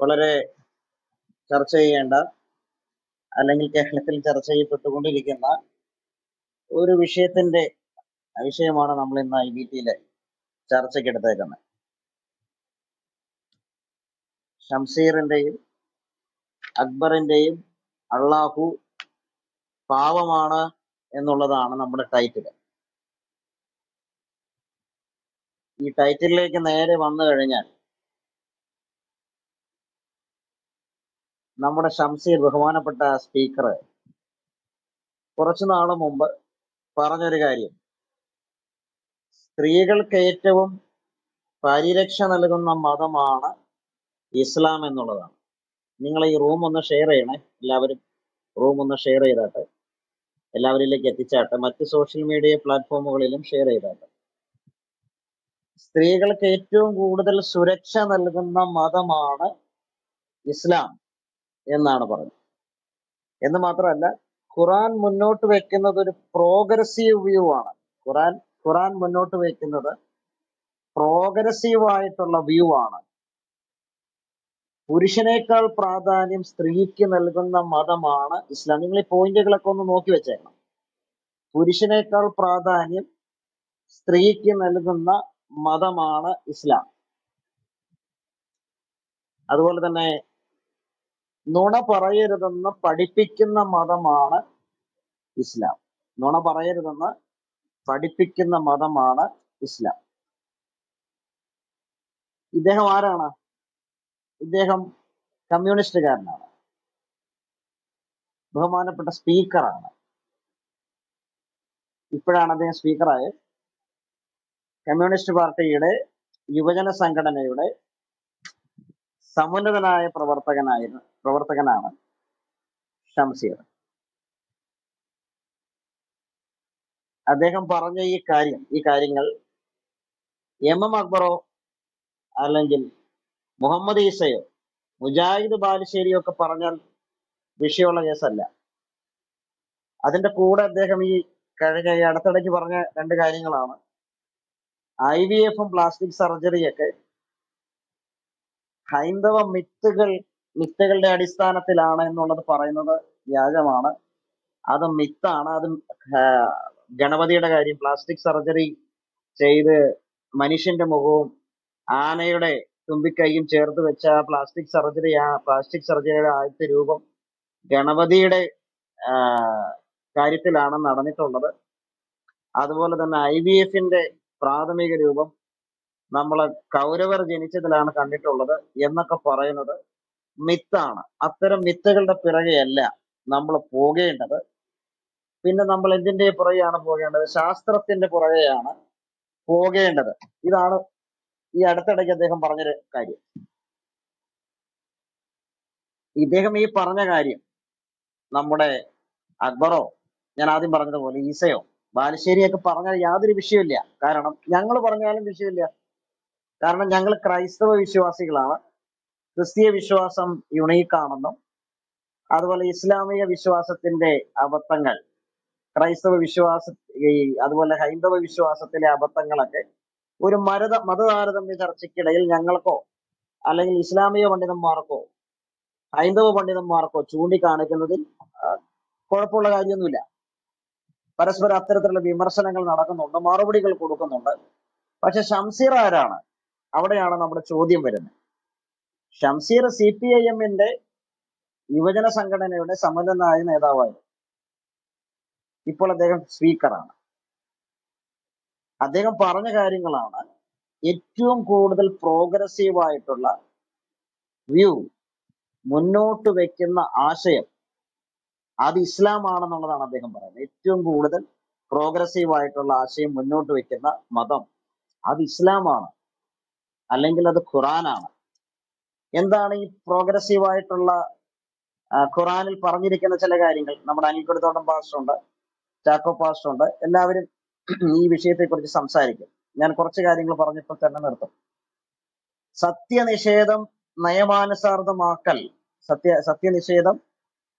വളരെ ചർച്ച ചെയ്യേണ്ട അല്ലെങ്കിൽ കേരളത്തിൽ ചർച്ച ചെയ്യപ്പെട്ടുകൊണ്ടിരിക്കുന്ന ഒരു വിഷയത്തിന്റെ വിഷയമാണ് നമ്മൾ ഇന്ന് ഐ ബി ടിയിലെ ചർച്ചയ്ക്ക് എടുത്തേക്കുന്നത്. ഷംസീറിന്റെയും അക്ബറിന്റെയും അള്ളാഹു പാവമാണ് എന്നുള്ളതാണ് നമ്മുടെ ടൈറ്റിൽ ഈ ടൈറ്റിലേക്ക് നേരെ വന്നു കഴിഞ്ഞാൽ നമ്മുടെ ഷംസീർ ബഹുമാനപ്പെട്ട സ്പീക്കർ കുറച്ചു നാൾ മുമ്പ് പറഞ്ഞൊരു കാര്യം. സ്ത്രീകൾക്ക് ഏറ്റവും പരിരക്ഷ നൽകുന്ന മതമാണ് ഇസ്ലാം എന്നുള്ളതാണ്. നിങ്ങൾ ഈ റൂം ഒന്ന് ഷെയർ ചെയ്യണേ. എല്ലാവരും റൂം ഒന്ന് ഷെയർ ചെയ്താട്ടെ. എല്ലാവരിലേക്ക് എത്തിച്ചാട്ടെ. മറ്റ് സോഷ്യൽ മീഡിയ പ്ലാറ്റ്ഫോമുകളിലും ഷെയർ ചെയ്താട്ടെ. സ്ത്രീകൾക്ക് ഏറ്റവും കൂടുതൽ സുരക്ഷ നൽകുന്ന മതമാണ് ഇസ്ലാം. എന്നാണ് പറഞ്ഞത്. എന്ന് മാത്രമല്ല ഖുറാൻ മുന്നോട്ട് വെക്കുന്നത് ഒരു പ്രോഗ്രസീവ് വ്യൂ ആണ്. ഖുറാൻ ഖുറാൻ മുന്നോട്ട് വെക്കുന്നത് പ്രോഗ്രസീവ് ആയിട്ടുള്ള വ്യൂ ആണ്. പുരുഷനേക്കാൾ പ്രാധാന്യം സ്ത്രീക്ക് നൽകുന്ന മതമാണ് ഇസ്ലാം. നിങ്ങൾ ഈ പോയിന്റുകളൊക്കെ ഒന്ന് നോക്കി വെച്ചേക്കണം. പുരുഷനേക്കാൾ പ്രാധാന്യം സ്ത്രീക്ക് നൽകുന്ന മതമാണ് ഇസ്ലാം. അതുപോലെ തന്നെ നുണ പറയരുതെന്ന് പഠിപ്പിക്കുന്ന മതമാണ് ഇസ്ലാം. നുണ പറയരുതെന്ന് പഠിപ്പിക്കുന്ന മതമാണ് ഇസ്ലാം. ഇദ്ദേഹം ആരാണ്? ഇദ്ദേഹം കമ്മ്യൂണിസ്റ്റുകാരനാണ്. ബഹുമാനപ്പെട്ട സ്പീക്കറാണ്. ഇപ്പോഴാണ് അദ്ദേഹം സ്പീക്കറായത്. കമ്മ്യൂണിസ്റ്റ് പാർട്ടിയുടെ യുവജന സംഘടനയുടെ സമുന്നതനായ പ്രവർത്തകനായിരുന്നു പ്രവർത്തകനാണ് ഷംസീർ. അദ്ദേഹം പറഞ്ഞ ഈ കാര്യം ഈ കാര്യങ്ങൾ എം എം അക്ബറോ അല്ലെങ്കിൽ മുഹമ്മദ് ഈസയോ മുജാഹിദ് ബാലുശ്ശേരിയോ ഒക്കെ പറഞ്ഞാൽ വിഷയമുള്ള കേസല്ല. അതിന്റെ കൂടെ അദ്ദേഹം ഈ കഴിഞ്ഞ അടുത്തിടയ്ക്ക് പറഞ്ഞ രണ്ട് കാര്യങ്ങളാണ്. ഐ വി എഫും പ്ലാസ്റ്റിക് സർജറിയൊക്കെ ഹൈന്ദവ മിത്തുകൾ മിത്തുകളുടെ അടിസ്ഥാനത്തിലാണ് എന്നുള്ളത് പറയുന്നത് വ്യാജമാണ്. അത് മിത്താണ്. അത് ഗണപതിയുടെ കാര്യം പ്ലാസ്റ്റിക് സർജറി ചെയ്ത് മനുഷ്യന്റെ മുഖവും ആനയുടെ തുമ്പിക്കൈയും ചേർത്ത് വെച്ച പ്ലാസ്റ്റിക് സർജറി ആ പ്ലാസ്റ്റിക് സർജറിയുടെ ആദ്യത്തെ രൂപം ഗണപതിയുടെ കാര്യത്തിലാണ് നടന്നിട്ടുള്ളത്. അതുപോലെ തന്നെ ഐ വി എഫിന്റെ പ്രാഥമിക രൂപം നമ്മളെ കൗരവർ ജനിച്ചതിലാണ് കണ്ടിട്ടുള്ളത് എന്നൊക്കെ പറയുന്നത് മിത്താണ്. അത്തരം മിത്തുകളുടെ പിറകെയല്ല നമ്മൾ പോകേണ്ടത്. പിന്നെ നമ്മൾ എന്തിന്റെ പുറകെയാണ് പോകേണ്ടത്? ശാസ്ത്രത്തിന്റെ പുറകെയാണ് പോകേണ്ടത്. ഇതാണ് ഈ അടുത്തിടയ്ക്ക് അദ്ദേഹം പറഞ്ഞൊരു കാര്യം. ഇദ്ദേഹം ഈ പറഞ്ഞ കാര്യം നമ്മുടെ അക്ബറോ ഞാൻ ആദ്യം പറഞ്ഞതുപോലെ ഈസയോ ബാലുശ്ശേരിയൊക്കെ പറഞ്ഞാൽ യാതൊരു വിഷയമില്ല കാരണം ഞങ്ങൾ പറഞ്ഞാലും വിഷയമില്ല. കാരണം ഞങ്ങൾ ക്രൈസ്തവ വിശ്വാസികളാണ്. ക്രിസ്തീയ വിശ്വാസം യുണീക്ക് ആണെന്നും അതുപോലെ ഇസ്ലാമിക വിശ്വാസത്തിന്റെ അബദ്ധങ്ങൾ ക്രൈസ്തവ വിശ്വാസ ഈ അതുപോലെ ഹൈന്ദവ വിശ്വാസത്തിലെ അബദ്ധങ്ങളൊക്കെ ഒരു മരത മതതാരതമ്യ ചർച്ചയ്ക്കിടയിൽ ഞങ്ങൾക്കോ അല്ലെങ്കിൽ ഇസ്ലാമിക പണ്ഡിതന്മാർക്കോ ഹൈന്ദവ പണ്ഡിതന്മാർക്കോ ചൂണ്ടിക്കാണിക്കുന്നതിൽ കുഴപ്പമുള്ള കാര്യമൊന്നുമില്ല. പരസ്പരം അത്തരത്തിലുള്ള വിമർശനങ്ങൾ നടക്കുന്നുണ്ട് മറുപടികൾ കൊടുക്കുന്നുണ്ട്. പക്ഷെ ഷംസീർ ആരാണ്? അവിടെയാണ് നമ്മുടെ ചോദ്യം വരുന്നത്. ഷംസീർ സി പി ഐ എമ്മിന്റെ യുവജന സംഘടനയുടെ സമ്മതനായ നേതാവായിരുന്നു ഇപ്പോൾ അദ്ദേഹം സ്പീക്കറാണ്. അദ്ദേഹം പറഞ്ഞ കാര്യങ്ങളാണ് ഏറ്റവും കൂടുതൽ പ്രോഗ്രസീവ് ആയിട്ടുള്ള വ്യൂ മുന്നോട്ട് വെക്കുന്ന ആശയം അത് ഇസ്ലാം ആണെന്നുള്ളതാണ് അദ്ദേഹം പറയുന്നത്. ഏറ്റവും കൂടുതൽ പ്രോഗ്രസീവ് ആയിട്ടുള്ള ആശയം മുന്നോട്ട് വെക്കുന്ന മതം അത് ഇസ്ലാമാണ് അല്ലെങ്കിൽ അത് ഖുറാനാണ്. എന്താണ് ഈ പ്രോഗ്രസീവ് ആയിട്ടുള്ള ഖുറാനിൽ പറഞ്ഞിരിക്കുന്ന ചില കാര്യങ്ങൾ? നമ്മുടെ അനിൽക്കൊടുത്തോട്ടം പാസ്റ്ററുണ്ട് ചാക്കോ പാസ്റ്ററുണ്ട് എല്ലാവരും ഈ വിഷയത്തെ കുറിച്ച് സംസാരിക്കും. ഞാൻ കുറച്ച് കാര്യങ്ങൾ പറഞ്ഞപ്പോൾ തന്നെ നിർത്തും. സത്യനിഷേധം നയമാനുസൃതമാക്കൽ സത്യ സത്യനിഷേധം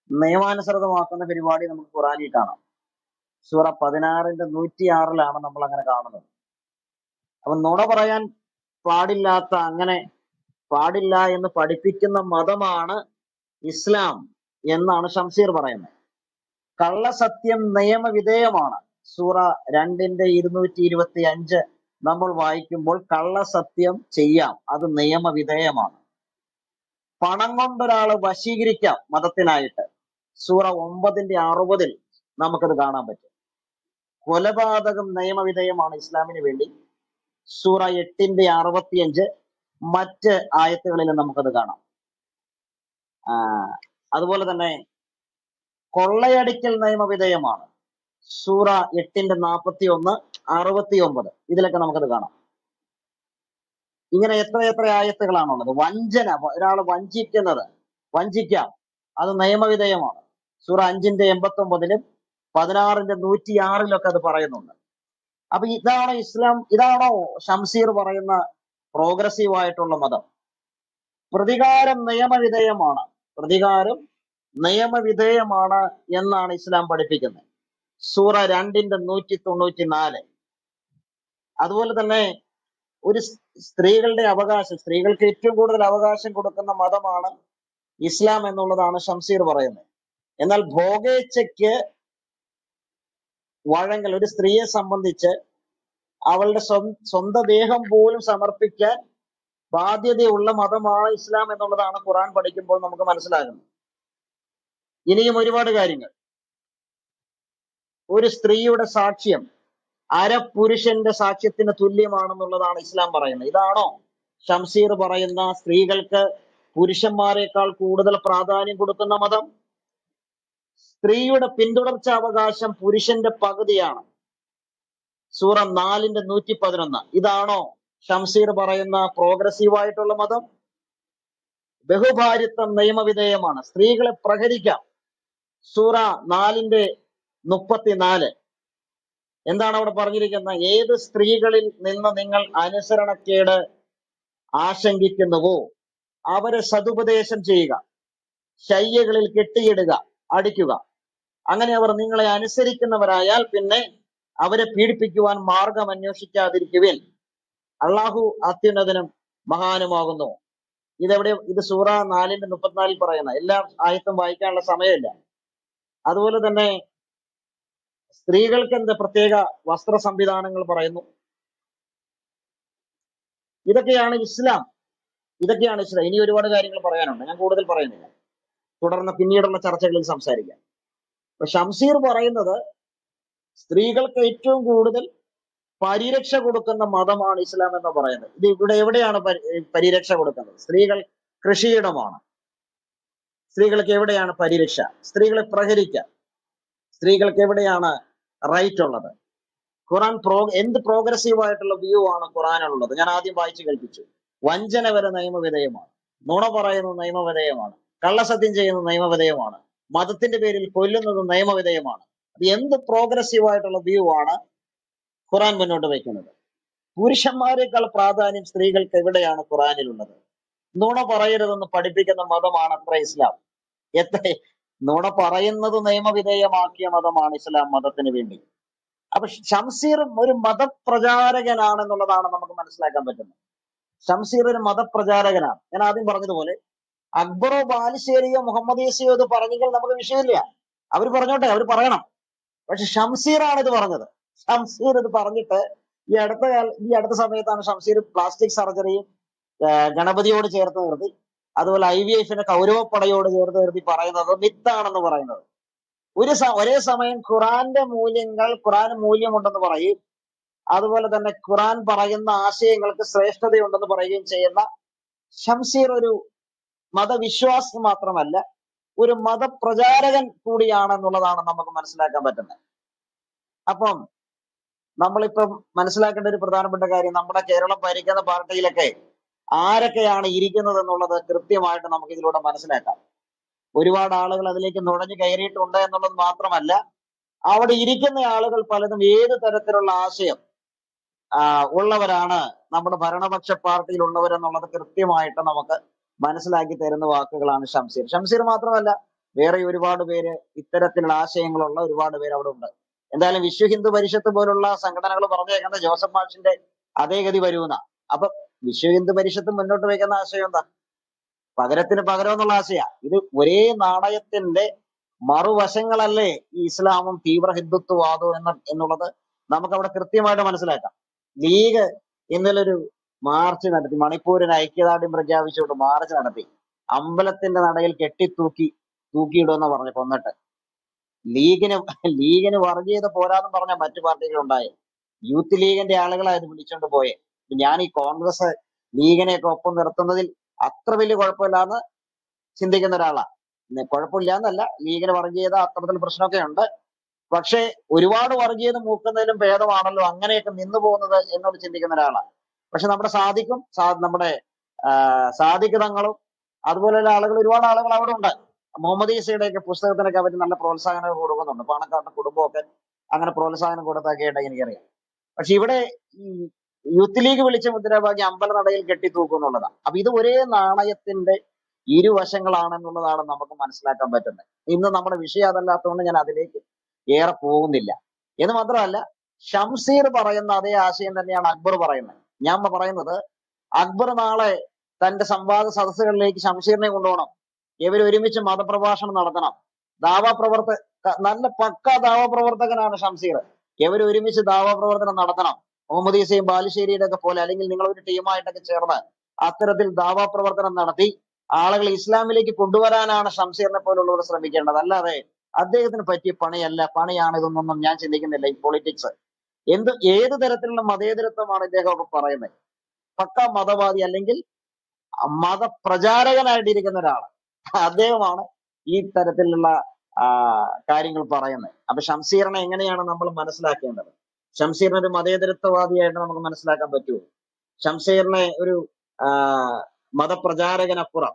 നിയമാനുസൃതമാക്കുന്ന പരിപാടി നമുക്ക് ഖുറാനിൽ കാണാം. സൂറ പതിനാറിന്റെ നൂറ്റി ആറിലാണ് നമ്മൾ അങ്ങനെ കാണുന്നത്. അപ്പൊ നുണ പറയാൻ പാടില്ലാത്ത അങ്ങനെ പാടില്ല എന്ന് പഠിപ്പിക്കുന്ന മതമാണ് ഇസ്ലാം എന്നാണ് ഷംസീർ പറയുന്നത്. കള്ളസത്യം നിയമവിധേയമാണ്. സൂറ രണ്ടിന്റെ ഇരുന്നൂറ്റി ഇരുപത്തി അഞ്ച് നമ്മൾ വായിക്കുമ്പോൾ കള്ളസത്യം ചെയ്യാം. അത് നിയമവിധേയമാണ്. പണം കൊണ്ടൊരാളെ വശീകരിക്കാം മതത്തിനായിട്ട്. സൂറ ഒമ്പതിന്റെ അറുപതിൽ നമുക്കത് കാണാൻ പറ്റും. കൊലപാതകം നിയമവിധേയമാണ് ഇസ്ലാമിന് വേണ്ടി. സൂറ എട്ടിന്റെ അറുപത്തിയഞ്ച് മറ്റ് ആയത്തുകളിലും നമുക്കത് കാണാം. അതുപോലെ തന്നെ കൊള്ളയടിക്കൽ നിയമവിധേയമാണ് സൂറ എട്ടിന്റെ നാൽപ്പത്തി ഒന്ന് അറുപത്തി ഒമ്പത് ഇതിലൊക്കെ നമുക്കത് കാണാം. ഇങ്ങനെ എത്ര എത്ര ആയത്തുകളാണുള്ളത്. വഞ്ചന ഒരാളെ വഞ്ചിക്കുന്നത് വഞ്ചിക്കാം. അത് നിയമവിധേയമാണ് സൂറ അഞ്ചിന്റെ എൺപത്തി ഒമ്പതിലും പതിനാറിന്റെ നൂറ്റി ആറിലൊക്കെ അത് പറയുന്നുണ്ട്. അപ്പൊ ഇതാണോ ഇസ്ലാം ഇതാണോ ഷംസീർ പറയുന്ന പ്രോഗ്രസീവ് ആയിട്ടുള്ള മതം. പ്രതികാരം നിയമവിധേയമാണ്. പ്രതികാരം നിയമവിധേയമാണ് എന്നാണ് ഇസ്ലാം പഠിപ്പിക്കുന്നത്. സൂറ രണ്ടിന്റെ നൂറ്റി തൊണ്ണൂറ്റി നാല് അതുപോലെ തന്നെ ഒരു സ്ത്രീകളുടെ അവകാശം സ്ത്രീകൾക്ക് ഏറ്റവും കൂടുതൽ അവകാശം കൊടുക്കുന്ന മതമാണ് ഇസ്ലാം എന്നുള്ളതാണ് ഷംസീർ പറയുന്നത്. എന്നാൽ ഭോഗേച്ഛയ്ക്ക് വഴങ്ങൽ. ഒരു സ്ത്രീയെ സംബന്ധിച്ച് അവളുടെ സ്വ- സ്വന്തം ദേഹം പോലും സമർപ്പിക്കാൻ ബാധ്യതയുള്ള മതമാണ് ഇസ്ലാം എന്നുള്ളതാണ് ഖുറാൻ പഠിക്കുമ്പോൾ നമുക്ക് മനസ്സിലാകുന്നത്. ഇനിയും ഒരുപാട് കാര്യങ്ങൾ. ഒരു സ്ത്രീയുടെ സാക്ഷ്യം അര പുരുഷന്റെ സാക്ഷ്യത്തിന് തുല്യമാണെന്നുള്ളതാണ് ഇസ്ലാം പറയുന്നത്. ഇതാണോ? ഷംസീർ പറയുന്ന സ്ത്രീകൾക്ക് പുരുഷന്മാരെക്കാൾ കൂടുതൽ പ്രാധാന്യം കൊടുക്കുന്ന മതം? സ്ത്രീയുടെ പിന്തുടർച്ച അവകാശം പുരുഷന്റെ പകുതിയാണ്. സൂറ നാലിന്റെ നൂറ്റി പതിനൊന്ന് ഇതാണോ ഷംസീർ പറയുന്ന പ്രോഗ്രസീവ് ആയിട്ടുള്ള മതം? ബഹുഭാര്യത്വം നിയമവിധേയമാണ്. സ്ത്രീകളെ പ്രഹരിക്കാം. സൂറ നാലിന്റെ മുപ്പത്തിനാല്. എന്താണ് അവിടെ പറഞ്ഞിരിക്കുന്നത്? ഏത് സ്ത്രീകളിൽ നിന്ന് നിങ്ങൾ അനുസരണക്കേട് ആശങ്കിക്കുന്നുവോ അവരെ സതുപദേശം ചെയ്യുക. ശയ്യകളിൽ കെട്ടിയിടുക അടിക്കുക. അങ്ങനെ അവർ നിങ്ങളെ അനുസരിക്കുന്നവരായാൽ പിന്നെ അവരെ പീഡിപ്പിക്കുവാൻ മാർഗം അന്വേഷിക്കാതിരിക്കുവിൻ. അള്ളാഹു അത്യുന്നതനും മഹാനുമാകുന്നു. ഇതെവിടെ ഇത് സൂറ നാലിന്റെ മുപ്പത്തിനാലിൽ പറയുന്ന എല്ലാ ആയത്തും വായിക്കാനുള്ള സമയമില്ല. അതുപോലെ തന്നെ സ്ത്രീകൾക്ക് എന്താ പ്രത്യേക വസ്ത്ര സംവിധാനങ്ങൾ പറയുന്നു? ഇതൊക്കെയാണ് ഇസ്ലാം. ഇതൊക്കെയാണ് ഇസ്ലാം. ഇനി ഒരുപാട് കാര്യങ്ങൾ പറയാനുണ്ട്. ഞാൻ കൂടുതൽ പറയുന്നില്ല. തുടർന്ന് പിന്നീടുള്ള ചർച്ചകളിൽ സംസാരിക്കാം. ഷംസീർ പറയുന്നത് സ്ത്രീകൾക്ക് ഏറ്റവും കൂടുതൽ പരിരക്ഷ കൊടുക്കുന്ന മതമാണ് ഇസ്ലാം എന്ന് പറയുന്നത്. ഇത് ഇവിടെ എവിടെയാണ് പരിരക്ഷ കൊടുക്കുന്നത്? സ്ത്രീകൾ കൃഷിയിടമാണ്. സ്ത്രീകൾക്ക് എവിടെയാണ് പരിരക്ഷ? സ്ത്രീകളെ പ്രഹരിക്കാം സ്ത്രീകൾക്ക് എവിടെയാണ് റൈറ്റ് ഉള്ളത്? ഖുറാൻ പ്രോ എന്ത് പ്രോഗ്രസീവ് ആയിട്ടുള്ള വ്യൂ ആണ് ഖുറാനുള്ളത് ഞാൻ ആദ്യം വായിച്ചു കേൾപ്പിച്ചു. വഞ്ചന വരെ നിയമവിധേയമാണ്. നുണ പറയുന്ന നിയമവിധേയമാണ്. കള്ളസത്യം ചെയ്യുന്ന നിയമവിധേയമാണ്. മതത്തിന്റെ പേരിൽ കൊല്ലുന്നത് നിയമവിധേയമാണ്. എന്ത് പ്രോഗ്രസീവ് ആയിട്ടുള്ള വ്യൂ ആണ് ഖുറാൻ മുന്നോട്ട് വയ്ക്കുന്നത്. പുരുഷന്മാരെക്കാൾ പ്രാധാന്യം സ്ത്രീകൾക്ക് എവിടെയാണ് ഖുറാനിലുള്ളത് നുണ പറയരുതെന്ന് പഠിപ്പിക്കുന്ന മതമാണ് അത്ര ഇസ്ലാം. എത്ര നുണ പറയുന്നത് നിയമവിധേയമാക്കിയ മതമാണ് ഇസ്ലാം മതത്തിന് വേണ്ടി. അപ്പൊ ഷംസീർ ഒരു മതപ്രചാരകനാണെന്നുള്ളതാണ് നമുക്ക് മനസ്സിലാക്കാൻ പറ്റുന്നത്. ഷംസീർ ഒരു മതപ്രചാരകനാണ്. ഞാൻ ആദ്യം പറഞ്ഞതുപോലെ അക്ബറോ ബാലുശ്ശേരിയോ മുഹമ്മദ് യേസിയോ ഇത് പറഞ്ഞെങ്കിൽ നമുക്ക് വിഷയമില്ല. അവർ പറഞ്ഞോട്ടെ അവർ പറയണം. പക്ഷെ ഷംസീറാണ് ഇത് പറഞ്ഞത്. ഷംസീർ ഇത് പറഞ്ഞിട്ട് ഈ അടുത്ത കാല ഈ അടുത്ത സമയത്താണ് ഷംസീർ പ്ലാസ്റ്റിക് സർജറിയും ഗണപതിയോട് ചേർത്ത് നിർത്തി. അതുപോലെ ഐ വി എഫിന്റെ കൗരവപ്പടയോട് ചേർത്ത് നിർത്തി പറയുന്നത് മിത്താണെന്ന് പറയുന്നത്. ഒരു ഒരേ സമയം ഖുറാന്റെ മൂല്യങ്ങൾ ഖുറാൻ മൂല്യമുണ്ടെന്ന് പറയും. അതുപോലെ തന്നെ ഖുറാൻ പറയുന്ന ആശയങ്ങൾക്ക് ശ്രേഷ്ഠതയുണ്ടെന്ന് പറയുകയും ചെയ്യുന്ന ഷംസീർ ഒരു മതവിശ്വാസി മാത്രമല്ല ഒരു മതപ്രചാരകൻ കൂടിയാണെന്നുള്ളതാണ് നമുക്ക് മനസ്സിലാക്കാൻ പറ്റുന്നത്. അപ്പം നമ്മളിപ്പം മനസ്സിലാക്കേണ്ട ഒരു പ്രധാനപ്പെട്ട കാര്യം നമ്മുടെ കേരളം ഭരിക്കുന്ന പാർട്ടിയിലൊക്കെ ആരൊക്കെയാണ് ഇരിക്കുന്നത് എന്നുള്ളത് കൃത്യമായിട്ട് നമുക്ക് ഇതിലൂടെ മനസ്സിലാക്കാം. ഒരുപാട് ആളുകൾ അതിലേക്ക് നുഴഞ്ഞു കയറിയിട്ടുണ്ട് എന്നുള്ളത് മാത്രമല്ല അവിടെ ഇരിക്കുന്ന ആളുകൾ പലതും ഏത് തരത്തിലുള്ള ആശയം ഉള്ളവരാണ് നമ്മുടെ ഭരണപക്ഷ പാർട്ടിയിൽ ഉള്ളവരെന്നുള്ളത് കൃത്യമായിട്ട് നമുക്ക് മനസ്സിലാക്കി തരുന്ന വാക്കുകളാണ് ഷംസീർ. ഷംസീർ മാത്രമല്ല വേറെ ഒരുപാട് പേര് ഇത്തരത്തിലുള്ള ആശയങ്ങളുള്ള ഒരുപാട് പേര് അവിടെ ഉണ്ട്. എന്തായാലും വിശ്വ ഹിന്ദു പരിഷത്ത് പോലുള്ള സംഘടനകൾ പറഞ്ഞേക്കുന്ന ജോസഫ് മാഷിന്റെ അതേ ഗതി വരുന്ന അപ്പൊ വിശ്വ ഹിന്ദു പരിഷത്ത് മുന്നോട്ട് വയ്ക്കുന്ന ആശയം എന്താ? പകരത്തിന് പകരം എന്നുള്ള ആശയ. ഇത് ഒരേ നാണയത്തിന്റെ മറുവശങ്ങളല്ലേ ഈ ഇസ്ലാമും തീവ്ര ഹിന്ദുത്വവാദവും എന്ന എന്നുള്ളത് നമുക്ക് അവിടെ കൃത്യമായിട്ട് മനസ്സിലാക്കാം. ലീഗ് ഇന്നലെ ഒരു മാർച്ച് നടത്തി. മണിപ്പൂരിന് ഐക്യദാർഢ്യം പ്രഖ്യാപിച്ചുകൊണ്ട് മാർച്ച് നടത്തി. അമ്പലത്തിന്റെ നടയിൽ കെട്ടിത്തൂക്കി തൂക്കിയിടുമെന്ന് പറഞ്ഞു കൊന്നിട്ട്. ലീഗിന് ലീഗിന് വർഗീയത പോരാന്ന് പറഞ്ഞ മറ്റു പാർട്ടികൾ ഉണ്ടായി യൂത്ത് ലീഗിന്റെ ആളുകളായത് ഇത് വിളിച്ചോണ്ട് പോയെ. ഞാൻ ഈ കോൺഗ്രസ് ലീഗിനെയൊക്കെ ഒപ്പം നിർത്തുന്നതിൽ അത്ര വലിയ കുഴപ്പമില്ലാന്ന് ചിന്തിക്കുന്ന ഒരാളാണ് കുഴപ്പമില്ല എന്നല്ല ലീഗിന് വർഗീയത അത്തരത്തിൽ പ്രശ്നമൊക്കെ ഉണ്ട്. പക്ഷേ ഒരുപാട് വർഗീയത മൂക്കുന്നതിലും ഭേദമാണല്ലോ അങ്ങനെയൊക്കെ നിന്നു പോകുന്നത് എന്നോട് ചിന്തിക്കുന്ന ഒരാളാണ് പക്ഷെ നമ്മുടെ സാധിക്കും നമ്മുടെ സാധിക്ക് തങ്ങളും അതുപോലെയുള്ള ആളുകൾ ഒരുപാട് ആളുകൾ അവിടെ ഉണ്ട്. മുഹമ്മദ് ഈസയുടെ ഒക്കെ പുസ്തകത്തിനൊക്കെ അവർ നല്ല പ്രോത്സാഹനം കൊടുക്കുന്നുണ്ട്. പാണക്കാട്ട് കുടുംബമൊക്കെ അങ്ങനെ പ്രോത്സാഹനം കൊടുത്തൊക്കെയായിട്ട് എനിക്കറിയാം. പക്ഷെ ഇവിടെ ഈ യൂത്ത് ലീഗ് വിളിച്ച മുദ്രാവാക്യം അമ്പലനടയിൽ കെട്ടിത്തൂക്കും എന്നുള്ളതാണ്. അപ്പൊ ഇത് ഒരേ നാണയത്തിന്റെ ഇരുവശങ്ങളാണെന്നുള്ളതാണ് നമുക്ക് മനസ്സിലാക്കാൻ പറ്റുന്നത്. ഇന്ന് നമ്മുടെ വിഷയം അതല്ലാത്തതുകൊണ്ട് ഞാൻ അതിലേക്ക് ഏറെ പോകുന്നില്ല. എന്ന് മാത്രമല്ല ഷംസീർ പറയുന്ന അതേ ആശയം തന്നെയാണ് അക്ബർ പറയുന്നത്. ഞാൻ പറയുന്നത് അക്ബർ നാളെ തന്റെ സംവാദ സദസ്സുകളിലേക്ക് ഷംസീറിനെ കൊണ്ടുപോകണം. ഇവർ ഒരുമിച്ച് മതപ്രഭാഷണം നടത്തണം. ദാവാ പ്രവർത്ത നല്ല പക്ക ദാവാ പ്രവർത്തകനാണ് ഷംസീർ ഇവർ ഒരുമിച്ച് ദാവാ പ്രവർത്തനം നടത്തണം. മുഹമ്മദ് ഈസയും ബാലുശ്ശേരിയുടെ ഒക്കെ പോലെ അല്ലെങ്കിൽ നിങ്ങൾ ഒരു ടീമായിട്ടൊക്കെ ചേർന്ന് അത്തരത്തിൽ ദാവാ പ്രവർത്തനം നടത്തി ആളുകളെ ഇസ്ലാമിലേക്ക് കൊണ്ടുവരാനാണ് ഷംസീറിനെ പോലുള്ളവർ ശ്രമിക്കേണ്ടത്. അല്ലാതെ അദ്ദേഹത്തിന് പറ്റിയ പണിയല്ല. പണിയാണ് ഇതൊന്നും ഞാൻ ചിന്തിക്കുന്നില്ല ഈ പൊളിറ്റിക്സ് എന്ത് ഏത് തരത്തിലുള്ള മതേതരത്വമാണ് ഇദ്ദേഹം പറയുന്നത്? പക്ക മതവാദി അല്ലെങ്കിൽ മതപ്രചാരകനായിട്ടിരിക്കുന്ന ഒരാൾ. അദ്ദേഹമാണ് ഈ തരത്തിലുള്ള കാര്യങ്ങൾ പറയുന്നത്. അപ്പൊ ഷംസീറിനെ എങ്ങനെയാണ് നമ്മൾ മനസ്സിലാക്കേണ്ടത്? ഷംസീറിനെ ഒരു മതേതരത്വവാദിയായിട്ട് നമുക്ക് മനസ്സിലാക്കാൻ പറ്റുമോ? ഷംസീറിനെ ഒരു മതപ്രചാരകനപ്പുറം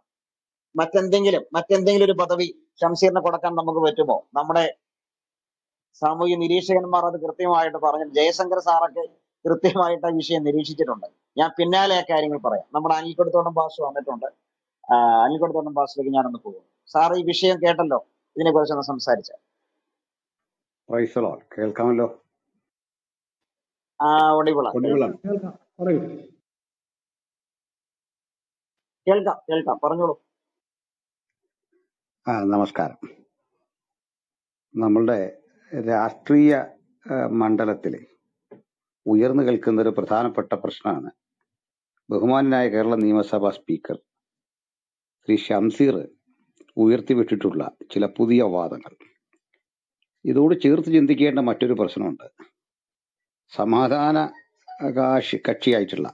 മറ്റെന്തെങ്കിലും മറ്റെന്തെങ്കിലും ഒരു പദവി ഷംസീറിന് കൊടുക്കാൻ നമുക്ക് പറ്റുമോ? നമ്മുടെ സാമൂഹ്യ നിരീക്ഷകന്മാർ അത് കൃത്യമായിട്ട് പറഞ്ഞു ജയശങ്കർ സാറൊക്കെ കൃത്യമായിട്ട് ആ വിഷയം നിരീക്ഷിച്ചിട്ടുണ്ട്. ഞാൻ പിന്നാലെ ആ കാര്യങ്ങൾ പറയാം. നമ്മുടെ അനിൽക്കൊടുത്തോട്ടം ഭാഷ വന്നിട്ടുണ്ട്. അനിൽക്കൊടുത്തോട്ടം ഞാൻ ഞാനൊന്ന് പോകും. സാർ ഈ വിഷയം കേട്ടല്ലോ? ഇതിനെ കുറിച്ചൊന്ന് സംസാരിച്ച. കേൾക്കാമല്ലോ? ആ ഒടിവിള. കൊടിവിളം കേൾക്കാം. പറയൂ. കേൾക്കാം കേൾക്കാം. പറഞ്ഞോളൂ. ആ നമസ്കാരം. നമ്മളുടെ രാഷ്ട്രീയ മണ്ഡലത്തിൽ ഉയർന്നു കേൾക്കുന്ന ഒരു പ്രധാനപ്പെട്ട പ്രശ്നമാണ് ബഹുമാനായ കേരള നിയമസഭാ സ്പീക്കർ ശ്രീ ഷംസീർ ഉയർത്തിവിട്ടിട്ടുള്ള ചില പുതിയ വാദങ്ങൾ. ഇതോട് ചേർത്ത് ചിന്തിക്കേണ്ട മറ്റൊരു പ്രശ്നമുണ്ട്. സമാധാന കാശി കക്ഷിയായിട്ടുള്ള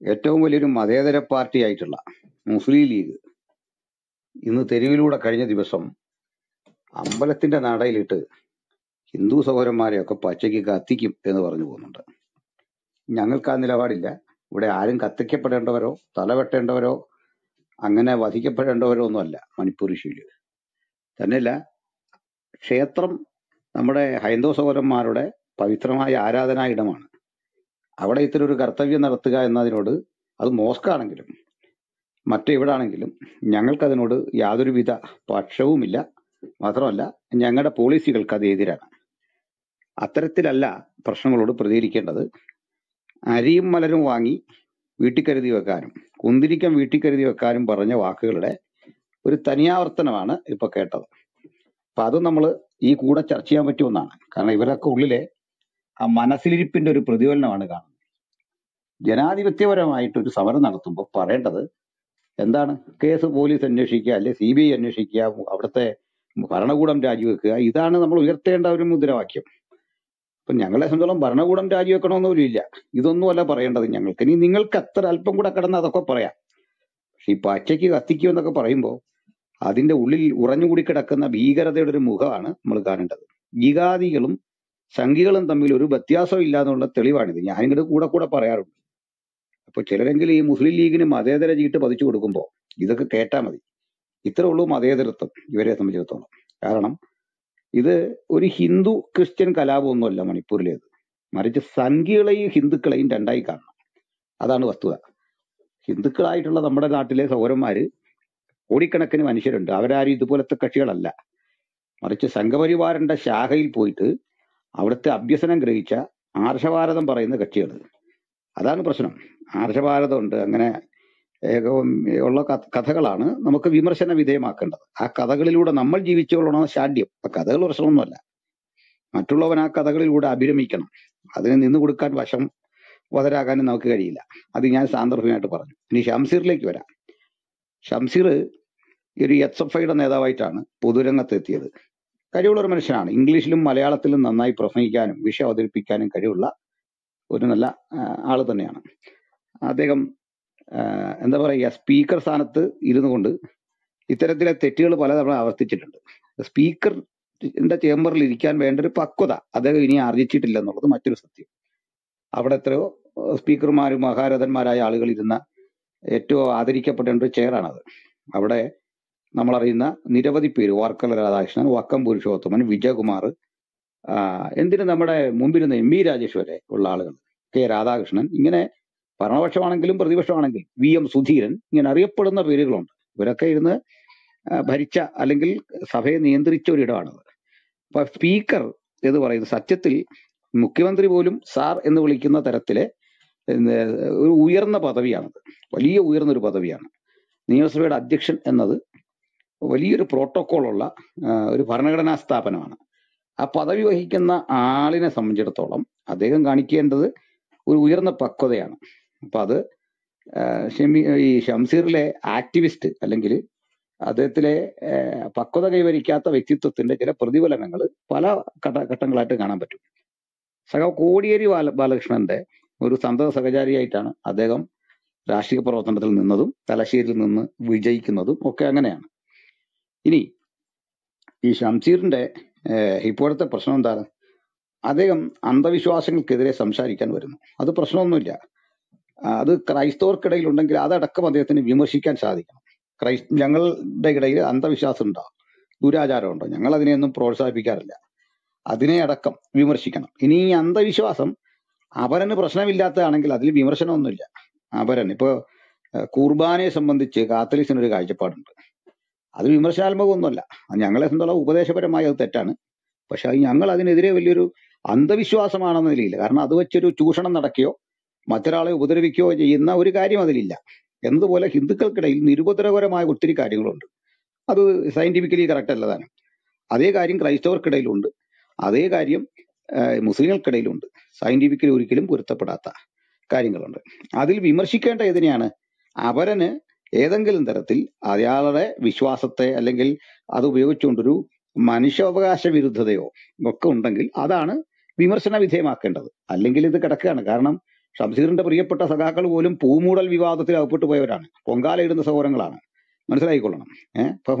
ഏറ്റവും വലിയൊരു മതേതര പാർട്ടിയായിട്ടുള്ള മുസ്ലിം ലീഗ് ഇന്ന് തെരുവിലൂടെ കഴിഞ്ഞ ദിവസം അമ്പലത്തിന്റെ നടയിലിട്ട് ഹിന്ദു സഹോദരന്മാരെ ഒക്കെ പച്ചയ്ക്ക് കത്തിക്കും എന്ന് പറഞ്ഞു പോകുന്നുണ്ട്. ഞങ്ങൾക്ക് ആ നിലപാടില്ല. ഇവിടെ ആരും കത്തിക്കപ്പെടേണ്ടവരോ തലവെട്ടേണ്ടവരോ അങ്ങനെ വധിക്കപ്പെടേണ്ടവരോ ഒന്നുമല്ല മണിപ്പൂർ ഇഷ്യൂൽ തന്നെയല്ല ക്ഷേത്രം നമ്മുടെ ഹൈന്ദവ സഹോദരന്മാരുടെ പവിത്രമായ ആരാധനാ ഇടമാണ്. അവിടെ ഇത്തരം ഒരു കർത്തവ്യം നടത്തുക എന്നതിനോട് അത് മോസ്കാണെങ്കിലും മറ്റെവിടാണെങ്കിലും ഞങ്ങൾക്കതിനോട് യാതൊരുവിധ പക്ഷവുമില്ല. മാത്രമല്ല ഞങ്ങളുടെ പോളിസികൾക്ക് അത് എതിരാണ്. അത്തരത്തിലല്ല പ്രശ്നങ്ങളോട് പ്രതികരിക്കേണ്ടത്. അരിയും മലരും വാങ്ങി വീട്ടിൽ കരുതി വെക്കാനും കുന്തിരിക്കം വീട്ടിൽ കരുതി വെക്കാനും പറഞ്ഞ വാക്കുകളുടെ ഒരു തനിയാവർത്തനമാണ് ഇപ്പൊ കേട്ടത്. അപ്പൊ അത് നമ്മൾ ഈ കൂടെ ചർച്ച ചെയ്യാൻ പറ്റുമെന്നാണ്. കാരണം ഇവരൊക്കെ ഉള്ളിലെ ആ മനസ്സിലിരിപ്പിന്റെ ഒരു പ്രതിഫലനമാണ് കാണുന്നത്. ജനാധിപത്യപരമായിട്ട് ഒരു സമരം നടത്തുമ്പോൾ പറയേണ്ടത് എന്താണ്? കേസ് പോലീസ് അന്വേഷിക്കുക അല്ലെ സി ബി ഐ അന്വേഷിക്കുക അവിടുത്തെ ഭരണകൂടം രാജിവെക്കുക ഇതാണ് നമ്മൾ ഉയർത്തേണ്ട ഒരു മുദ്രാവാക്യം. അപ്പൊ ഞങ്ങളെ സംബന്ധിച്ചോളം ഭരണകൂടം ഇല്ല ഇതൊന്നുമല്ല പറയേണ്ടത് ഞങ്ങൾക്ക്. ഇനി നിങ്ങൾക്ക് അത്ര അല്പം കൂടെ കടന്ന് അതൊക്കെ പറയാം. പക്ഷെ ഈ പച്ചയ്ക്ക് കത്തിക്കും എന്നൊക്കെ പറയുമ്പോൾ അതിന്റെ ഉള്ളിൽ ഉറഞ്ഞുകൂടി കിടക്കുന്ന ഭീകരതയുടെ ഒരു മുഖമാണ് നമ്മൾ കാണേണ്ടത്. ഗീകാദികളും സംഘികളും തമ്മിൽ ഒരു വ്യത്യാസം ഇല്ല എന്നുള്ള തെളിവാണിത്. ഞാനിങ്ങോട്ട് കൂടെ കൂടെ പറയാറുണ്ട്. അപ്പൊ ചിലരെങ്കിലും ഈ മുസ്ലിം ലീഗിന് മതേതര ചീട്ട് പതിച്ചു കൊടുക്കുമ്പോൾ ഇതൊക്കെ കേട്ടാ മതി. ഇത്രേ ഉള്ളൂ മതേതരത്വം ഇവരെ സംബന്ധിച്ചിടത്തോളം. കാരണം ഇത് ഒരു ഹിന്ദു ക്രിസ്ത്യൻ കലാപമൊന്നുമല്ല മണിപ്പൂരിലേത്. മറിച്ച് സംഘികളെയും ഹിന്ദുക്കളെയും രണ്ടായി കാണണം. അതാണ് വസ്തുത. ഹിന്ദുക്കളായിട്ടുള്ള നമ്മുടെ നാട്ടിലെ സൗരന്മാർ കോടിക്കണക്കിന് മനുഷ്യരുണ്ട്. അവരാരും ഇതുപോലത്തെ കക്ഷികളല്ല. മറിച്ച് സംഘപരിവാറിന്റെ ശാഖയിൽ പോയിട്ട് അവിടുത്തെ അഭ്യസനം ഗ്രഹിച്ച ആർഷഭാരതം പറയുന്ന കക്ഷികൾ അതാണ് പ്രശ്നം. ആർഷഭാരതമുണ്ട് അങ്ങനെ ഉള്ള കഥകളാണ് നമുക്ക് വിമർശന വിധേയമാക്കേണ്ടത്. ആ കഥകളിലൂടെ നമ്മൾ ജീവിച്ചുകൊള്ളണം ശാഠ്യം? ആ കഥകൾ പ്രശ്നമൊന്നുമല്ല. മറ്റുള്ളവൻ ആ കഥകളിലൂടെ അഭിരമിക്കണം. അതിന് നിന്ന് കൊടുക്കാൻ വശം വതരാകാനും നമുക്ക് കഴിയില്ല. അത് ഞാൻ സാന്ദർഭികമായിട്ട് പറഞ്ഞു. ഇനി ഷംസീറിലേക്ക് വരാം. ഷംസീർ ഒരു എച്ച് എഫ് ഐയുടെ നേതാവായിട്ടാണ് പൊതുരംഗത്തെത്തിയത്. കഴിവുള്ള ഒരു മനുഷ്യനാണ്. ഇംഗ്ലീഷിലും മലയാളത്തിലും നന്നായി പ്രസംഗിക്കാനും വിഷയം അവതരിപ്പിക്കാനും കഴിവുള്ള ഒരു നല്ല ആൾ തന്നെയാണ്. അദ്ദേഹം എന്താ പറയുക സ്പീക്കർ സ്ഥാനത്ത് ഇരുന്നു കൊണ്ട് ഇത്തരത്തിലെ തെറ്റുകൾ പലതവണ ആവർത്തിച്ചിട്ടുണ്ട്. സ്പീക്കർ ചേംബറിൽ ഇരിക്കാൻ വേണ്ട ഒരു പക്വത അദ്ദേഹം ഇനി ആർജിച്ചിട്ടില്ല എന്നുള്ളത് മറ്റൊരു സത്യം. അവിടെ എത്രയോ സ്പീക്കർമാരും മഹാരഥന്മാരായ ആളുകൾ ഇരുന്ന ഏറ്റവും ആദരിക്കപ്പെടേണ്ട ഒരു ചെയറാണത്. അവിടെ നമ്മളറിയുന്ന നിരവധി പേര് വാർക്കല രാധാകൃഷ്ണൻ വക്കം പുരുഷോത്തമൻ വിജയകുമാർ എന്തിനു എന്തിന് നമ്മുടെ മുമ്പിരുന്ന എം വി രാജേഷ് വരെ ഉള്ള ആളുകൾ കെ രാധാകൃഷ്ണൻ ഇങ്ങനെ ഭരണപക്ഷമാണെങ്കിലും പ്രതിപക്ഷമാണെങ്കിലും വി എം സുധീരൻ ഇങ്ങനെ അറിയപ്പെടുന്ന പേരുകളുണ്ട്. ഇവരൊക്കെ ഇരുന്ന് ഭരിച്ച അല്ലെങ്കിൽ സഭയെ നിയന്ത്രിച്ച ഒരിടമാണത് അപ്പൊ സ്പീക്കർ എന്ന് പറയുന്നത് സത്യത്തിൽ മുഖ്യമന്ത്രി പോലും സാർ എന്ന് വിളിക്കുന്ന തരത്തിലെ ഒരു ഉയർന്ന പദവിയാണത്. വലിയ ഉയർന്ന ഒരു പദവിയാണ്. നിയമസഭയുടെ അധ്യക്ഷൻ എന്നത് വലിയൊരു പ്രോട്ടോകോൾ ഉള്ള ഒരു ഭരണഘടനാ സ്ഥാപനമാണ്. ആ പദവി വഹിക്കുന്ന ആളിനെ സംബന്ധിച്ചിടത്തോളം അദ്ദേഹം കാണിക്കേണ്ടത് ഒരു ഉയർന്ന പക്വതയാണ്. അപ്പൊ അത് ഷമി ഈ ഷംസീറിലെ ആക്ടിവിസ്റ്റ് അല്ലെങ്കിൽ അദ്ദേഹത്തിലെ പക്വത കൈവരിക്കാത്ത വ്യക്തിത്വത്തിന്റെ ചില പ്രതിഫലനങ്ങൾ പല ഘട്ട ഘട്ടങ്ങളായിട്ട് കാണാൻ പറ്റും. സഖാവ് കോടിയേരി ബാല ബാലകൃഷ്ണന്റെ ഒരു സന്തത സഹചാരിയായിട്ടാണ് അദ്ദേഹം രാഷ്ട്രീയ പ്രവർത്തനത്തിൽ നിന്നതും തലശ്ശേരിയിൽ നിന്ന് വിജയിക്കുന്നതും ഒക്കെ അങ്ങനെയാണ്. ഇനി ഈ ഷംസീറിന്റെ ഇപ്പോഴത്തെ പ്രശ്നം എന്താണ്? അദ്ദേഹം അന്ധവിശ്വാസങ്ങൾക്കെതിരെ സംസാരിക്കാൻ വരുന്നു. അത് പ്രശ്നമൊന്നുമില്ല. അത് ക്രൈസ്തവർക്കിടയിൽ ഉണ്ടെങ്കിൽ അതടക്കം അദ്ദേഹത്തിന് വിമർശിക്കാൻ സാധിക്കണം. ക്രൈസ്ത ഞങ്ങളുടെ ഇടയിൽ അന്ധവിശ്വാസം ഉണ്ടോ? ദുരാചാരമുണ്ടോ ഞങ്ങൾ അതിനെയൊന്നും പ്രോത്സാഹിപ്പിക്കാറില്ല. അതിനെ അടക്കം വിമർശിക്കണം. ഇനി ഈ അന്ധവിശ്വാസം അപരന് പ്രശ്നമില്ലാത്തതാണെങ്കിൽ അതിൽ വിമർശനമൊന്നുമില്ല. അപരൻ ഇപ്പോ കുർബാനയെ സംബന്ധിച്ച് കാത്തലിക്സിന് ഒരു കാഴ്ചപ്പാടുണ്ട്. അത് വിമർശനാത്മകമൊന്നുമല്ല. ഞങ്ങളെ സംബന്ധിച്ചുള്ള ഉപദേശപരമായി അത് തെറ്റാണ്. പക്ഷെ അത് ഞങ്ങൾ അതിനെതിരെ വലിയൊരു അന്ധവിശ്വാസമാണെന്ന നിലയില്ല കാരണം അത് വെച്ചൊരു ചൂഷണം നടക്കുകയോ മറ്റൊരാളെ ഉപദ്രവിക്കുകയോ ചെയ്യുന്ന ഒരു കാര്യം അതിലില്ല. എന്നതുപോലെ ഹിന്ദുക്കൾക്കിടയിൽ നിരുപദ്രവകരമായ ഒത്തിരി കാര്യങ്ങളുണ്ട്. അത് സയന്റിഫിക്കലി കറക്റ്റ് അല്ലതാണ്. അതേ കാര്യം ക്രൈസ്തവർക്കിടയിലുണ്ട്. അതേ കാര്യം മുസ്ലിങ്ങൾക്കിടയിലുണ്ട്. സയന്റിഫിക്കലി ഒരിക്കലും പൊരുത്തപ്പെടാത്ത കാര്യങ്ങളുണ്ട്. അതിൽ വിമർശിക്കേണ്ട ഏതിനെയാണ്? അവരന് ഏതെങ്കിലും തരത്തിൽ അയാളുടെ വിശ്വാസത്തെ അല്ലെങ്കിൽ അത് ഉപയോഗിച്ചുകൊണ്ടൊരു മനുഷ്യാവകാശ വിരുദ്ധതയോ ഒക്കെ ഉണ്ടെങ്കിൽ അതാണ് വിമർശന വിധേയമാക്കേണ്ടത്. അല്ലെങ്കിൽ ഇത് കിടക്കുകയാണ്. കാരണം ഷംസീറിന്റെ പ്രിയപ്പെട്ട സഖാക്കൾ പോലും പൂമൂടൽ വിവാദത്തിൽ അകപ്പെട്ടു പോയവരാണ്. പൊങ്കാല ഇടുന്ന സഹോദരങ്ങളാണ്. മനസ്സിലായിക്കൊള്ളണം. ഏഹ് ഇപ്പൊ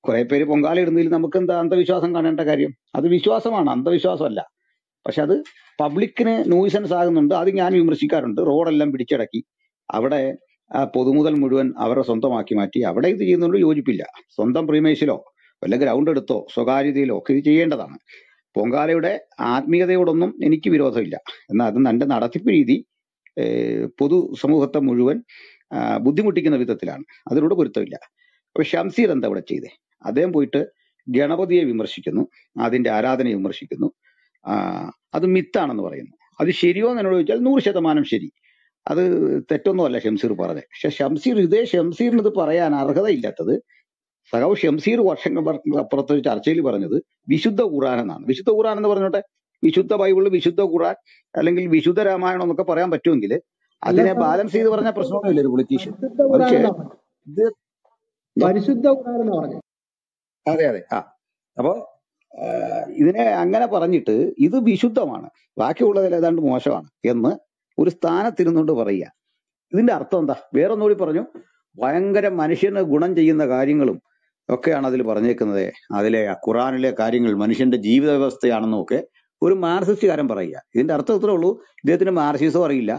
കുറെ പേര് പൊങ്കാല ഇടുന്നതിൽ നമുക്ക് എന്താ അന്ധവിശ്വാസം കാണേണ്ട കാര്യം? അത് വിശ്വാസമാണ്. അന്ധവിശ്വാസമല്ല. പക്ഷെ അത് പബ്ലിക്കിന് ന്യൂസൻസ് ആകുന്നുണ്ട്. അത് ഞാൻ വിമർശിക്കാറുണ്ട്. റോഡെല്ലാം പിടിച്ചടക്കി. അവിടെ ആ പൊതുമുതൽ മുഴുവൻ അവരെ സ്വന്തമാക്കി മാറ്റി. അവിടെ ഇത് ചെയ്യുന്നതുകൊണ്ട് യോജിപ്പില്ല. സ്വന്തം പ്രീമേസിലോ വല്ല ഗ്രൗണ്ട് എടുത്തോ സ്വകാര്യതയിലോ ഒക്കെ ഇത് ചെയ്യേണ്ടതാണ്. പൊങ്കാലയുടെ ആത്മീയതയോടൊന്നും എനിക്ക് വിരോധമില്ല. എന്നാൽ അത് എന്റെ നടത്തിപ്പ് രീതി പൊതു സമൂഹത്തെ മുഴുവൻ ബുദ്ധിമുട്ടിക്കുന്ന വിധത്തിലാണ്. അതിലൂടെ പൊരുത്തമില്ല. അപ്പൊ ഷംസീർ എന്താ ഇവിടെ ചെയ്തേ? അദ്ദേഹം പോയിട്ട് ഗണപതിയെ വിമർശിക്കുന്നു അതിന്റെ ആരാധനയെ വിമർശിക്കുന്നു. അത് മിത്താണെന്ന് പറയുന്നു. അത് ശരിയോ എന്ന് എന്നോട് ചോദിച്ചാൽ നൂറ് ശതമാനം ശരി. അത് തെറ്റൊന്നും അല്ല ഷംസീർ പറഞ്ഞത്. പക്ഷെ ഷംസീർ ഇതേ ഷംസീറിന് ഇത് പറയാൻ അർഹതയില്ലാത്തത് സഖാവ് ഷംസീർ വർഷങ്ങൾ അപ്പുറത്ത് ചർച്ചയിൽ പറഞ്ഞത് വിശുദ്ധ ഖുറാൻ എന്നാണ്. വിശുദ്ധ ഖുറാൻ എന്ന് പറഞ്ഞോട്ടെ വിശുദ്ധ ബൈബിൾ വിശുദ്ധ ഖുറാൻ അല്ലെങ്കിൽ വിശുദ്ധ രാമായണം എന്നൊക്കെ പറയാൻ പറ്റുമെങ്കിൽ അതിനെ ബാലൻസ് ചെയ്ത് പറഞ്ഞ പ്രശ്നമൊന്നുമില്ല ഒരു പൊളിറ്റീഷ്യൻ പറഞ്ഞത് ഇത് പരിശുദ്ധ അതെ അതെ. ആ. അപ്പൊ ഇതിനെ അങ്ങനെ പറഞ്ഞിട്ട് ഇത് വിശുദ്ധമാണ്. ബാക്കിയുള്ളതിൽ ഏതാണ്ട് മോശമാണ് എന്ന് ഒരു സ്ഥാനത്തിരുന്നുകൊണ്ട് പറയുക. ഇതിന്റെ അർത്ഥം എന്താ? വേറൊന്നുകൂടി പറഞ്ഞു. ഭയങ്കര മനുഷ്യന് ഗുണം ചെയ്യുന്ന കാര്യങ്ങളും ഒക്കെയാണ് അതിൽ പറഞ്ഞേക്കുന്നത്. അതിലെ ഖുറാനിലെ കാര്യങ്ങൾ മനുഷ്യന്റെ ജീവിത വ്യവസ്ഥയാണെന്നും ഒക്കെ ഒരു മാർസിസ്റ്റുകാരൻ പറയുക. ഇതിന്റെ അർത്ഥം ഇത്രേ ഉള്ളൂ. ഇദ്ദേഹത്തിന് മാർസിസവും അറിയില്ല.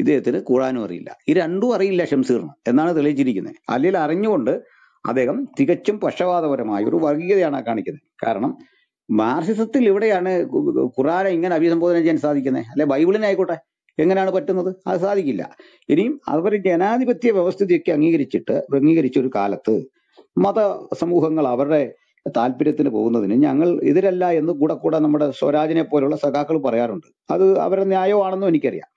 ഇദ്ദേഹത്തിന് ഖുറാനും അറിയില്ല. ഈ രണ്ടും അറിയില്ല ഷംസീറിന് എന്നാണ് തെളിയിച്ചിരിക്കുന്നത്. അല്ലെങ്കിൽ അറിഞ്ഞുകൊണ്ട് അദ്ദേഹം തികച്ചും പക്ഷപാതപരമായ ഒരു വർഗീയതയാണ് കാണിക്കുന്നത്. കാരണം മാർസിസത്തിൽ ഇവിടെയാണ് ഖുറാനെ ഇങ്ങനെ അഭിസംബോധന ചെയ്യാൻ സാധിക്കുന്നത്? അല്ലെ ബൈബിളിനെ ആയിക്കോട്ടെ. എങ്ങനെയാണ് പറ്റുന്നത്? അത് സാധിക്കില്ല. ഇനിയും അവർ ജനാധിപത്യ വ്യവസ്ഥിതിയൊക്കെ അംഗീകരിച്ചിട്ട് അംഗീകരിച്ച ഒരു കാലത്ത് മത സമൂഹങ്ങൾ അവരുടെ താല്പര്യത്തിന് പോകുന്നതിന് ഞങ്ങൾ എതിരല്ല എന്ന് കൂടെ കൂടെ നമ്മുടെ സ്വരാജിനെ പോലുള്ള സഖാക്കൾ പറയാറുണ്ട്. അത് അവരുടെ ന്യായമാണെന്നും എനിക്കറിയാം.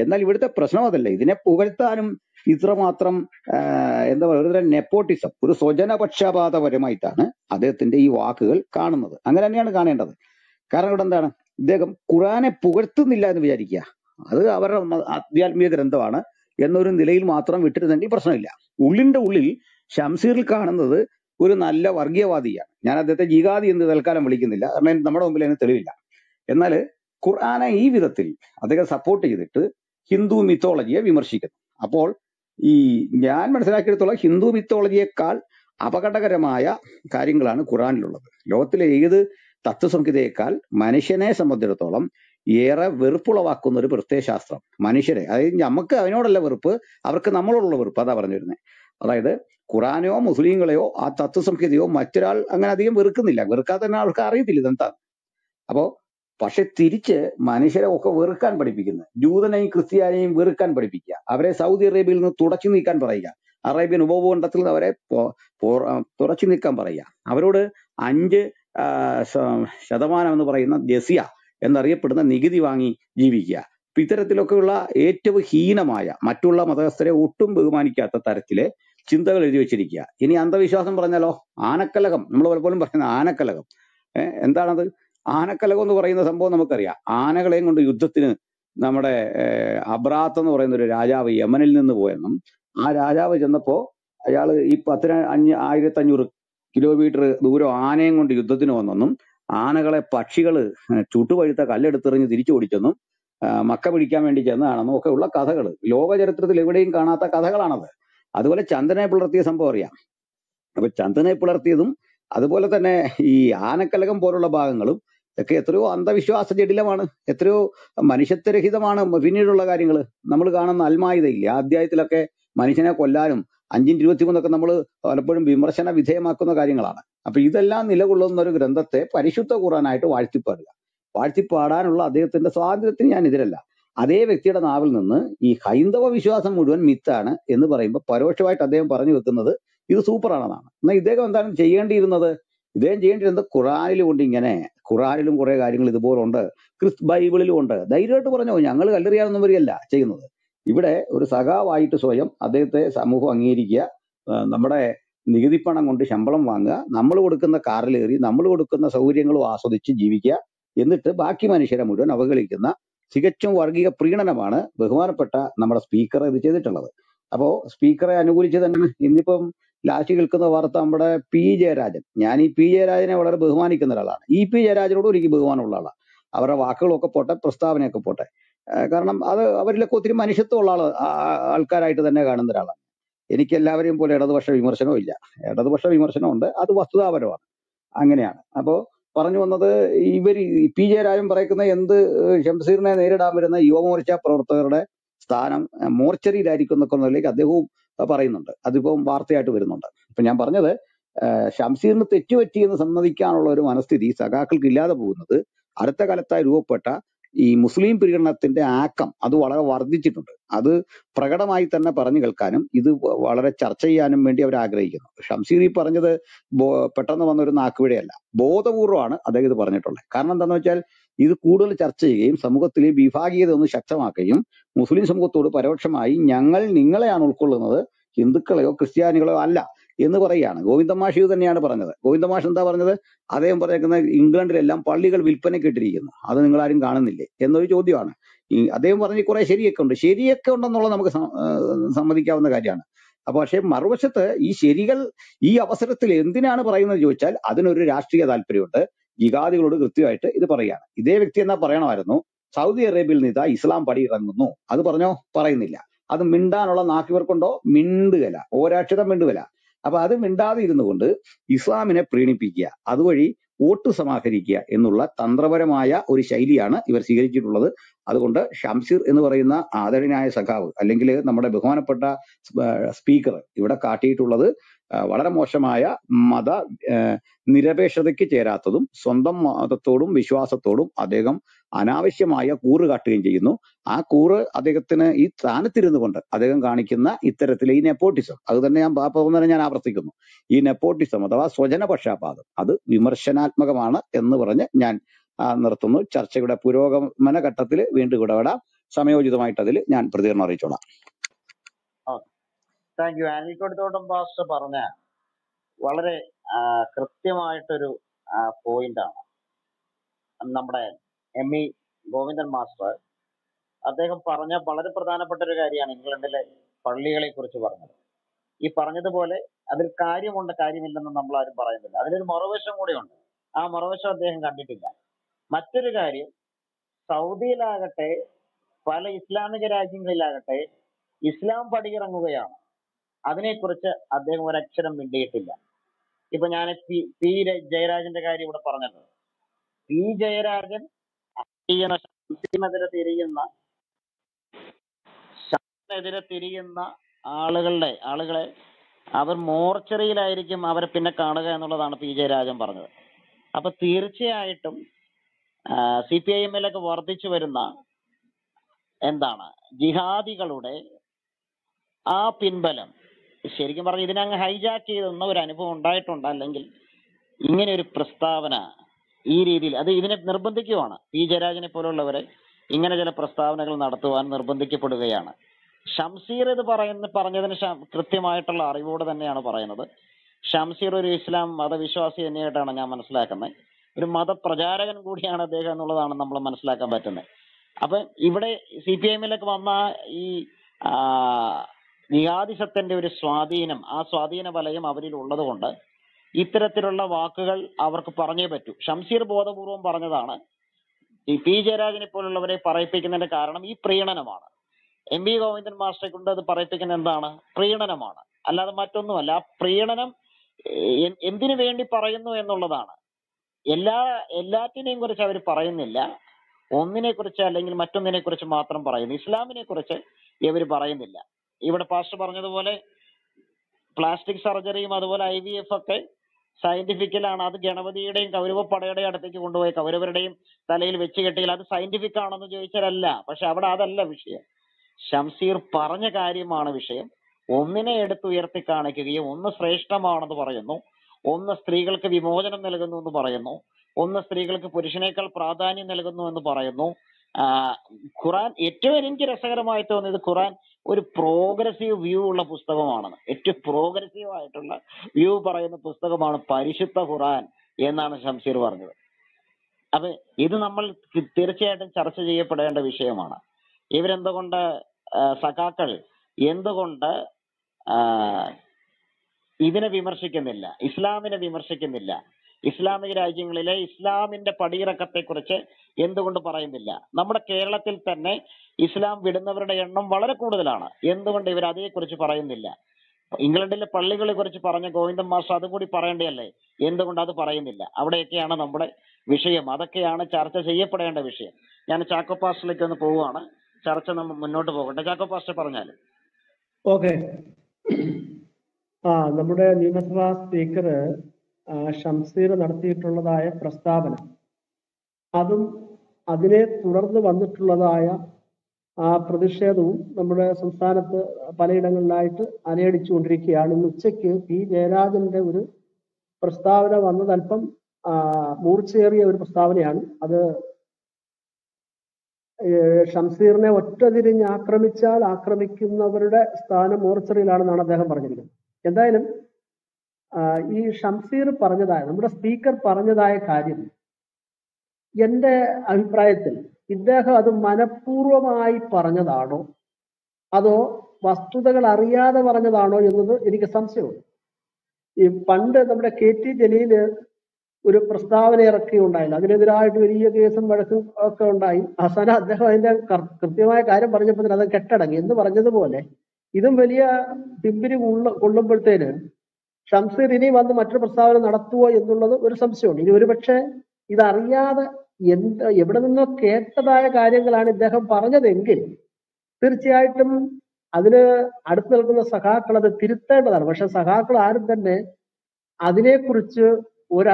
എന്നാൽ ഇവിടുത്തെ പ്രശ്നം അതല്ല. ഇതിനെ പുകഴ്ത്താനും ഇത്രമാത്രം എന്താ പറയുക ഒരുതരം നെപ്പോട്ടിസം ഒരു സ്വജനപക്ഷപാതപരമായിട്ടാണ് അദ്ദേഹത്തിന്റെ ഈ വാക്കുകൾ കാണുന്നത്. അങ്ങനെ തന്നെയാണ് കാണേണ്ടത്. കാരണം ഇവിടെ എന്താണ്? ഇദ്ദേഹം ഖുറാനെ പുകഴ്ത്തുന്നില്ല എന്ന് വിചാരിക്കുക. അത് അവരുടെ ആത്മീയ ഗ്രന്ഥമാണ് എന്നൊരു നിലയിൽ മാത്രം വിട്ടിരുന്നെങ്കിൽ പ്രശ്നമില്ല. ഉള്ളിന്റെ ഉള്ളിൽ ഷംസീറിൽ കാണുന്നത് ഒരു നല്ല വർഗീയവാദിയാണ്. ഞാൻ അദ്ദേഹത്തെ ജീകാദി എന്ന് തൽക്കാലം വിളിക്കുന്നില്ല. കാരണം നമ്മുടെ മുമ്പിൽ അതിന് തെളിവില്ല. എന്നാൽ ഖുർആാനെ ഈ വിധത്തിൽ അദ്ദേഹം സപ്പോർട്ട് ചെയ്തിട്ട് ഹിന്ദു മിത്തോളജിയെ വിമർശിക്കുന്നു. അപ്പോൾ ഈ ഞാൻ മനസ്സിലാക്കിയെടുത്തോളം ഹിന്ദു മിത്തോളജിയേക്കാൾ അപകടകരമായ കാര്യങ്ങളാണ് ഖുറാനിലുള്ളത് ലോകത്തിലെ ഏത് തത്വസംഹിതയേക്കാൾ മനുഷ്യനെ സംബന്ധിച്ചിടത്തോളം ഏറെ വെറുപ്പുളവാക്കുന്ന ഒരു പ്രത്യയശാസ്ത്രം മനുഷ്യരെ അതായത് നമുക്ക് അവനോടല്ല വെറുപ്പ് അവർക്ക് നമ്മളോടുള്ള വെറുപ്പ് അതാ പറഞ്ഞു വരുന്നത് അതായത് ഖുറാനെയോ മുസ്ലിങ്ങളെയോ ആ തത്വസംഹിതയോ മറ്റൊരാൾ അങ്ങനെ അധികം വെറുക്കുന്നില്ല. വെറുക്കാതെ തന്നെ അവർക്ക് അറിയത്തില്ല ഇതെന്താ. അപ്പോ പക്ഷെ തിരിച്ച് മനുഷ്യരെ ഒക്കെ വെറുക്കാൻ പഠിപ്പിക്കുന്നത് ജൂതനെയും ക്രിസ്ത്യാനിയെയും വെറുക്കാൻ പഠിപ്പിക്കുക. അവരെ സൗദി അറേബ്യയിൽ നിന്ന് തുടച്ചു നീക്കാൻ പറയുക. അറേബ്യൻ ഉപഭൂഖണ്ഡത്തിൽ നിന്ന് അവരെ തുടച്ചു നീക്കാൻ പറയുക. അവരോട് അഞ്ച് ശതമാനം എന്ന് പറയുന്ന ജസിയ എന്നറിയപ്പെടുന്ന നികുതി വാങ്ങി ജീവിക്കുക. ഇത്തരത്തിലൊക്കെയുള്ള ഏറ്റവും ഹീനമായ മറ്റുള്ള മതസ്ഥരെ ഒട്ടും ബഹുമാനിക്കാത്ത തരത്തിലെ ചിന്തകൾ എഴുതി വെച്ചിരിക്കുക. ഇനി അന്ധവിശ്വാസം പറഞ്ഞാലോ? ആനക്കലകം. നമ്മൾ പലപ്പോഴും പറയുന്ന ആനക്കലകം. എന്താണത്? ആനക്കലകം എന്ന് പറയുന്ന സംഭവം നമുക്കറിയാം. ആനകളെയും കൊണ്ട് യുദ്ധത്തിന് നമ്മുടെ അബ്രാത്ത് എന്ന് പറയുന്ന ഒരു രാജാവ് യമനിൽ നിന്ന് പോയെന്നും ആ രാജാവ് ചെന്നപ്പോ അയാൾ ഈ പത്തിന് അഞ്ഞ് ആയിരത്തി അഞ്ഞൂറ് കിലോമീറ്റർ ദൂരം ആനയും കൊണ്ട് യുദ്ധത്തിന് വന്നെന്നും ആനകളെ പക്ഷികൾ ചുട്ടുപഴുത്ത കല്ലെടുത്തെറിഞ്ഞ് തിരിച്ചു ഓടിച്ചെന്നും മക്ക പിടിക്കാൻ വേണ്ടി ചെന്നതാണെന്നും ഒക്കെ ഉള്ള കഥകൾ ലോകചരിത്രത്തിൽ എവിടെയും കാണാത്ത കഥകളാണത്. അതുപോലെ ചന്ദനെ പുലർത്തിയ സംഭവം അറിയാം. അപ്പൊ ചന്ദനെ പുലർത്തിയതും അതുപോലെ തന്നെ ഈ ആനക്കലകം പോലുള്ള ഭാഗങ്ങളും ഇതൊക്കെ എത്രയോ അന്ധവിശ്വാസ ജടിലമാണ്. എത്രയോ മനുഷ്യത്വരഹിതമാണ് പിന്നീടുള്ള കാര്യങ്ങൾ നമ്മൾ കാണുന്ന അൽമായുധയില്ലേ ആ അധ്യായത്തിലൊക്കെ മനുഷ്യനെ കൊല്ലാനും അഞ്ചിന്റെ ഇരുപത്തിമൂന്നൊക്കെ നമ്മൾ പലപ്പോഴും വിമർശന വിധേയമാക്കുന്ന കാര്യങ്ങളാണ്. അപ്പൊ ഇതെല്ലാം നിലകൊള്ളുന്ന ഒരു ഗ്രന്ഥത്തെ പരിശുദ്ധ ഖുറാനായിട്ട് വാഴ്ത്തിപ്പാടുക. വാഴ്ത്തിപ്പാടാനുള്ള അദ്ദേഹത്തിന്റെ സ്വാതന്ത്ര്യത്തിന് ഞാൻ എതിരല്ല. അതേ വ്യക്തിയുടെ നാവിൽ നിന്ന് ഈ ഹൈന്ദവ വിശ്വാസം മുഴുവൻ മിത്താണ് എന്ന് പറയുമ്പോൾ പരോക്ഷമായിട്ട് അദ്ദേഹം പറഞ്ഞു വെക്കുന്നത് ഇത് സൂപ്പറാണെന്നാണ്. എന്നാൽ ഇദ്ദേഹം എന്താണ് ചെയ്യേണ്ടിയിരുന്നത്? ഇദ്ദേഹം ചെയ്യേണ്ടിയിരുന്നത് ഖുറാനിലും ഉണ്ട് ഇങ്ങനെ. ഖുറാനിലും കുറെ കാര്യങ്ങൾ ഇതുപോലുണ്ട്. ക്രിസ് ബൈബിളിലും ഉണ്ട്. ധൈര്യമായിട്ട് പറഞ്ഞോ ഞങ്ങൾ കല്ലെറിയാനൊന്നും വരികയല്ല ചെയ്യുന്നത്. ഇവിടെ ഒരു സഖാവായിട്ട് സ്വയം അദ്ദേഹത്തെ സമൂഹം അംഗീകരിക്കുക നമ്മുടെ നികുതി പണം കൊണ്ട് ശമ്പളം വാങ്ങുക നമ്മൾ കൊടുക്കുന്ന കാറിലേറി നമ്മൾ കൊടുക്കുന്ന സൗകര്യങ്ങളും ആസ്വദിച്ച് ജീവിക്കുക എന്നിട്ട് ബാക്കി മനുഷ്യരെ മുഴുവൻ അവഹേളിക്കുന്ന തികച്ചും വർഗീയ പ്രീണനമാണ് ബഹുമാനപ്പെട്ട നമ്മുടെ സ്പീക്കർ ഇത് ചെയ്തിട്ടുള്ളത്. അപ്പോ സ്പീക്കറെ അനുകൂലിച്ച് തന്നെ ഇന്നിപ്പം ലാസ്റ്റ് കേൾക്കുന്ന വാർത്ത നമ്മുടെ പി ജയരാജൻ. ഞാൻ ഈ പി ജയരാജനെ വളരെ ബഹുമാനിക്കുന്ന ഒരാളാണ്. ഈ പി ജയരാജനോടും എനിക്ക് ബഹുമാനമുള്ള ആളാണ് അവരുടെ വാക്കുകളൊക്കെ പോട്ടെ പ്രസ്താവനയൊക്കെ പോട്ടെ. കാരണം അത് അവരിലൊക്കെ ഒത്തിരി മനുഷ്യത്വമുള്ള ആൾ ആൾക്കാരായിട്ട് തന്നെ കാണുന്ന ഒരാളാണ്. എനിക്ക് എല്ലാവരെയും പോലെ ഇടതുപക്ഷ വിമർശനവും ഇല്ല. ഇടതുപക്ഷ വിമർശനമുണ്ട് അത് വസ്തുതാപരമാണ്. അങ്ങനെയാണ്. അപ്പോ പറഞ്ഞു വന്നത് ഇവർ പി ജെ രാജൻ പറയുന്ന എന്ത് ഷംസീറിനെ നേരിടാൻ വരുന്ന യുവമോർച്ച പ്രവർത്തകരുടെ സ്ഥാനം മോർച്ചറിയിലായിരിക്കും എന്നൊക്കെ നിലയിലേക്ക് അദ്ദേഹവും പറയുന്നുണ്ട്. അതിപ്പം വാർത്തയായിട്ട് വരുന്നുണ്ട്. ഇപ്പൊ ഞാൻ പറഞ്ഞത് ഷംസീറിന് തെറ്റുപറ്റി എന്ന് സമ്മതിക്കാനുള്ള ഒരു മനസ്ഥിതി സഖാക്കൾക്ക് ഇല്ലാതെ പോകുന്നത് അടുത്ത കാലത്തായി രൂപപ്പെട്ട ഈ മുസ്ലിം പീഡനത്തിന്റെ ആക്കം അത് വളരെ വർദ്ധിച്ചിട്ടുണ്ട്. അത് പ്രകടമായി തന്നെ പറഞ്ഞു കേൾക്കാനും ഇത് വളരെ ചർച്ച ചെയ്യാനും വേണ്ടി അവർ ആഗ്രഹിക്കുന്നു. ഷംസീർ ഈ പറഞ്ഞത് പെട്ടെന്ന് വന്ന ഒരു നാക്കുവിടെയല്ല. ബോധപൂർവമാണ് അദ്ദേഹം ഇത് പറഞ്ഞിട്ടുള്ളത്. കാരണം എന്താണെന്ന് വെച്ചാൽ ഇത് കൂടുതൽ ചർച്ച ചെയ്യുകയും സമൂഹത്തിലെ വിഭാഗീയത ഒന്ന് ശക്തമാക്കുകയും മുസ്ലിം സമൂഹത്തോട് പരോക്ഷമായി ഞങ്ങൾ നിങ്ങളെയാണ് ഉൾക്കൊള്ളുന്നത് ഹിന്ദുക്കളെയോ ക്രിസ്ത്യാനികളെയോ അല്ല. എന്ന് പറയുകയാണ്. ഗോവിന്ദമാഷ് തന്നെയാണ് പറഞ്ഞത്. ഗോവിന്ദമാഷ് എന്താ പറഞ്ഞത്? അദ്ദേഹം പറഞ്ഞേക്കുന്നത് ഇംഗ്ലണ്ടിലെല്ലാം പള്ളികൾ വിൽപ്പനയ്ക്ക് ഇട്ടിരിക്കുന്നു അത് നിങ്ങൾ ആരും കാണുന്നില്ലേ? എന്നൊരു ചോദ്യമാണ്. അദ്ദേഹം പറഞ്ഞ കുറെ ശരിയൊക്കെ ഉണ്ട്. ശരിയൊക്കെ ഉണ്ടെന്നുള്ളത് നമുക്ക് സമ്മതിക്കാവുന്ന കാര്യമാണ്. അപ്പൊ പക്ഷേ മറുവശത്ത് ഈ ശരികൾ ഈ അവസരത്തിൽ എന്തിനാണ് പറയുന്നത് ചോദിച്ചാൽ അതിനൊരു രാഷ്ട്രീയ താല്പര്യമുണ്ട്. ജിഹാദികളോട് കൃത്യമായിട്ട് ഇത് പറയുകയാണ്. ഇതേ വ്യക്തി എന്നാ പറയണമായിരുന്നു? സൗദി അറേബ്യയിൽ നിന്ന് ഇതാ ഇസ്ലാം പടി ഇറങ്ങുന്നു അത് പറഞ്ഞോ? പറയുന്നില്ല. അത് മിണ്ടാനുള്ള നാക്കിവർക്കുണ്ടോ? മിണ്ടുകല ഓരാക്ഷരം മിണ്ടുകല അപ്പൊ അത് മിണ്ടാതെ ഇരുന്നു കൊണ്ട് ഇസ്ലാമിനെ പ്രീണിപ്പിക്കുക അതുവഴി വോട്ട് സമാഹരിക്കുക എന്നുള്ള തന്ത്രപരമായ ഒരു ശൈലിയാണ് ഇവർ സ്വീകരിച്ചിട്ടുള്ളത്. അതുകൊണ്ട് ഷംസീർ എന്ന് പറയുന്ന ആദരണീയായ സഖാവ് അല്ലെങ്കിൽ നമ്മുടെ ബഹുമാനപ്പെട്ട സ്പീക്കർ ഇവിടെ കാട്ടിയിട്ടുള്ളത് വളരെ മോശമായ മത നിരപേക്ഷതയ്ക്ക് ചേരാത്തതും സ്വന്തം മതത്തോടും വിശ്വാസത്തോടും അദ്ദേഹം അനാവശ്യമായ കൂറ് കാട്ടുകയും ചെയ്യുന്നു. ആ കൂറ് അദ്ദേഹത്തിന് ഈ സ്ഥാനത്തിരുന്നു കൊണ്ട് അദ്ദേഹം കാണിക്കുന്ന ഇത്തരത്തിലെ ഈ നെപ്പോട്ടിസം അത് തന്നെ ഞാൻ പാപ്പം ഞാൻ ആവർത്തിക്കുന്നു. ഈ നെപ്പോട്ടിസം അഥവാ സ്വജനപക്ഷാപാതം അത് വിമർശനാത്മകമാണ് എന്ന് പറഞ്ഞ് ഞാൻ നിർത്തുന്നു. ചർച്ചയുടെ പുരോഗമന ഘട്ടത്തിൽ വീണ്ടും ഇടപെടാം. സമയോചിതമായിട്ട് അതിൽ ഞാൻ പ്രതികരണം അറിയിച്ചോളാം. താങ്ക് യു ആനിക്കോടത്തോട്ടം പാസ്റ്റർ പറഞ്ഞ വളരെ കൃത്യമായിട്ടൊരു പോയിന്റാണ് നമ്മുടെ എം ഇ ഗോവിന്ദൻ മാസ്റ്റർ അദ്ദേഹം പറഞ്ഞ വളരെ പ്രധാനപ്പെട്ട ഒരു കാര്യമാണ് ഇംഗ്ലണ്ടിലെ പള്ളികളെ കുറിച്ച് പറഞ്ഞത്. ഈ പറഞ്ഞതുപോലെ അതിൽ കാര്യമുണ്ട് കാര്യമില്ലെന്ന് നമ്മൾ ആരും പറയുന്നില്ല. അതിലൊരു മറുവശം കൂടിയുണ്ട്. ആ മറുവശം അദ്ദേഹം കണ്ടിട്ടില്ല. മറ്റൊരു കാര്യം സൗദിയിലാകട്ടെ പല ഇസ്ലാമിക രാജ്യങ്ങളിലാകട്ടെ ഇസ്ലാം പടിയിറങ്ങുകയാണ്. അതിനെക്കുറിച്ച് അദ്ദേഹം ഒരക്ഷരം മിണ്ടിയിട്ടില്ല. ഇപ്പൊ ഞാൻ പി പി ജയരാജന്റെ കാര്യം ഇവിടെ പറഞ്ഞത്. പി ജയരാജൻ ശക്തിനെതിരെ തിരിയുന്ന ശക്തിനെതിരെ തിരിയുന്ന ആളുകളുടെ ആളുകളെ അവർ മോർച്ചറിയിലായിരിക്കും അവരെ പിന്നെ കാണുക എന്നുള്ളതാണ് പി ജയരാജൻ പറഞ്ഞത്. അപ്പൊ തീർച്ചയായിട്ടും സി പി ഐ എമ്മിലൊക്കെ വർദ്ധിച്ചു വരുന്ന എന്താണ്? ജിഹാദികളുടെ ആ പിൻബലം ശരിക്കും പറഞ്ഞ ഇതിനങ്ങ് ഹൈജാക്ക് ചെയ്തെന്ന ഒരു അനുഭവം ഉണ്ടായിട്ടുണ്ട്. അല്ലെങ്കിൽ ഇങ്ങനെ ഒരു പ്രസ്താവന ഈ രീതിയിൽ അത് ഇതിനെ നിർബന്ധിക്കുവാണ്. പി ജയരാജനെ പോലുള്ളവരെ ഇങ്ങനെ ചില പ്രസ്താവനകൾ നടത്തുവാൻ നിർബന്ധിക്കപ്പെടുകയാണ്. ഷംസീർ ഇത് പറയുന്ന പറഞ്ഞതിന് കൃത്യമായിട്ടുള്ള അറിവോട് തന്നെയാണ് പറയുന്നത്. ഷംസീർ ഒരു ഇസ്ലാം മതവിശ്വാസി തന്നെയായിട്ടാണ് ഞാൻ മനസ്സിലാക്കുന്നത്. ഒരു മതപ്രചാരകൻ കൂടിയാണ് അദ്ദേഹം എന്നുള്ളതാണ് നമ്മൾ മനസ്സിലാക്കാൻ പറ്റുന്നത്. അപ്പൊ ഇവിടെ സി പി എമ്മിലൊക്കെ വന്ന ഈ ആ, ജിഹാദിസത്തിന്റെ ഒരു സ്വാധീനം ആ സ്വാധീന വലയം അവരിൽ ഉള്ളതുകൊണ്ട് ഇത്തരത്തിലുള്ള വാക്കുകൾ അവർക്ക് പറഞ്ഞേ പറ്റൂ. ഷംസീർ ബോധപൂർവം പറഞ്ഞതാണ് ഈ പി ജയരാജനെ പോലുള്ളവരെ പറയിപ്പിക്കുന്നതിന്റെ കാരണം ഈ പ്രീണനമാണ്. എം വി ഗോവിന്ദൻ മാസ്റ്ററെ കൊണ്ട് അത് പറയിപ്പിക്കുന്ന എന്താണ്? പ്രീണനമാണ്. അല്ലാതെ മറ്റൊന്നുമല്ല ആ പ്രീണനം എന്തിനു വേണ്ടി പറയുന്നു എന്നുള്ളതാണ്. എല്ലാ എല്ലാറ്റിനെയും കുറിച്ച് അവർ പറയുന്നില്ല. ഒന്നിനെ കുറിച്ച് അല്ലെങ്കിൽ മറ്റൊന്നിനെ കുറിച്ച് മാത്രം പറയുന്നു. ഇസ്ലാമിനെ കുറിച്ച് ഇവർ പറയുന്നില്ല. ഇവിടെ പാസ്റ്റർ പറഞ്ഞതുപോലെ പ്ലാസ്റ്റിക് സർജറിയും അതുപോലെ ഐ വി എഫ് ഒക്കെ സയന്റിഫിക്കലാണ്. അത് ഗണപതിയുടെയും കൗരവപ്പടയുടെയും അടുത്തേക്ക് കൊണ്ടുപോയി. കൗരവരുടെയും തലയിൽ വെച്ച് കെട്ടിയില്ല അത് സയന്റിഫിക് ആണെന്ന് ചോദിച്ചാലല്ല. പക്ഷെ അവിടെ അതല്ല വിഷയം. ഷംസീർ പറഞ്ഞ കാര്യമാണ് വിഷയം. ഒന്നിനെ എടുത്തുയർത്തി കാണിക്കുകയും ഒന്ന് ശ്രേഷ്ഠമാണെന്ന് പറയുന്നു. ഒന്ന് സ്ത്രീകൾക്ക് വിമോചനം നൽകുന്നു എന്ന് പറയുന്നു. ഒന്ന് സ്ത്രീകൾക്ക് പുരുഷനേക്കാൾ പ്രാധാന്യം നൽകുന്നു എന്ന് പറയുന്നു. ഖുറാൻ ഏറ്റവും എനിക്ക് രസകരമായി തോന്നിയത് ഖുറാൻ ഒരു പ്രോഗ്രസീവ് വ്യൂ ഉള്ള പുസ്തകമാണെന്ന്. ഏറ്റവും പ്രോഗ്രസീവ് ആയിട്ടുള്ള വ്യൂ പറയുന്ന പുസ്തകമാണ് പരിശുദ്ധ ഖുറാൻ എന്നാണ് ഷംസീർ പറഞ്ഞത്. അപ്പൊ ഇത് നമ്മൾ തീർച്ചയായിട്ടും ചർച്ച ചെയ്യപ്പെടേണ്ട വിഷയമാണ്. ഇവരെന്തുകൊണ്ട് സഖാക്കൾ എന്തുകൊണ്ട് ഇതിനെ വിമർശിക്കുന്നില്ല ഇസ്ലാമിനെ വിമർശിക്കുന്നില്ല ഇസ്ലാമിക രാജ്യങ്ങളിലെ ഇസ്ലാമിന്റെ പടിയിറക്കത്തെ കുറിച്ച് എന്തുകൊണ്ട് പറയുന്നില്ല? നമ്മുടെ കേരളത്തിൽ തന്നെ ഇസ്ലാം വിടുന്നവരുടെ എണ്ണം വളരെ കൂടുതലാണ്. എന്തുകൊണ്ട് ഇവർ അതേക്കുറിച്ച് പറയുന്നില്ല? ഇംഗ്ലണ്ടിലെ പള്ളികളെ കുറിച്ച് പറഞ്ഞ ഗോവിന്ദൻ മാസ്റ്റർ അതും കൂടി പറയേണ്ടതല്ലേ? എന്തുകൊണ്ട് അത് പറയുന്നില്ല? അവിടെയൊക്കെയാണ് നമ്മുടെ വിഷയം. അതൊക്കെയാണ് ചർച്ച ചെയ്യപ്പെടേണ്ട വിഷയം. ഞാൻ ചാക്കോ പാസ്റ്ററിലേക്ക് ഒന്ന് പോവുകയാണ്. ചർച്ച നമ്മൾ മുന്നോട്ട് പോകട്ടെ. ചാക്കോ പാസ്റ്റർ പറഞ്ഞാൽ ഓക്കെ. ആ നമ്മുടെ നിയമസഭാ സ്പീക്കർ ഷംസീർ നടത്തിയിട്ടുള്ളതായ പ്രസ്താവന. അതും അതിനെ തുടർന്ന് വന്നിട്ടുള്ളതായ ആ പ്രതിഷേധവും നമ്മുടെ സംസ്ഥാനത്ത് പലയിടങ്ങളിലായിട്ട് അലയടിച്ചുകൊണ്ടിരിക്കുകയാണ്. ഇന്ന് ഉച്ചയ്ക്ക് പി. ജയരാജന്റെ ഒരു പ്രസ്താവന വന്നത് അല്പം മൂർച്ചയേറിയ ഒരു പ്രസ്താവനയാണ്. അത് ഷംസീറിനെ ഒറ്റതിരിഞ്ഞ് ആക്രമിച്ചാൽ ആക്രമിക്കുന്നവരുടെ സ്ഥാനം മോർച്ചറിയിലാണെന്നാണ് അദ്ദേഹം പറഞ്ഞിരിക്കുന്നത്. എന്തായാലും ഈ ഷംസീർ പറഞ്ഞതായ നമ്മുടെ സ്പീക്കർ പറഞ്ഞതായ കാര്യം എന്റെ അഭിപ്രായത്തിൽ ഇദ്ദേഹം അത് മനഃപൂർവമായി പറഞ്ഞതാണോ? അതോ വസ്തുതകൾ അറിയാതെ പറഞ്ഞതാണോ എന്നത് എനിക്ക് സംശയമുണ്ട്. ഈ പണ്ട് നമ്മുടെ കെ ടി ജലീൽ ഒരു പ്രസ്താവന ഇറക്കി ഇറക്കുകയുണ്ടായില്ല അതിനെതിരായിട്ട് വലിയ കേസും വഴക്കും ഒക്കെ ഉണ്ടായി. അവസാനം അദ്ദേഹം അതിന്റെ കൃത്യമായ കാര്യം പറഞ്ഞപ്പോൾ അത് കെട്ടടങ്ങി. എന്ന് പറഞ്ഞതുപോലെ ഇതും വലിയ പിമ്പിരി കൊള്ള കൊള്ളുമ്പോഴത്തേന് ഷംസീർ ഇനി വന്ന് മറ്റൊരു പ്രസ്താവന നടത്തുവോ എന്നുള്ളത് ഒരു സംശയമുണ്ട്. ഇനി ഒരുപക്ഷെ ഇതറിയാതെ എന്ത് എവിടെ നിന്നോ കേട്ടതായ കാര്യങ്ങളാണ് ഇദ്ദേഹം പറഞ്ഞതെങ്കിൽ തീർച്ചയായിട്ടും അതിന് അടുത്ത് നിൽക്കുന്ന സഖാക്കൾ അത് തിരുത്തേണ്ടതാണ്. പക്ഷെ സഖാക്കൾ ആരും തന്നെ അതിനെക്കുറിച്ച് ഒരു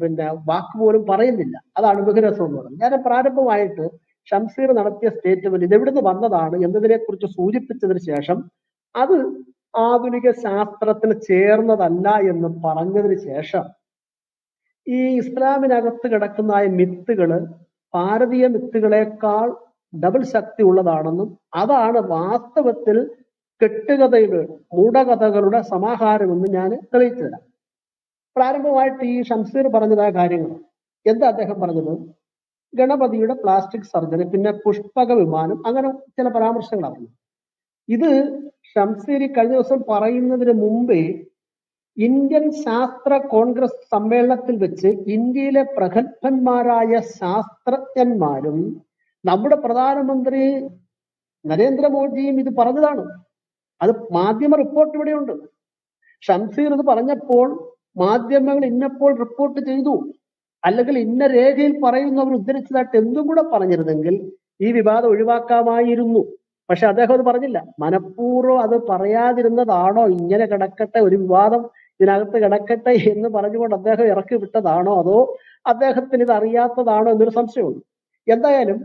പിന്നെ വാക്ക് പോലും പറയുന്നില്ല. അതാണ് ബഹുരസം എന്ന് പറയുന്നത്. ഞാൻ പ്രാരംഭമായിട്ട് ഷംസീർ നടത്തിയ സ്റ്റേറ്റ്മെന്റ് ഇത് എവിടുന്ന് വന്നതാണ് എന്നതിനെ കുറിച്ച് സൂചിപ്പിച്ചതിന് ശേഷം അത് ആധുനിക ശാസ്ത്രത്തിന് ചേർന്നതല്ല എന്ന് പറഞ്ഞതിന് ശേഷം ഈ ഇസ്ലാമിനകത്ത് കിടക്കുന്ന മിത്തുകൾ ഭാരതീയ മിത്തുകളെക്കാൾ ഡബിൾ ശക്തി ഉള്ളതാണെന്നും അതാണ് വാസ്തവത്തിൽ കെട്ടുകഥയുടെ മൂടകഥകളുടെ സമാഹാരമെന്ന് ഞാൻ തെളിയിച്ചു തരാം. പ്രാരംഭമായിട്ട് ഈ ഷംസീർ പറഞ്ഞതായ കാര്യങ്ങൾ എന്താ അദ്ദേഹം പറഞ്ഞത്? ഗണപതിയുടെ പ്ലാസ്റ്റിക് സർജറി പിന്നെ പുഷ്പക വിമാനം അങ്ങനെ ചില പരാമർശങ്ങളാണ്. ഇത് ഷംസീർ ഈ കഴിഞ്ഞ ദിവസം പറയുന്നതിന് മുമ്പേ ഇന്ത്യൻ ശാസ്ത്ര കോൺഗ്രസ് സമ്മേളനത്തിൽ വെച്ച് ഇന്ത്യയിലെ പ്രഗത്ഭന്മാരായ ശാസ്ത്രജ്ഞന്മാരും നമ്മുടെ പ്രധാനമന്ത്രി നരേന്ദ്രമോദിയും ഇത് പറഞ്ഞതാണ്. അത് മാധ്യമ റിപ്പോർട്ട് ഇവിടെയുണ്ട്. ഷംസീർ ഇത് പറഞ്ഞപ്പോൾ മാധ്യമങ്ങൾ ഇന്നപ്പോൾ റിപ്പോർട്ട് ചെയ്തു. അല്ലെങ്കിൽ ഇന്ന രേഖയിൽ പറയുന്നവർ ഉദ്ധരിച്ചതായിട്ട് എന്തും കൂടെ പറഞ്ഞിരുന്നെങ്കിൽ ഈ വിവാദം ഒഴിവാക്കാമായിരുന്നു. പക്ഷെ അദ്ദേഹം അത് പറഞ്ഞില്ല. മനഃപൂർവം അത് പറയാതിരുന്നതാണോ? ഇങ്ങനെ കിടക്കട്ടെ ഒരു വിവാദം ഇതിനകത്ത് കിടക്കട്ടെ എന്ന് പറഞ്ഞുകൊണ്ട് അദ്ദേഹം ഇറക്കി വിട്ടതാണോ? അതോ അദ്ദേഹത്തിന് ഇത് അറിയാത്തതാണോ എന്നൊരു സംശയമുണ്ട്. എന്തായാലും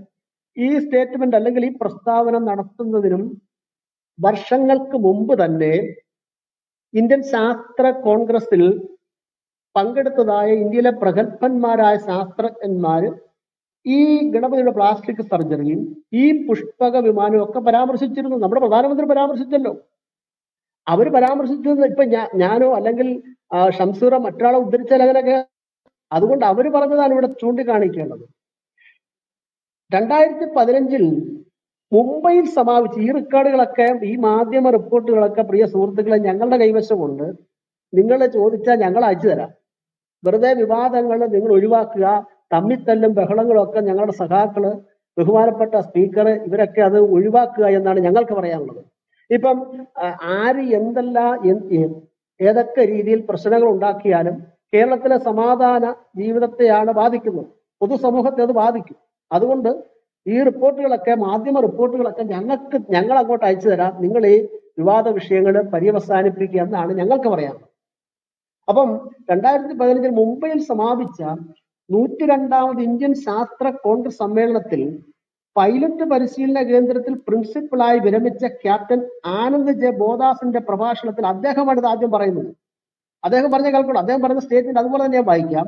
ഈ സ്റ്റേറ്റ്മെന്റ് അല്ലെങ്കിൽ ഈ പ്രസ്താവന നടത്തുന്നതിനും വർഷങ്ങൾക്ക് മുമ്പ് തന്നെ ഇന്ത്യൻ ശാസ്ത്ര കോൺഗ്രസിൽ പങ്കെടുത്തതായ ഇന്ത്യയിലെ പ്രഗത്ഭന്മാരായ ശാസ്ത്രജ്ഞന്മാര് ഈ ഗണപതിയുടെ പ്ലാസ്റ്റിക് സർജറിയും ഈ പുഷ്പക വിമാനവും ഒക്കെ പരാമർശിച്ചിരുന്നു. നമ്മുടെ പ്രധാനമന്ത്രി പരാമർശിച്ചല്ലോ. അവർ പരാമർശിച്ചത് ഇപ്പൊ ഞാനോ അല്ലെങ്കിൽ ഷംസൂറ ഷംസീറോ മറ്റൊരാളെ ഉദ്ധരിച്ചാൽ അങ്ങനെയൊക്കെ അതുകൊണ്ട് അവർ പറഞ്ഞതാണ് ഇവിടെ ചൂണ്ടിക്കാണിക്കേണ്ടത്. രണ്ടായിരത്തി പതിനഞ്ചിൽ മുംബൈയിൽ സമാപിച്ച് ഈ റെക്കോർഡുകളൊക്കെ ഈ മാധ്യമ റിപ്പോർട്ടുകളൊക്കെ പ്രിയ സുഹൃത്തുക്കളെ ഞങ്ങളുടെ കൈവശമുണ്ട്. നിങ്ങൾ ചോദിച്ചാൽ ഞങ്ങൾ അയച്ചു തരാം വെറുതെ വിവാദങ്ങൾ നിങ്ങൾ ഒഴിവാക്കുക തമ്മിത്തല്ലും ബഹളങ്ങളും ഒക്കെ ഞങ്ങളുടെ സഖാക്കൾ ബഹുമാനപ്പെട്ട സ്പീക്കർ ഇവരൊക്കെ അത് ഒഴിവാക്കുക എന്നാണ് ഞങ്ങൾക്ക് പറയാനുള്ളത്. ഇപ്പം ആര് എന്തെല്ലാം ഏതൊക്കെ രീതിയിൽ പ്രശ്നങ്ങൾ ഉണ്ടാക്കിയാലും കേരളത്തിലെ സമാധാന ജീവിതത്തെയാണ് ബാധിക്കുന്നത്. പൊതുസമൂഹത്തെ അത് ബാധിക്കും. അതുകൊണ്ട് ഈ റിപ്പോർട്ടുകളൊക്കെ മാധ്യമ റിപ്പോർട്ടുകളൊക്കെ ഞങ്ങൾക്ക് ഞങ്ങൾ അങ്ങോട്ട് അയച്ചു തരാം നിങ്ങൾ ഈ വിവാദ വിഷയങ്ങൾ പര്യവസാനിപ്പിക്കുക എന്നാണ് ഞങ്ങൾക്ക് പറയാനുള്ളത്. അപ്പം രണ്ടായിരത്തി പതിനഞ്ചിൽ മുംബൈയിൽ സമാപിച്ച നൂറ്റി രണ്ടാമത് ഇന്ത്യൻ ശാസ്ത്ര കോൺഗ്രസ് സമ്മേളനത്തിൽ പൈലറ്റ് പരിശീലന കേന്ദ്രത്തിൽ പ്രിൻസിപ്പളായി വിരമിച്ച ക്യാപ്റ്റൻ ആനന്ദ് ജെ ബോദാസിന്റെ പ്രഭാഷണത്തിൽ അദ്ദേഹമാണ് ഇത് ആദ്യം പറയുന്നത്. അദ്ദേഹം പറഞ്ഞ കേൾക്കണം അദ്ദേഹം പറഞ്ഞ സ്റ്റേറ്റ്മെന്റ് അതുപോലെ തന്നെ ഞാൻ വായിക്കാം.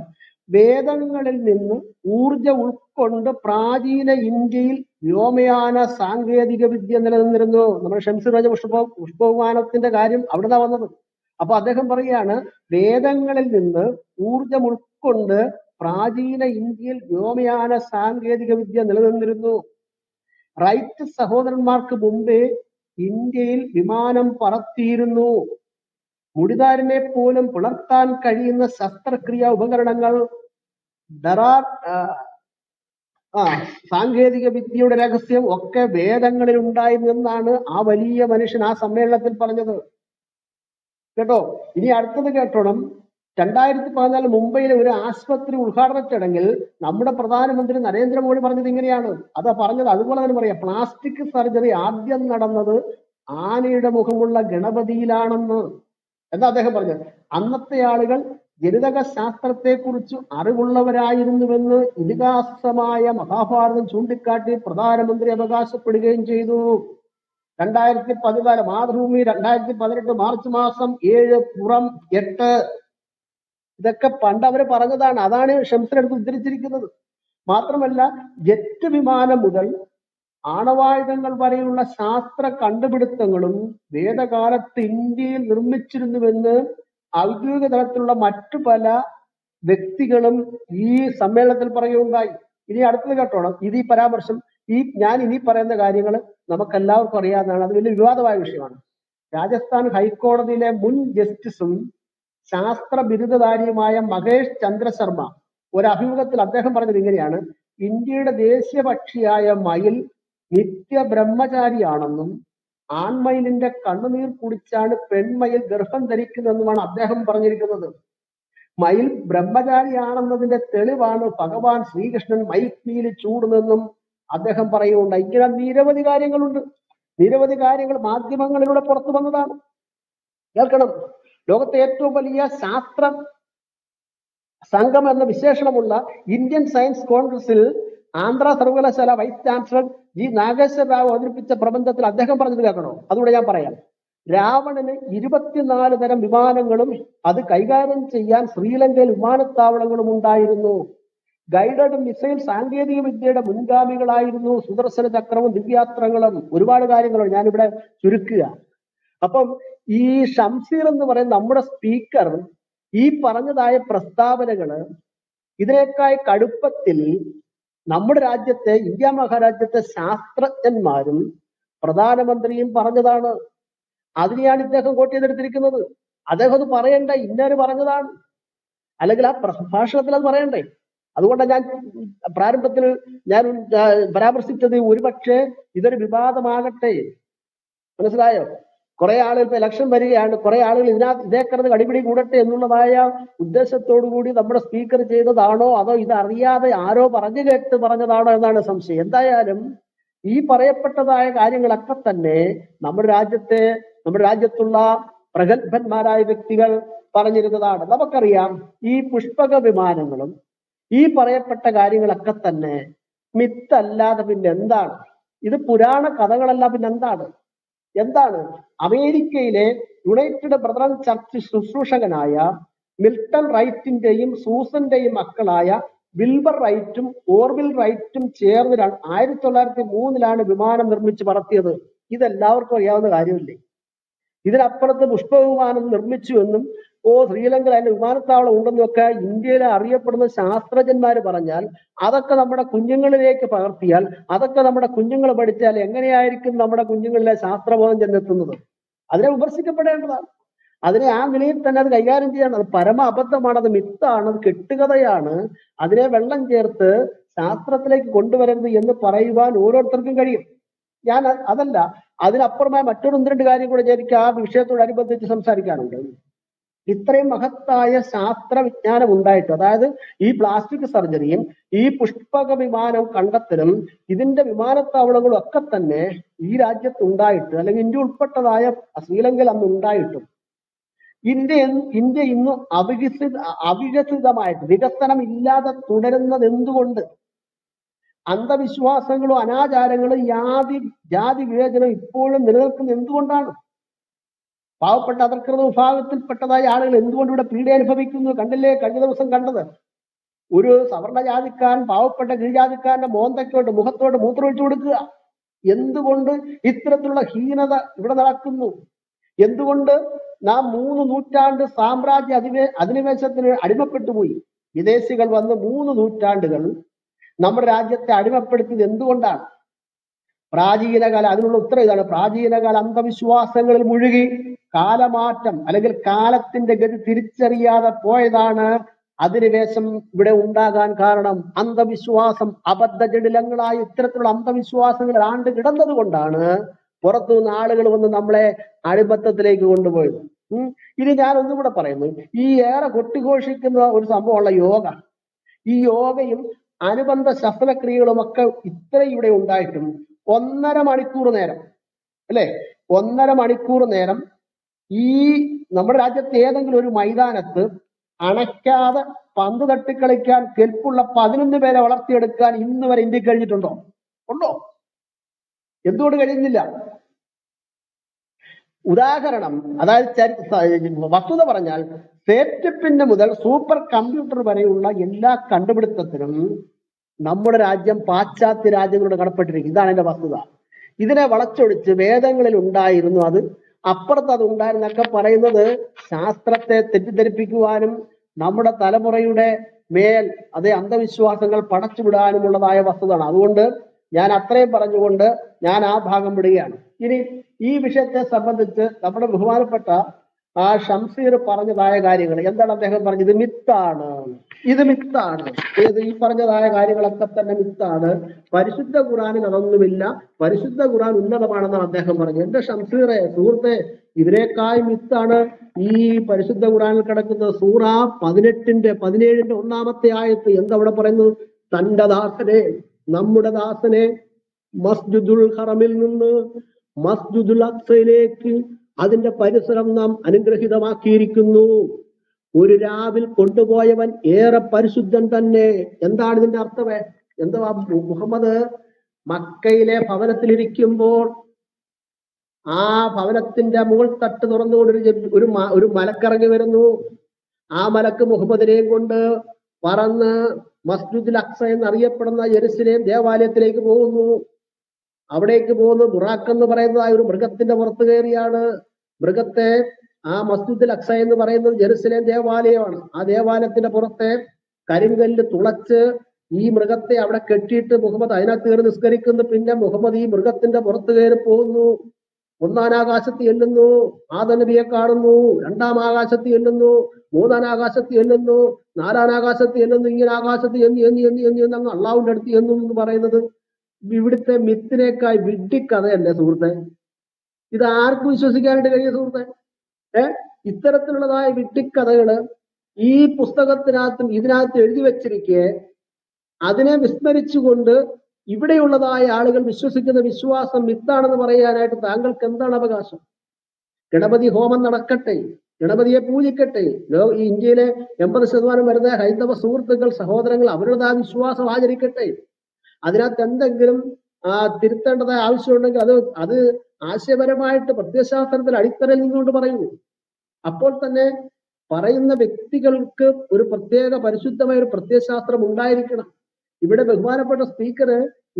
വേദങ്ങളിൽ നിന്ന് ഊർജം ഉൾക്കൊണ്ട് പ്രാചീന ഇന്ത്യയിൽ വ്യോമയാന സാങ്കേതിക വിദ്യ നിലനിന്നിരുന്നു. നമ്മുടെ ഷംസീർ രാജ പുഷ്പ പുഷ്പവിമാനത്തിന്റെ കാര്യം അവിടെ വന്നത്. അപ്പൊ അദ്ദേഹം പറയുകയാണ് വേദങ്ങളിൽ നിന്ന് ഊർജം ഉൾക്കൊണ്ട് പ്രാചീന ഇന്ത്യയിൽ വ്യോമയാന സാങ്കേതിക വിദ്യ നിലനിന്നിരുന്നു. റൈറ്റ് സഹോദരന്മാർക്ക് മുമ്പേ ഇന്ത്യയിൽ വിമാനം പറത്തിയിരുന്നു. മുടിതാരനെ പോലും പുലർത്താൻ കഴിയുന്ന ശസ്ത്രക്രിയാ ഉപകരണങ്ങൾ ഡറാർ ആ, സാങ്കേതിക വിദ്യയുടെ രഹസ്യം ഒക്കെ വേദങ്ങളിൽ ഉണ്ടായിരുന്നു എന്നാണ് ആ വലിയ മനുഷ്യൻ ആ സമ്മേളനത്തിൽ പറഞ്ഞത്. കേട്ടോ? ഇനി അടുത്തത് കേട്ടോണം. രണ്ടായിരത്തി പതിനാല് മുംബൈയിലെ ഒരു ആശുപത്രി ഉദ്ഘാടന ചടങ്ങിൽ നമ്മുടെ പ്രധാനമന്ത്രി നരേന്ദ്രമോദി പറഞ്ഞത് ഇങ്ങനെയാണ്. അതാ പറഞ്ഞത്. അതുപോലെ തന്നെ പറയാം പ്ലാസ്റ്റിക് സർജറി ആദ്യം നടന്നത് ആനയുടെ മുഖമുള്ള ഗണപതിയിലാണെന്ന്. എന്താ അദ്ദേഹം പറഞ്ഞത്? അന്നത്തെ ആളുകൾ ജനിതക ശാസ്ത്രത്തെക്കുറിച്ച് അറിവുള്ളവരായിരുന്നുവെന്ന് ഇതിഹാസമായ മഹാഭാരതം ചൂണ്ടിക്കാട്ടി പ്രധാനമന്ത്രി അവകാശപ്പെടുകയും ചെയ്തു. രണ്ടായിരത്തി പതിനാല് മാതൃഭൂമി രണ്ടായിരത്തി പതിനെട്ട് മാർച്ച് മാസം ഏഴ് പുറം എട്ട് ഇതൊക്കെ പണ്ട് അവർ പറഞ്ഞതാണ്. അതാണ് ഷംസിനടുത്ത് ഉദ്ധരിച്ചിരിക്കുന്നത്. മാത്രമല്ല ജെറ്റ് വിമാനം മുതൽ ആണവായുധങ്ങൾ വരെയുള്ള ശാസ്ത്ര കണ്ടുപിടുത്തങ്ങളും വേദകാലത്ത് ഇന്ത്യയിൽ നിർമ്മിച്ചിരുന്നുവെന്ന് ഔദ്യോഗിക തലത്തിലുള്ള മറ്റു പല വ്യക്തികളും ഈ സമ്മേളനത്തിൽ പറയുകയുണ്ടായി. ഇനി അടുത്തത് കേട്ടോണം. ഇത് ഈ പരാമർശം ഈ ഞാൻ ഇനി പറയുന്ന കാര്യങ്ങൾ നമുക്കെല്ലാവർക്കും അറിയാവുന്നതാണ്. അത് വലിയ വിവാദമായ വിഷയമാണ്. രാജസ്ഥാൻ ഹൈക്കോടതിയിലെ മുൻ ജസ്റ്റിസും ശാസ്ത്ര ബിരുദധാരിയുമായ മഹേഷ് ചന്ദ്രശർമ്മ ഒരു അഭിമുഖത്തിൽ അദ്ദേഹം പറഞ്ഞത് ഇങ്ങനെയാണ്. ഇന്ത്യയുടെ ദേശീയ പക്ഷിയായ മയിൽ നിത്യ ബ്രഹ്മചാരിയാണെന്നും ആൺമയിലിന്റെ കണ്ണുനീർ കുടിച്ചാണ് പെൺമയിൽ ഗർഭം ധരിക്കുന്നതെന്നുമാണ് അദ്ദേഹം പറഞ്ഞിരിക്കുന്നത്. മയിൽ ബ്രഹ്മചാരിയാണെന്നതിന്റെ തെളിവാണ് ഭഗവാൻ ശ്രീകൃഷ്ണൻ മയിൽപ്പീലി ചൂടുന്നെന്നും അദ്ദേഹം പറയുന്നുണ്ട്. ഇങ്ങനെ നിരവധി കാര്യങ്ങളുണ്ട്. നിരവധി കാര്യങ്ങൾ മാധ്യമങ്ങളിലൂടെ പുറത്തു വന്നതാണ്. കേൾക്കണം. ലോകത്തെ ഏറ്റവും വലിയ ശാസ്ത്ര സംഘം എന്ന വിശേഷണമുള്ള ഇന്ത്യൻ സയൻസ് കോൺഗ്രസിൽ ആന്ധ്ര സർവകലാശാല vice chancellor G Nageswara Rao അവതരിപ്പിച്ച പ്രബന്ധത്തിൽ അദ്ദേഹം പറഞ്ഞത് കേൾക്കണോ? അതുകൂടെ ഞാൻ പറയാം. രാവണന് ഇരുപത്തിനാല് തരം വിമാനങ്ങളും അത് കൈകാര്യം ചെയ്യാൻ ശ്രീലങ്കയിൽ വിമാനത്താവളങ്ങളും ഉണ്ടായിരുന്നു. ഗൈഡഡ് മിസൈൽ സാങ്കേതിക വിദ്യയുടെ മുൻഗാമികളായിരുന്നു സുദർശന ചക്രവും ദിവ്യാസ്ത്രങ്ങളും ഒരുപാട് കാര്യങ്ങളുണ്ട് ഞാനിവിടെ ചുരുക്കുക. അപ്പം ഈ ഷംസീർ എന്ന് പറയുന്ന നമ്മുടെ സ്പീക്കർ ഈ പറഞ്ഞതായ പ്രസ്താവനകൾ ഇതിനേക്കാൾ കടുപ്പത്തിൽ നമ്മുടെ രാജ്യത്തെ ഇന്ത്യ മഹാരാജ്യത്തെ ശാസ്ത്രജ്ഞന്മാരും പ്രധാനമന്ത്രിയും പറഞ്ഞതാണ്. അതിനെയാണ് ഇദ്ദേഹം കോട്ട് ചെയ്തെടുത്തിരിക്കുന്നത്. അദ്ദേഹം അത് പറയണ്ട? ഇന്നര് പറഞ്ഞതാണ്. അല്ലെങ്കിൽ ആ പ്രഭാഷണത്തിൽ അത് പറയണ്ടേ? അതുകൊണ്ടാണ് ഞാൻ പ്രാരംഭത്തിൽ ഞാൻ പരാമർശിച്ചത് ഒരുപക്ഷെ ഇതൊരു വിവാദമാകട്ടെ. മനസ്സിലായോ? കുറെ ആളുകൾ ഇപ്പൊ ഇലക്ഷൻ വരികയാണ്. കുറെ ആളുകൾ ഇതിനകത്ത് ഇതേ കടിപിടി കൂടട്ടെ എന്നുള്ളതായ ഉദ്ദേശത്തോടു കൂടി നമ്മുടെ സ്പീക്കർ ചെയ്തതാണോ? അതോ ഇതറിയാതെ ആരോ പറഞ്ഞു കേട്ട് പറഞ്ഞതാണോ എന്നാണ് സംശയം. എന്തായാലും ഈ പറയപ്പെട്ടതായ കാര്യങ്ങളൊക്കെ തന്നെ നമ്മുടെ രാജ്യത്തെ നമ്മുടെ രാജ്യത്തുള്ള പ്രഗത്ഭന്മാരായ വ്യക്തികൾ പറഞ്ഞിരുന്നതാണ്. നമുക്കറിയാം ഈ പുഷ്പക വിമാനങ്ങളും ഈ പറയപ്പെട്ട കാര്യങ്ങളൊക്കെ തന്നെ മിത്തല്ലാതെ പിന്നെ എന്താണ്? ഇത് പുരാണ കഥകളല്ല പിന്നെ എന്താണ്? അമേരിക്കയിലെ യുണൈറ്റഡ് ബ്രദറൻ ചർച്ച് ശുശ്രൂഷകനായ മിൽട്ടൺ റൈറ്റിന്റെയും സൂസന്റെയും മക്കളായ വിൽബർ റൈറ്റും ഓർവിൽ റൈറ്റും ചേർന്ന് ആയിരത്തി തൊള്ളായിരത്തി മൂന്നിലാണ് വിമാനം നിർമ്മിച്ച് പറത്തിയത്. ഇതെല്ലാവർക്കും അറിയാവുന്ന കാര്യമില്ലേ? ഇതിനപ്പുറത്ത് പുഷ്പവിമാനം നിർമ്മിച്ചു എന്നും ഓ ശ്രീലങ്കയിൽ അതിന്റെ വിമാനത്താവളം ഉണ്ടെന്നൊക്കെ ഇന്ത്യയിലെ അറിയപ്പെടുന്ന ശാസ്ത്രജ്ഞന്മാർ പറഞ്ഞാൽ അതൊക്കെ നമ്മുടെ കുഞ്ഞുങ്ങളിലേക്ക് പകർത്തിയാൽ അതൊക്കെ നമ്മുടെ കുഞ്ഞുങ്ങൾ പഠിച്ചാൽ എങ്ങനെയായിരിക്കും നമ്മുടെ കുഞ്ഞുങ്ങളിലെ ശാസ്ത്രബോധം ചെന്നെത്തുന്നത്? അതിനെ വിമർശിക്കപ്പെടേണ്ടതാണ്. അതിനെ ആ നിലയിൽ തന്നെ അത് കൈകാര്യം ചെയ്യണം. അത് പരമ അബദ്ധമാണ് അത് മിത്താണ് അത് കെട്ടുകഥയാണ്. അതിനെ വെള്ളം ചേർത്ത് ശാസ്ത്രത്തിലേക്ക് കൊണ്ടുവരരുത് എന്ന് പറയുവാൻ ഓരോരുത്തർക്കും കഴിയും. ഞാൻ അതല്ല അതിനപ്പുറമായ മറ്റൊരു ഒന്ന് രണ്ട് കാര്യം കൂടെ എനിക്ക് ആ വിഷയത്തോടനുബന്ധിച്ച് സംസാരിക്കാനുണ്ട്. ഇത്രയും മഹത്തായ ശാസ്ത്ര വിജ്ഞാനം ഉണ്ടായിട്ട് അതായത് ഈ പ്ലാസ്റ്റിക് സർജറിയും ഈ പുഷ്പക വിമാനം കണ്ടെത്തലും ഇതിന്റെ വിമാനത്താവളങ്ങളും ഒക്കെ തന്നെ ഈ രാജ്യത്ത് ഉണ്ടായിട്ട് അല്ലെങ്കിൽ ഇന്ത്യ ഉൾപ്പെട്ടതായ ശ്രീലങ്കയിൽ അന്ന് ഉണ്ടായിട്ടും ഇന്ത്യ ഇന്ത്യ ഇന്ന് അവികസിത അവികസിതമായിട്ട് വികസനം ഇല്ലാതെ തുടരുന്നത് എന്തുകൊണ്ട്? അന്ധവിശ്വാസങ്ങളും അനാചാരങ്ങളും ജാതി ജാതി വിവേചനം ഇപ്പോഴും നിലനിൽക്കുന്നത് എന്തുകൊണ്ടാണ്? പാവപ്പെട്ട അധർകൃത വിഭാഗത്തിൽപ്പെട്ടതായ ആളുകൾ എന്തുകൊണ്ട് ഇവിടെ പീഡ അനുഭവിക്കുന്നു? കണ്ടില്ലേ? കഴിഞ്ഞ ദിവസം കണ്ടത്. ഒരു സവർണ ജാതിക്കാരൻ പാവപ്പെട്ട കീഴ്ജാതിക്കാരന്റെ മോന്തയ്ക്കോട്ട് മുഖത്തോട്ട് മൂത്രമൊഴിച്ചു കൊടുക്കുക. എന്തുകൊണ്ട് ഇത്തരത്തിലുള്ള ഹീനത ഇവിടെ നടക്കുന്നു? എന്തുകൊണ്ട് നാം മൂന്ന് നൂറ്റാണ്ട് സാമ്രാജ്യ അധിവേ അധിനിവേശത്തിന് അടിമപ്പെട്ടുപോയി വിദേശികൾ വന്ന് മൂന്ന് നൂറ്റാണ്ടുകൾ നമ്മുടെ രാജ്യത്തെ അടിമപ്പെടുത്തിയത് എന്തുകൊണ്ടാണ്? പ്രാചീനകാല അതിനുള്ള ഉത്തരം ഇതാണ്. പ്രാചീനകാല അന്ധവിശ്വാസങ്ങളിൽ മുഴുകി കാലമാറ്റം അല്ലെങ്കിൽ കാലത്തിന്റെ ഗതി തിരിച്ചറിയാതെ പോയതാണ് അധിനിവേശം ഇവിടെ ഉണ്ടാകാൻ കാരണം. അന്ധവിശ്വാസം അബദ്ധ ജടിലങ്ങളായ ഇത്തരത്തിലുള്ള അന്ധവിശ്വാസങ്ങൾ ആണ്ട് കിടന്നത് കൊണ്ടാണ് പുറത്തുനിന്ന് ആളുകൾ വന്ന് നമ്മളെ അടിമത്തത്തിലേക്ക് കൊണ്ടുപോയത്. ഇനി ഞാൻ ഒന്നും കൂടെ പറയുന്നു. ഈ ഏറെ കൊട്ടിഘോഷിക്കുന്ന ഒരു സംഭവമുള്ള യോഗ. ഈ യോഗയും അനുബന്ധ ശസ്ത്രക്രിയകളും ഒക്കെ ഇത്രയും ഇവിടെ ഉണ്ടായിട്ടും ഒന്നര മണിക്കൂർ നേരം. അല്ലെ? ഒന്നര മണിക്കൂർ നേരം ഈ നമ്മുടെ രാജ്യത്തെ ഏതെങ്കിലും ഒരു മൈതാനത്ത് അണയ്ക്കാതെ പന്ത് തട്ടിക്കളിക്കാൻ കെൽപ്പുള്ള പതിനൊന്ന് പേരെ വളർത്തിയെടുക്കാൻ ഇന്ന് വരെ ഇന്ത്യയ്ക്ക് കഴിഞ്ഞിട്ടുണ്ടോ? ഉണ്ടോ? എന്തുകൊണ്ട് കഴിയുന്നില്ല ഉദാഹരണം അതായത് വസ്തുത പറഞ്ഞാൽ സേറ്റപ്പിന് മുതൽ സൂപ്പർ കമ്പ്യൂട്ടർ വരെയുള്ള എല്ലാ കണ്ടുപിടുത്തത്തിനും നമ്മുടെ രാജ്യം പാശ്ചാത്യ രാജ്യങ്ങളോട് കടപ്പെട്ടിരിക്കും ഇതാണ് എന്റെ വസ്തുത. ഇതിനെ വളച്ചൊടിച്ച് വേദങ്ങളിൽ ഉണ്ടായിരുന്നു അത് അപ്പുറത്ത് അത് ഉണ്ടായിരുന്നൊക്കെ പറയുന്നത് ശാസ്ത്രത്തെ തെറ്റിദ്ധരിപ്പിക്കുവാനും നമ്മുടെ തലമുറയുടെ മേൽ അതേ അന്ധവിശ്വാസങ്ങൾ പടച്ചുവിടാനുമുള്ളതായ വസ്തുതയാണ്. അതുകൊണ്ട് ഞാൻ അത്രയും പറഞ്ഞുകൊണ്ട് ഞാൻ ആ ഭാഗം വിടുകയാണ്. ഇനി ഈ വിഷയത്തെ സംബന്ധിച്ച് നമ്മുടെ ബഹുമാനപ്പെട്ട ആ ഷംസീർ പറഞ്ഞതായ കാര്യങ്ങൾ. എന്താണ് അദ്ദേഹം പറഞ്ഞത്? മിത്താണ്. ഇത് മിത്താണ്. ഏത് ഈ പറഞ്ഞതായ കാര്യങ്ങളൊക്കെ തന്നെ മിത്താണ്. പരിശുദ്ധ ഖുറാനിൽ അതൊന്നുമില്ല. പരിശുദ്ധ ഖുറാൻ ഉന്നതമാണെന്നാണ് അദ്ദേഹം പറഞ്ഞത്. എന്റെ ഷംസീറെ സുഹൃത്തെ ഇതിനേക്കാൾ മിത്താണ് ഈ പരിശുദ്ധ ഖുറാനിൽ കിടക്കുന്ന സൂറ പതിനെട്ടിന്റെ പതിനേഴിന്റെ ഒന്നാമത്തെ ആയത്ത്. എന്താ അവിടെ പറയുന്നത്? തന്റെ ദാസനെ നമ്മുടെ ദാസനെ മസ്ജിദുൽ ഹറമിൽ നിന്ന് മസ്ജിദുൽ അക്സയിലേക്ക് അതിന്റെ പരിസരം നാം അനുഗ്രഹിതമാക്കിയിരിക്കുന്നു. ഒരു രാവിൽ കൊണ്ടുപോയവൻ ഏറെ പരിശുദ്ധൻ തന്നെ. എന്താണ് ഇതിന്റെ അർത്ഥമേ എന്താ മുഹമ്മദ് മക്കയിലെ ഭവനത്തിലിരിക്കുമ്പോൾ ആ ഭവനത്തിന്റെ മുകൾ തട്ട് തുറന്നുകൊണ്ട് ഒരു ഒരു മലക്കിറങ്ങി വരുന്നു. ആ മലക്ക് മുഹമ്മദിനെയും കൊണ്ട് പറന്ന് മസ്ജിദുൽ അക്സ എന്നറിയപ്പെടുന്ന ജെറുസലേം ദേവാലയത്തിലേക്ക് പോകുന്നു. അവിടേക്ക് പോകുന്ന ബുറാഖ് എന്ന് പറയുന്നത് ആ ഒരു മൃഗത്തിന്റെ പുറത്ത് കയറിയാണ്. മൃഗത്തെ ആ മസ്ജിദുൽ അക്സ എന്ന് പറയുന്നത് ജെറുസലേം ദേവാലയമാണ്. ആ ദേവാലയത്തിന്റെ പുറത്തെ കരിങ്കല്ല് തുളച്ച് ഈ മൃഗത്തെ അവിടെ കെട്ടിയിട്ട് മുഹമ്മദ് അതിനകത്ത് കയറി നിസ്കരിക്കുന്നു. പിന്നെ മുഹമ്മദ് ഈ മൃഗത്തിന്റെ പുറത്ത് കയറി പോകുന്നു. ഒന്നാം ആകാശത്ത് എല്ലുന്നു ആദനബിയെ കാണുന്നു. രണ്ടാം ആകാശത്ത് എല്ലുന്നു മൂന്നാം ആകാശത്ത് എല്ലുന്നു നാലാം ആകാശത്ത് എല്ലുന്നു ഇങ്ങനെ ആകാശത്ത് എന്ന് എന്ന് എന്ന് എന്ന് എന്ന് അങ്ങ് അള്ളാഹുവിന്റെ അടുത്ത് എന്നു എന്ന് പറയുന്നത് ഇവിടുത്തെ മിത്തിനേക്കായി വിഡ്ഢിക്കഥയല്ലേ സുഹൃത്തെ? ഇത് ആർക്കും വിശ്വസിക്കാനായിട്ട് കഴിയും സുഹൃത്തെ? ഏ? ഇത്തരത്തിലുള്ളതായ വിഡ്ഢിക്കഥകൾ ഈ പുസ്തകത്തിനകത്തും ഇതിനകത്ത് എഴുതി വെച്ചിരിക്കെ അതിനെ വിസ്മരിച്ചുകൊണ്ട് ഇവിടെയുള്ളതായ ആളുകൾ വിശ്വസിക്കുന്ന വിശ്വാസം മിത്താണെന്ന് പറയാനായിട്ട് താങ്കൾക്ക് എന്താണ് അവകാശം? ഗണപതി ഹോമം നടക്കട്ടെ ഗണപതിയെ പൂജിക്കട്ടെ. ലോ- ഈ ഇന്ത്യയിലെ എൺപത് ശതമാനം വരുന്ന ഹൈന്ദവ സുഹൃത്തുക്കൾ സഹോദരങ്ങൾ അവരുടെ ആ വിശ്വാസം ആചരിക്കട്ടെ. അതിനകത്ത് എന്തെങ്കിലും തിരുത്തേണ്ടതായ ആവശ്യമുണ്ടെങ്കിൽ അത് അത് ആശയപരമായിട്ട് പ്രത്യയശാസ്ത്രത്തിൽ അടിത്തറയിൽ നിന്നുകൊണ്ട് പറയുന്നു. അപ്പോൾ തന്നെ പറയുന്ന വ്യക്തികൾക്ക് ഒരു പ്രത്യേക പരിശുദ്ധമായ ഒരു പ്രത്യയശാസ്ത്രം ഉണ്ടായിരിക്കണം. ഇവിടെ ബഹുമാനപ്പെട്ട സ്പീക്കർ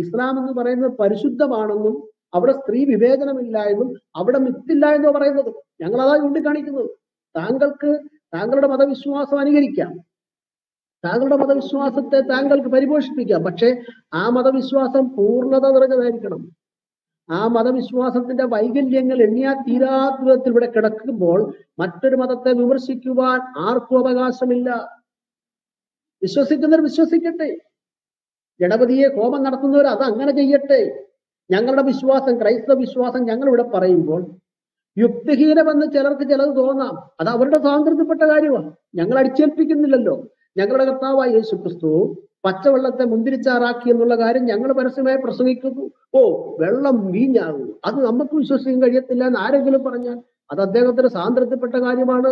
ഇസ്ലാം എന്ന് പറയുന്നത് പരിശുദ്ധമാണെന്നും അവിടെ സ്ത്രീ വിവേചനമില്ല എന്നും അവിടെ മിത്തില്ല എന്നോ പറയുന്നത് ഞങ്ങൾ അതാ ചൂണ്ടിക്കാണിക്കുന്നത്. താങ്കൾക്ക് താങ്കളുടെ മതവിശ്വാസം അനുകരിക്കാം. താങ്കളുടെ മതവിശ്വാസത്തെ താങ്കൾക്ക് പരിപോഷിപ്പിക്കാം. പക്ഷെ ആ മതവിശ്വാസം പൂർണത നിറഞ്ഞതായിരിക്കണം. ആ മതവിശ്വാസത്തിന്റെ വൈകല്യങ്ങൾ എണ്ണിയാ തീരാത്ത ഇവിടെ കിടക്കുമ്പോൾ മറ്റൊരു മതത്തെ വിമർശിക്കുവാൻ ആർക്കും അവകാശമില്ല. വിശ്വസിക്കുന്നവർ വിശ്വസിക്കട്ടെ. ഗണപതിയെ ഹോമം നടത്തുന്നവർ അത് അങ്ങനെ ചെയ്യട്ടെ. ഞങ്ങളുടെ വിശ്വാസം ക്രൈസ്തവ വിശ്വാസം ഞങ്ങൾ ഇവിടെ പറയുമ്പോൾ യുക്തിഹീനമെന്ന് ചിലർക്ക് ചിലത് തോന്നാം. അത് അവരുടെ സ്വാതന്ത്ര്യപ്പെട്ട കാര്യമാണ്. ഞങ്ങൾ അടിച്ചേൽപ്പിക്കുന്നില്ലല്ലോ. ഞങ്ങളുടെ കർത്താവായ യേശു ക്രിസ്തു പച്ചവെള്ളത്തെ മുന്തിരിച്ചാറാക്കി എന്നുള്ള കാര്യം ഞങ്ങൾ പരസ്യമായി പ്രസംഗിക്കുന്നു. ഓ വെള്ളം വീഞ്ഞാകും. അത് നമുക്ക് വിശ്വസിക്കാൻ കഴിയത്തില്ല എന്ന് ആരെങ്കിലും പറഞ്ഞാൽ അത് അദ്ദേഹത്തിന്റെ സാന്ദ്രത്തിൽപ്പെട്ട കാര്യമാണ്.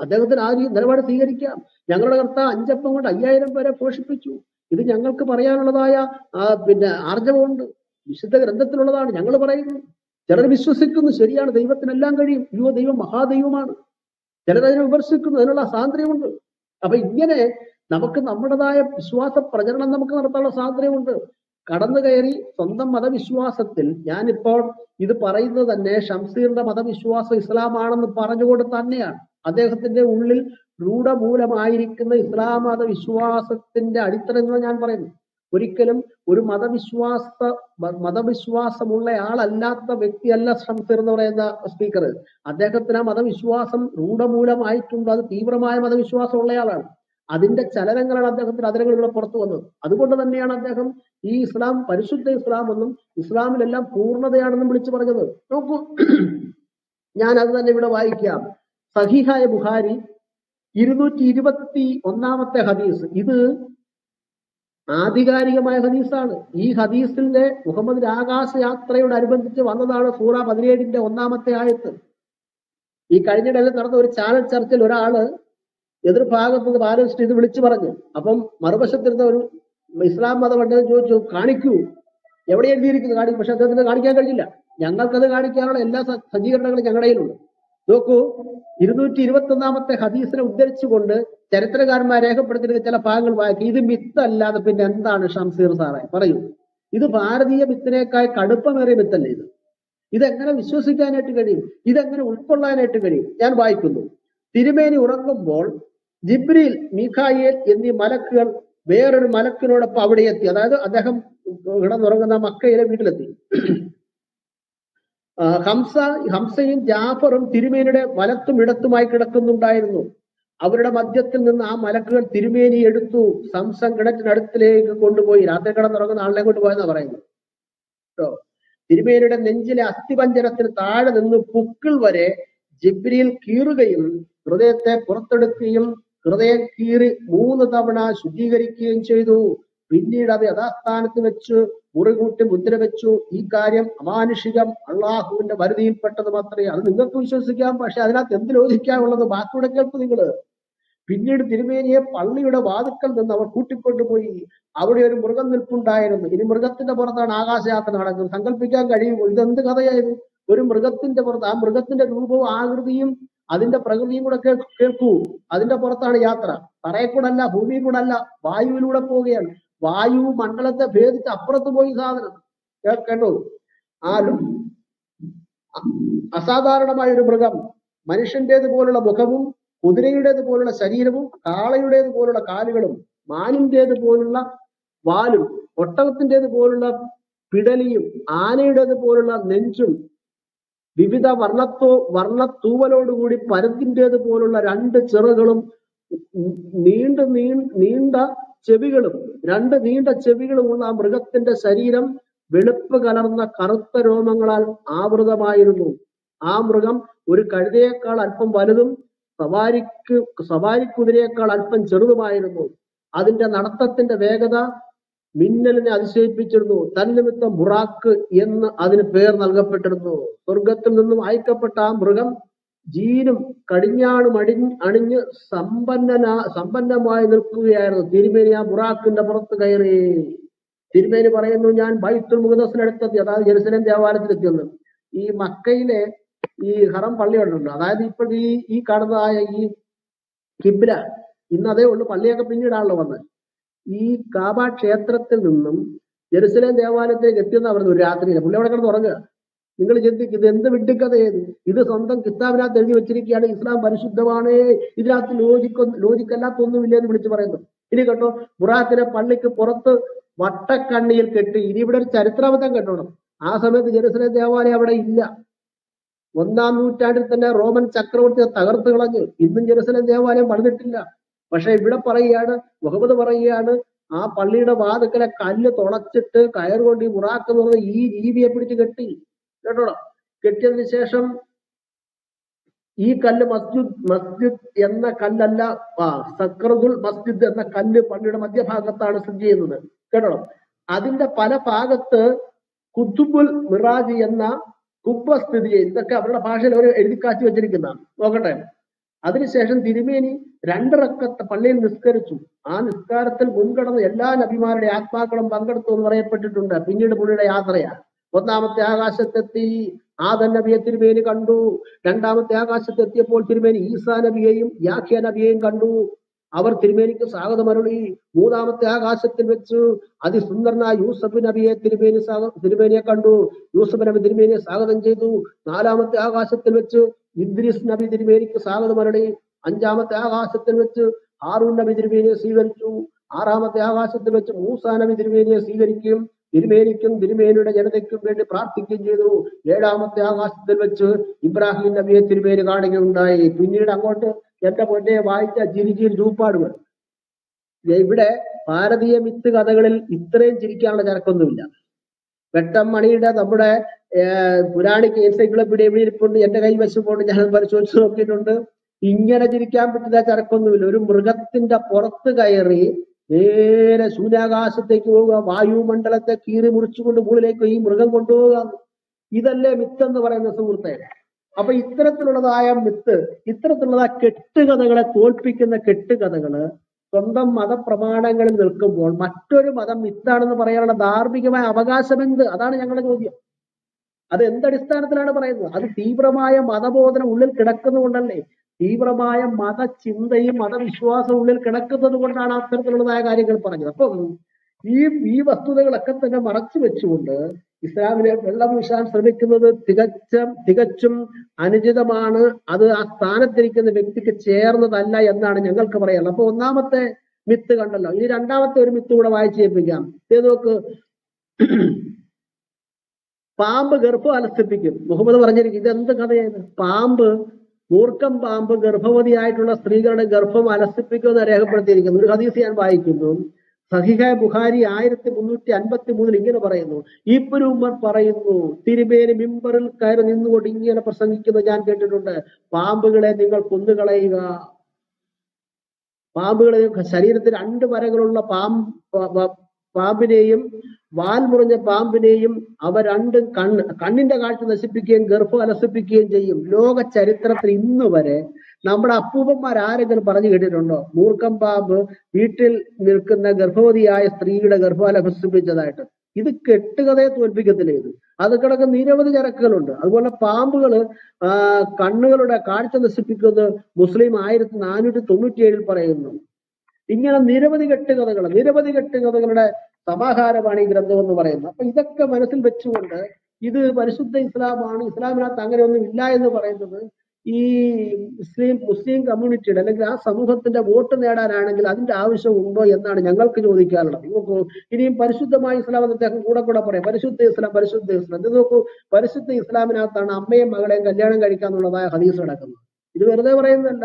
അദ്ദേഹത്തിന് ആ നിലപാട് സ്വീകരിക്കാം. ഞങ്ങളുടെ കർത്താവ് അഞ്ചപ്പം കൊണ്ട് അയ്യായിരം പേരെ പോഷിപ്പിച്ചു. ഇത് ഞങ്ങൾക്ക് പറയാനുള്ളതായ പിന്നെ ആർജവമുണ്ട്. വിശുദ്ധ ഗ്രന്ഥത്തിലുള്ളതാണ് ഞങ്ങൾ പറയുന്നു ചിലർ വിശ്വസിക്കുന്നു ശരിയാണ് ദൈവത്തിനെല്ലാം കഴിയും. യുവ ദൈവം മഹാദൈവമാണ്. ചിലർ വിമർശിക്കുന്നു അതിനുള്ള സ്വാതന്ത്ര്യമുണ്ട്. അപ്പൊ ഇങ്ങനെ നമുക്ക് നമ്മുടേതായ വിശ്വാസ പ്രചരണം നമുക്ക് നടത്താനുള്ള സ്വാതന്ത്ര്യമുണ്ട്. കടന്നു കയറി സ്വന്തം മതവിശ്വാസത്തിൽ ഞാനിപ്പോൾ ഇത് പറയുന്നത് തന്നെ ഷംസീറിന്റെ മതവിശ്വാസം ഇസ്ലാമാണെന്ന് പറഞ്ഞുകൊണ്ട് തന്നെയാണ്. അദ്ദേഹത്തിന്റെ ഉള്ളിൽ രൂഢമൂലമായിരിക്കുന്ന ഇസ്ലാം മതവിശ്വാസത്തിന്റെ അടിത്തറ എന്ന് ഞാൻ പറയുന്നു. ഒരിക്കലും ഒരു മതവിശ്വാസ മതവിശ്വാസമുള്ള ആളല്ലാത്ത വ്യക്തിയല്ല ഷംസീർ എന്ന് പറയുന്ന സ്പീക്കർ അദ്ദേഹത്തിന് ആ മതവിശ്വാസം രൂഢമൂലമായിട്ടുണ്ട്. അത് തീവ്രമായ മതവിശ്വാസം ഉള്ളയാളാണ് അതിന്റെ ചലനങ്ങളാണ് അദ്ദേഹത്തിന്റെ ഇവിടെ പുറത്തു വന്നത്. അതുകൊണ്ട് തന്നെയാണ് അദ്ദേഹം ഈ ഇസ്ലാം പരിശുദ്ധ ഇസ്ലാം എന്നും ഇസ്ലാമിലെല്ലാം പൂർണതയാണെന്നും വിളിച്ചു പറഞ്ഞത്. നോക്കൂ ഞാൻ അത് തന്നെ ഇവിടെ വായിക്കാം. സഹിഹായ ബുഹാരി ഇരുന്നൂറ്റി ഇരുപത്തി ഒന്നാമത്തെ ഹദീസ്. ഇത് ആധികാരികമായ ഹദീസാണ്. ഈ ഹദീസിന്റെ മുഹമ്മദ് ആകാശ യാത്രയോട് അനുബന്ധിച്ച് വന്നതാണ് സൂറ പതിനേഴിന്റെ ഒന്നാമത്തെ ആയത്ത്. ഈ കഴിഞ്ഞിടയിൽ നടന്ന ഒരു ചാനൽ ചർച്ചയിൽ ഒരാൾ എതിർഭാഗത്ത് നിന്ന് ബാലൻസ്റ്റ് ഇത് വിളിച്ചു പറഞ്ഞു. അപ്പം മറുവശത്തിരുന്ന ഒരു ഇസ്ലാം മത പണ്ഡിതൻ ചോദിച്ചു കാണിക്കൂ. എവിടെ എഴുതിയിരിക്കുന്നു? കാണിക്കും. പക്ഷെ അദ്ദേഹത്തിന് കാണിക്കാൻ കഴിഞ്ഞില്ല. ഞങ്ങൾക്കത് കാണിക്കാനുള്ള എല്ലാ സജ്ജീകരണങ്ങളും ഞങ്ങളുടെ കയ്യിലുണ്ട്. നോക്കൂ ഇരുന്നൂറ്റി ഇരുപത്തി ഒന്നാമത്തെ ഹദീസിനെ ഉദ്ധരിച്ചുകൊണ്ട് ചരിത്രകാരന്മാർ രേഖപ്പെടുത്തിയിരിക്കുന്ന ചില ഭാഗങ്ങൾ വായിക്കും. ഇത് മിത്തല്ലാതെ പിന്നെ എന്താണ് ഷംസീർ സാറേ? പറയൂ. ഇത് ഭാരതീയ മിത്തിനേക്കാൾ കടുപ്പമേറിയ മിത്തല്ലേ ഇത്? ഇതെങ്ങനെ വിശ്വസിക്കാനായിട്ട് കഴിയും? ഇതെങ്ങനെ ഉൾക്കൊള്ളാനായിട്ട് കഴിയും? ഞാൻ വായിക്കുന്നു. തിരുമേനി ഉറങ്ങുമ്പോൾ ജിബ്രീൽ മീഖായേൽ എന്നീ മലക്കുകൾ വേറൊരു മലക്കിനോടൊപ്പം അവിടെ എത്തി. അതായത് അദ്ദേഹം കിടന്നുറങ്ങുന്ന മക്കയിലെ വീട്ടിലെത്തി. ഹംസ ഹംസയും ജാഫറും തിരുമേനിയുടെ വലത്തും ഇടത്തുമായി കിടക്കുന്നുണ്ടായിരുന്നു. അവരുടെ മധ്യത്തിൽ നിന്ന് ആ മലക്കുകൾ തിരുമേനി എടുത്തു സംസം കിണറ്റിനടുത്തിലേക്ക് കൊണ്ടുപോയി. രാത്രി കിടന്നുറങ്ങുന്ന ആളിനെ കൊണ്ടുപോയെന്നാ പറയുന്നു കേട്ടോ തിരുമേനിയുടെ നെഞ്ചിലെ അസ്ഥിപഞ്ചരത്തിന് താഴെ നിന്ന് പുക്കിൾ വരെ ജിബ്രിയിൽ കീറുകയും ഹൃദയത്തെ പുറത്തെടുക്കുകയും ഹൃദയം കീറി മൂന്ന് തവണ ശുദ്ധീകരിക്കുകയും ചെയ്തു. പിന്നീട് അത് യഥാസ്ഥാനത്ത് വെച്ച് മുറികൂട്ടി മുദ്ര വെച്ചു. ഈ കാര്യം അമാനുഷികം അള്ളാഹുവിന്റെ വരുതിയിൽപ്പെട്ടത് മാത്രമേ അത് നിങ്ങൾക്ക് വിശ്വസിക്കാം. പക്ഷെ അതിനകത്ത് എന്ത് ലോചിക്കാനുള്ളത്? ബാക്കിയുടെ കേൾപ്പ് നിങ്ങൾ. പിന്നീട് തിരുമേനിയെ പള്ളിയുടെ വാതുക്കൽ നിന്ന് അവർ കൂട്ടിക്കൊണ്ടുപോയി അവിടെ ഒരു മൃഗം നിൽപ്പുണ്ടായിരുന്നു. ഇനി മൃഗത്തിന്റെ പുറത്താണ് ആകാശയാത്ര നടക്കുന്നത്. സങ്കല്പിക്കാൻ കഴിയുമോ? ഇതെന്ത് കഥയായത്? ഒരു മൃഗത്തിന്റെ പുറത്ത് ആ മൃഗത്തിന്റെ രൂപവും ആകൃതിയും അതിന്റെ പ്രകൃതിയും കൂടെ കേൾക്കൂ. അതിന്റെ പുറത്താണ് യാത്ര. തറയെ കൂടെ അല്ല ഭൂമിയിൽ കൂടെ അല്ല വായുവിലൂടെ പോവുകയാണ്. വായു മണ്ഡലത്തെ ഭേദിച്ച് അപ്പുറത്ത് പോയി സാധനം. കേട്ടോ ആ അസാധാരണമായ ഒരു മൃഗം മനുഷ്യന്റേത് പോലുള്ള മുഖവും കുതിരയുടേത് പോലുള്ള ശരീരവും കാളയുടേത് പോലുള്ള കാലുകളും മാനിന്റേത് പോലുള്ള വാലും ഒട്ടകത്തിന്റെത് പോലുള്ള പിടലിയും ആനയുടേത് പോലുള്ള നെഞ്ചും വിവിധ വർണത്തോ വർണത്തൂവലോടുകൂടി പരത്തിന്റെത് പോലുള്ള രണ്ട് ചിറകളും നീണ്ട നീണ്ട ചെവികളും രണ്ട് നീണ്ട ചെവികളുമുള്ള ആ മൃഗത്തിന്റെ ശരീരം വെളുപ്പ് കലർന്ന കറുത്ത രോമങ്ങളാൽ ആവൃതമായിരുന്നു. ആ മൃഗം ഒരു കഴുതയേക്കാൾ അല്പം വലുതും സവാരിക്ക് സവാരി കുതിരയേക്കാൾ അല്പം ചെറുതുമായിരുന്നു. അതിന്റെ നടത്തത്തിന്റെ വേഗത മിന്നലിനെ അതിശയിപ്പിച്ചിരുന്നു. തന്നിമിത്തം ബുറാക്ക് എന്ന് അതിന് പേർ നൽകപ്പെട്ടിരുന്നു. സ്വർഗത്തിൽ നിന്നും അയക്കപ്പെട്ട ആ മൃഗം ജീനും കടിഞ്ഞാണും അടി അണിഞ്ഞ് സമ്പന്നനാ സമ്പന്നമായി നിൽക്കുകയായിരുന്നു. തിരുമേനി ആ ബുറാക്കിന്റെ പുറത്ത് കയറി. തിരുമേനി പറയുന്നു ഞാൻ ബൈത്തുൽ മുഖദസിനടുത്തെത്തി അതായത് ജെറുസലേം ദേവാലയത്തിലെത്തിയെന്ന്. ഈ മക്കയിലെ ഈ ഹറം പള്ളിയുണ്ടല്ലോ. അതായത് ഇപ്പോൾ ഈ ഈ കാണുന്നതായ ഈ കിബില ഇന്ന് അതേ ഉള്ളൂ. പള്ളിയൊക്കെ പിന്നീടാണല്ലോ വന്നത്. ഈ കാബ ക്ഷേത്രത്തിൽ നിന്നും ജെറുസലേം ദേവാലയത്തിലേക്ക് എത്തിയെന്ന് അവർ ഒരു രാത്രിയില്ല. പുള്ളി അവിടെ കിടന്ന് ഉറങ്ങുക. നിങ്ങൾ ചിന്തിക്കും ഇത് എന്ത് വിഡ്ഢിക്കഥയത് ഇത് സ്വന്തം കിതാബിനകത്ത് എഴുതി വെച്ചിരിക്കുകയാണ് ഇസ്ലാം പരിശുദ്ധമാണ്. ഇതിനകത്ത് ലോജിക്കൊന്നും ലോജിക്കല്ലാത്ത ഒന്നുമില്ല എന്ന് വിളിച്ചു പറയുന്നു. ഇനി കേട്ടോ ബുറാത്തിനെ പള്ളിക്ക് പുറത്ത് വട്ടക്കണ്ണിയിൽ കെട്ടി ഇനി ഇവിടെ ഒരു ചരിത്രാബദ്ധം കെട്ടണം. ആ സമയത്ത് ജെറുസലേം ദേവാലയം അവിടെ ഇല്ല. ഒന്നാം നൂറ്റാണ്ടിൽ തന്നെ റോമൻ ചക്രവർത്തിയെ തകർത്ത് കളഞ്ഞു ഇന്നും ജെറുസലേം ദേവാലയം പണിതിട്ടില്ല. പക്ഷെ ഇവിടെ പറയുകയാണ് മുഹമ്മദ് പറയുകയാണ് ആ പള്ളിയുടെ വാതുക്കലെ കല്ല് തുളച്ചിട്ട് കയറുകൊണ്ട് ഈ മുറാക്ക് എന്ന് പറഞ്ഞ ഈ ജീവിയെ പിടിച്ച് കെട്ടി. കേട്ടോടാ കെട്ടിയതിന് ശേഷം ഈ കല്ല് മസ്ജിദ് മസ്ജിദ് എന്ന കല്ലല്ല സക്രദുൽ മസ്ജിദ് എന്ന കല്ല് പള്ളിയുടെ മധ്യഭാഗത്താണ് സ്ഥിതി ചെയ്യുന്നത്. കേട്ടോ അതിന്റെ പല ഭാഗത്ത് കുത്തുബുൽ മിറാജ് എന്ന കുബ്ബ സ്ഥിതി ചെയ്യും. ഇതൊക്കെ അവരുടെ ഭാഷയിൽ അവർ എഴുതിക്കാച്ചി വെച്ചിരിക്കുന്നതാണ് നോക്കട്ടെ. അതിനുശേഷം തിരുമേനി രണ്ടിറക്കത്തെ പള്ളിയിൽ നിസ്കരിച്ചു. ആ നിസ്കാരത്തിൽ മുൻകടന്ന് എല്ലാ നബിമാരുടെ ആത്മാക്കളും പങ്കെടുത്തു എന്ന് പറയപ്പെട്ടിട്ടുണ്ട്. പിന്നീട് പുള്ളിയുടെ യാത്രയാണ്. ഒന്നാമത്തെ ആകാശത്തെത്തി ആദൻ നബിയെ തിരുമേനി കണ്ടു. രണ്ടാമത്തെ ആകാശത്തെത്തിയപ്പോൾ തിരുമേനി ഈസാ നബിയെയും യാഖ്യ നബിയെയും കണ്ടു. അവർ തിരുമേനിക്ക് സ്വാഗതം സ്വാഗതമരുളി. മൂന്നാമത്തെ ആകാശത്തിൽ വെച്ച് അതിസുന്ദരനായ യൂസഫ് നബിയെ തിരുമേനി തിരുമേനിയെ കണ്ടു. യൂസഫ് നബി തിരുമേനിയെ സ്വാഗതം ചെയ്തു. നാലാമത്തെ ആകാശത്തിൽ വെച്ച് ഇദ്രിസ് നബി തിരുമേനിക്ക് സ്വാഗതം സ്വാഗതമരുളി. അഞ്ചാമത്തെ ആകാശത്തിൽ വെച്ച് ആറു നബി തിരുമേനിയെ സ്വീകരിച്ചു. ആറാമത്തെ ആകാശത്തിൽ വെച്ച് മൂസാ നബി തിരുമേനിയെ സ്വീകരിക്കും. തിരുമേനിക്കും തിരുമേനിയുടെ ജനതയ്ക്കും വേണ്ടി പ്രാർത്ഥിക്കുകയും ചെയ്തു. ഏഴാമത്തെ ആകാശത്തിൽ വെച്ച് ഇബ്രാഹിം നബിയെ തിരുമേനി കാണുകയുണ്ടായി. പിന്നീട് അങ്ങോട്ട് എന്റെ പൊന്നെ വായിച്ച ചിരി ചിരി ചൂപ്പാടുകൾ ഇവിടെ ഭാരതീയ മിത്ത് കഥകളിൽ ഇത്രയും ചിരിക്കാനുള്ള ചരക്കൊന്നുമില്ല. വെട്ടം മണിയുടെ നമ്മുടെ പുരാണിക് എൻസൈക്ലോപീഡിയ എവിടെ ഇരിപ്പുണ്ട്? എന്റെ കൈവശമുണ്ട് ഞാൻ പരിശോധിച്ച് നോക്കിയിട്ടുണ്ട്. ഇങ്ങനെ ചിരിക്കാൻ പറ്റുന്ന ചരക്കൊന്നുമില്ല. ഒരു മൃഗത്തിന്റെ പുറത്ത് കയറി നേരെ ശൂന്യാകാശത്തേക്ക് പോവുക വായുമണ്ഡലത്തെ കീറി മുറിച്ചുകൊണ്ട് മുകളിലേക്ക് ഈ മൃഗം കൊണ്ടുപോവുക. ഇതല്ലേ മിത്ത് എന്ന് പറയുന്ന സുഹൃത്തെ. അപ്പൊ ഇത്തരത്തിലുള്ളതായ മിത്ത് ഇത്തരത്തിലുള്ളതായ കെട്ടുകഥകളെ തോൽപ്പിക്കുന്ന കെട്ടുകഥകൾ സ്വന്തം മതപ്രമാണങ്ങളിൽ നിൽക്കുമ്പോൾ മറ്റൊരു മതം മിത്താണെന്ന് പറയാനുള്ള ധാർമ്മികമായ അവകാശം എന്ത്? അതാണ് ഞങ്ങളുടെ ചോദ്യം. അത് എന്തടിസ്ഥാനത്തിലാണ് പറയുന്നത്? അത് തീവ്രമായ മതബോധനം ഉള്ളിൽ കിടക്കുന്നതുകൊണ്ടല്ലേ. തീവ്രമായ മതചിന്തയും മതവിശ്വാസവും ഉള്ളിൽ കിടക്കുന്നത് കൊണ്ടാണ് അത്തരത്തിലുള്ളതായ കാര്യങ്ങൾ പറഞ്ഞത്. അപ്പം ഈ ഈ വസ്തുതകളൊക്കെ തന്നെ മറച്ചു വെച്ചുകൊണ്ട് ഇസ്ലാമിലെ വെള്ളം വീശാൻ ശ്രമിക്കുന്നത് തികച്ച തികച്ചും അനുചിതമാണ്. അത് ആ സ്ഥാനത്തിരിക്കുന്ന വ്യക്തിക്ക് ചേർന്നതല്ല എന്നാണ് ഞങ്ങൾക്ക് പറയാനുള്ളത്. അപ്പൊ ഒന്നാമത്തെ മിത്ത് കണ്ടല്ലോ. ഇനി രണ്ടാമത്തെ ഒരു മിത്ത് കൂടെ വായിച്ചു കേൾപ്പിക്കാം. നോക്ക്. പാമ്പ് ഗർഭം അലസിപ്പിക്കും. മുഹമ്മദ് പറഞ്ഞിരിക്കും ഇത് എന്ത് കഥയാണ് പാമ്പ് മൂർഖം പാമ്പ് ഗർഭവതിയായിട്ടുള്ള സ്ത്രീകളുടെ ഗർഭം അലസിപ്പിക്കുമെന്ന് രേഖപ്പെടുത്തിയിരിക്കുന്നു. ഒരു ഹദീസ് ഞാൻ വായിക്കുന്നു. സഹിഹ ബുഹാരി ആയിരത്തി മുന്നൂറ്റി അൻപത്തി മൂന്നിൽ ഇങ്ങനെ പറയുന്നു. ഈപ്പൊരു ഉമ്മർ പറയുന്നു തിരുമേനി മിമ്പറിൽ കയറി നിന്നുകൊണ്ട് ഇങ്ങനെ പ്രസംഗിക്കുന്നത് ഞാൻ കേട്ടിട്ടുണ്ട്. പാമ്പുകളെ നിങ്ങൾ കൊന്നുകളയുക. പാമ്പുകളെയും ശരീരത്തിൽ രണ്ട് വരകളുള്ള പാമ്പ് പാമ്പിനെയും വാൽ മുറിഞ്ഞ പാമ്പിനെയും അവ രണ്ടും കണ്ണ് കണ്ണിന്റെ കാഴ്ച നശിപ്പിക്കുകയും ഗർഭം അലസിപ്പിക്കുകയും ചെയ്യും. ലോക ചരിത്രത്തിൽ ഇന്ന് വരെ നമ്മുടെ അപ്പൂപ്പന്മാർ ആരെങ്കിലും പറഞ്ഞു കേട്ടിട്ടുണ്ടോ? മൂർഖം പാമ്പ് വീട്ടിൽ നിൽക്കുന്ന ഗർഭവതിയായ സ്ത്രീയുടെ ഗർഭം അലസിപ്പിച്ചതായിട്ട്. ഇത് കെട്ടുകഥയെ തോൽപ്പിക്കത്തില്ല ഇത്. അത് കിടക്കുന്ന നിരവധി ചരക്കുകളുണ്ട്. അതുപോലെ പാമ്പുകൾ കണ്ണുകളുടെ കാഴ്ച നശിപ്പിക്കുന്നത് മുസ്ലിം ആയിരത്തി നാനൂറ്റി തൊണ്ണൂറ്റി ഏഴിൽ പറയുന്നു. ഇങ്ങനെ നിരവധി കെട്ടുകഥകൾ നിരവധി കെട്ടുകഥകളുടെ സമാഹാരമാണ് ഈ ഗ്രന്ഥം എന്ന് പറയുന്നത്. അപ്പൊ ഇതൊക്കെ മനസ്സിൽ വെച്ചുകൊണ്ട് ഇത് പരിശുദ്ധ ഇസ്ലാമാണ് ഇസ്ലാമിനകത്ത് അങ്ങനെയൊന്നും ഇല്ല എന്ന് പറയുന്നത് ഈ മുസ്ലിം മുസ്ലിം കമ്മ്യൂണിറ്റിയുടെ അല്ലെങ്കിൽ ആ സമൂഹത്തിന്റെ വോട്ട് നേടാനാണെങ്കിൽ അതിന്റെ ആവശ്യം ഉണ്ടോ എന്നാണ് ഞങ്ങൾക്ക് ചോദിക്കാറുള്ളത് നോക്കൂ ഇനിയും പരിശുദ്ധമായ ഇസ്ലാം എന്ന് അദ്ദേഹം കൂടെ കൂടെ പറയാം. പരിശുദ്ധ ഇസ്ലാം പരിശുദ്ധ ഇസ്ലാം. ഇത് നോക്കൂ പരിശുദ്ധ ഇസ്ലാമിനകത്താണ് അമ്മയും മകളെയും കല്യാണം കഴിക്കാന്നുള്ളതായ ഹദീസ് നടക്കുന്നത്. ഇത് വെറുതെ പറയുന്നതല്ല.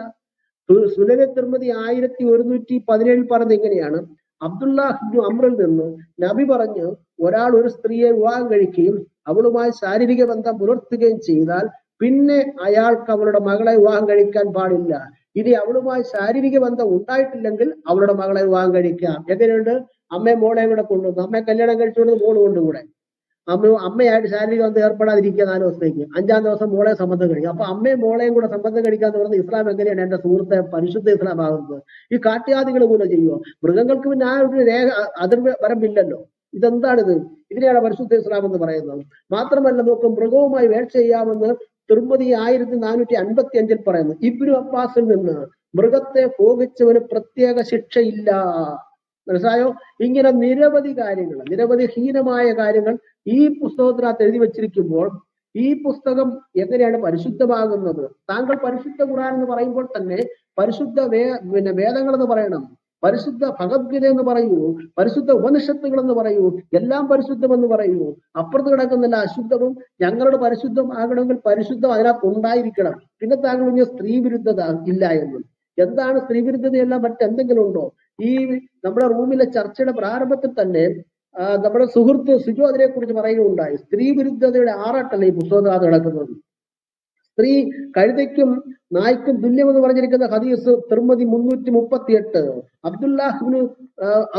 സുലഭ തിർമതി ആയിരത്തി ഒരുന്നൂറ്റി പതിനേഴിൽ പറഞ്ഞത് ഇങ്ങനെയാണ്. അബ്ദുല്ലാഹിബ്നു അമ്രിൽ നിന്ന് നബി പറഞ്ഞു ഒരാൾ ഒരു സ്ത്രീയെ വിവാഹം കഴിക്കുകയും അവളുമായി ശാരീരിക ബന്ധം പുലർത്തുകയും ചെയ്താൽ പിന്നെ അയാൾക്ക് അവളുടെ മകളെ വിവാഹം കഴിക്കാൻ പാടില്ല. ഇനി അവളുമായി ശാരീരിക ബന്ധം ഉണ്ടായിട്ടില്ലെങ്കിൽ അവളുടെ മകളെ വിവാഹം കഴിക്കാം. എങ്ങനെയുണ്ട്? അമ്മയും മോളെ കൂടെ കൊണ്ടുവന്നു. അമ്മയെ കല്യാണം കഴിച്ചുകൊണ്ട് മോൾ കൊണ്ടുകൂടെ അമ്മ അമ്മയായിട്ട് ശാരീരിക ബന്ധം ഏർപ്പെടാതിരിക്കുക നാല് ദിവസത്തേക്ക്. അഞ്ചാം ദിവസം മോളെ സംബന്ധം കഴിക്കും അപ്പൊ അമ്മയും മോളെയും കൂടെ സംബന്ധം കഴിക്കുക എന്ന് പറയുന്നത് ഇസ്ലാം എങ്ങനെയാണ് എന്റെ സുഹൃത്തെ പരിശുദ്ധ ഇസ്ലാം ആകുന്നത്? ഈ കാട്ട്യാദികൾ പോലെ ചെയ്യുമോ മൃഗങ്ങൾക്ക് പിന്നെ ആ ഒരു രേഖ അതിർ വരമ്പില്ലല്ലോ ഇതെന്താണിത്? ഇതിനെയാണ് പരിശുദ്ധ ഇസ്ലാം എന്ന് പറയുന്നത്. മാത്രമല്ല നോക്കും മൃഗവുമായി വേഴ്ച ചെയ്യാമെന്ന് തിരുമതി ആയിരത്തി നാനൂറ്റി അൻപത്തി അഞ്ചിൽ പറയുന്നു. ഇബ്രു അബ്ബാസിൽ നിന്ന് മൃഗത്തെ ഭോഗിച്ചവന് പ്രത്യേക ശിക്ഷയില്ല. മനസ്സിലായോ? ഇങ്ങനെ നിരവധി കാര്യങ്ങൾ നിരവധി ഹീനമായ കാര്യങ്ങൾ ഈ പുസ്തകത്തിനകത്ത് എഴുതി വച്ചിരിക്കുമ്പോൾ ഈ പുസ്തകം എങ്ങനെയാണ് പരിശുദ്ധമാകുന്നത്? താങ്കൾ പരിശുദ്ധ ഖുർആൻ എന്ന് പറയുമ്പോൾ തന്നെ പരിശുദ്ധ വേ പിന്നെ വേദങ്ങൾ എന്ന് പറയണം. പരിശുദ്ധ ഭഗവത്ഗീത എന്ന് പറയൂ പരിശുദ്ധ ഉപനിഷത്തുകൾ എന്ന് പറയൂ എല്ലാം പരിശുദ്ധമെന്ന് പറയൂ. അപ്പുറത്ത് കിടക്കുന്നില്ല അശുദ്ധവും ഞങ്ങളുടെ പരിശുദ്ധം ആകണമെങ്കിൽ പരിശുദ്ധം അതിനകത്ത് ഉണ്ടായിരിക്കണം. പിന്നെ താങ്കൾ സ്ത്രീ വിരുദ്ധത ഇല്ല എന്ന്. എന്താണ് സ്ത്രീ വിരുദ്ധതയല്ല മറ്റെന്തെങ്കിലും ഉണ്ടോ ഈ നമ്മുടെ റൂമിലെ ചർച്ചയുടെ പ്രാരംഭത്തിൽ തന്നെ നമ്മുടെ സുഹൃത്ത് സിജു കുറിച്ച് പറയുകയുണ്ടായി. സ്ത്രീ വിരുദ്ധതയുടെ ആറാട്ടല്ല ഈ പുസ്തകത്തിനകത്ത് കിടക്കുന്നത് സ്ത്രീ കഴുതയ്ക്കും നായ്ക്കും തുല്യമെന്ന് പറഞ്ഞിരിക്കുന്ന ഹദീസ് തിരുമതി മുന്നൂറ്റി മുപ്പത്തി എട്ട് അബ്ദുല്ലാഹിബിന്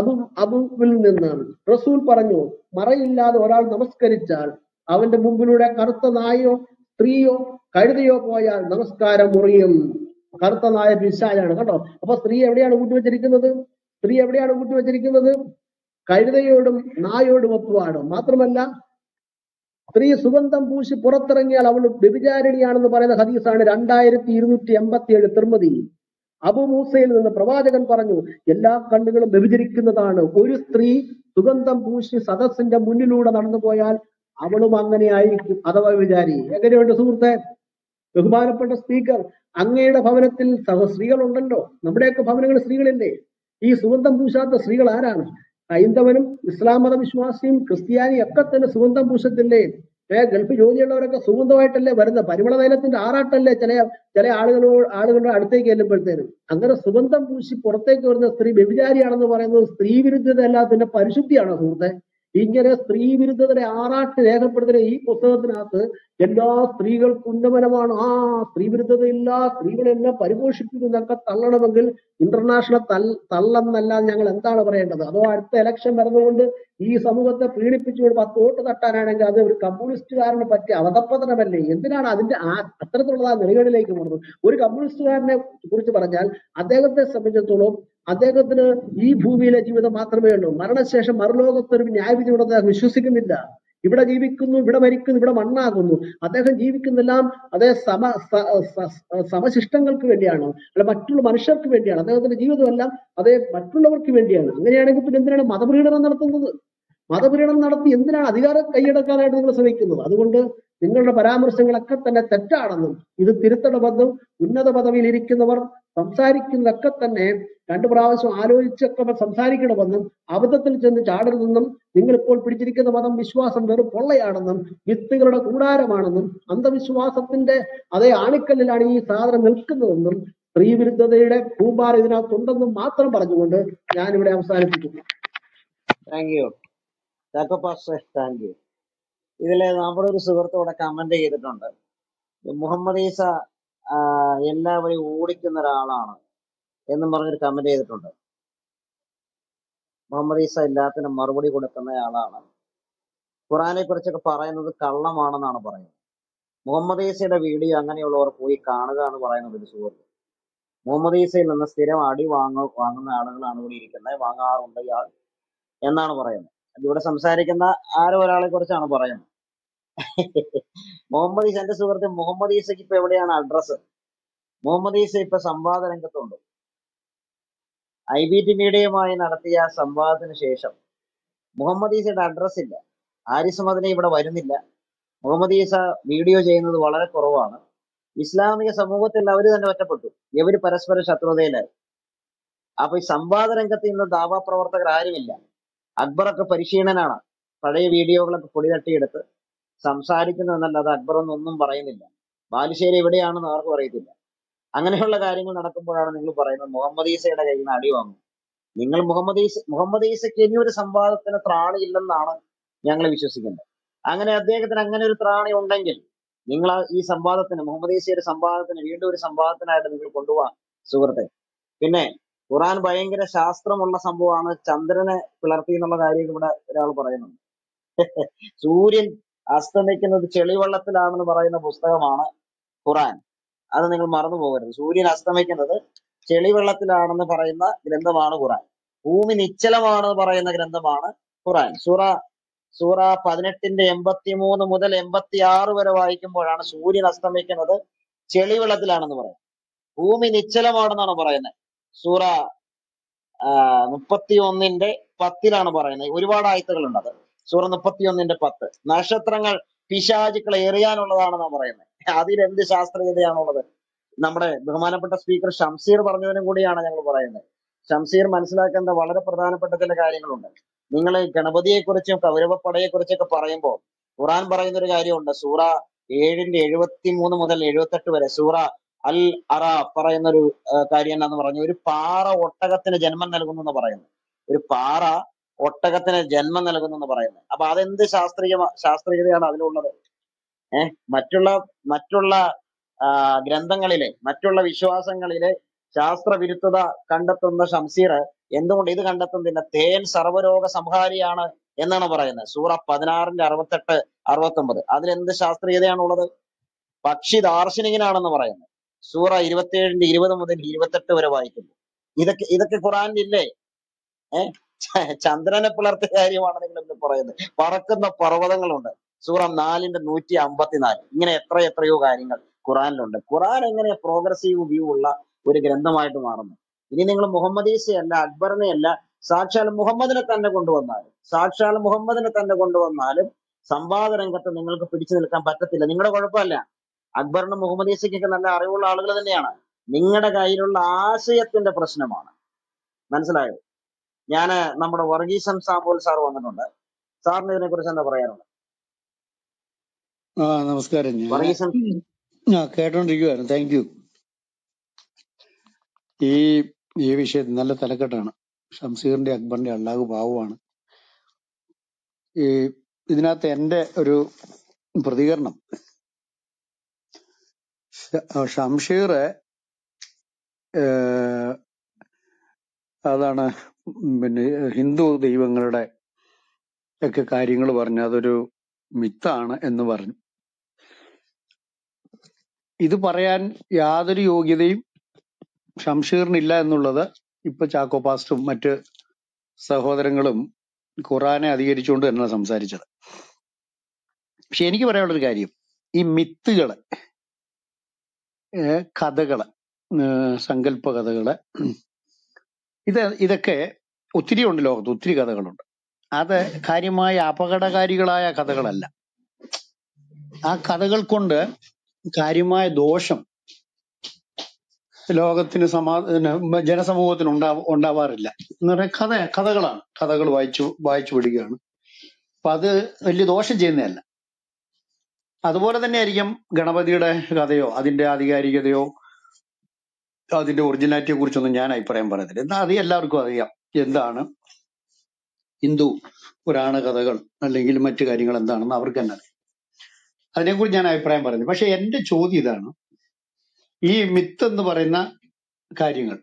അബു അബുവിൽ നിന്ന് റസൂൽ പറഞ്ഞു മറയില്ലാതെ ഒരാൾ നമസ്കരിച്ചാൽ അവന്റെ മുമ്പിലൂടെ കറുത്ത നായോ സ്ത്രീയോ കഴുതയോ പോയാൽ നമസ്കാരം മുറിയും കറുത്ത നായ പിശാലാണ് കേട്ടോ അപ്പൊ സ്ത്രീ എവിടെയാണ് കൂട്ടിവെച്ചിരിക്കുന്നത്? സ്ത്രീ എവിടെയാണ് കൂട്ടിവെച്ചിരിക്കുന്നത് കഴുതയോടും നായോടും ഒപ്പുവാണ് മാത്രമല്ല സ്ത്രീ സുഗന്ധം പൂശി പുറത്തിറങ്ങിയാൽ അവൾ വ്യഭിചാരിണിയാണെന്ന് പറയുന്ന ഹദീസാണ് രണ്ടായിരത്തി ഇരുന്നൂറ്റി എൺപത്തി ഏഴ് തിർമതി അബുമൂസയിൽ നിന്ന് പ്രവാചകൻ പറഞ്ഞു എല്ലാ കണ്ണുകളും വ്യഭിചരിക്കുന്നതാണ്. ഒരു സ്ത്രീ സുഗന്ധം പൂശി സദസ്സിന്റെ മുന്നിലൂടെ നടന്നു പോയാൽ അവളും അങ്ങനെ ആയിരിക്കും. അഥവാ വിചാരി എങ്ങനെയുണ്ട് സുഹൃത്തെ? ബഹുമാനപ്പെട്ട സ്പീക്കർ അങ്ങയുടെ ഭവനത്തിൽ സഹ സ്ത്രീകളുണ്ടല്ലോ നമ്മുടെയൊക്കെ ഭവനങ്ങളിൽ സ്ത്രീകളില്ലേ? ഈ സുഗന്ധം പൂശാത്ത സ്ത്രീകൾ ആരാണ്? ഹൈന്ദവനും ഇസ്ലാം മത വിശ്വാസിയും ക്രിസ്ത്യാനിയും ഒക്കെ തന്നെ സുഗന്ധം പൂശത്തില്ലേ? ഏ ഗൾഫ് ജോലിയുള്ളവരൊക്കെ സുഗന്ധമായിട്ടല്ലേ വരുന്നത് പരിമള തൈലത്തിന്റെ ആറാട്ടല്ലേ ചില ചില ആളുകളോ ആളുകളുടെ അടുത്തേക്ക് ചെല്ലുമ്പോഴത്തേനും. അങ്ങനെ സുഗന്ധം പൂശി പുറത്തേക്ക് വരുന്ന സ്ത്രീ വ്യഭിചാരിയാണെന്ന് പറയുന്നത് സ്ത്രീ വിരുദ്ധത അല്ലാതെ പിന്നെ പരിശുദ്ധിയാണോ സുഹൃത്തെ? ഇങ്ങനെ സ്ത്രീ വിരുദ്ധതരെ ആറാട്ട് രേഖപ്പെടുത്തുന്ന ഈ പുസ്തകത്തിനകത്ത് എല്ലാ സ്ത്രീകൾക്കും ഉന്നമനമാണ്. ആ സ്ത്രീ വിരുദ്ധതയില്ല സ്ത്രീകളെല്ലാം പരിപോഷിപ്പിക്കുന്നൊക്കെ തള്ളണമെങ്കിൽ ഇന്റർനാഷണൽ തൽ തള്ളെന്നല്ലാതെ ഞങ്ങൾ എന്താണ് പറയേണ്ടത്? അതോ അടുത്ത ഇലക്ഷൻ വരുന്നതുകൊണ്ട് ഈ സമൂഹത്തെ പ്രീണിപ്പിച്ചുകൊണ്ട് പത്ത് വോട്ട് തട്ടാനാണെങ്കിൽ അത് ഒരു കമ്മ്യൂണിസ്റ്റുകാരന് പറ്റിയ അവതപ്പതനമല്ലേ? എന്തിനാണ് അതിന്റെ ആ അത്തരത്തിലുള്ള ആ നിലകളിലേക്ക് പോകുന്നത്? ഒരു കമ്മ്യൂണിസ്റ്റുകാരനെ കുറിച്ച് പറഞ്ഞാൽ അദ്ദേഹത്തെ സംബന്ധിച്ചിടത്തോളം അദ്ദേഹത്തിന് ഈ ഭൂമിയിലെ ജീവിതം മാത്രമേ ഉള്ളൂ. മരണശേഷം മറുലോകത്തൊരു ന്യായവിധി ഉണ്ടെന്ന് അദ്ദേഹം വിശ്വസിക്കുന്നില്ല. ഇവിടെ ജീവിക്കുന്നു ഇവിടെ മരിക്കുന്നു ഇവിടെ മണ്ണാകുന്നു. അദ്ദേഹം ജീവിക്കുന്നെല്ലാം അതേ സമ സമശിഷ്ടങ്ങൾക്ക് വേണ്ടിയാണ്. അല്ല മറ്റുള്ള മനുഷ്യർക്ക് വേണ്ടിയാണ്. അദ്ദേഹത്തിന്റെ ജീവിതമെല്ലാം അതേ മറ്റുള്ളവർക്ക് വേണ്ടിയാണ്. അങ്ങനെയാണെങ്കിൽ പിന്നെ എന്തിനാണ് മതപ്രീണനം നടത്തുന്നത്? മതപീഡനം നടത്തി എന്തിനാണ് അധികാരം കൈയടക്കാനായിട്ട് നിങ്ങൾ ശ്രമിക്കുന്നത്? അതുകൊണ്ട് നിങ്ങളുടെ പരാമർശങ്ങളൊക്കെ തന്നെ തെറ്റാണെന്നും ഇത് തിരുത്തണമെന്നും ഉന്നത പദവിയിൽ ഇരിക്കുന്നവർ സംസാരിക്കുന്നതൊക്കെ തന്നെ രണ്ടു പ്രാവശ്യം ആലോചിച്ചൊക്കെ സംസാരിക്കണമെന്നും അബദ്ധത്തിൽ ചെന്ന് ചാടരുതെന്നും നിങ്ങൾ ഇപ്പോൾ പിടിച്ചിരിക്കുന്ന മതം വിശ്വാസം വെറും പൊള്ളയാണെന്നും വിത്തുകളുടെ കൂടാരമാണെന്നും അന്ധവിശ്വാസത്തിന്റെ അതേ ആണിക്കല്ലിലാണ് ഈ സാധനം നിൽക്കുന്നതെന്നും സ്ത്രീവിരുദ്ധതയുടെ കൂമ്പാറ ഇതിനകത്തുണ്ടെന്നും മാത്രം പറഞ്ഞുകൊണ്ട് ഞാൻ ഇവിടെ അവസാനിപ്പിക്കുന്നു താങ്ക് യു താങ്ക് യു ഇതിൽ നമ്മുടെ ഒരു സുഹൃത്ത് ഇവിടെ കമന്റ് ചെയ്തിട്ടുണ്ട്. മുഹമ്മദ് ഈസ എല്ലാവരെയും ഓടിക്കുന്ന ഒരാളാണ് എന്നും പറഞ്ഞൊരു കമന്റ് ചെയ്തിട്ടുണ്ട്. മുഹമ്മദ് ഈസ എല്ലാത്തിനും മറുപടി കൊടുക്കുന്ന ആളാണ്. ഖുറാനെ കുറിച്ചൊക്കെ പറയുന്നത് കള്ളമാണെന്നാണ് പറയുന്നത്. മുഹമ്മദ് ഈസയുടെ വീഡിയോ അങ്ങനെയുള്ളവർ പോയി കാണുക എന്ന് പറയുന്നത് ഒരു സുഹൃത്ത്. മുഹമ്മദ് ഈസയിൽ നിന്ന് സ്ഥിരം അടി വാങ്ങ വാങ്ങുന്ന ആളുകളാണ് ഇവിടെ ഇരിക്കുന്നത്. വാങ്ങാറുണ്ട് ഇയാൾ എന്നാണ് പറയുന്നത്. ഇവിടെ സംസാരിക്കുന്ന ആരോ ഒരാളെ കുറിച്ചാണ് പറയുന്നത്. മുഹമ്മദ് ഈസ എന്റെ സുഹൃത്ത് മുഹമ്മദ് ഈസയ്ക്ക് ഇപ്പൊ എവിടെയാണ് അഡ്രസ്സ് മുഹമ്മദ് ഈസ ഇപ്പൊ സംവാദ രംഗത്തുണ്ട്. ഐ ബി ടി മീഡിയയുമായി നടത്തിയ സംവാദത്തിന് ശേഷം മുഹമ്മദ് ഈസയുടെ അഡ്രസ് ഇല്ല. ആരിസ് ഇവിടെ വരുന്നില്ല. മുഹമ്മദ് ഈസ വീഡിയോ ചെയ്യുന്നത് വളരെ കുറവാണ്. ഇസ്ലാമിക സമൂഹത്തിൽ അവർ തന്നെ ഒറ്റപ്പെട്ടു. ഇവർ പരസ്പര ശത്രുതയിലായി. അപ്പൊ ഈ സംവാദ രംഗത്ത് ഇന്ന് ദാവാ പ്രവർത്തകർ ആരുമില്ല. അക്ബറൊക്കെ പരിശീലനാണ്. പഴയ വീഡിയോകളൊക്കെ പൊടി തട്ടിയെടുത്ത് സംസാരിക്കുന്നതെന്നല്ലാതെ അക്ബർ ഒന്നും പറയുന്നില്ല. ബാലുശ്ശേരി എവിടെയാണെന്ന് ആർക്കും അറിയത്തില്ല. അങ്ങനെയുള്ള കാര്യങ്ങൾ നടക്കുമ്പോഴാണ് നിങ്ങൾ പറയുന്നത് മുഹമ്മദ് ഈസയുടെ കയ്യിൽ നിന്ന് അടി വാങ്ങും നിങ്ങൾ മുഹമ്മദ് ഈസ മുഹമ്മദ് ഈസയ്ക്ക് ഇനിയൊരു സംവാദത്തിന് ത്രാണിയില്ലെന്നാണ് ഞങ്ങൾ വിശ്വസിക്കുന്നത്. അങ്ങനെ അദ്ദേഹത്തിന് അങ്ങനെ ഒരു ത്രാണി ഉണ്ടെങ്കിൽ നിങ്ങൾ ഈ സംവാദത്തിന് മുഹമ്മദ് ഈസയുടെ സംവാദത്തിന് വീണ്ടും ഒരു സംവാദത്തിനായിട്ട് നിങ്ങൾ കൊണ്ടുപോവാ സുഹൃത്തെ. പിന്നെ ഖുറാൻ ഭയങ്കര ശാസ്ത്രമുള്ള സംഭവമാണ്. ചന്ദ്രനെ പിളർത്തി എന്നുള്ള കാര്യം ഇവിടെ ഒരാൾ പറയുന്നുണ്ട്. സൂര്യൻ അസ്തമിക്കുന്നത് ചെളിവെള്ളത്തിലാണെന്ന് പറയുന്ന പുസ്തകമാണ് ഖുറാൻ അത് നിങ്ങൾ മറന്നു പോകരുത്. സൂര്യൻ അസ്തമിക്കുന്നത് ചെളിവെള്ളത്തിലാണെന്ന് പറയുന്ന ഗ്രന്ഥമാണ് ഖുറാൻ ഭൂമി നിശ്ചലമാണെന്ന് പറയുന്ന ഗ്രന്ഥമാണ് ഖുറാൻ സൂറ സൂറ പതിനെട്ടിന്റെ എൺപത്തിമൂന്ന് മുതൽ എൺപത്തി ആറ് വരെ വായിക്കുമ്പോഴാണ് സൂര്യൻ അസ്തമിക്കുന്നത് ചെളിവെള്ളത്തിലാണെന്ന് പറയുന്നത്. ഭൂമി നിശ്ചലമാണെന്നാണ് പറയുന്നത്. സൂറ മുപ്പത്തി ഒന്നിന്റെ പത്തിലാണ് പറയുന്നത്. ഒരുപാട് ആയത്തുകളുണ്ട് അത്. സൂറ മുപ്പത്തി ഒന്നിന്റെ പത്ത്. നക്ഷത്രങ്ങൾ പിശാചുക്കളെ എറിയാനുള്ളതാണെന്നാണ് പറയുന്നത്. അതിൽ എന്ത് ശാസ്ത്രീയതയാണുള്ളത്? നമ്മുടെ ബഹുമാനപ്പെട്ട സ്പീക്കർ ഷംസീർ പറഞ്ഞതിനും കൂടിയാണ് ഞങ്ങൾ പറയുന്നത്. ഷംസീർ മനസ്സിലാക്കേണ്ട വളരെ പ്രധാനപ്പെട്ട ചില കാര്യങ്ങളുണ്ട്. നിങ്ങൾ ഗണപതിയെ കുറിച്ചും കൗരവപ്പടയെ കുറിച്ചൊക്കെ പറയുമ്പോൾ ഖുറാൻ പറയുന്ന ഒരു കാര്യമുണ്ട്. സൂറ ഏഴിന്റെ എഴുപത്തി മൂന്ന് മുതൽ എഴുപത്തെട്ട് വരെ സൂറ അൽ അറ പറയുന്ന ഒരു കാര്യം എന്നാന്ന് പറഞ്ഞു. ഒരു പാറ ഒട്ടകത്തിന് ജന്മം നൽകുന്നു എന്ന് പറയുന്നു. ഒരു പാറ ഒട്ടകത്തിന് ജന്മം നൽകുന്നു എന്ന് പറയുന്നു. അപ്പൊ അതെന്ത് ശാസ്ത്രീയ ശാസ്ത്രീയതയാണ് അതിലുള്ളത്? ഏഹ് മറ്റുള്ള മറ്റുള്ള ഗ്രന്ഥങ്ങളിലെ മറ്റുള്ള വിശ്വാസങ്ങളിലെ ശാസ്ത്രവിരുദ്ധത കണ്ടെത്തുന്ന ഷംസീർ എന്തുകൊണ്ട് ഇത് കണ്ടെത്തുന്നില്ല? തേൻ സർവരോഗ സംഹാരിയാണ് എന്നാണ് പറയുന്നത്. സൂറ പതിനാറിന്റെ അറുപത്തെട്ട് അറുപത്തി ഒമ്പത് അതിലെന്ത് ശാസ്ത്രീയതയാണുള്ളത്? പക്ഷി ദാർശനികനാണെന്ന് പറയുന്നത് സൂറ ഇരുപത്തിയേഴിന്റെ ഇരുപത് മുതൽ ഇരുപത്തെട്ട് വരെ വായിക്കുന്നു. ഇതൊക്കെ ഇതൊക്കെ ഖുറാനിലില്ലേ? ഏഹ് ചന്ദ്രനെ പിളർത്തിയ കാര്യമാണ് നിങ്ങൾ ഇന്ന് പറയുന്നത്. പറക്കുന്ന പർവതങ്ങളുണ്ട്. സൂറ നാലിന്റെ നൂറ്റി അമ്പത്തിനാല്. ഇങ്ങനെ എത്ര എത്രയോ കാര്യങ്ങൾ ഖുറാനിലുണ്ട്. ഖുറാൻ എങ്ങനെ പ്രോഗ്രസീവ് വ്യൂ ഉള്ള ഒരു ഗ്രന്ഥമായിട്ട് മാറുന്നു? ഇനി നിങ്ങൾ മുഹമ്മദീസയല്ല അക്ബറിനെ അല്ല സാക്ഷാൽ മുഹമ്മദിനെ തന്നെ കൊണ്ടുവന്നാലും സാക്ഷാൽ മുഹമ്മദിനെ തന്നെ കൊണ്ടുവന്നാലും സംവാദ രംഗത്ത് നിങ്ങൾക്ക് പിടിച്ചു നിൽക്കാൻ പറ്റത്തില്ല. നിങ്ങളുടെ കുഴപ്പമല്ല. അക്ബറിനും മുഹമ്മദ് മുഹമ്മദീസയ്ക്കൊക്കെ നല്ല അറിവുള്ള ആളുകൾ തന്നെയാണ്. നിങ്ങളുടെ കയ്യിലുള്ള ആശയത്തിന്റെ പ്രശ്നമാണ്. മനസ്സിലായോ? ഞാൻ നമ്മുടെ വർഗീസൻ സാമ്പോൾ സാർ വന്നിട്ടുണ്ട്. സാറിന് ഇതിനെ കുറിച്ച് എന്താ പറയാനുള്ളത്? ആ നമസ്കാരം. ആ കേട്ടോണ്ടിരിക്കുവായിരുന്നു. താങ്ക് യു ഈ ഈ വിഷയത്തിൽ നല്ല തലക്കെട്ടാണ്. ഷംസീറിന്റെ അക്ബറിന്റെ അള്ളാഹു ഭാവമാണ് ഈ ഇതിനകത്ത് എന്റെ ഒരു പ്രതികരണം. ഷംഷീർ അതാണ് പിന്നെ ഹിന്ദു ദൈവങ്ങളുടെ ഒക്കെ കാര്യങ്ങൾ പറഞ്ഞു അതൊരു മിത്താണ് എന്ന് പറഞ്ഞു. ഇത് പറയാൻ യാതൊരു യോഗ്യതയും ഷംഷീറിനില്ല എന്നുള്ളത് ഇപ്പൊ ചാക്കോ പാസ്റ്റും മറ്റ് സഹോദരങ്ങളും ഖുറാനെ അധികരിച്ചുകൊണ്ട് തന്നെ സംസാരിച്ചത്. പക്ഷെ എനിക്ക് പറയാനുള്ളൊരു കാര്യം ഈ മിത്തുകൾ കഥകൾ സങ്കല്പ കഥകൾ. ഇത് ഇതൊക്കെ ഒത്തിരി ഉണ്ട് ലോകത്ത് ഒത്തിരി കഥകളുണ്ട്. അത് കാര്യമായ അപകടകാരികളായ കഥകളല്ല. ആ കഥകൾ കൊണ്ട് കാര്യമായ ദോഷം ലോകത്തിന് സമാ ജനസമൂഹത്തിന് ഉണ്ടാ ഉണ്ടാവാറില്ല. എന്ന് പറഞ്ഞാൽ കഥ കഥകളാണ്. കഥകൾ വായിച്ചു വായിച്ചു വിടുകയാണ് അപ്പൊ അത് വലിയ ദോഷം ചെയ്യുന്നതല്ല. അതുപോലെ തന്നെ ആയിരിക്കും ഗണപതിയുടെ കഥയോ അതിന്റെ ആധികാരികതയോ അതിന്റെ ഒറിജിനാലിറ്റിയെ കുറിച്ചൊന്നും ഞാൻ അഭിപ്രായം പറയത്തില്ല. എന്നാൽ അത് എല്ലാവർക്കും അറിയാം എന്താണ് ഹിന്ദു പുരാണ കഥകൾ അല്ലെങ്കിൽ മറ്റു കാര്യങ്ങൾ എന്താണെന്ന് അവർക്ക് തന്നെ അറിയാം. അതിനെക്കുറിച്ച് ഞാൻ അഭിപ്രായം പറയുന്നു പക്ഷെ എന്റെ ചോദ്യം ഇതാണ് ഈ മിത്ത് എന്ന് പറയുന്ന കാര്യങ്ങൾ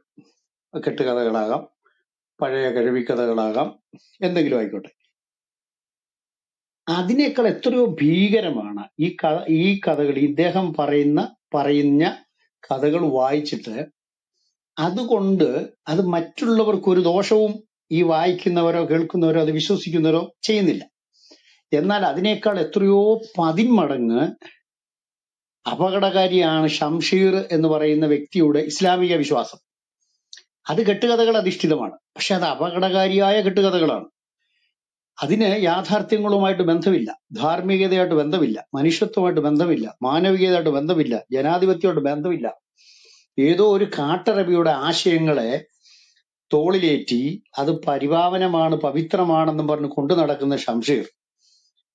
കെട്ടുകഥകളാകാം പഴയ കഴിവിക്കഥകളാകാം എന്തെങ്കിലും ആയിക്കോട്ടെ. അതിനേക്കാൾ എത്രയോ ഭീകരമാണ് ഈ കഥ ഈ കഥകൾ ഇദ്ദേഹം പറയുന്ന പറയുന്ന കഥകൾ വായിച്ചിട്ട് അതുകൊണ്ട് അത് മറ്റുള്ളവർക്ക് ഒരു ദോഷവും ഈ വായിക്കുന്നവരോ കേൾക്കുന്നവരോ അത് വിശ്വസിക്കുന്നവരോ ചെയ്യുന്നില്ല. എന്നാൽ അതിനേക്കാൾ എത്രയോ പതിന്മടങ്ങ് അപകടകാരിയാണ് ഷംഷീർ എന്ന് പറയുന്ന വ്യക്തിയുടെ ഇസ്ലാമിക വിശ്വാസം. അത് കെട്ടുകഥകൾ അധിഷ്ഠിതമാണ് പക്ഷെ അത് അപകടകാരിയായ കെട്ടുകഥകളാണ്. അതിന് യാഥാർത്ഥ്യങ്ങളുമായിട്ട് ബന്ധമില്ല ധാർമ്മികതയായിട്ട് ബന്ധമില്ല മനുഷ്യത്വമായിട്ട് ബന്ധമില്ല മാനവികതയായിട്ട് ബന്ധമില്ല ജനാധിപത്യമായിട്ട് ബന്ധമില്ല. ഏതോ ഒരു കാട്ടറബിയുടെ ആശയങ്ങളെ തോളിലേറ്റി അത് പരിപാവനമാണ് പവിത്രമാണെന്നും പറഞ്ഞ് കൊണ്ടു നടക്കുന്ന ഷംഷീർ.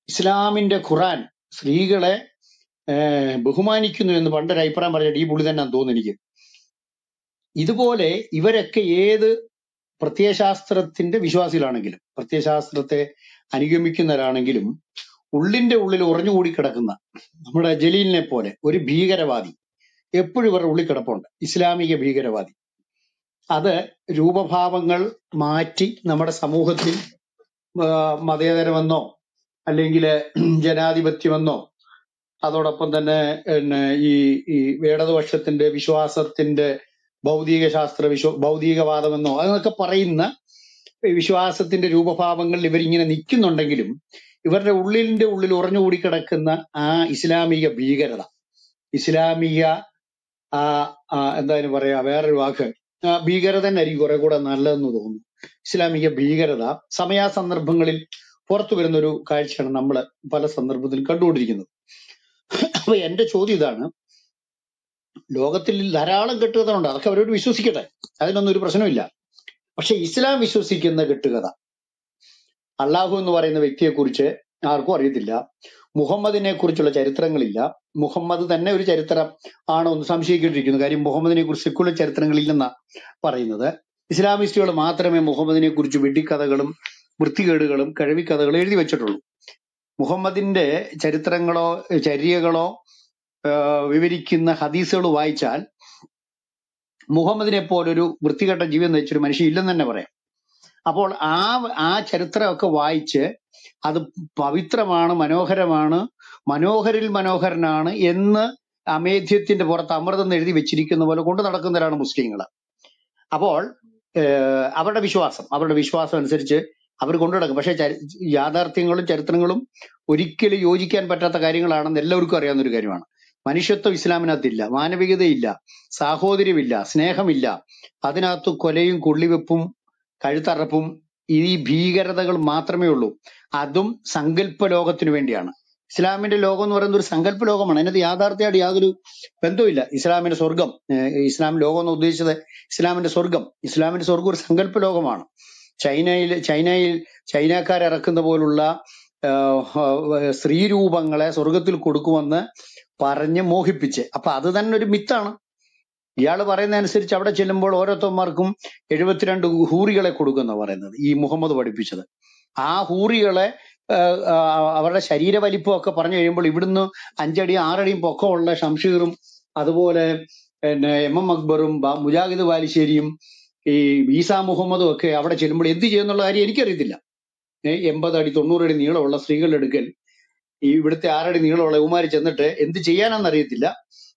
ഇസ്ലാമിന്റെ ഖുറാൻ സ്ത്രീകളെ ബഹുമാനിക്കുന്നു എന്ന് പണ്ടൊരു അഭിപ്രായം പറഞ്ഞിട്ട് ഈ പുള്ളി തന്നെ തോന്നുന്നു എനിക്ക്. ഇതുപോലെ ഇവരൊക്കെ ഏത് പ്രത്യയശാസ്ത്രത്തിന്റെ വിശ്വാസികളാണെങ്കിലും പ്രത്യയശാസ്ത്രത്തെ അനുഗമിക്കുന്നവരാണെങ്കിലും ഉള്ളിന്റെ ഉള്ളിൽ ഉറഞ്ഞുകൂടി കിടക്കുന്ന നമ്മുടെ ജലീലിനെ പോലെ ഒരു ഭീകരവാദി എപ്പോഴും ഇവരുടെ ഉള്ളിൽ കിടപ്പുണ്ട്. ഇസ്ലാമിക ഭീകരവാദി. അത് രൂപഭാവങ്ങൾ മാറ്റി നമ്മുടെ സമൂഹത്തിൽ മതേതരമെന്നോ അല്ലെങ്കിൽ ജനാധിപത്യമെന്നോ അതോടൊപ്പം തന്നെ ഈ ഈ വേടതുപക്ഷത്തിന്റെ വിശ്വാസത്തിന്റെ ഭൗതിക ശാസ്ത്ര വിശ്വ ഭൗതികവാദമെന്നോ അതൊക്കെ പറയുന്ന വിശ്വാസത്തിന്റെ രൂപഭാവങ്ങളിൽ ഇവരിങ്ങനെ നിൽക്കുന്നുണ്ടെങ്കിലും ഇവരുടെ ഉള്ളിലിന്റെ ഉള്ളിൽ ഉറഞ്ഞുകൂടി കിടക്കുന്ന ആ ഇസ്ലാമിക ഭീകരത ഇസ്ലാമിക ആ എന്തായാലും പറയാ വേറൊരു വാക്ക് ഭീകരത തന്നെ ആയിരിക്കും കുറെ കൂടെ നല്ലതെന്ന് തോന്നുന്നു. ഇസ്ലാമിക ഭീകരത സമയാസന്ദർഭങ്ങളിൽ പുറത്തു വരുന്ന ഒരു കാഴ്ചയാണ് നമ്മൾ പല സന്ദർഭത്തിലും കണ്ടുകൊണ്ടിരിക്കുന്നത്. അപ്പൊ എന്റെ ചോദ്യം ഇതാണ് ലോകത്തിൽ ധാരാളം കെട്ടുകഥകളുണ്ട്. അതൊക്കെ അവരോട് വിശ്വസിക്കട്ടെ. അതിനൊന്നും ഒരു പ്രശ്നമില്ല പക്ഷെ ഇസ്ലാം വിശ്വസിക്കുന്ന കെട്ടുകഥ അള്ളാഹു എന്ന് പറയുന്ന വ്യക്തിയെക്കുറിച്ച് ആർക്കും അറിയത്തില്ല. മുഹമ്മദിനെ കുറിച്ചുള്ള ചരിത്രങ്ങളില്ല. മുഹമ്മദ് തന്നെ ഒരു ചരിത്രം ആണോ എന്ന് സംശയിക്കേണ്ടിയിരിക്കുന്നു. കാര്യം മുഹമ്മദിനെ കുറിച്ച് സെക്കുലർ ചരിത്രങ്ങളില്ലെന്നാ പറയുന്നത്. ഇസ്ലാമിസ്റ്റുകൾ മാത്രമേ മുഹമ്മദിനെ കുറിച്ച് വെടിക്കഥകളും വൃത്തികേടുകളും കഴിവിക്കഥകളും എഴുതി വെച്ചിട്ടുള്ളൂ. മുഹമ്മദിന്റെ ചരിത്രങ്ങളോ ചര്യകളോ വിവരിക്കുന്ന ഹദീസുകൾ വായിച്ചാൽ മുഹമ്മദിനെ പോലൊരു വൃത്തികെട്ട ജീവിതം നയിച്ചൊരു മനുഷ്യൻ ഇല്ലെന്ന് തന്നെ പറയാം. അപ്പോൾ ആ ആ ചരിത്രമൊക്കെ വായിച്ച് അത് പവിത്രമാണ് മനോഹരമാണ് മനോഹരിൽ മനോഹരനാണ് എന്ന് അമേധ്യത്തിന്റെ പുറത്ത് അമൃതം എഴുതി വെച്ചിരിക്കുന്ന പോലെ കൊണ്ടു നടക്കുന്നവരാണ് മുസ്ലിങ്ങൾ അപ്പോൾ അവരുടെ വിശ്വാസം അവരുടെ വിശ്വാസം അനുസരിച്ച് അവർ കൊണ്ടു നടക്കും. പക്ഷെ യാഥാർത്ഥ്യങ്ങളും ചരിത്രങ്ങളും ഒരിക്കലും യോജിക്കാൻ പറ്റാത്ത കാര്യങ്ങളാണെന്ന് എല്ലാവർക്കും അറിയാവുന്ന ഒരു കാര്യമാണ്. മനുഷ്യത്വം ഇസ്ലാമിനകത്തില്ല മാനവികതയില്ല സാഹോദര്യമില്ല സ്നേഹമില്ല. അതിനകത്ത് കൊലയും കൊള്ളിവെപ്പും കഴുത്തറപ്പും ഈ ഭീകരതകൾ മാത്രമേ ഉള്ളൂ. അതും സങ്കല്പ ലോകത്തിനു വേണ്ടിയാണ്. ഇസ്ലാമിന്റെ ലോകം എന്ന് പറയുന്നത് ഒരു സങ്കല്പ ലോകമാണ് അതിനകത്ത് യാഥാർത്ഥ്യമായിട്ട് യാതൊരു ബന്ധവുമില്ല. ഇസ്ലാമിന്റെ സ്വർഗം ഇസ്ലാം ലോകം എന്ന് ഉദ്ദേശിച്ചത് ഇസ്ലാമിന്റെ സ്വർഗം ഇസ്ലാമിന്റെ സ്വർഗം ഒരു സങ്കല്പ ലോകമാണ് ചൈനയിൽ ചൈനയിൽ ചൈനക്കാർ ഇറക്കുന്ന പോലുള്ള സ്ത്രീരൂപങ്ങളെ സ്വർഗത്തിൽ കൊടുക്കുമെന്ന് പറഞ്ഞ് മോഹിപ്പിച്ച്. അപ്പൊ അത് തന്നെ ഒരു മിത്താണ്. ഇയാൾ അനുസരിച്ച് അവിടെ ചെല്ലുമ്പോൾ ഓരോരുത്തന്മാർക്കും എഴുപത്തിരണ്ട് ഹൂറികളെ കൊടുക്കുന്ന പറയുന്നത് ഈ മുഹമ്മദ് പഠിപ്പിച്ചത്. ആ ഹൂറികളെ അവരുടെ ശരീര വലിപ്പം ഒക്കെ പറഞ്ഞു കഴിയുമ്പോൾ ഇവിടുന്ന് അഞ്ചടിയും ആറടിയും പൊക്കമുള്ള ഷംഷീറും അതുപോലെ പിന്നെ എം എം അക്ബറും മുജാഹിദ് ബാലിശ്ശേരിയും ഈ ഈസാ മുഹമ്മദും ഒക്കെ അവിടെ ചെല്ലുമ്പോൾ എന്ത് ചെയ്യുന്നുള്ള കാര്യം എനിക്കറിയത്തില്ല. എൺപത് അടി തൊണ്ണൂറ് അടി നീളമുള്ള സ്ത്രീകളുടെ അടുക്കൽ ഈ ഇവിടുത്തെ ആറടി നീളമുള്ള ഉമാര് ചെന്നിട്ട് എന്ത് ചെയ്യാനാന്ന് അറിയത്തില്ല.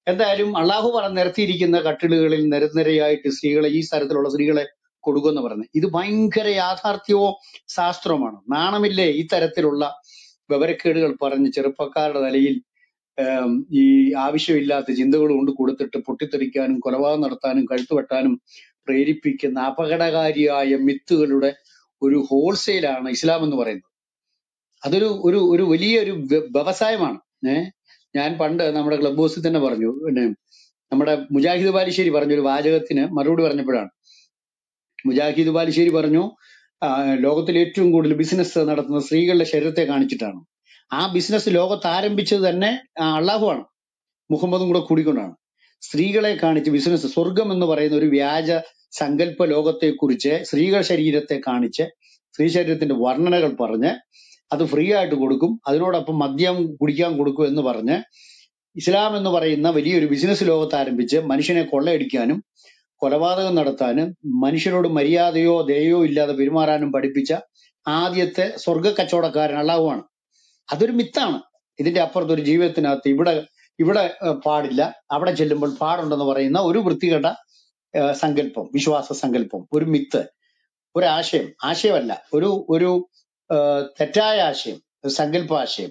എന്തായാലും അള്ളാഹു പറഞ്ഞ് നിരത്തിയിരിക്കുന്ന കട്ടിലുകളിൽ നിരനിരയായിട്ട് സ്ത്രീകളെ ഈ തരത്തിലുള്ള സ്ത്രീകളെ കൊടുക്കുമെന്ന് പറഞ്ഞു. ഇത് ഭയങ്കര യാഥാർത്ഥ്യവും ശാസ്ത്രവുമാണ്. നാണമില്ലേ ഈ തരത്തിലുള്ള വിവരക്കേടുകൾ പറഞ്ഞ് ചെറുപ്പക്കാരുടെ തലയിൽ ഈ ആവശ്യമില്ലാത്ത ചിന്തകൾ കൊണ്ട് കൊടുത്തിട്ട് പൊട്ടിത്തെറിക്കാനും കൊലപാതകം നടത്താനും കഴുത്തു വെട്ടാനും പ്രേരിപ്പിക്കുന്ന അപകടകാരിയായ മിത്തുകളുടെ ഒരു ഹോൾസെയിലാണ് ഇസ്ലാം എന്ന് പറയുന്നത്. അതൊരു ഒരു ഒരു വലിയൊരു വ്യ- വ്യവസായമാണ്. ഏഹ് ഞാൻ പണ്ട് നമ്മുടെ ക്ലബ് ഹൗസിൽ തന്നെ പറഞ്ഞു. പിന്നെ നമ്മുടെ മുജാഹിദ് ബാലുശ്ശേരി പറഞ്ഞു ഒരു വാചകത്തിന് മറുപടി പറഞ്ഞപ്പോഴാണ്. മുജാഹിദ് ബാലുശ്ശേരി പറഞ്ഞു ലോകത്തിൽ ഏറ്റവും കൂടുതൽ ബിസിനസ് നടത്തുന്ന സ്ത്രീകളുടെ ശരീരത്തെ കാണിച്ചിട്ടാണ്. ആ ബിസിനസ് ലോകത്ത് ആരംഭിച്ചത് തന്നെ ആ, അള്ളാഹുവാണ്. മുഹമ്മദും കൂടെ കൂടിക്കൊണ്ടാണ്. സ്ത്രീകളെ കാണിച്ച് ബിസിനസ് സ്വർഗം എന്ന് പറയുന്ന ഒരു വ്യാജ സങ്കല്പ ലോകത്തെക്കുറിച്ച് സ്ത്രീകളുടെ ശരീരത്തെ കാണിച്ച് സ്ത്രീ ശരീരത്തിന്റെ വർണനകൾ പറഞ്ഞ് അത് ഫ്രീ ആയിട്ട് കൊടുക്കും. അതിനോടൊപ്പം മദ്യം കുടിക്കാൻ കൊടുക്കും എന്ന് പറഞ്ഞ് ഇസ്ലാം എന്ന് പറയുന്ന വലിയൊരു ബിസിനസ് ലോകത്ത് ആരംഭിച്ച് മനുഷ്യനെ കൊള്ളയടിക്കാനും കൊലപാതകം നടത്താനും മനുഷ്യരോട് മര്യാദയോ ദയോ ഇല്ലാതെ പെരുമാറാനും പഠിപ്പിച്ച ആദ്യത്തെ സ്വർഗ കച്ചവടക്കാരൻ അള്ളാഹുവാണ് അതൊരു മിത്താണ്. ഇതിന്റെ അപ്പുറത്ത് ഒരു ജീവിതത്തിനകത്ത് ഇവിടെ ഇവിടെ പാടില്ല. അവിടെ ചെല്ലുമ്പോൾ പാടുണ്ടെന്ന് പറയുന്ന ഒരു വൃത്തികെട്ട സങ്കല്പം വിശ്വാസ സങ്കല്പം ഒരു മിത്ത് ഒരു ആശയം. ആശയമല്ല. ഒരു ഒരു തെറ്റായ ആശയം ഒരു സങ്കല്പാശയം.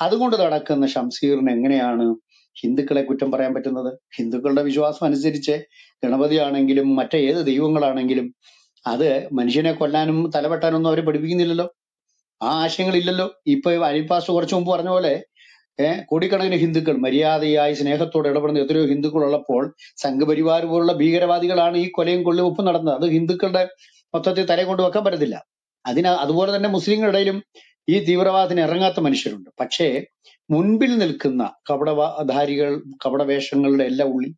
അതുകൊണ്ട് നടക്കുന്ന ഷംസീറിന് എങ്ങനെയാണ് ഹിന്ദുക്കളെ കുറ്റം പറയാൻ പറ്റുന്നത്? ഹിന്ദുക്കളുടെ വിശ്വാസം അനുസരിച്ച് ഗണപതി ആണെങ്കിലും മറ്റേത് ദൈവങ്ങളാണെങ്കിലും അത് മനുഷ്യനെ കൊല്ലാനും തലവെട്ടാനൊന്നും അവരെ പഠിപ്പിക്കുന്നില്ലല്ലോ. ആ ആശയങ്ങളില്ലല്ലോ. ഇപ്പൊ അരിപ്പാസ് കുറച്ചു മുമ്പ് പറഞ്ഞ പോലെ ഏഹ് കോടിക്കണക്കിന് ഹിന്ദുക്കൾ മര്യാദയായി സ്നേഹത്തോടെ ഇടപെടുന്ന എത്രയോ ഹിന്ദുക്കൾ ഉള്ളപ്പോൾ സംഘപരിവാർ പോലുള്ള ഭീകരവാദികളാണ് ഈ കൊലയും കൊള്ളും ഒപ്പം നടന്നത്. അത് ഹിന്ദുക്കളുടെ മൊത്തത്തിൽ തലേ കൊണ്ട് വെക്കാൻ പറ്റത്തില്ല. അതിന് അതുപോലെ തന്നെ മുസ്ലിങ്ങളുടെ ഇടയിലും ഈ തീവ്രവാദത്തിന് ഇറങ്ങാത്ത മനുഷ്യരുണ്ട്. പക്ഷേ മുൻപിൽ നിൽക്കുന്ന കപടധാരികൾ കപടവേഷങ്ങളുടെ എല്ലാം ഉള്ളിൽ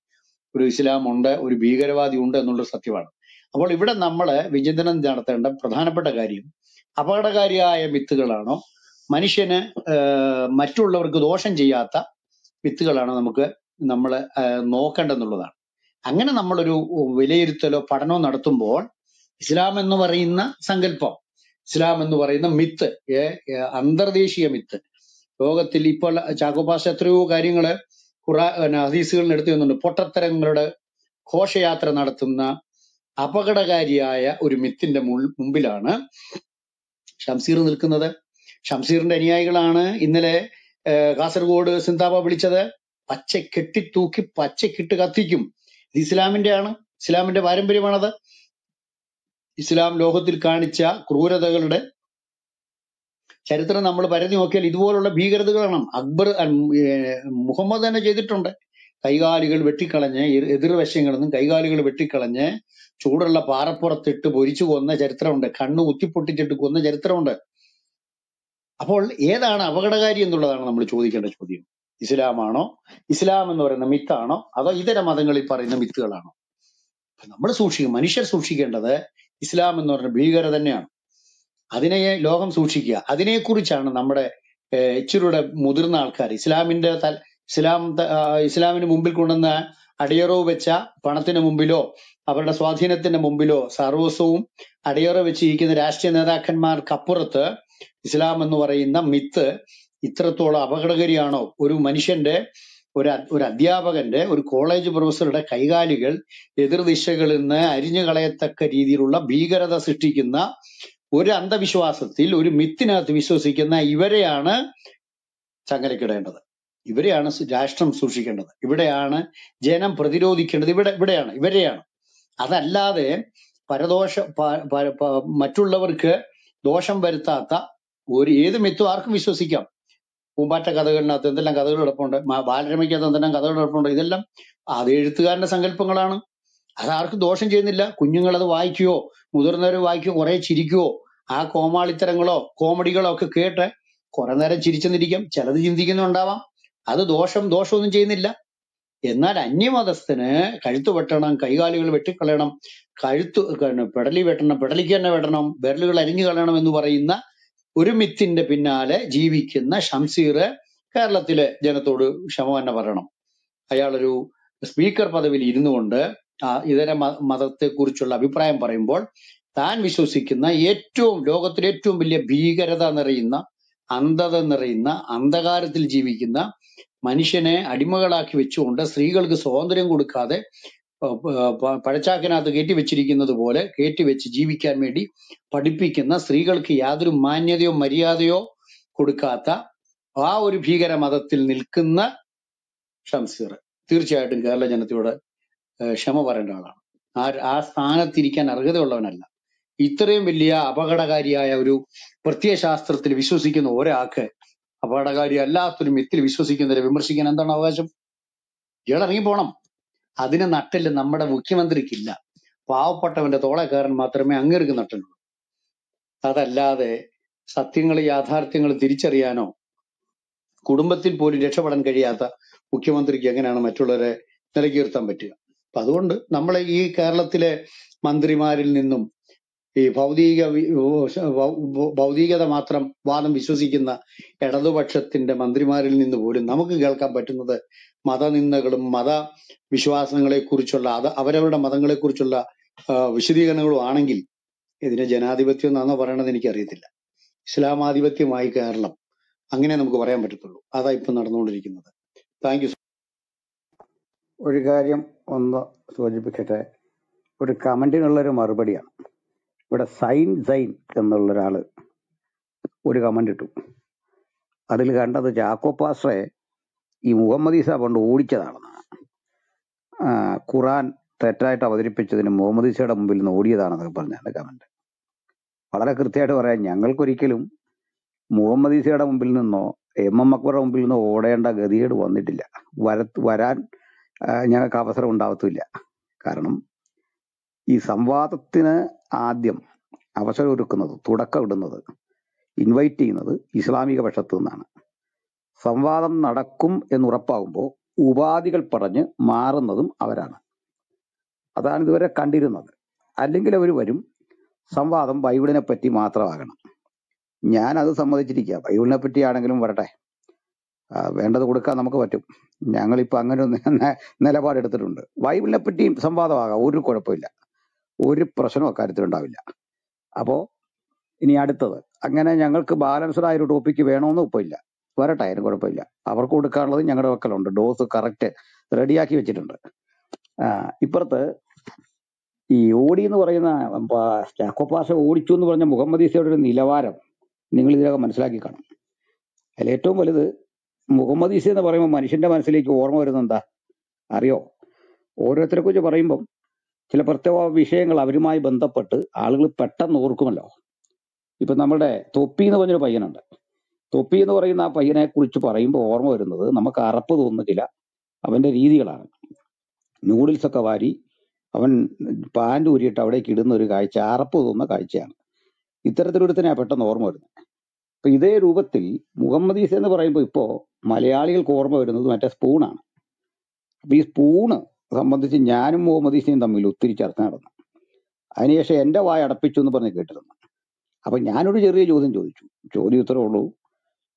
ഒരു ഇസ്ലാം ഉണ്ട് ഒരു ഭീകരവാദി ഉണ്ട് എന്നുള്ളൊരു സത്യമാണ്. അപ്പോൾ ഇവിടെ നമ്മൾ വിചിന്തനം നടത്തേണ്ട പ്രധാനപ്പെട്ട കാര്യം അപകടകാരിയായ വിത്തുകളാണോ മനുഷ്യന് മറ്റുള്ളവർക്ക് ദോഷം ചെയ്യാത്ത വിത്തുകളാണ് നമുക്ക് നമ്മൾ നോക്കേണ്ടെന്നുള്ളതാണ് അങ്ങനെ നമ്മളൊരു വിലയിരുത്തലോ പഠനമോ നടത്തുമ്പോൾ ഇസ്ലാം എന്ന് പറയുന്ന സങ്കല്പം ഇസ്ലാം എന്ന് പറയുന്ന മിത്ത് അന്തർദേശീയ മിത്ത്. ലോകത്തിൽ ഇപ്പോൾ ചാക്കോപാസ് എത്രയോ കാര്യങ്ങൾ ഖുറാ ഹദീസുകളിൽ എടുത്തു വന്നിട്ടുണ്ട് പൊട്ടത്തരങ്ങളുടെ ഘോഷയാത്ര നടത്തുന്ന അപകടകാരിയായ ഒരു മിത്തിന്റെ മുമ്പിലാണ് ഷംസീർ നിൽക്കുന്നത്. ഷംസീറിന്റെ അനുയായികളാണ് ഇന്നലെ കാസർഗോഡ് സിന്താബ വിളിച്ചത്. പച്ച കെട്ടിത്തൂക്കി പച്ചക്കിട്ട് കത്തിക്കും. ഇത് ഇസ്ലാമിന്റെ ആണ് ഇസ്ലാമിന്റെ പാരമ്പര്യമാണത്. ഇസ്ലാം ലോകത്തിൽ കാണിച്ച ക്രൂരതകളുടെ ചരിത്രം നമ്മൾ പരതി നോക്കിയാൽ ഇതുപോലുള്ള ഭീകരതകളാണ്. അക്ബർ മുഹമ്മദ് തന്നെ ചെയ്തിട്ടുണ്ട്. കൈകാലുകൾ വെട്ടിക്കളഞ്ഞ് എതിർവശങ്ങളിൽ നിന്നും കൈകാലുകൾ വെട്ടിക്കളഞ്ഞ് ചൂടുള്ള പാറപ്പുറത്തിട്ട് പൊരിച്ചു കൊന്ന ചരിത്രമുണ്ട്. കണ്ണു കുത്തിപ്പൊട്ടിച്ചിട്ട് കൊന്ന ചരിത്രമുണ്ട്. അപ്പോൾ ഏതാണ് അപകടകാരി എന്നുള്ളതാണ് നമ്മൾ ചോദിക്കേണ്ട ചോദ്യം. ഇസ്ലാമാണോ? ഇസ്ലാം എന്ന് പറയുന്ന മിത്താണോ? അതോ ഇതര മതങ്ങളിൽ പറയുന്ന മിത്തുകളാണോ? നമ്മൾ സൂക്ഷിക്കും. മനുഷ്യർ സൂക്ഷിക്കേണ്ടത് ഇസ്ലാം എന്ന് പറഞ്ഞ ഭീകര തന്നെയാണ്. അതിനെ ലോകം സൂക്ഷിക്കുക. അതിനെക്കുറിച്ചാണ് നമ്മുടെ ഇച്ചിരൂടെ മുതിർന്ന ആൾക്കാർ ഇസ്ലാമിന്റെ ഇസ്ലാം ഇസ്ലാമിന് മുമ്പിൽ കൊണ്ടുവന്ന അടിയറവ് വെച്ച പണത്തിന് മുമ്പിലോ അവരുടെ സ്വാധീനത്തിന്റെ മുമ്പിലോ സർവസ്വവും അടിയറവ് വെച്ചിരിക്കുന്ന രാഷ്ട്രീയ നേതാക്കന്മാർക്കപ്പുറത്ത് ഇസ്ലാം എന്ന് പറയുന്ന മിത്ത് ഇത്രത്തോളം അപകടകരിയാണോ? ഒരു മനുഷ്യന്റെ ഒരു ഒരു അധ്യാപകന്റെ ഒരു കോളേജ് പ്രൊഫസറുടെ കൈകാലുകൾ എതിർദിശകളിൽ നിന്ന് അരിഞ്ഞു കളയത്തക്ക രീതിയിലുള്ള ഭീകരത സൃഷ്ടിക്കുന്ന ഒരു അന്ധവിശ്വാസത്തിൽ ഒരു മിത്തിനകത്ത് വിശ്വസിക്കുന്ന ഇവരെയാണ് ചങ്ങലക്കിടേണ്ടത്. ഇവരെയാണ് രാഷ്ട്രം സൂക്ഷിക്കേണ്ടത്. ഇവിടെയാണ് ജനം പ്രതിരോധിക്കേണ്ടത്. ഇവിടെ ഇവിടെയാണ് ഇവരെയാണ്. അതല്ലാതെ പരദോഷ മറ്റുള്ളവർക്ക് ദോഷം വരുത്താത്ത ഒരു ഏത് മിത്തും ആർക്കും വിശ്വസിക്കാം. പൂമ്പാറ്റ കഥകളിനകത്ത് എന്തെല്ലാം കഥകൾ മാ- ബാലരമയ്ക്കകത്ത് എന്തെല്ലാം കഥകൾ കിടപ്പുണ്ട് ഇതെല്ലാം അത് എഴുത്തുകാരന്റെ സങ്കല്പങ്ങളാണ്. അത് ആർക്കും ദോഷം ചെയ്യുന്നില്ല. കുഞ്ഞുങ്ങൾ അത് വായിക്കുകയോ മുതിർന്നവർ വായിക്കുകയോ കുറെ ചിരിക്കുകയോ ആ കോമാളിത്തരങ്ങളോ കോമഡികളോ ഒക്കെ കേട്ട് കുറെ നേരം ചിരിച്ചെന്നിരിക്കാം. ചിലത് ചിന്തിക്കുന്നുണ്ടാവാം. അത് ദോഷം ദോഷമൊന്നും ചെയ്യുന്നില്ല. എന്നാൽ അന്യമതസ്ഥന് കഴുത്ത് വെട്ടണം കൈകാലുകൾ വെട്ടിക്കളയണം കഴുത്ത് പെടലി വെട്ടണം പെടലിക്ക് തന്നെ വെട്ടണം വിരലുകൾ അരിഞ്ഞു കളയണം എന്ന് പറയുന്ന ഒരു മിത്തിന്റെ പിന്നാലെ ജീവിക്കുന്ന ഷംസീർ കേരളത്തിലെ ജനത്തോട് ക്ഷമ തന്നെ പറയണം. അയാളൊരു സ്പീക്കർ പദവിയിൽ ഇരുന്നു കൊണ്ട് ഇതര മതത്തെ മതത്തെക്കുറിച്ചുള്ള അഭിപ്രായം പറയുമ്പോൾ താൻ വിശ്വസിക്കുന്ന ഏറ്റവും ലോകത്തിലെ ഏറ്റവും വലിയ ഭീകരത നിറയുന്ന അന്ധത നിറയുന്ന അന്ധകാരത്തിൽ ജീവിക്കുന്ന മനുഷ്യനെ അടിമകളാക്കി വെച്ചുകൊണ്ട് സ്ത്രീകൾക്ക് സ്വാതന്ത്ര്യം കൊടുക്കാതെ പഴച്ചാക്കിനകത്ത് കയറ്റി വെച്ചിരിക്കുന്നത് പോലെ കയറ്റി വെച്ച് ജീവിക്കാൻ വേണ്ടി പഠിപ്പിക്കുന്ന സ്ത്രീകൾക്ക് യാതൊരു മാന്യതയോ മര്യാദയോ കൊടുക്കാത്ത ആ ഒരു ഭീകര മതത്തിൽ നിൽക്കുന്ന ഷംസീർ. തീർച്ചയായിട്ടും കേരള ജനതയോട് ക്ഷമ പറയേണ്ട ആളാണ്. ആ ആ സ്ഥാനത്തിരിക്കാൻ അർഹതയുള്ളവനല്ല. ഇത്രയും വലിയ അപകടകാരിയായ ഒരു പ്രത്യയശാസ്ത്രത്തിൽ വിശ്വസിക്കുന്ന ഒരാൾക്ക് അപകടകാരി അല്ലാത്തൊരു മിത്തിൽ വിശ്വസിക്കുന്നവരെ വിമർശിക്കാൻ എന്താണ് അവകാശം? ഇയാൾ ഇറങ്ങി പോണം അതിന് നട്ടിൽ നമ്മുടെ മുഖ്യമന്ത്രിക്കില്ല. പാവപ്പെട്ടവന്റെ തോളെ കയറാൻ മാത്രമേ അങ്ങേർക്ക് നട്ടുള്ളൂ. അതല്ലാതെ സത്യങ്ങൾ യാഥാർത്ഥ്യങ്ങൾ തിരിച്ചറിയാനോ കുടുംബത്തിൽ പോലും രക്ഷപ്പെടാൻ കഴിയാത്ത മുഖ്യമന്ത്രിക്ക് എങ്ങനെയാണ് മറ്റുള്ളവരെ നിലകീർത്താൻ പറ്റുക? അപ്പൊ അതുകൊണ്ട് നമ്മളെ ഈ കേരളത്തിലെ മന്ത്രിമാരിൽ നിന്നും ഈ ഭൗതിക ഭൗതികത മാത്രം വാദം വിശ്വസിക്കുന്ന ഇടതുപക്ഷത്തിന്റെ മന്ത്രിമാരിൽ നിന്ന് പോലും നമുക്ക് കേൾക്കാൻ പറ്റുന്നത് മതനിന്ദകളും മത വിശ്വാസങ്ങളെ കുറിച്ചുള്ള അത് അവരവരുടെ മതങ്ങളെ കുറിച്ചുള്ള വിശദീകരണങ്ങളും ആണെങ്കിൽ ഇതിനെ ജനാധിപത്യം എന്നാണോ പറയണത് എനിക്കറിയത്തില്ല. ഇസ്ലാമാധിപത്യമായി കേരളം. അങ്ങനെ നമുക്ക് പറയാൻ പറ്റത്തുള്ളൂ. അതാ ഇപ്പൊ നടന്നുകൊണ്ടിരിക്കുന്നത്. താങ്ക് യു ഒരു കാര്യം ഒന്ന് സൂചിപ്പിക്കട്ടെ. ഒരു കമന്റിനുള്ള ഒരു മറുപടിയാണ്. ഇവിടെ സൈൻ സൈൻ എന്നുള്ള ഒരാൾ ഒരു കമന്റ് ഇട്ടു. അതിൽ കണ്ടത് ചാക്കോ പാസ്റ്ററെ ഈ മുഹമ്മദ് ഈസ പണ്ട് ഓടിച്ചതാണെന്നാണ് ഖുറാൻ തെറ്റായിട്ട് അവതരിപ്പിച്ചതിന് മുഹമ്മദ് ഈസയുടെ മുമ്പിൽ നിന്ന് ഓടിയതാണെന്നൊക്കെ പറഞ്ഞാണ് കമന്റ് വളരെ കൃത്യമായിട്ട് പറയാം ഞങ്ങൾക്കൊരിക്കലും മുഹമ്മദ് ഈസയുടെ മുമ്പിൽ നിന്നോ എം എം അക്ബറുടെ മുമ്പിൽ നിന്നോ ഓടേണ്ട ഗതികേട് വന്നിട്ടില്ല. വര വരാൻ ഞങ്ങൾക്ക് അവസരം ഉണ്ടാവത്തില്ല കാരണം ഈ സംവാദത്തിന് ആദ്യം അവസരം ഒരുക്കുന്നത് തുടക്കം ഇടുന്നത് ഇൻവൈറ്റ് ചെയ്യുന്നത് ഇസ്ലാമിക പക്ഷത്തു നിന്നാണ്. സംവാദം നടക്കും എന്നുറപ്പാകുമ്പോൾ ഉപാധികൾ പറഞ്ഞ് മാറുന്നതും അവരാണ്. അതാണ് ഇതുവരെ കണ്ടിരുന്നത്. അല്ലെങ്കിൽ അവർ വരും സംവാദം ബൈബിളിനെ പറ്റി മാത്രമാകണം. ഞാൻ അത് സമ്മതിച്ചിരിക്കുക. ബൈബിളിനെ പറ്റി ആണെങ്കിലും വരട്ടെ വേണ്ടത് കൊടുക്കാൻ നമുക്ക് പറ്റും. ഞങ്ങളിപ്പോ അങ്ങനെ ഒരു നെ- നിലപാടെടുത്തിട്ടുണ്ട്. ബൈബിളിനെ പറ്റിയും സംവാദമാകാം. ഒരു കുഴപ്പമില്ല. ഒരു പ്രശ്നവും അക്കാര്യത്തിൽ ഉണ്ടാവില്ല അപ്പോ ഇനി അടുത്തത്. അങ്ങനെ ഞങ്ങൾക്ക് ബാലൻസ്ഡ് ആയ ഒരു ടോപ്പിക്ക് വേണമെന്ന് ഇല്ല വരട്ടെ അതിന് കുഴപ്പമില്ല. അവർക്ക് കൊടുക്കാനുള്ളത് ഞങ്ങളുടെ വക്കലുണ്ട് ഡോസ് കറക്റ്റ് റെഡിയാക്കി വെച്ചിട്ടുണ്ട്. ഇപ്പുറത്ത് ഈ ഓടി എന്ന് പറയുന്ന പ- ചാക്കോ ഓടിച്ചു എന്ന് പറഞ്ഞ മുഹമ്മദ് ഈസയുടെ ഒരു നിലവാരം നിങ്ങൾ ഇതിനകം മനസ്സിലാക്കി കാണും. അതിൽ ഏറ്റവും വലുത് മുഹമ്മദ് ഈസ എന്ന് പറയുമ്പോൾ മനുഷ്യന്റെ മനസ്സിലേക്ക് ഓർമ്മ വരുന്നത് എന്താ? അറിയോ? ഓരോരുത്തരെ കുറിച്ച് പറയുമ്പം ചില പ്രത്യേക വിഷയങ്ങൾ അവരുമായി ബന്ധപ്പെട്ട് ആളുകൾ പെട്ടെന്ന് ഓർക്കുമല്ലോ. ഇപ്പം നമ്മുടെ തൊപ്പി എന്ന് പറഞ്ഞൊരു പയ്യനുണ്ട്. തൊപ്പി എന്ന് പറയുന്ന ആ പയ്യനെ കുറിച്ച് പറയുമ്പോൾ ഓർമ്മ വരുന്നത് നമുക്ക് അറപ്പ് തോന്നുന്ന ചില അവന്റെ രീതികളാണ്. നൂഡിൽസ് ഒക്കെ വാരി അവൻ പാന്റ് ഊരിയിട്ട് അവിടേക്ക് ഇടുന്ന ഒരു കാഴ്ച അറപ്പ് തോന്നുന്ന കാഴ്ചയാണ്. ഇത്തരത്തിലൊരുത്തനെ പെട്ടെന്ന് ഓർമ്മ വരുന്നത്. അപ്പം ഇതേ രൂപത്തിൽ മുഹമ്മദ് എന്ന് പറയുമ്പോൾ ഇപ്പോൾ മലയാളികൾക്ക് ഓർമ്മ വരുന്നത് മറ്റേ സ്പൂണാണ്. അപ്പം ഈ സ്പൂണ് സംബന്ധിച്ച് ഞാനും മുഹമ്മദ് ഈസയും തമ്മിൽ ഒത്തിരി ചർച്ച നടന്നു. അതിനുശേഷം എന്റെ വായ അടപ്പിച്ചു എന്ന് പറഞ്ഞ് കേട്ടിരുന്നു. അപ്പൊ ഞാനൊരു ചെറിയ ചോദ്യം ചോദിച്ചു. ചോദ്യം ഇത്രേ ഉള്ളൂ.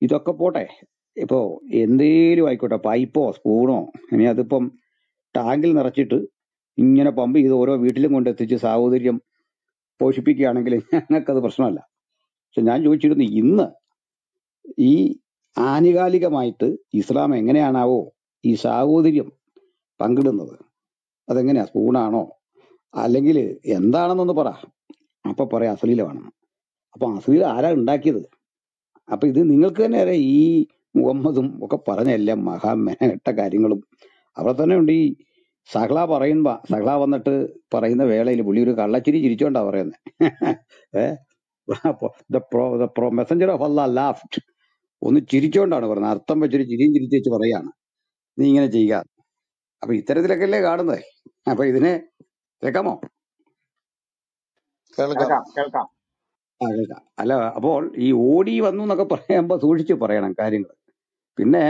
ഇതൊക്കെ പോട്ടെ. ഇപ്പോൾ എന്തേലും ആയിക്കോട്ടെ പൈപ്പോ സ്പൂണോ ഇനി അതിപ്പം ടാങ്കിൽ നിറച്ചിട്ട് ഇങ്ങനെ പമ്പ് ചെയ്ത് ഓരോ വീട്ടിലും കൊണ്ടെത്തിച്ച് സാഹോദര്യം പോഷിപ്പിക്കുകയാണെങ്കിൽ ഞങ്ങൾക്കത് പ്രശ്നമല്ല. പക്ഷെ ഞാൻ ചോദിച്ചിരുന്നു ഇന്ന് ഈ ആനുകാലികമായിട്ട് ഇസ്ലാം എങ്ങനെയാണാവോ ഈ സാഹോദര്യം പങ്കിടുന്നത്. അതെങ്ങനെയാ? സ്പൂണാണോ? അല്ലെങ്കിൽ എന്താണെന്നൊന്ന് പറ. അപ്പൊ പറയാം അശ്ലീലമാണ്. അപ്പൊ അശ്ലീലം ആരാ ഉണ്ടാക്കിയത്? അപ്പൊ ഇത് നിങ്ങൾക്ക് തന്നെ അറിയാം ഈ മുഹമ്മദും ഒക്കെ പറഞ്ഞ എല്ലാം മഹാമേട്ട കാര്യങ്ങളും. അവിടെ തന്നെ ഉണ്ട് ഈ സഹള പറയുമ്പ സഹള വന്നിട്ട് പറയുന്ന വേളയിൽ പുള്ളി ഒരു കള്ളച്ചിരി ചിരിച്ചോണ്ടാ പറയുന്നത് മെസ്സഞ്ചർ ഓഫ് അല്ല ലാഫ്റ്റ് ഒന്ന് ചിരിച്ചോണ്ടാണ് പറയുന്നത്. അർത്ഥം വെച്ചൊരു ചിരിയും ചിരിച്ചു വെച്ച് പറയാണ് നീ ഇങ്ങനെ ചെയ്യുക. അപ്പൊ ഇത്തരത്തിലൊക്കെ അല്ലേ കാണുന്നത്? അപ്പൊ ഇതിനെ കേൾക്കാമോ? കേൾക്കാം. കേൾക്കാം കേൾക്കാം. ആ കേൾക്കാം. അല്ല അപ്പോൾ ഈ ഓടി വന്നു എന്നൊക്കെ പറയുമ്പോ സൂക്ഷിച്ച് പറയണം കാര്യങ്ങൾ പിന്നെ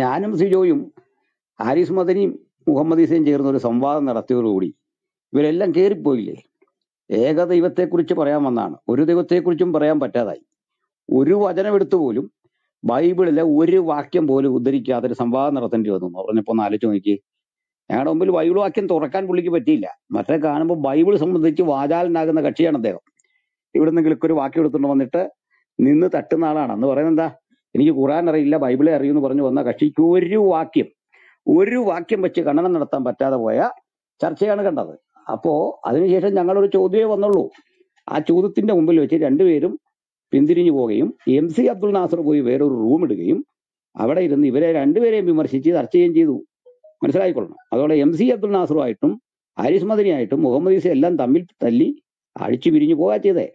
ഞാനും സിജോയും ഹാരിസ് മദനിയും മുഹമ്മദ് ഹുസൈൻ ചേർന്ന് ഒരു സംവാദം നടത്തിയതോടുകൂടി ഇവരെല്ലാം കയറിപ്പോയില്ലേ ഏക ദൈവത്തെക്കുറിച്ച് പറയാൻ വന്നാണ്. ഒരു ദൈവത്തെക്കുറിച്ചും പറയാൻ പറ്റാതായി. ഒരു വചനം എടുത്തു പോലും ബൈബിളിലെ ഒരു വാക്യം പോലും ഉദ്ധരിക്കാതെ ഒരു സംവാദം നടത്തേണ്ടി വന്നു. എന്ന് പറഞ്ഞപ്പോ ഒന്ന് ആലോചിച്ച് നോക്കി ഞങ്ങളുടെ മുമ്പിൽ ബൈബിൾ വാക്യം തുറക്കാൻ പുള്ളിക്ക് പറ്റിയില്ല. മറ്റേ കാണുമ്പോൾ ബൈബിൾ സംബന്ധിച്ച് വാചാലനാകുന്ന കക്ഷിയാണ് അദ്ദേഹം. ഇവിടെ നിന്നെങ്കിലും ഒരു വാക്യം എടുത്തുകൊണ്ട് വന്നിട്ട് നിന്ന് തട്ടുന്ന ആളാണ്. എന്ന് പറയുന്നത് എന്താ? എനിക്ക് ഖുറാൻ അറിയില്ല ബൈബിളെ അറിയുമെന്ന് പറഞ്ഞു വന്ന കക്ഷിക്ക് ഒരു വാക്യം ഒരു വാക്യം വെച്ച് ഖണ്ഡനം നടത്താൻ പറ്റാതെ പോയ ചർച്ചയാണ് കണ്ടത്. അപ്പോ അതിനുശേഷം ഞങ്ങളൊരു ചോദ്യമേ വന്നുള്ളൂ. ആ ചോദ്യത്തിന്റെ മുമ്പിൽ വെച്ച് രണ്ടുപേരും പിന്തിരിഞ്ഞു പോവുകയും എം സി അബ്ദുൾ നാസർ പോയി വേറൊരു റൂം ഇടുകയും അവിടെ ഇരുന്ന് ഇവരെ രണ്ടുപേരെയും വിമർശിച്ച് ചർച്ചയും ചെയ്തു. മനസ്സിലായിക്കൊള്ളണം. അതുപോലെ എം സി അബ്ദുൾ നാസറുമായിട്ടും ഹാരിസ് മദനിയായിട്ടും മുഹമ്മദ് ഈസ എല്ലാം തമ്മിൽ തല്ലി അഴിച്ചു പിരിഞ്ഞു പോകാ ചെയ്തേ.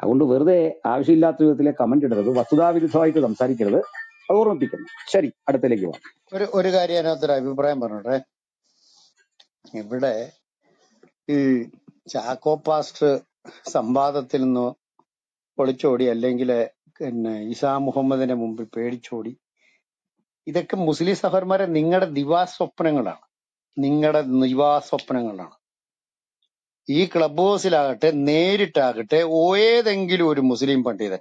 അതുകൊണ്ട് വെറുതെ ആവശ്യമില്ലാത്ത വിധത്തിലെ കമന്റ് ഇടരുത്. വസ്തുതാവിരുദ്ധമായിട്ട് സംസാരിക്കരുത്. അത് ഓർമ്മിപ്പിക്കുന്നു ശരി അടുത്തേക്ക് പോകാം. ഒരു ഒരു കാര്യം അതിനകത്തൊരു അഭിപ്രായം പറഞ്ഞോട്ടെ. ഇവിടെ ഈ ചാക്കോ പാസ്റ്റ് സംവാദത്തിൽ നിന്ന് ഒളിച്ചോടി അല്ലെങ്കിൽ പിന്നെ ഇസാ മുഹമ്മദിന്റെ മുമ്പിൽ പേടിച്ചോടി ഇതൊക്കെ മുസ്ലിം സഹോദരന്മാരെ നിങ്ങളുടെ ദിവാസ്വപ്നങ്ങളാണ് നിങ്ങളുടെ ദിവാസ്വപ്നങ്ങളാണ് ഈ ക്ലബ് ഹൗസിലാകട്ടെ നേരിട്ടാകട്ടെ ഏതെങ്കിലും ഒരു മുസ്ലിം പണ്ഡിതൻ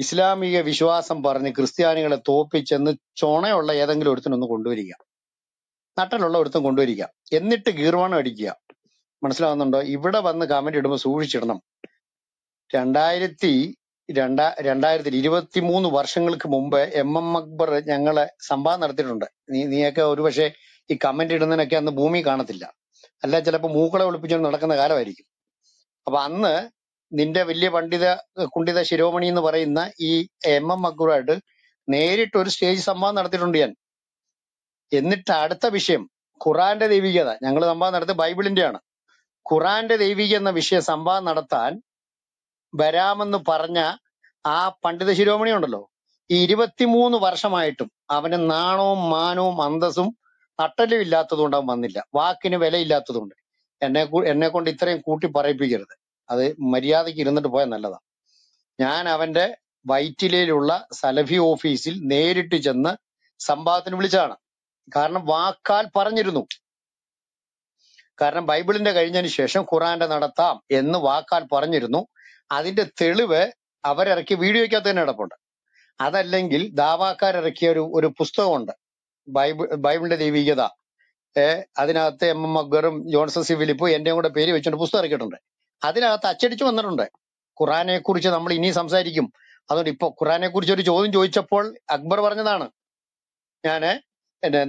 ഇസ്ലാമിക വിശ്വാസം പറഞ്ഞ് ക്രിസ്ത്യാനികളെ തോപ്പിച്ചെന്ന് ചുണയുള്ള ഏതെങ്കിലും ഒരുത്തിനൊന്ന് കൊണ്ടുവരിക. നട്ടലുള്ള ഒരുത്തും കൊണ്ടുവരിക. എന്നിട്ട് ഗീർവാണം അടിക്കുക. മനസ്സിലാവുന്നുണ്ടോ? ഇവിടെ വന്ന് കമന്റ് ഇടുമ്പോൾ സൂക്ഷിച്ചിടണം. രണ്ടായിരത്തി രണ്ടാ രണ്ടായിരത്തി ഇരുപത്തി മൂന്ന് വർഷങ്ങൾക്ക് മുമ്പ് എം എം അക്ബർ ഞങ്ങളെ സംവാദം നടത്തിയിട്ടുണ്ട്. നീ നീയൊക്കെ ഒരുപക്ഷെ ഈ കമന്റ് ഇടുന്നതിനൊക്കെ അന്ന് ഭൂമി കാണത്തില്ല. അല്ല ചിലപ്പോൾ മൂക്കളെ ഒളിപ്പിച്ചുകൊണ്ട് നടക്കുന്ന കാലമായിരിക്കും. അപ്പൊ അന്ന് നിന്റെ വലിയ പണ്ഡിത കുണ്ഡിത ശിരോമണി എന്ന് പറയുന്ന ഈ എം എം അക്ബറുമായിട്ട് നേരിട്ട് ഒരു സ്റ്റേജ് സംവാദം നടത്തിയിട്ടുണ്ട് ഞാൻ. എന്നിട്ട് അടുത്ത വിഷയം ഖുറാന്റെ ദൈവികത. ഞങ്ങൾ സംവാദം ബൈബിളിന്റെ ബൈബിളിന്റെയാണ്. ഖുറാന്റെ ദൈവിക എന്ന വിഷയ സംവാദം നടത്താൻ വരാമെന്ന് പറഞ്ഞ ആ പണ്ഡിത ശിരോമണി ഉണ്ടല്ലോ. ഈ ഇരുപത്തിമൂന്ന് വർഷമായിട്ടും അവന് നാണവും മാനവും അന്തസ്സും നട്ടലും ഇല്ലാത്തതുകൊണ്ട് അവൻ വന്നില്ല. വാക്കിന് വിലയില്ലാത്തതുകൊണ്ട്. എന്നെ എന്നെ കൊണ്ട് ഇത്രയും കൂട്ടി പറയിപ്പിക്കരുത്. അത് മര്യാദയ്ക്ക് ഇരുന്നിട്ട് പോയാൽ നല്ലതാണ് ഞാൻ അവന്റെ വൈറ്റിലയിലുള്ള സലഫി ഓഫീസിൽ നേരിട്ട് ചെന്ന് സംവാദത്തിന് വിളിച്ചതാണ്. കാരണം വാക്കാൽ പറഞ്ഞിരുന്നു. കാരണം ബൈബിളിന്റെ കഴിഞ്ഞതിന് ശേഷം ഖുറാന്റെ നടത്താം എന്ന് വാക്കാൽ പറഞ്ഞിരുന്നു. അതിന്റെ തെളിവ് അവരിറക്കിയ വീഡിയോയ്ക്കകത്ത് തന്നെ കിടപ്പുണ്ട്. അതല്ലെങ്കിൽ ദാവാക്കാരിറക്കിയ ഒരു ഒരു പുസ്തകമുണ്ട്. ബൈബിൾ ബൈബിളിന്റെ ദൈവികത. ഏർ അതിനകത്ത് എം എം അക്ബറും ജോൺസൺ സി ഫിലിപ്പും എന്റെയും കൂടെ പേര് വെച്ചുകൊണ്ട് പുസ്തകം ഇറക്കിയിട്ടുണ്ട്. അതിനകത്ത് അച്ചടിച്ചു വന്നിട്ടുണ്ട്. ഖുറാനെ കുറിച്ച് നമ്മൾ ഇനി സംസാരിക്കും. അതുകൊണ്ട് ഇപ്പൊ ഖുറാനെ കുറിച്ച് ഒരു ചോദ്യം ചോദിച്ചപ്പോൾ അക്ബർ പറഞ്ഞതാണ്. ഞാൻ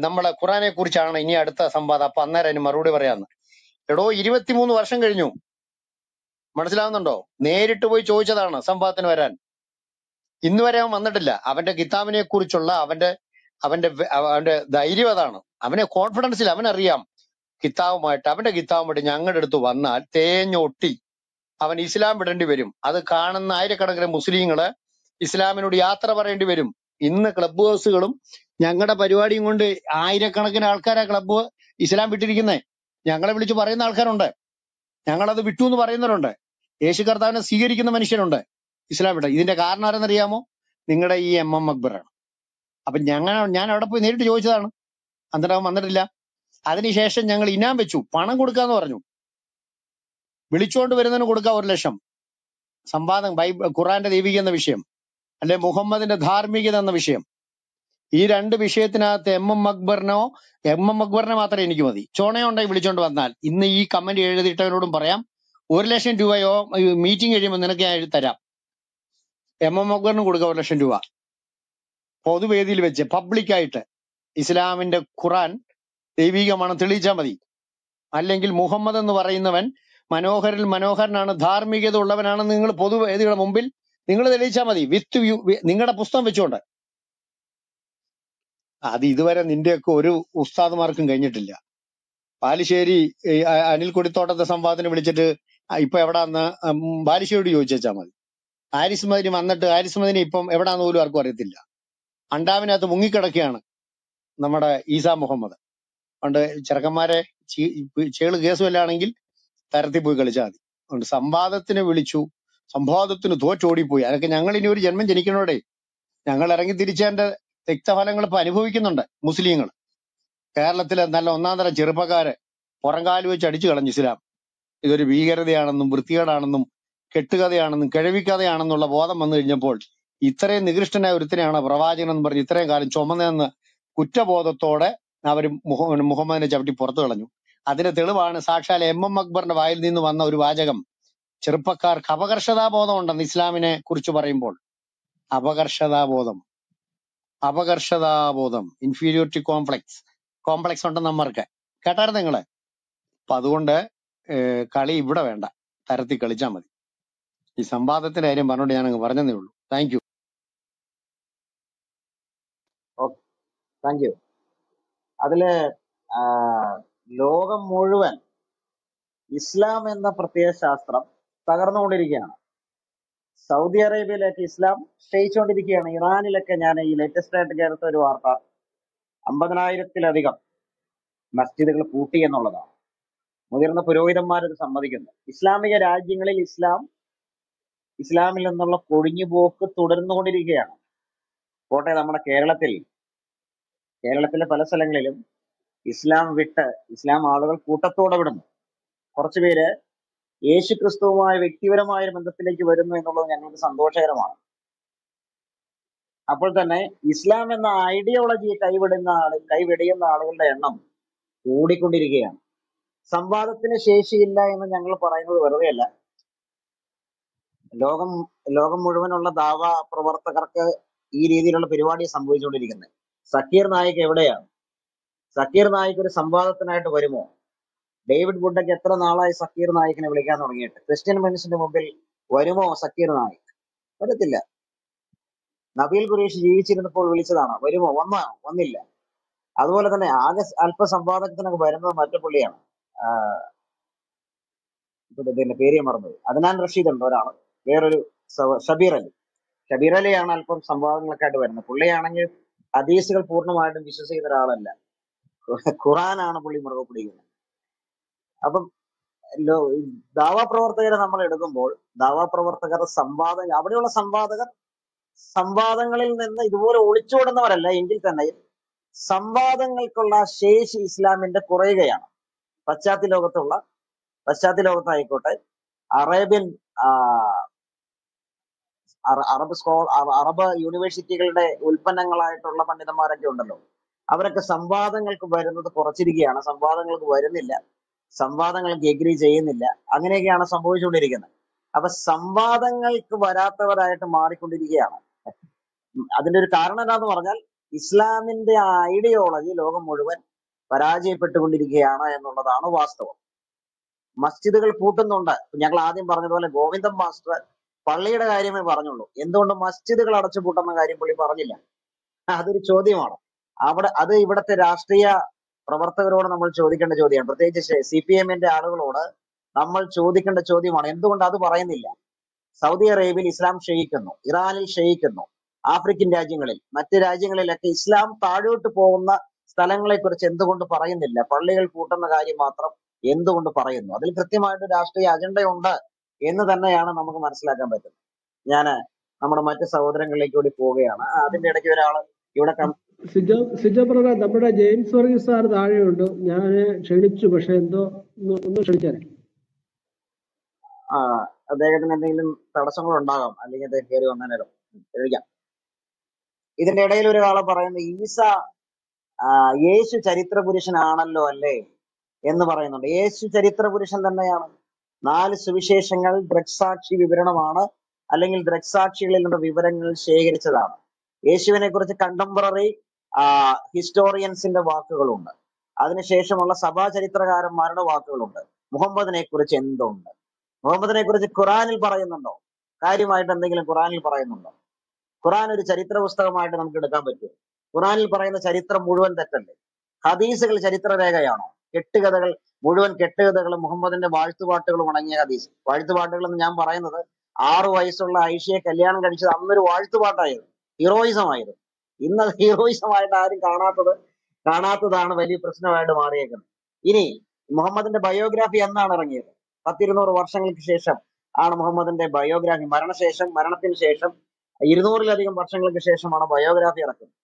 നമ്മളെ ഖുറാനെ കുറിച്ചാണ് ഇനി അടുത്ത സംവാദം. അപ്പൊ അന്നേരം അതിന് മറുപടി പറയാന്ന്. എടോ ഇരുപത്തിമൂന്ന് വർഷം കഴിഞ്ഞു. മനസ്സിലാവുന്നുണ്ടോ? നേരിട്ട് പോയി ചോദിച്ചതാണ് സംഭവത്തിന് വരാൻ. ഇന്ന് വരെ അവൻ വന്നിട്ടില്ല. അവന്റെ കിതാബിനെ കുറിച്ചുള്ള അവന്റെ അവന്റെ അവന്റെ ധൈര്യം അതാണ്. അവനെ കോൺഫിഡൻസിൽ അവനറിയാം. കിതാബുമായിട്ട് അവന്റെ കിതാബുമായിട്ട് ഞങ്ങളുടെ അടുത്ത് വന്നാൽ തേഞ്ഞൊട്ടി അവൻ ഇസ്ലാം വിടേണ്ടി വരും. അത് കാണുന്ന ആയിരക്കണക്കിന് മുസ്ലിങ്ങൾ ഇസ്ലാമിനോട് യാത്ര പറയേണ്ടി വരും. ഇന്ന് ക്ലബ് ഹൗസുകളും ഞങ്ങളുടെ പരിപാടിയും കൊണ്ട് ആയിരക്കണക്കിന് ആൾക്കാരാ ക്ലബ് ഇസ്ലാം വിട്ടിരിക്കുന്നത് ഞങ്ങളെ വിളിച്ച് പറയുന്ന ആൾക്കാരുണ്ട്. ഞങ്ങളത് വിട്ടു എന്ന് പറയുന്നവരുണ്ട്. യേശു കർത്താവിനെ സ്വീകരിക്കുന്ന മനുഷ്യരുണ്ട്. ഇസ്ലാം വിട്ട. ഇതിന്റെ കാരണം ആരെന്നറിയാമോ? നിങ്ങളുടെ ഈ എം എം അക്ബറാണ്. അപ്പൊ ഞങ്ങൾ ഞാൻ അവിടെ പോയി നേരിട്ട് ചോദിച്ചതാണ്. അന്നിട്ടാവും വന്നിട്ടില്ല. അതിനുശേഷം ഞങ്ങൾ ഇനാം വെച്ചു. പണം കൊടുക്കാന്ന് പറഞ്ഞു. വിളിച്ചുകൊണ്ട് വരുന്നതിന് കൊടുക്കാം ഒരു ലക്ഷം. സംവാദം ബൈബിൾ ഖുറാന്റെ ദൈവിക എന്ന വിഷയം. അല്ലെ മുഹമ്മദിന്റെ ധാർമ്മികത എന്ന വിഷയം. ഈ രണ്ട് വിഷയത്തിനകത്ത് എം എം അക്ബറിനോ എം എം അക്ബറിനെ മാത്രമേ എനിക്ക് മതി. ചോണയുണ്ടായി വിളിച്ചോണ്ട് വന്നാൽ ഇന്ന് ഈ കമന്റ് എഴുതിയിട്ടവരോടും പറയാം. ഒരു ലക്ഷം രൂപയോ മീറ്റിംഗ് കഴിയുമ്പോൾ നിനക്ക് ഞാൻ തരാം എം എം അക്ബറിന് കൊടുക്കാം ഒരു ലക്ഷം രൂപ. പൊതുവേദിയിൽ വെച്ച് പബ്ലിക്കായിട്ട് ഇസ്ലാമിന്റെ ഖുറാൻ ദൈവികമാണ് തെളിയിച്ചാൽ മതി. അല്ലെങ്കിൽ മുഹമ്മദ് എന്ന് പറയുന്നവൻ മനോഹരിൽ മനോഹരനാണ് ധാർമ്മികത ഉള്ളവനാണെന്ന് നിങ്ങൾ പൊതുവേദികളുടെ മുമ്പിൽ നിങ്ങൾ തെളിയിച്ചാൽ മതി. വിത്ത് നിങ്ങളുടെ പുസ്തകം വെച്ചുകൊണ്ട് അത് ഇതുവരെ നിന്റെയൊക്കെ ഒരു ഉസ്താദ്മാർക്കും കഴിഞ്ഞിട്ടില്ല. ബാലുശ്ശേരി അനിൽ കൊടിത്തോട്ടത്തെ സംവാദത്തിന് വിളിച്ചിട്ട് ഇപ്പൊ എവിടാന്ന് ബാലുശ്ശേരിയോട് ചോദിച്ചാൽ മതി. ഹാരിസ് മതിന് വന്നിട്ട് ഹാരിസ് മതിന് ഇപ്പം എവിടാന്ന് പോലും ആർക്കും അറിയത്തില്ല. അണ്ടാവിനകത്ത് മുങ്ങിക്കിടക്കുകയാണ് നമ്മുടെ ഈസാ മുഹമ്മദ്. അതുകൊണ്ട് ചെറുക്കന്മാരെ ചേൾ കേസ് വല്ലാണെങ്കിൽ തരത്തിൽ പോയി കളിച്ചാൽ മതി. അതുകൊണ്ട് സംവാദത്തിന് വിളിച്ചു സംവാദത്തിന് തോറ്റോടിപ്പോയി അതൊക്കെ ഞങ്ങൾ ഇനി ഒരു ജന്മം ജനിക്കണോടെ ഞങ്ങൾ ഇറങ്ങി തിരിച്ചതിന്റെ രക്തഫലങ്ങൾ ഇപ്പൊ അനുഭവിക്കുന്നുണ്ട് മുസ്ലിങ്ങൾ. കേരളത്തിലെ നല്ല ഒന്നാം തരം ചെറുപ്പക്കാര് പുറംകാൽ വെച്ച് അടിച്ചു കളഞ്ഞു ഇസ്ലാം. ഇതൊരു ഭീകരതയാണെന്നും വൃത്തികേടാണെന്നും കെട്ടുകഥയാണെന്നും കിഴവിക്കഥയാണെന്നുള്ള ബോധം വന്നു കഴിഞ്ഞപ്പോൾ ഇത്രയും നികൃഷ്ടനായ ഒരുത്തനെയാണ് പ്രവാചകൻ എന്ന് പറഞ്ഞ് ഇത്രയും കാലം ചുമന്നതെന്ന് കുറ്റബോധത്തോടെ അവർ മുഹമ്മദിനെ ചവിട്ടി പുറത്തു കളഞ്ഞു. അതിന്റെ തെളിവാണ് സാക്ഷാൽ എം എം അക്ബറിന്റെ വായിൽ നിന്ന് വന്ന ഒരു വാചകം. ചെറുപ്പക്കാർക്ക് അപകർഷതാബോധം ഉണ്ടെന്ന് ഇസ്ലാമിനെ കുറിച്ച് പറയുമ്പോൾ. അപകർഷതാബോധം. അപകർഷതാബോധം ഇൻഫീരിയോറിറ്റി കോംപ്ലക്സ് കോംപ്ലക്സ് ഉണ്ട് നമ്മർക്ക്. കേട്ടായിരുന്നു നിങ്ങൾ? അപ്പൊ അതുകൊണ്ട് കളി ഇവിടെ വേണ്ട. തരത്തിൽ കളിച്ചാൽ മതി. ഈ സംവാദത്തിന്റെ കാര്യം പറഞ്ഞോണ്ട് ഞാൻ അങ്ങ് പറഞ്ഞതേ ഉള്ളൂ. താങ്ക് യു താങ്ക് യു അതിൽ ലോകം മുഴുവൻ ഇസ്ലാം എന്ന പ്രത്യയശാസ്ത്രം തകർന്നുകൊണ്ടിരിക്കുകയാണ്. സൗദി അറേബ്യയിലേക്ക് ഇസ്ലാം ക്ഷയിച്ചുകൊണ്ടിരിക്കുകയാണ്. ഇറാനിലൊക്കെ ഞാൻ ഈ ലേറ്റസ്റ്റ് ആയിട്ട് കേൾത്ത ഒരു വാർത്ത. അമ്പതിനായിരത്തിലധികം മസ്ജിദുകൾ പൂട്ടി എന്നുള്ളതാണ്. മുതിർന്ന പുരോഹിതന്മാരത് സമ്മതിക്കുന്നു. ഇസ്ലാമിക രാജ്യങ്ങളിൽ ഇസ്ലാം ഇസ്ലാമിൽ നിന്നുള്ള കൊഴിഞ്ഞുപോക്ക് തുടർന്നുകൊണ്ടിരിക്കുകയാണ്. കോട്ടെ നമ്മുടെ കേരളത്തിൽ കേരളത്തിലെ പല സ്ഥലങ്ങളിലും ഇസ്ലാം വിട്ട് ഇസ്ലാം ആളുകൾ കൂട്ടത്തോടെ വിടുന്നു. കുറച്ചുപേര് യേശു ക്രിസ്തുവുമായ വ്യക്തിപരമായ ഒരു ബന്ധത്തിലേക്ക് വരുന്നു എന്നുള്ളത് ഞങ്ങൾക്ക് സന്തോഷകരമാണ്. അപ്പോൾ തന്നെ ഇസ്ലാം എന്ന ഐഡിയോളജിയെ കൈവിടുന്ന ആൾ കൈവിടിയുന്ന ആളുകളുടെ എണ്ണം കൂടിക്കൊണ്ടിരിക്കുകയാണ്. സംവാദത്തിന് ശേഷിയില്ല എന്ന് ഞങ്ങൾ പറയുന്നത് വെറുതെയല്ല. ലോകം ലോകം മുഴുവനുള്ള ദാവ പ്രവർത്തകർക്ക് ഈ രീതിയിലുള്ള പരിപാടി സംഭവിച്ചുകൊണ്ടിരിക്കുന്നത്. സക്കീർ നായിക് എവിടെയാണ്? സക്കീർ നായിക് ഒരു സംവാദത്തിനായിട്ട് വരുമോ? ഡേവിഡ് ബുഡക്ക് എത്ര നാളായി സക്കീർ നായിക്കിനെ വിളിക്കാൻ തുടങ്ങിയിട്ട്? ക്രിസ്ത്യൻ മനുഷ്യന്റെ മുമ്പിൽ വരുമോ സക്കീർ നായിക്? വരത്തില്ല. നബീൽ ഖുറേഷ് ജീവിച്ചിരുന്നപ്പോൾ വിളിച്ചതാണ് വരുമോ? വന്ന? വന്നില്ല. അതുപോലെ തന്നെ ആകെ അല്പ സംവാദത്തിനൊക്കെ വരുന്നത് മറ്റു പുള്ളിയാണ്. ഇതിന്റെ പേര് ഞാൻ മറന്നുപോയി. അദ്നാൻ റഷീദ് ഉണ്ട് ഒരാൾ വേറൊരു ഷബീർ അലി. ഷബീർ അലിയാണ് അല്പം സംവാദങ്ങളൊക്കെ ആയിട്ട് വരുന്നത്. പുള്ളിയാണെങ്കിൽ ഹദീസുകൾ പൂർണമായിട്ടും വിശ്വസിക്കുന്ന ഒരാളല്ല. ഖുറാനാണ് പുള്ളി മുറുകെ പിടിക്കുന്നത്. അപ്പം ലോ- ദാവാ പ്രവർത്തകരെ നമ്മൾ എടുക്കുമ്പോൾ ദാവാ പ്രവർത്തകർ സംവാദ അവിടെയുള്ള സംവാദകർ സംവാദങ്ങളിൽ നിന്ന് ഇതുപോലെ ഒളിച്ചോടുന്നവരല്ല എങ്കിൽ തന്നെ സംവാദങ്ങൾക്കുള്ള ശേഷി ഇസ്ലാമിന്റെ കുറയുകയാണ്. പശ്ചാത്യ ലോകത്തുള്ള പശ്ചാത്യ ലോകത്തായിക്കോട്ടെ അറേബ്യൻ അറബ് സ്കോ അറ- അറബ് യൂണിവേഴ്സിറ്റികളുടെ ഉൽപ്പന്നങ്ങളായിട്ടുള്ള പണ്ഡിതന്മാരൊക്കെ ഉണ്ടല്ലോ. അവരൊക്കെ സംവാദങ്ങൾക്ക് വരുന്നത് കുറച്ചിരിക്കുകയാണ്. സംവാദങ്ങൾക്ക് വരുന്നില്ല. സംവാദങ്ങൾക്ക് എഗ്രി ചെയ്യുന്നില്ല. അങ്ങനെയൊക്കെയാണ് സംഭവിച്ചുകൊണ്ടിരിക്കുന്നത്. അപ്പൊ സംവാദങ്ങൾക്ക് വരാത്തവരായിട്ട് മാറിക്കൊണ്ടിരിക്കുകയാണ്. അതിന്റെ ഒരു കാരണം എന്താന്ന് പറഞ്ഞാൽ ഇസ്ലാമിന്റെ ഐഡിയോളജി ലോകം മുഴുവൻ പരാജയപ്പെട്ടുകൊണ്ടിരിക്കുകയാണ് എന്നുള്ളതാണ് വാസ്തവം. മസ്ജിദുകൾ പൂട്ടുന്നുണ്ട്. ഞങ്ങൾ ആദ്യം പറഞ്ഞതുപോലെ ഗോവിന്ദൻ മാസ്റ്റർ പള്ളിയുടെ കാര്യമേ പറഞ്ഞുള്ളൂ. എന്തുകൊണ്ട് മസ്ജിദുകൾ അടച്ചു പൂട്ടുന്ന കാര്യം പുള്ളി പറഞ്ഞില്ല? അതൊരു ചോദ്യമാണ്. അവിടെ അത് ഇവിടുത്തെ രാഷ്ട്രീയ പ്രവർത്തകരോട് നമ്മൾ ചോദിക്കേണ്ട ചോദ്യമാണ്. പ്രത്യേകിച്ച് സി പി എമ്മിന്റെ ആളുകളോട് നമ്മൾ ചോദിക്കേണ്ട ചോദ്യമാണ്. എന്തുകൊണ്ട് അത് പറയുന്നില്ല? സൗദി അറേബ്യയിൽ ഇസ്ലാം ക്ഷയിക്കുന്നു ഇറാനിൽ ക്ഷയിക്കുന്നു ആഫ്രിക്കൻ രാജ്യങ്ങളിൽ മറ്റ് രാജ്യങ്ങളിലൊക്കെ ഇസ്ലാം താഴോട്ട് പോകുന്ന സ്ഥലങ്ങളെ കുറിച്ച് എന്തുകൊണ്ട് പറയുന്നില്ല? പള്ളികൾ കൂട്ടുന്ന കാര്യം മാത്രം എന്തുകൊണ്ട് പറയുന്നു? അതിൽ കൃത്യമായിട്ട് രാഷ്ട്രീയ അജണ്ടയുണ്ട് എന്ന് തന്നെയാണ് നമുക്ക് മനസ്സിലാക്കാൻ പറ്റുന്നത്. ഞാൻ നമ്മുടെ മറ്റ് സഹോദരങ്ങളിലേക്ക് കൂടി പോവുകയാണ്. അതിന്റെ ഇടയ്ക്ക് ഒരാൾ ഇവിടെ സിജോ സിജോ ബ്രദർ നമ്മുടെ ജെയിംസ് വർഗീസ് സാർ താഴെയുണ്ട്. ഞാൻ ക്ഷണിച്ചു പക്ഷെ എന്തോ ഒന്ന് ക്ഷണിച്ചാലേ. ആ, അദ്ദേഹത്തിന് എന്തെങ്കിലും തടസ്സങ്ങൾ ഉണ്ടാകാം അല്ലെങ്കിൽ അദ്ദേഹം കയറി വന്നേരം ക്ഷണിക്കാം. ഇതിന്റെ ഇടയിൽ ഒരാളെ പറയുന്നത് ഈസ യേശു ചരിത്ര പുരുഷനാണല്ലോ അല്ലേ എന്ന് പറയുന്നുണ്ട്. യേശു ചരിത്ര പുരുഷൻ തന്നെയാണ്. നാല് സുവിശേഷങ്ങൾ ദൃക്സാക്ഷി വിവരണമാണ്. അല്ലെങ്കിൽ ദൃക്സാക്ഷികളിൽ നിന്ന് വിവരങ്ങൾ ശേഖരിച്ചതാണ്. യേശുവിനെ കുറിച്ച് കണ്ടംപററി ഹിസ്റ്റോറിയൻസിന്റെ വാക്കുകളുണ്ട്. അതിനുശേഷമുള്ള സഭാ ചരിത്രകാരന്മാരുടെ വാക്കുകളുണ്ട്. മുഹമ്മദിനെ കുറിച്ച് എന്തുണ്ട്? മുഹമ്മദിനെ കുറിച്ച് ഖുറാനിൽ പറയുന്നുണ്ടോ? കാര്യമായിട്ട് എന്തെങ്കിലും ഖുറാനിൽ പറയുന്നുണ്ടോ? ഖുറാൻ ഒരു ചരിത്ര പുസ്തകമായിട്ട് നമുക്ക് എടുക്കാൻ പറ്റും ഖുറാനിൽ പറയുന്ന ചരിത്രം മുഴുവൻ തെറ്റല്ലേ? ഹദീസുകൾ ചരിത്രരേഖയാണോ? കെട്ടുകഥകൾ മുഴുവൻ കെട്ടുകഥകളും മുഹമ്മദിന്റെ വാഴ്ത്തുപാട്ടുകളും അടങ്ങിയ ഹദീസ്. വാഴ്ത്തുപാട്ടുകൾ എന്ന് ഞാൻ പറയുന്നത് ആറു വയസ്സുള്ള ഐഷയെ കല്യാണം കഴിച്ചത് അന്നൊരു വാഴ്ത്തുപാട്ടായിരുന്നു. ഹീറോയിസം ആയിരുന്നു. ഇന്ന് അത് ഹീറോയിസമായിട്ട് ആരും കാണാത്തത് കാണാത്തതാണ് വലിയ പ്രശ്നമായിട്ട് മാറിയേക്കുന്നത്. ഇനി മുഹമ്മദിന്റെ ബയോഗ്രാഫി എന്നാണ് ഇറങ്ങിയത്? പത്തിരുന്നൂറ് വർഷങ്ങൾക്ക് ശേഷം ആണ് മുഹമ്മദിന്റെ ബയോഗ്രാഫി. മരണശേഷം മരണത്തിന് ശേഷം ഇരുന്നൂറിലധികം വർഷങ്ങൾക്ക് ശേഷമാണ് ബയോഗ്രാഫി ഇറക്കുന്നത്.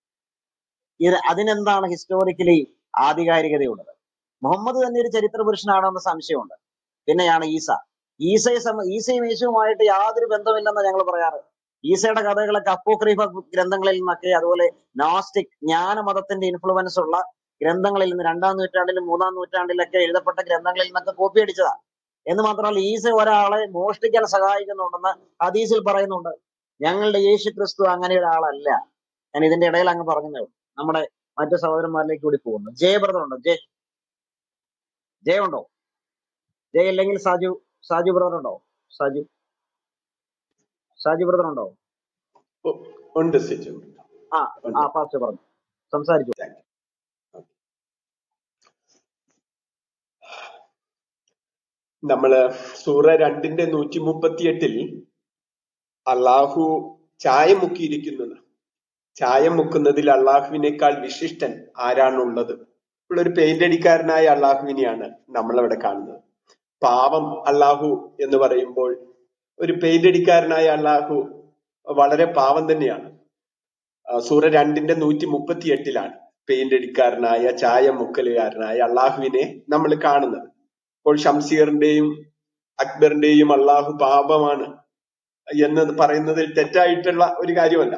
ഇത് അതിനെന്താണ് ഹിസ്റ്റോറിക്കലി ആധികാരികതയുള്ളത്? മുഹമ്മദ് തന്നെ ഒരു ചരിത്ര പുരുഷനാണോ എന്ന സംശയമുണ്ട്. പിന്നെയാണ് ഈസ. ഈസയെ ഈസയും യേശുവുമായിട്ട് യാതൊരു ബന്ധമില്ലെന്ന് ഞങ്ങൾ പറയാറ്. ഈസയുടെ കഥകളൊക്കെ അപ്പോക്രീഫ ഗ്രന്ഥങ്ങളിൽ നിന്നൊക്കെ അതുപോലെ നോസ്റ്റിക് ജ്ഞാനമതത്തിന്റെ ഇൻഫ്ലുവൻസ് ഉള്ള ഗ്രന്ഥങ്ങളിൽ നിന്ന് രണ്ടാം നൂറ്റാണ്ടിലും മൂന്നാം നൂറ്റാണ്ടിലൊക്കെ എഴുതപ്പെട്ട ഗ്രന്ഥങ്ങളിൽ നിന്നൊക്കെ കോപ്പി അടിച്ചതാണ്. എന്ന് മാത്രമല്ല ഈസ ഒരാളെ മോഷ്ടിക്കാൻ സഹായിക്കുന്നുണ്ടെന്ന് ഹദീസിൽ പറയുന്നുണ്ട്. ഞങ്ങളുടെ യേശു ക്രിസ്തു അങ്ങനെ ഒരാളല്ല. ഞാൻ ഇതിന്റെ ഇടയിൽ അങ്ങ് പറഞ്ഞതേ നമ്മുടെ മറ്റു സഹോദരന്മാരിലേക്ക് കൂടി പോകുന്നു. ജയ ബ്രദർ ഉണ്ടോ? ജയ്. ജയ ഉണ്ടോ? ജയ അല്ലെങ്കിൽ സാജു സാജു ബ്രദർ ഉണ്ടോ? സാജു. സാജു ബ്രദർ ഉണ്ടോ ഉണ്ട് ആ ആ പാസ്റ്റർ പറഞ്ഞു. സംസാരിച്ചു നമ്മൾ സൂറ രണ്ടിന്റെ നൂറ്റി മുപ്പത്തി എട്ടിൽ അള്ളാഹു ചായ മുക്കിയിരിക്കുന്നത്. ചായ മുക്കുന്നതിൽ അള്ളാഹുവിനേക്കാൾ വിശിഷ്ടൻ ആരാണുള്ളത്? ഉള്ളൊരു പെയിന്റ് അടിക്കാരനായ അള്ളാഹുവിനെയാണ് നമ്മൾ അവിടെ കാണുന്നത്. പാവം അള്ളാഹു എന്ന് പറയുമ്പോൾ ഒരു പെയിന്റ് അടിക്കാരനായ അള്ളാഹു വളരെ പാവം തന്നെയാണ്. സൂറ രണ്ടിന്റെ നൂറ്റി മുപ്പത്തി എട്ടിലാണ് പെയിന്റ് അടിക്കാരനായ ചായ മുക്കലുകാരനായ അള്ളാഹുവിനെ നമ്മൾ കാണുന്നത്. അപ്പോൾ ഷംസീറിന്റെയും അക്ബറിന്റെയും അള്ളാഹു പാപമാണ് എന്ന് പറയുന്നതിൽ തെറ്റായിട്ടുള്ള ഒരു കാര്യമല്ല.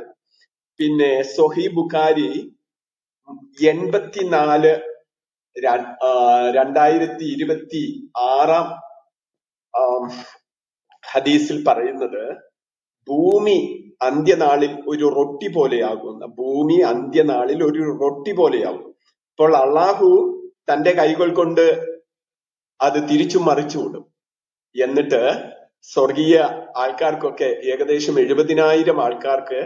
പിന്നെ സൊഹി ബുഖാരി എൺപത്തിനാല് രണ്ടായിരത്തി ഇരുപത്തി ആറാം ഹദീസിൽ പറയുന്നത് ഭൂമി അന്ത്യനാളിൽ ഒരു റൊട്ടി പോലെയാകുന്ന ഭൂമി അന്ത്യനാളിൽ ഒരു റൊട്ടി പോലെയാകും. അപ്പോൾ അള്ളാഹു തന്റെ കൈകൾ കൊണ്ട് അത് തിരിച്ചു മറിച്ചു വിടും എന്നിട്ട് സ്വർഗീയ ആൾക്കാർക്കൊക്കെ ഏകദേശം എഴുപതിനായിരം ആൾക്കാർക്ക്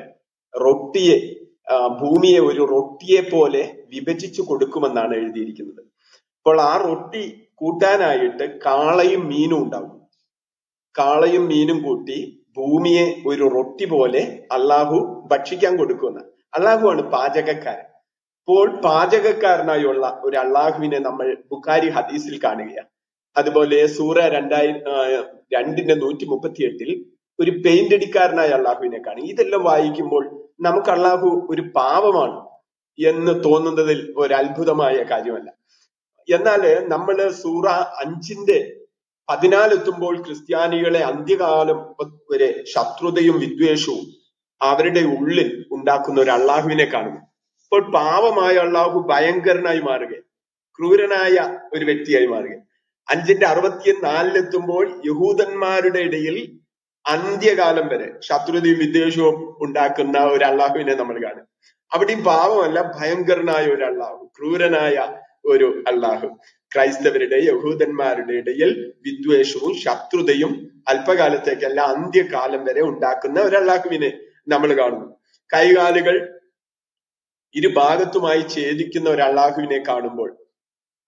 റൊട്ടിയെ ഭൂമിയെ ഒരു റൊട്ടിയെ പോലെ വിഭജിച്ചു കൊടുക്കുമെന്നാണ് എഴുതിയിരിക്കുന്നത്. അപ്പോൾ ആ റൊട്ടി കൂട്ടാനായിട്ട് കാളയും മീനും ഉണ്ടാവും കാളയും മീനും കൂട്ടി ഭൂമിയെ ഒരു റൊട്ടി പോലെ അള്ളാഹു ഭക്ഷിക്കാൻ കൊടുക്കുന്ന. അള്ളാഹുവാണ് പാചകക്കാരൻ. അപ്പോൾ പാചകക്കാരനായുള്ള ഒരു അള്ളാഹുവിനെ നമ്മൾ ബുഖാരി ഹദീസിൽ കാണുകയാണ്. അതുപോലെ സൂറ രണ്ടായിരം രണ്ടിന്റെ നൂറ്റി മുപ്പത്തി എട്ടിൽ ഒരു പെയിന്റ് അടിക്കാരനായ അള്ളാഹുവിനെ കാണും ഇതെല്ലാം വായിക്കുമ്പോൾ നമുക്ക് അള്ളാഹു ഒരു പാവമാണ് എന്ന് തോന്നുന്നതിൽ ഒരു അത്ഭുതമായ കാര്യമല്ല. എന്നാൽ നമ്മൾ സൂറ അഞ്ചിന്റെ പതിനാലെത്തുമ്പോൾ ക്രിസ്ത്യാനികളെ അന്ത്യകാലം വരെ ശത്രുതയും വിദ്വേഷവും അവരുടെ ഉള്ളിൽ ഉണ്ടാക്കുന്ന ഒരു അള്ളാഹുവിനെ കാണുന്നു. അപ്പോൾ പാവമായ അള്ളാഹു ഭയങ്കരനായി മാറുക ക്രൂരനായ ഒരു വ്യക്തിയായി മാറുക അഞ്ചിന്റെ അറുപത്തിനാലിലെത്തുമ്പോൾ യഹൂദന്മാരുടെ ഇടയിൽ അന്ത്യകാലം വരെ ശത്രുതയും വിദ്വേഷവും ഉണ്ടാക്കുന്ന ഒരു അള്ളാഹുവിനെ നമ്മൾ കാണും അവിടെയും പാവമല്ല ഭയങ്കരനായ ഒരു അള്ളാഹു ക്രൂരനായ ഒരു അള്ളാഹു. ക്രൈസ്തവരുടെ യഹൂദന്മാരുടെ ഇടയിൽ വിദ്വേഷവും ശത്രുതയും അല്പകാലത്തേക്കല്ല അന്ത്യകാലം വരെ ഉണ്ടാക്കുന്ന ഒരു നമ്മൾ കാണുന്നു. കൈകാലുകൾ ഇരുഭാഗത്തുമായി ഛേദിക്കുന്ന ഒരു അള്ളാഹുവിനെ കാണുമ്പോൾ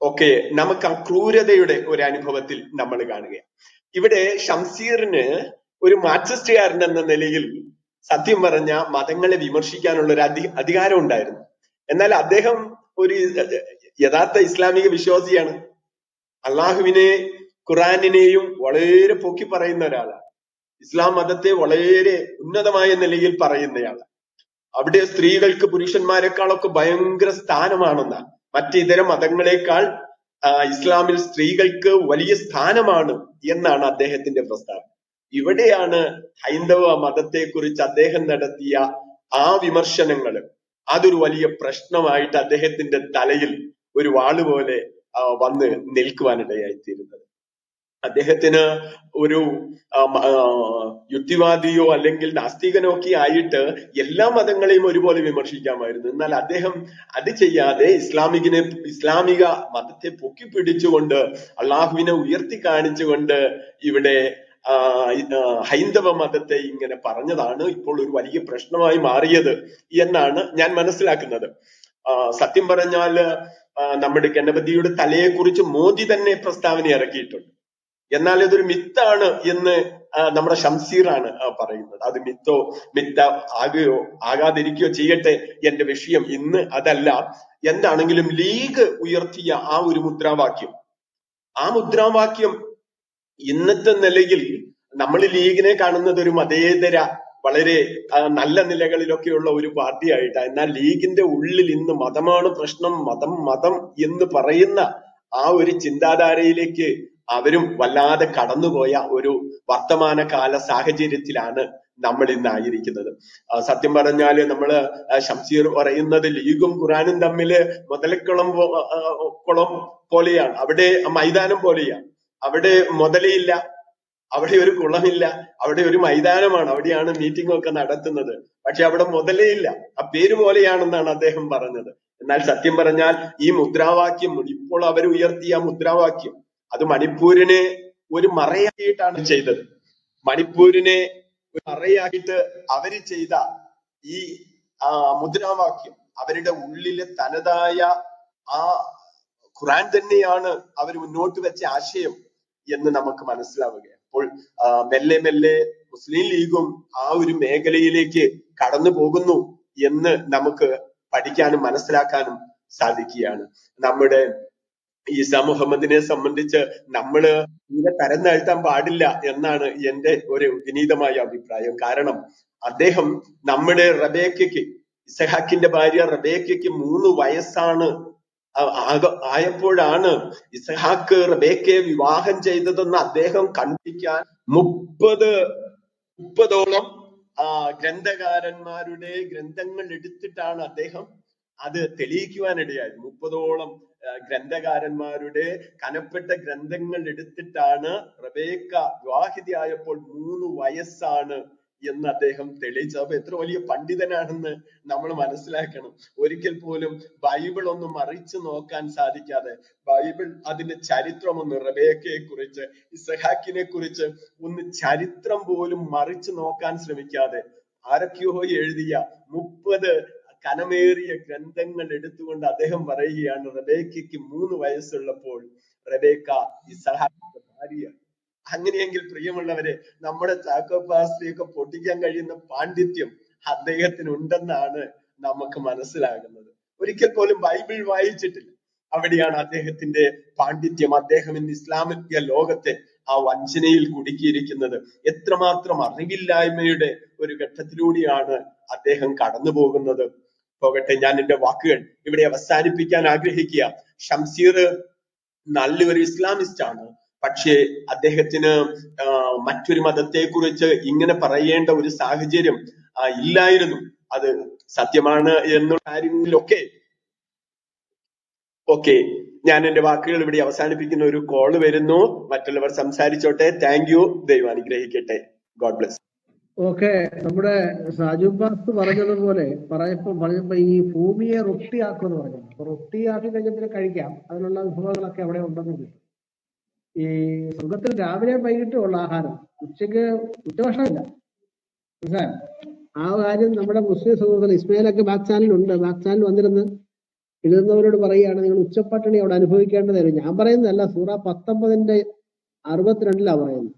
ഒക്കെ നമുക്ക് ആ ക്രൂരതയുടെ ഒരു അനുഭവത്തിൽ നമ്മൾ കാണുകയാണ്. ഇവിടെ ഷംസീറിന് ഒരു മാർക്സിസ്റ്റുകാരൻ എന്ന നിലയിൽ സത്യം പറഞ്ഞ മതങ്ങളെ വിമർശിക്കാനുള്ള ഒരു അധി അധികാരം ഉണ്ടായിരുന്നു. എന്നാൽ അദ്ദേഹം ഒരു യഥാർത്ഥ ഇസ്ലാമിക വിശ്വാസിയാണ്. അള്ളാഹുവിനെ ഖുറാനിനെയും വളരെ പൊക്കി പറയുന്ന ഒരാളാണ്. ഇസ്ലാം മതത്തെ വളരെ ഉന്നതമായ നിലയിൽ പറയുന്നയാളാണ്. അവിടെ സ്ത്രീകൾക്ക് പുരുഷന്മാരെക്കാളൊക്കെ ഭയങ്കര സ്ഥാനമാണെന്നാണ് മറ്റ് ഇതര മതങ്ങളെക്കാൾ ഇസ്ലാമിൽ സ്ത്രീകൾക്ക് വലിയ സ്ഥാനമാണ് എന്നാണ് അദ്ദേഹത്തിന്റെ പ്രസ്താവന. ഇവിടെയാണ് ഹൈന്ദവ മതത്തെക്കുറിച്ച് അദ്ദേഹം നടത്തിയ ആ വിമർശനങ്ങൾ അതൊരു വലിയ പ്രശ്നമായിട്ട് അദ്ദേഹത്തിന്റെ തലയിൽ ഒരു വാൾ പോലെ വന്ന് നിൽക്കുവാനിടയായിത്തീരുന്നത്. അദ്ദേഹത്തിന് ഒരു യുക്തിവാദിയോ അല്ലെങ്കിൽ നാസ്തികനോ ഒക്കെ ആയിട്ട് എല്ലാ മതങ്ങളെയും ഒരുപോലെ വിമർശിക്കാമായിരുന്നു. എന്നാൽ അദ്ദേഹം അത് ചെയ്യാതെ ഇസ്ലാമികിനെ ഇസ്ലാമിക മതത്തെ പൊക്കി പിടിച്ചുകൊണ്ട് അള്ളാഹുവിനെ ഉയർത്തി കാണിച്ചുകൊണ്ട് ഇവിടെ ഹൈന്ദവ മതത്തെ ഇങ്ങനെ പറഞ്ഞതാണ്. ഇപ്പോൾ ഒരു വലിയ പ്രശ്നമായി മാറിയത് എന്നാണ് ഞാൻ മനസ്സിലാക്കുന്നത്. സത്യം പറഞ്ഞാൽ ആ, നമ്മുടെ ഗണപതിയുടെ തലയെക്കുറിച്ച് മോദി തന്നെ പ്രസ്താവന ഇറക്കിയിട്ടുണ്ട്. എന്നാൽ ഇതൊരു മിത്താണ് എന്ന് നമ്മുടെ ഷംസീറാണ് പറയുന്നത്. അത് മിത്തോ മിത്ത ആകുകയോ ആകാതിരിക്കുകയോ ചെയ്യട്ടെ എന്റെ വിഷയം ഇന്ന് അതല്ല. എന്താണെങ്കിലും ലീഗ് ഉയർത്തിയ ആ ഒരു മുദ്രാവാക്യം. ആ മുദ്രാവാക്യം ഇന്നത്തെ നിലയിൽ നമ്മൾ ലീഗിനെ കാണുന്നത് ഒരു മതേതര വളരെ നല്ല നിലകളിലൊക്കെയുള്ള ഒരു പാർട്ടിയായിട്ടാണ് എന്നാൽ ലീഗിന്റെ ഉള്ളിൽ ഇന്ന് മതമാണ് പ്രശ്നം മതം മതം എന്ന് പറയുന്ന ആ ഒരു ചിന്താധാരയിലേക്ക് അവരും വല്ലാതെ കടന്നുപോയ ഒരു വർത്തമാനകാല സാഹചര്യത്തിലാണ് നമ്മൾ ഇന്ന് ആയിരിക്കുന്നത് സത്യം പറഞ്ഞാൽ നമ്മൾ ഷംസീർ പറയുന്നത് ലീഗും ഖുറാനും തമ്മിൽ മുതലക്കുളം കുളം പോലെയാണ്. അവിടെ മൈതാനം പോലെയാണ്. അവിടെ മുതലയില്ല. അവിടെ ഒരു കുളമില്ല അവിടെ ഒരു മൈതാനമാണ് അവിടെയാണ് മീറ്റിംഗ് ഒക്കെ നടത്തുന്നത്. പക്ഷെ അവിടെ മുതലേ ഇല്ല. ആ പേര് പോലെയാണെന്നാണ് അദ്ദേഹം പറഞ്ഞത്. എന്നാൽ സത്യം പറഞ്ഞാൽ ഈ മുദ്രാവാക്യം ഇപ്പോൾ അവർ ഉയർത്തിയ മുദ്രാവാക്യം അത് മണിപ്പൂരിനെ ഒരു മറയാക്കിയിട്ടാണ് ചെയ്തത്. മണിപ്പൂരിനെ ഒരു മറയാക്കിയിട്ട് അവർ ചെയ്ത ഈ ആ, മുദ്രാവാക്യം അവരുടെ ഉള്ളിലെ തനതായ ആ ഖുറാൻ തന്നെയാണ് അവർ മുന്നോട്ട് വെച്ച ആശയം എന്ന് നമുക്ക് മനസ്സിലാവുകയാണ്. അപ്പോൾ ആ, മെല്ലെ മെല്ലെ മുസ്ലിം ലീഗും ആ ഒരു മേഖലയിലേക്ക് കടന്നു പോകുന്നു എന്ന് നമുക്ക് പഠിക്കാനും മനസ്സിലാക്കാനും സാധിക്കുകയാണ്. നമ്മുടെ ഈസ മുഹമ്മദിനെ സംബന്ധിച്ച് നമ്മൾ ഇങ്ങനെ തരം താഴ്ത്താൻ പാടില്ല എന്നാണ് എന്റെ ഒരു വിനീതമായ അഭിപ്രായം. കാരണം അദ്ദേഹം നമ്മുടെ റബേക്കയ്ക്ക് ഇസഹാക്കിന്റെ ഭാര്യ റബേക്കയ്ക്ക് മൂന്ന് വയസ്സാണ് ആയപ്പോഴാണ് ഇസഹാക്ക് റബേക്കയെ വിവാഹം ചെയ്തതെന്ന് അദ്ദേഹം കണ്ടിക്കാൻ മുപ്പത് മുപ്പതോളം ആ ഗ്രന്ഥകാരന്മാരുടെ ഗ്രന്ഥങ്ങൾ എടുത്തിട്ടാണ് അദ്ദേഹം അത് തെളിയിക്കുവാനിടയായത്. മുപ്പതോളം ഗ്രന്ഥകാരന്മാരുടെ കനപ്പെട്ട ഗ്രന്ഥങ്ങൾ എടുത്തിട്ടാണ് റബേക്ക വിവാഹിതയായപ്പോൾ മൂന്ന് വയസ്സാണ് എന്ന് അദ്ദേഹം തെളിയിച്ചു. അപ്പൊ എത്ര വലിയ പണ്ഡിതനാണെന്ന് നമ്മൾ മനസ്സിലാക്കണം. ഒരിക്കൽ പോലും ബൈബിൾ ഒന്ന് മറിച്ചു നോക്കാൻ സാധിക്കാതെ ബൈബിൾ അതിന്റെ ചരിത്രം ഒന്ന് റബേക്കയെ കുറിച്ച് ഇസഹാക്കിനെ കുറിച്ച് ഒന്ന് ചരിത്രം പോലും മറിച്ചു നോക്കാൻ ശ്രമിക്കാതെ ആരൊക്കെയോ എഴുതിയ മുപ്പത് കനമേറിയ ഗ്രന്ഥങ്ങൾ എടുത്തുകൊണ്ട് അദ്ദേഹം പറയുകയാണ് റബേക്കയ്ക്ക് മൂന്ന് വയസ്സുള്ളപ്പോൾ റബേക്ക ഇസഹാക്കിന്റെ ഭാര്യ അങ്ങനെയെങ്കിൽ പ്രിയമുള്ളവരെ നമ്മുടെ ചാക്കോ പാസ്റ്റിയൊക്കെ പൊട്ടിക്കാൻ കഴിയുന്ന പാണ്ഡിത്യം അദ്ദേഹത്തിന് ഉണ്ടെന്നാണ് നമുക്ക് മനസ്സിലാകുന്നത്. ഒരിക്കൽ പോലും ബൈബിൾ വായിച്ചിട്ടില്ല. അവിടെയാണ് അദ്ദേഹത്തിന്റെ പാണ്ഡിത്യം അദ്ദേഹം ഇന്ന് ഇസ്ലാമിക ലോകത്തെ ആ വഞ്ചനയിൽ കുടുക്കിയിരിക്കുന്നത്. എത്രമാത്രം അറിവില്ലായ്മയുടെ ഒരു ഘട്ടത്തിലൂടെയാണ് അദ്ദേഹം കടന്നു പോകുന്നത് പോകട്ടെ ഞാൻ എന്റെ വാക്കുകൾ ഇവിടെ അവസാനിപ്പിക്കാൻ ആഗ്രഹിക്കുക. ഷംസീർ നല്ലൊരു ഇസ്ലാമിസ്റ്റ് ആണ് പക്ഷേ അദ്ദേഹത്തിന് മറ്റൊരു മതത്തെ കുറിച്ച് ഇങ്ങനെ പറയേണ്ട ഒരു സാഹചര്യം ഇല്ലായിരുന്നു. അത് സത്യമാണ് എന്നുള്ള കാര്യങ്ങളിലൊക്കെ ഓക്കെ. ഞാൻ എന്റെ വാക്കുകൾ ഇവിടെ അവസാനിപ്പിക്കുന്ന ഒരു കോൾ വരുന്നു. മറ്റുള്ളവർ സംസാരിച്ചോട്ടെ. താങ്ക് യു ദൈവം അനുഗ്രഹിക്കട്ടെ. God bless okay. നമ്മുടെ സാജു ബാസ് പറഞ്ഞതുപോലെ പറയപ്പോ പറഞ്ഞപ്പോ ഈ ഭൂമിയെ റൊട്ടിയാക്കുമെന്ന് പറഞ്ഞു. റൊട്ടിയാക്കി കഴിഞ്ഞാൽ കഴിക്കാം. അതിനുള്ള വിഭവങ്ങളൊക്കെ അവിടെ ഉണ്ടെന്ന് കിട്ടും. ഈ സ്വർഗത്തിൽ രാവിലെ വൈകിട്ടും ഉള്ള ആഹാരം ഉച്ചയ്ക്ക് ഉച്ചഭക്ഷണമില്ല. മനസ്സിലായോ? ആ കാര്യം നമ്മുടെ മുസ്ലിം സമൂഹത്തിൽ ഇസ്മയിലൊക്കെ ബാക്ക് ചാനലുണ്ട് ബാക്ക് ചാനൽ വന്നിരുന്ന് എഴുതുന്നവരോട് പറയുകയാണ് നിങ്ങൾ ഉച്ചപ്പട്ടിണി അവിടെ അനുഭവിക്കേണ്ടത് വരും. ഞാൻ പറയുന്നതല്ല സൂറ പത്തൊമ്പതിന്റെ അറുപത്തിരണ്ടിലാണ് പറയുന്നത്.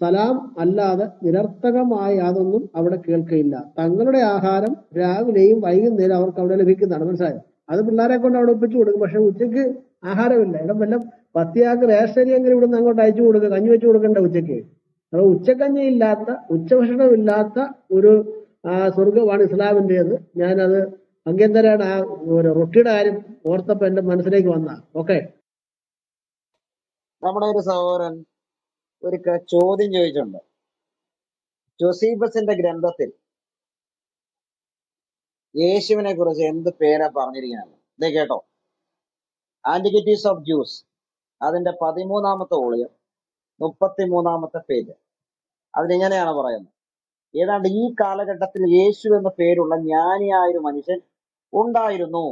സലാം അല്ലാതെ നിരർത്ഥകമായ യാതൊന്നും അവിടെ കേൾക്കയില്ല. തങ്ങളുടെ ആഹാരം രാവിലെയും വൈകുന്നേരം അവർക്ക് അവിടെ ലഭിക്കുന്നതാണ്. മനസ്സിലായോ? അത് പിള്ളേരെ കൊണ്ട് അവിടെ ഒപ്പിച്ചു കൊടുക്കും. പക്ഷെ ഉച്ചയ്ക്ക് ആഹാരമില്ല. ഇടം വല്ലം പത്തിയാക്ക് റേഷനിയെങ്കിലും ഇവിടുന്ന് അങ്ങോട്ട് അയച്ചു കൊടുക്കുക കഞ്ഞി വെച്ചു കൊടുക്കണ്ട ഉച്ചയ്ക്ക്? അപ്പൊ ഉച്ചക്കഞ്ഞി ഇല്ലാത്ത ഉച്ചഭക്ഷണമില്ലാത്ത ഒരു സ്വർഗമാണ് ഇസ്ലാമിന്റെ എന്ന് ഞാനത് അങ്കേന്തരാണ് ആ ഒരു റൊട്ടിയുടെ കാര്യം ഓർത്തപ്പോ എന്റെ മനസ്സിലേക്ക് വന്ന. ഓക്കെ. നമ്മുടെ ഒരു സഹോദരൻ ഒരു ചോദ്യം ചോദിച്ചിട്ടുണ്ട്. ജോസീബസിന്റെ ഗ്രന്ഥത്തിൽ യേശുവിനെ കുറിച്ച് എന്ത് പേരാ പറഞ്ഞിരിക്കുന്നത്? കേട്ടോ. ആന്റിക്വിറ്റീസ് ഓഫ് ജ്യൂസ് അതിന്റെ പതിമൂന്നാമത്തെ വോളിയം മുപ്പത്തി മൂന്നാമത്തെ പേജ്. അതിലിങ്ങനെയാണ് പറയുന്നത്? ഏതാണ്ട് ഈ കാലഘട്ടത്തിൽ യേശു എന്ന പേരുള്ള ജ്ഞാനിയായ ഒരു മനുഷ്യൻ ഉണ്ടായിരുന്നു.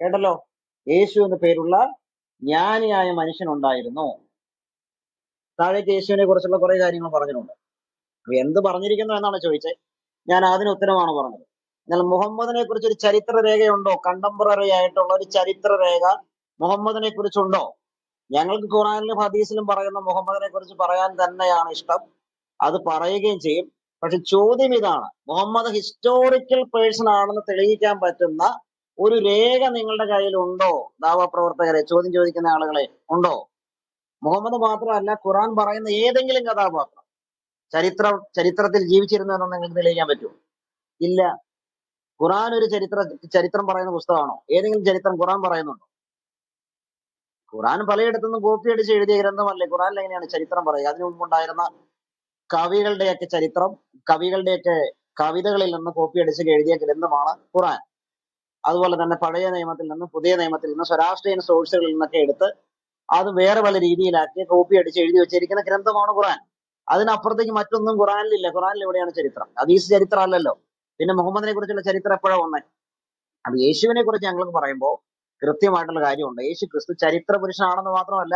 കേട്ടല്ലോ? യേശു എന്ന പേരുള്ള ജ്ഞാനിയായ മനുഷ്യൻ ഉണ്ടായിരുന്നു. താഴേക്ക് യേശുവിനെ കുറിച്ചുള്ള കുറെ കാര്യങ്ങൾ പറഞ്ഞിട്ടുണ്ട്. അപ്പൊ എന്ത് പറഞ്ഞിരിക്കുന്നു എന്നാണ് ചോദിച്ചത്. ഞാൻ അതിന് ഉത്തരമാണ് പറഞ്ഞത്. എന്നാൽ മുഹമ്മദിനെ കുറിച്ച് ഒരു ചരിത്ര കണ്ടംപററി ആയിട്ടുള്ള ഒരു ചരിത്ര രേഖ മുഹമ്മദിനെ കുറിച്ചുണ്ടോ? ഞങ്ങൾക്ക് ഖുറാനിലും ഹദീസിലും പറയുന്ന മുഹമ്മദിനെ കുറിച്ച് പറയാൻ തന്നെയാണ് ഇഷ്ടം. അത് പറയുകയും ചെയ്യും. പക്ഷെ ചോദ്യം ഇതാണ്. മുഹമ്മദ് ഹിസ്റ്റോറിക്കൽ പേഴ്സൺ ആണെന്ന് തെളിയിക്കാൻ പറ്റുന്ന ഒരു രേഖ നിങ്ങളുടെ കയ്യിൽ ഉണ്ടോ? ദാവ പ്രവർത്തകരെ ചോദ്യം ചോദിക്കുന്ന ആളുകളെ ഉണ്ടോ? മുഹമ്മദ് മാത്രമല്ല ഖുറാൻ പറയുന്ന ഏതെങ്കിലും കഥാപാത്രം. ചരിത്ര ചരിത്രത്തിൽ ജീവിച്ചിരുന്നു എന്ന് നിങ്ങൾക്ക് തെളിയിക്കാൻ പറ്റുമോ? ഇല്ല. ഖുറാൻ ഒരു ചരിത്ര ചരിത്രം പറയുന്ന പുസ്തകമാണോ? ഏതെങ്കിലും ചരിത്രം ഖുറാൻ പറയുന്നുണ്ടോ? ഖുറാൻ പലയിടത്തുനിന്നും കോപ്പി അടിച്ച് എഴുതിയ ഗ്രന്ഥമല്ലേ? ഖുറാനിൽ എങ്ങനെയാണ് ചരിത്രം പറയുക? അതിനു മുമ്പുണ്ടായിരുന്ന കവികളുടെയൊക്കെ ചരിത്രം കവികളുടെയൊക്കെ കവിതകളിൽ നിന്ന് കോപ്പി അടിച്ച് എഴുതിയ ഗ്രന്ഥമാണ് ഖുറാൻ അതുപോലെ തന്നെ പഴയ നിയമത്തിൽ നിന്നും പുതിയ നിയമത്തിൽ നിന്ന് സ്വരാഷ്ട്രീയ സോഴ്സുകളിൽ നിന്നൊക്കെ എടുത്ത് അത് വേറെ പല രീതിയിലാക്കി കോപ്പി അടിച്ച് എഴുതി വെച്ചിരിക്കുന്ന ഗ്രന്ഥമാണ് ഖുറാൻ അതിനപ്പുറത്തേക്ക് മറ്റൊന്നും ഖുറാനിലില്ല ഖുറാനിൽ എവിടെയാണ് ചരിത്രം? ഹദീസ് ചരിത്രം അല്ലല്ലോ. പിന്നെ മുഹമ്മദിനെ കുറിച്ചുള്ള ചരിത്രം എപ്പോഴാണ് വന്നത് അത് യേശുവിനെ കുറിച്ച് ഞങ്ങൾക്ക് പറയുമ്പോൾ കൃത്യമായിട്ടുള്ള കാര്യമുണ്ട്. യേശു ക്രിസ്തു ചരിത്ര പുരുഷനാണെന്ന് മാത്രമല്ല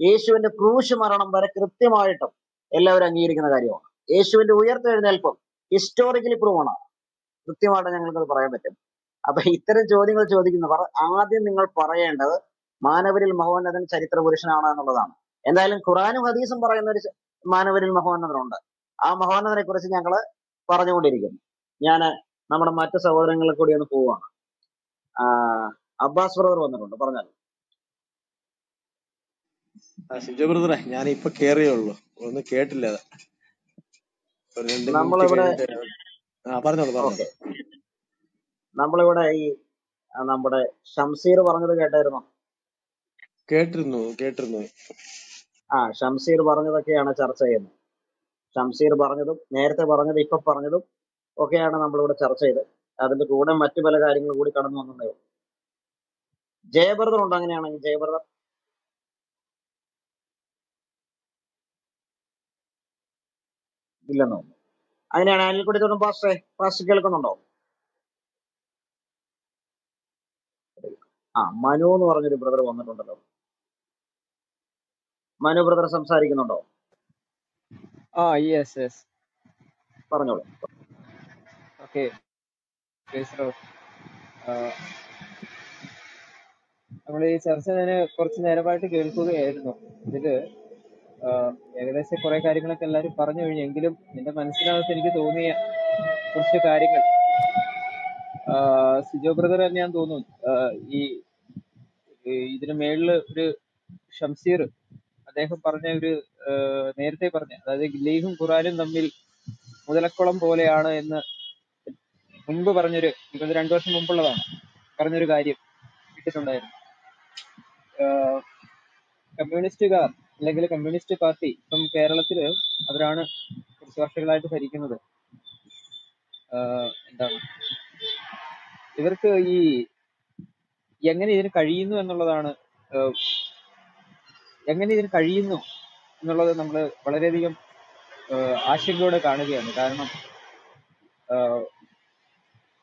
യേശുവിന്റെ ക്രൂശ് മരണം വരെ കൃത്യമായിട്ടും എല്ലാവരും അംഗീകരിക്കുന്ന കാര്യമാണ്. യേശുവിന്റെ ഉയർത്തെഴുന്നേൽപ്പം ഹിസ്റ്റോറിക്കലി പ്രൂവ് ആണ്. കൃത്യമായിട്ട് ഞങ്ങൾക്ക് അത് പറയാൻ പറ്റും. അപ്പൊ ഇത്തരം ചോദ്യങ്ങൾ ചോദിക്കുന്നവർ ആദ്യം നിങ്ങൾ പറയേണ്ടത് മാനവരിൽ മഹോന്നതൻ ചരിത്ര പുരുഷനാണ് എന്നുള്ളതാണ്. എന്തായാലും ഖുറാനും ഹദീസും പറയുന്ന ഒരു മാനവരിൽ മഹോന്നതനുണ്ട്. ആ മഹോന്നതനെ കുറിച്ച് ഞങ്ങൾ പറഞ്ഞുകൊണ്ടിരിക്കുന്നു. ഞാൻ നമ്മുടെ മറ്റു സഹോദരങ്ങളിൽ കൂടി ഒന്ന് പോവാണ് ആ, അബ്ബാസ് ബ്രദർ വന്നിട്ടുണ്ട് പറഞ്ഞാൽ ഷിജു ബ്രദറെ ഞാൻ ഇപ്പൊ കേറിയേ ഉള്ളൂ. ഒന്നും കേട്ടില്ല. അത്. ഒരു രണ്ട് മിനിറ്റ് നമ്മളിവിടെ കഴിഞ്ഞിട്ട് ആ പറഞ്ഞോളൂ പറഞ്ഞോളൂ. ഓക്കെ. നമ്മളിവിടെ ഈ ആ, നമ്മുടെ ഷംസീർ പറഞ്ഞത് കേട്ടായിരുന്നോ? കേട്ടിരുന്നു കേട്ടിരുന്നു. ആ ഷംസീർ പറഞ്ഞതൊക്കെയാണ് ചർച്ച ചെയ്യുന്നത്. ഷംസീർ പറഞ്ഞതും നേരത്തെ പറഞ്ഞതും ഇപ്പൊ പറഞ്ഞതും ഒക്കെയാണ് നമ്മളിവിടെ ചർച്ച ചെയ്തത്. അതിന്റെ കൂടെ മറ്റു പല കാര്യങ്ങളും കൂടി കടന്നു വന്നതേ ഉള്ളൂ. ജയബ്രദർ ഉണ്ടോ അങ്ങനെയാണെങ്കിൽ? ജയബ്രദർ ഇല്ലെന്നോ? അതിനാണ് അനിൽക്കുടി തോന്നും പാസ്റ്റേ പാസ്റ്റ് കേൾക്കുന്നുണ്ടോ? ആ മനു എന്ന് പറഞ്ഞൊരു ബ്രദർ വന്നിട്ടുണ്ടല്ലോ. മനു ബ്രദർ സംസാരിക്കുന്നുണ്ടോ? ആ യെസ് യെസ് പറഞ്ഞോളൂ. ഓക്കെ നമ്മൾ ഈ ചർച്ച ഞാൻ കുറച്ച് നേരമായിട്ട് കേൾക്കുകയായിരുന്നു. ഇതിൽ ഏകദേശം കുറെ കാര്യങ്ങളൊക്കെ എല്ലാവരും പറഞ്ഞു കഴിഞ്ഞു. എങ്കിലും നിന്റെ മനസ്സിനകത്ത് എനിക്ക് തോന്നിയ കുറച്ച് കാര്യങ്ങൾ. സിജോ ബ്രദർ തന്നെയാന്ന് തോന്നുന്നു. ഈ ഇതിന് മേളിൽ ഒരു ഷംസീർ അദ്ദേഹം പറഞ്ഞ ഒരു നേരത്തെ പറഞ്ഞ അതായത് ലീഗും ഖുറാനും തമ്മിൽ മുതലക്കുളം പോലെയാണ് എന്ന് മുൻപ് പറഞ്ഞൊരു എനിക്കത് രണ്ടു വർഷം മുമ്പുള്ളതാണ് പറഞ്ഞൊരു കാര്യം ഇട്ടിട്ടുണ്ടായിരുന്നു ആഹ് കമ്മ്യൂണിസ്റ്റുകാർ അല്ലെങ്കിൽ കമ്മ്യൂണിസ്റ്റ് പാർട്ടി ഇപ്പം കേരളത്തിൽ അവരാണ് കുറച്ച് വർഷങ്ങളായിട്ട് ഭരിക്കുന്നത്. എന്താണ്? ഇവർക്ക് ഈ എങ്ങനെ ഇതിന് കഴിയുന്നു എന്നുള്ളതാണ് എങ്ങനെ ഇതിന് കഴിയുന്നു എന്നുള്ളത് നമ്മൾ വളരെയധികം ആശങ്കയോടെ കാണുകയാണ്. കാരണം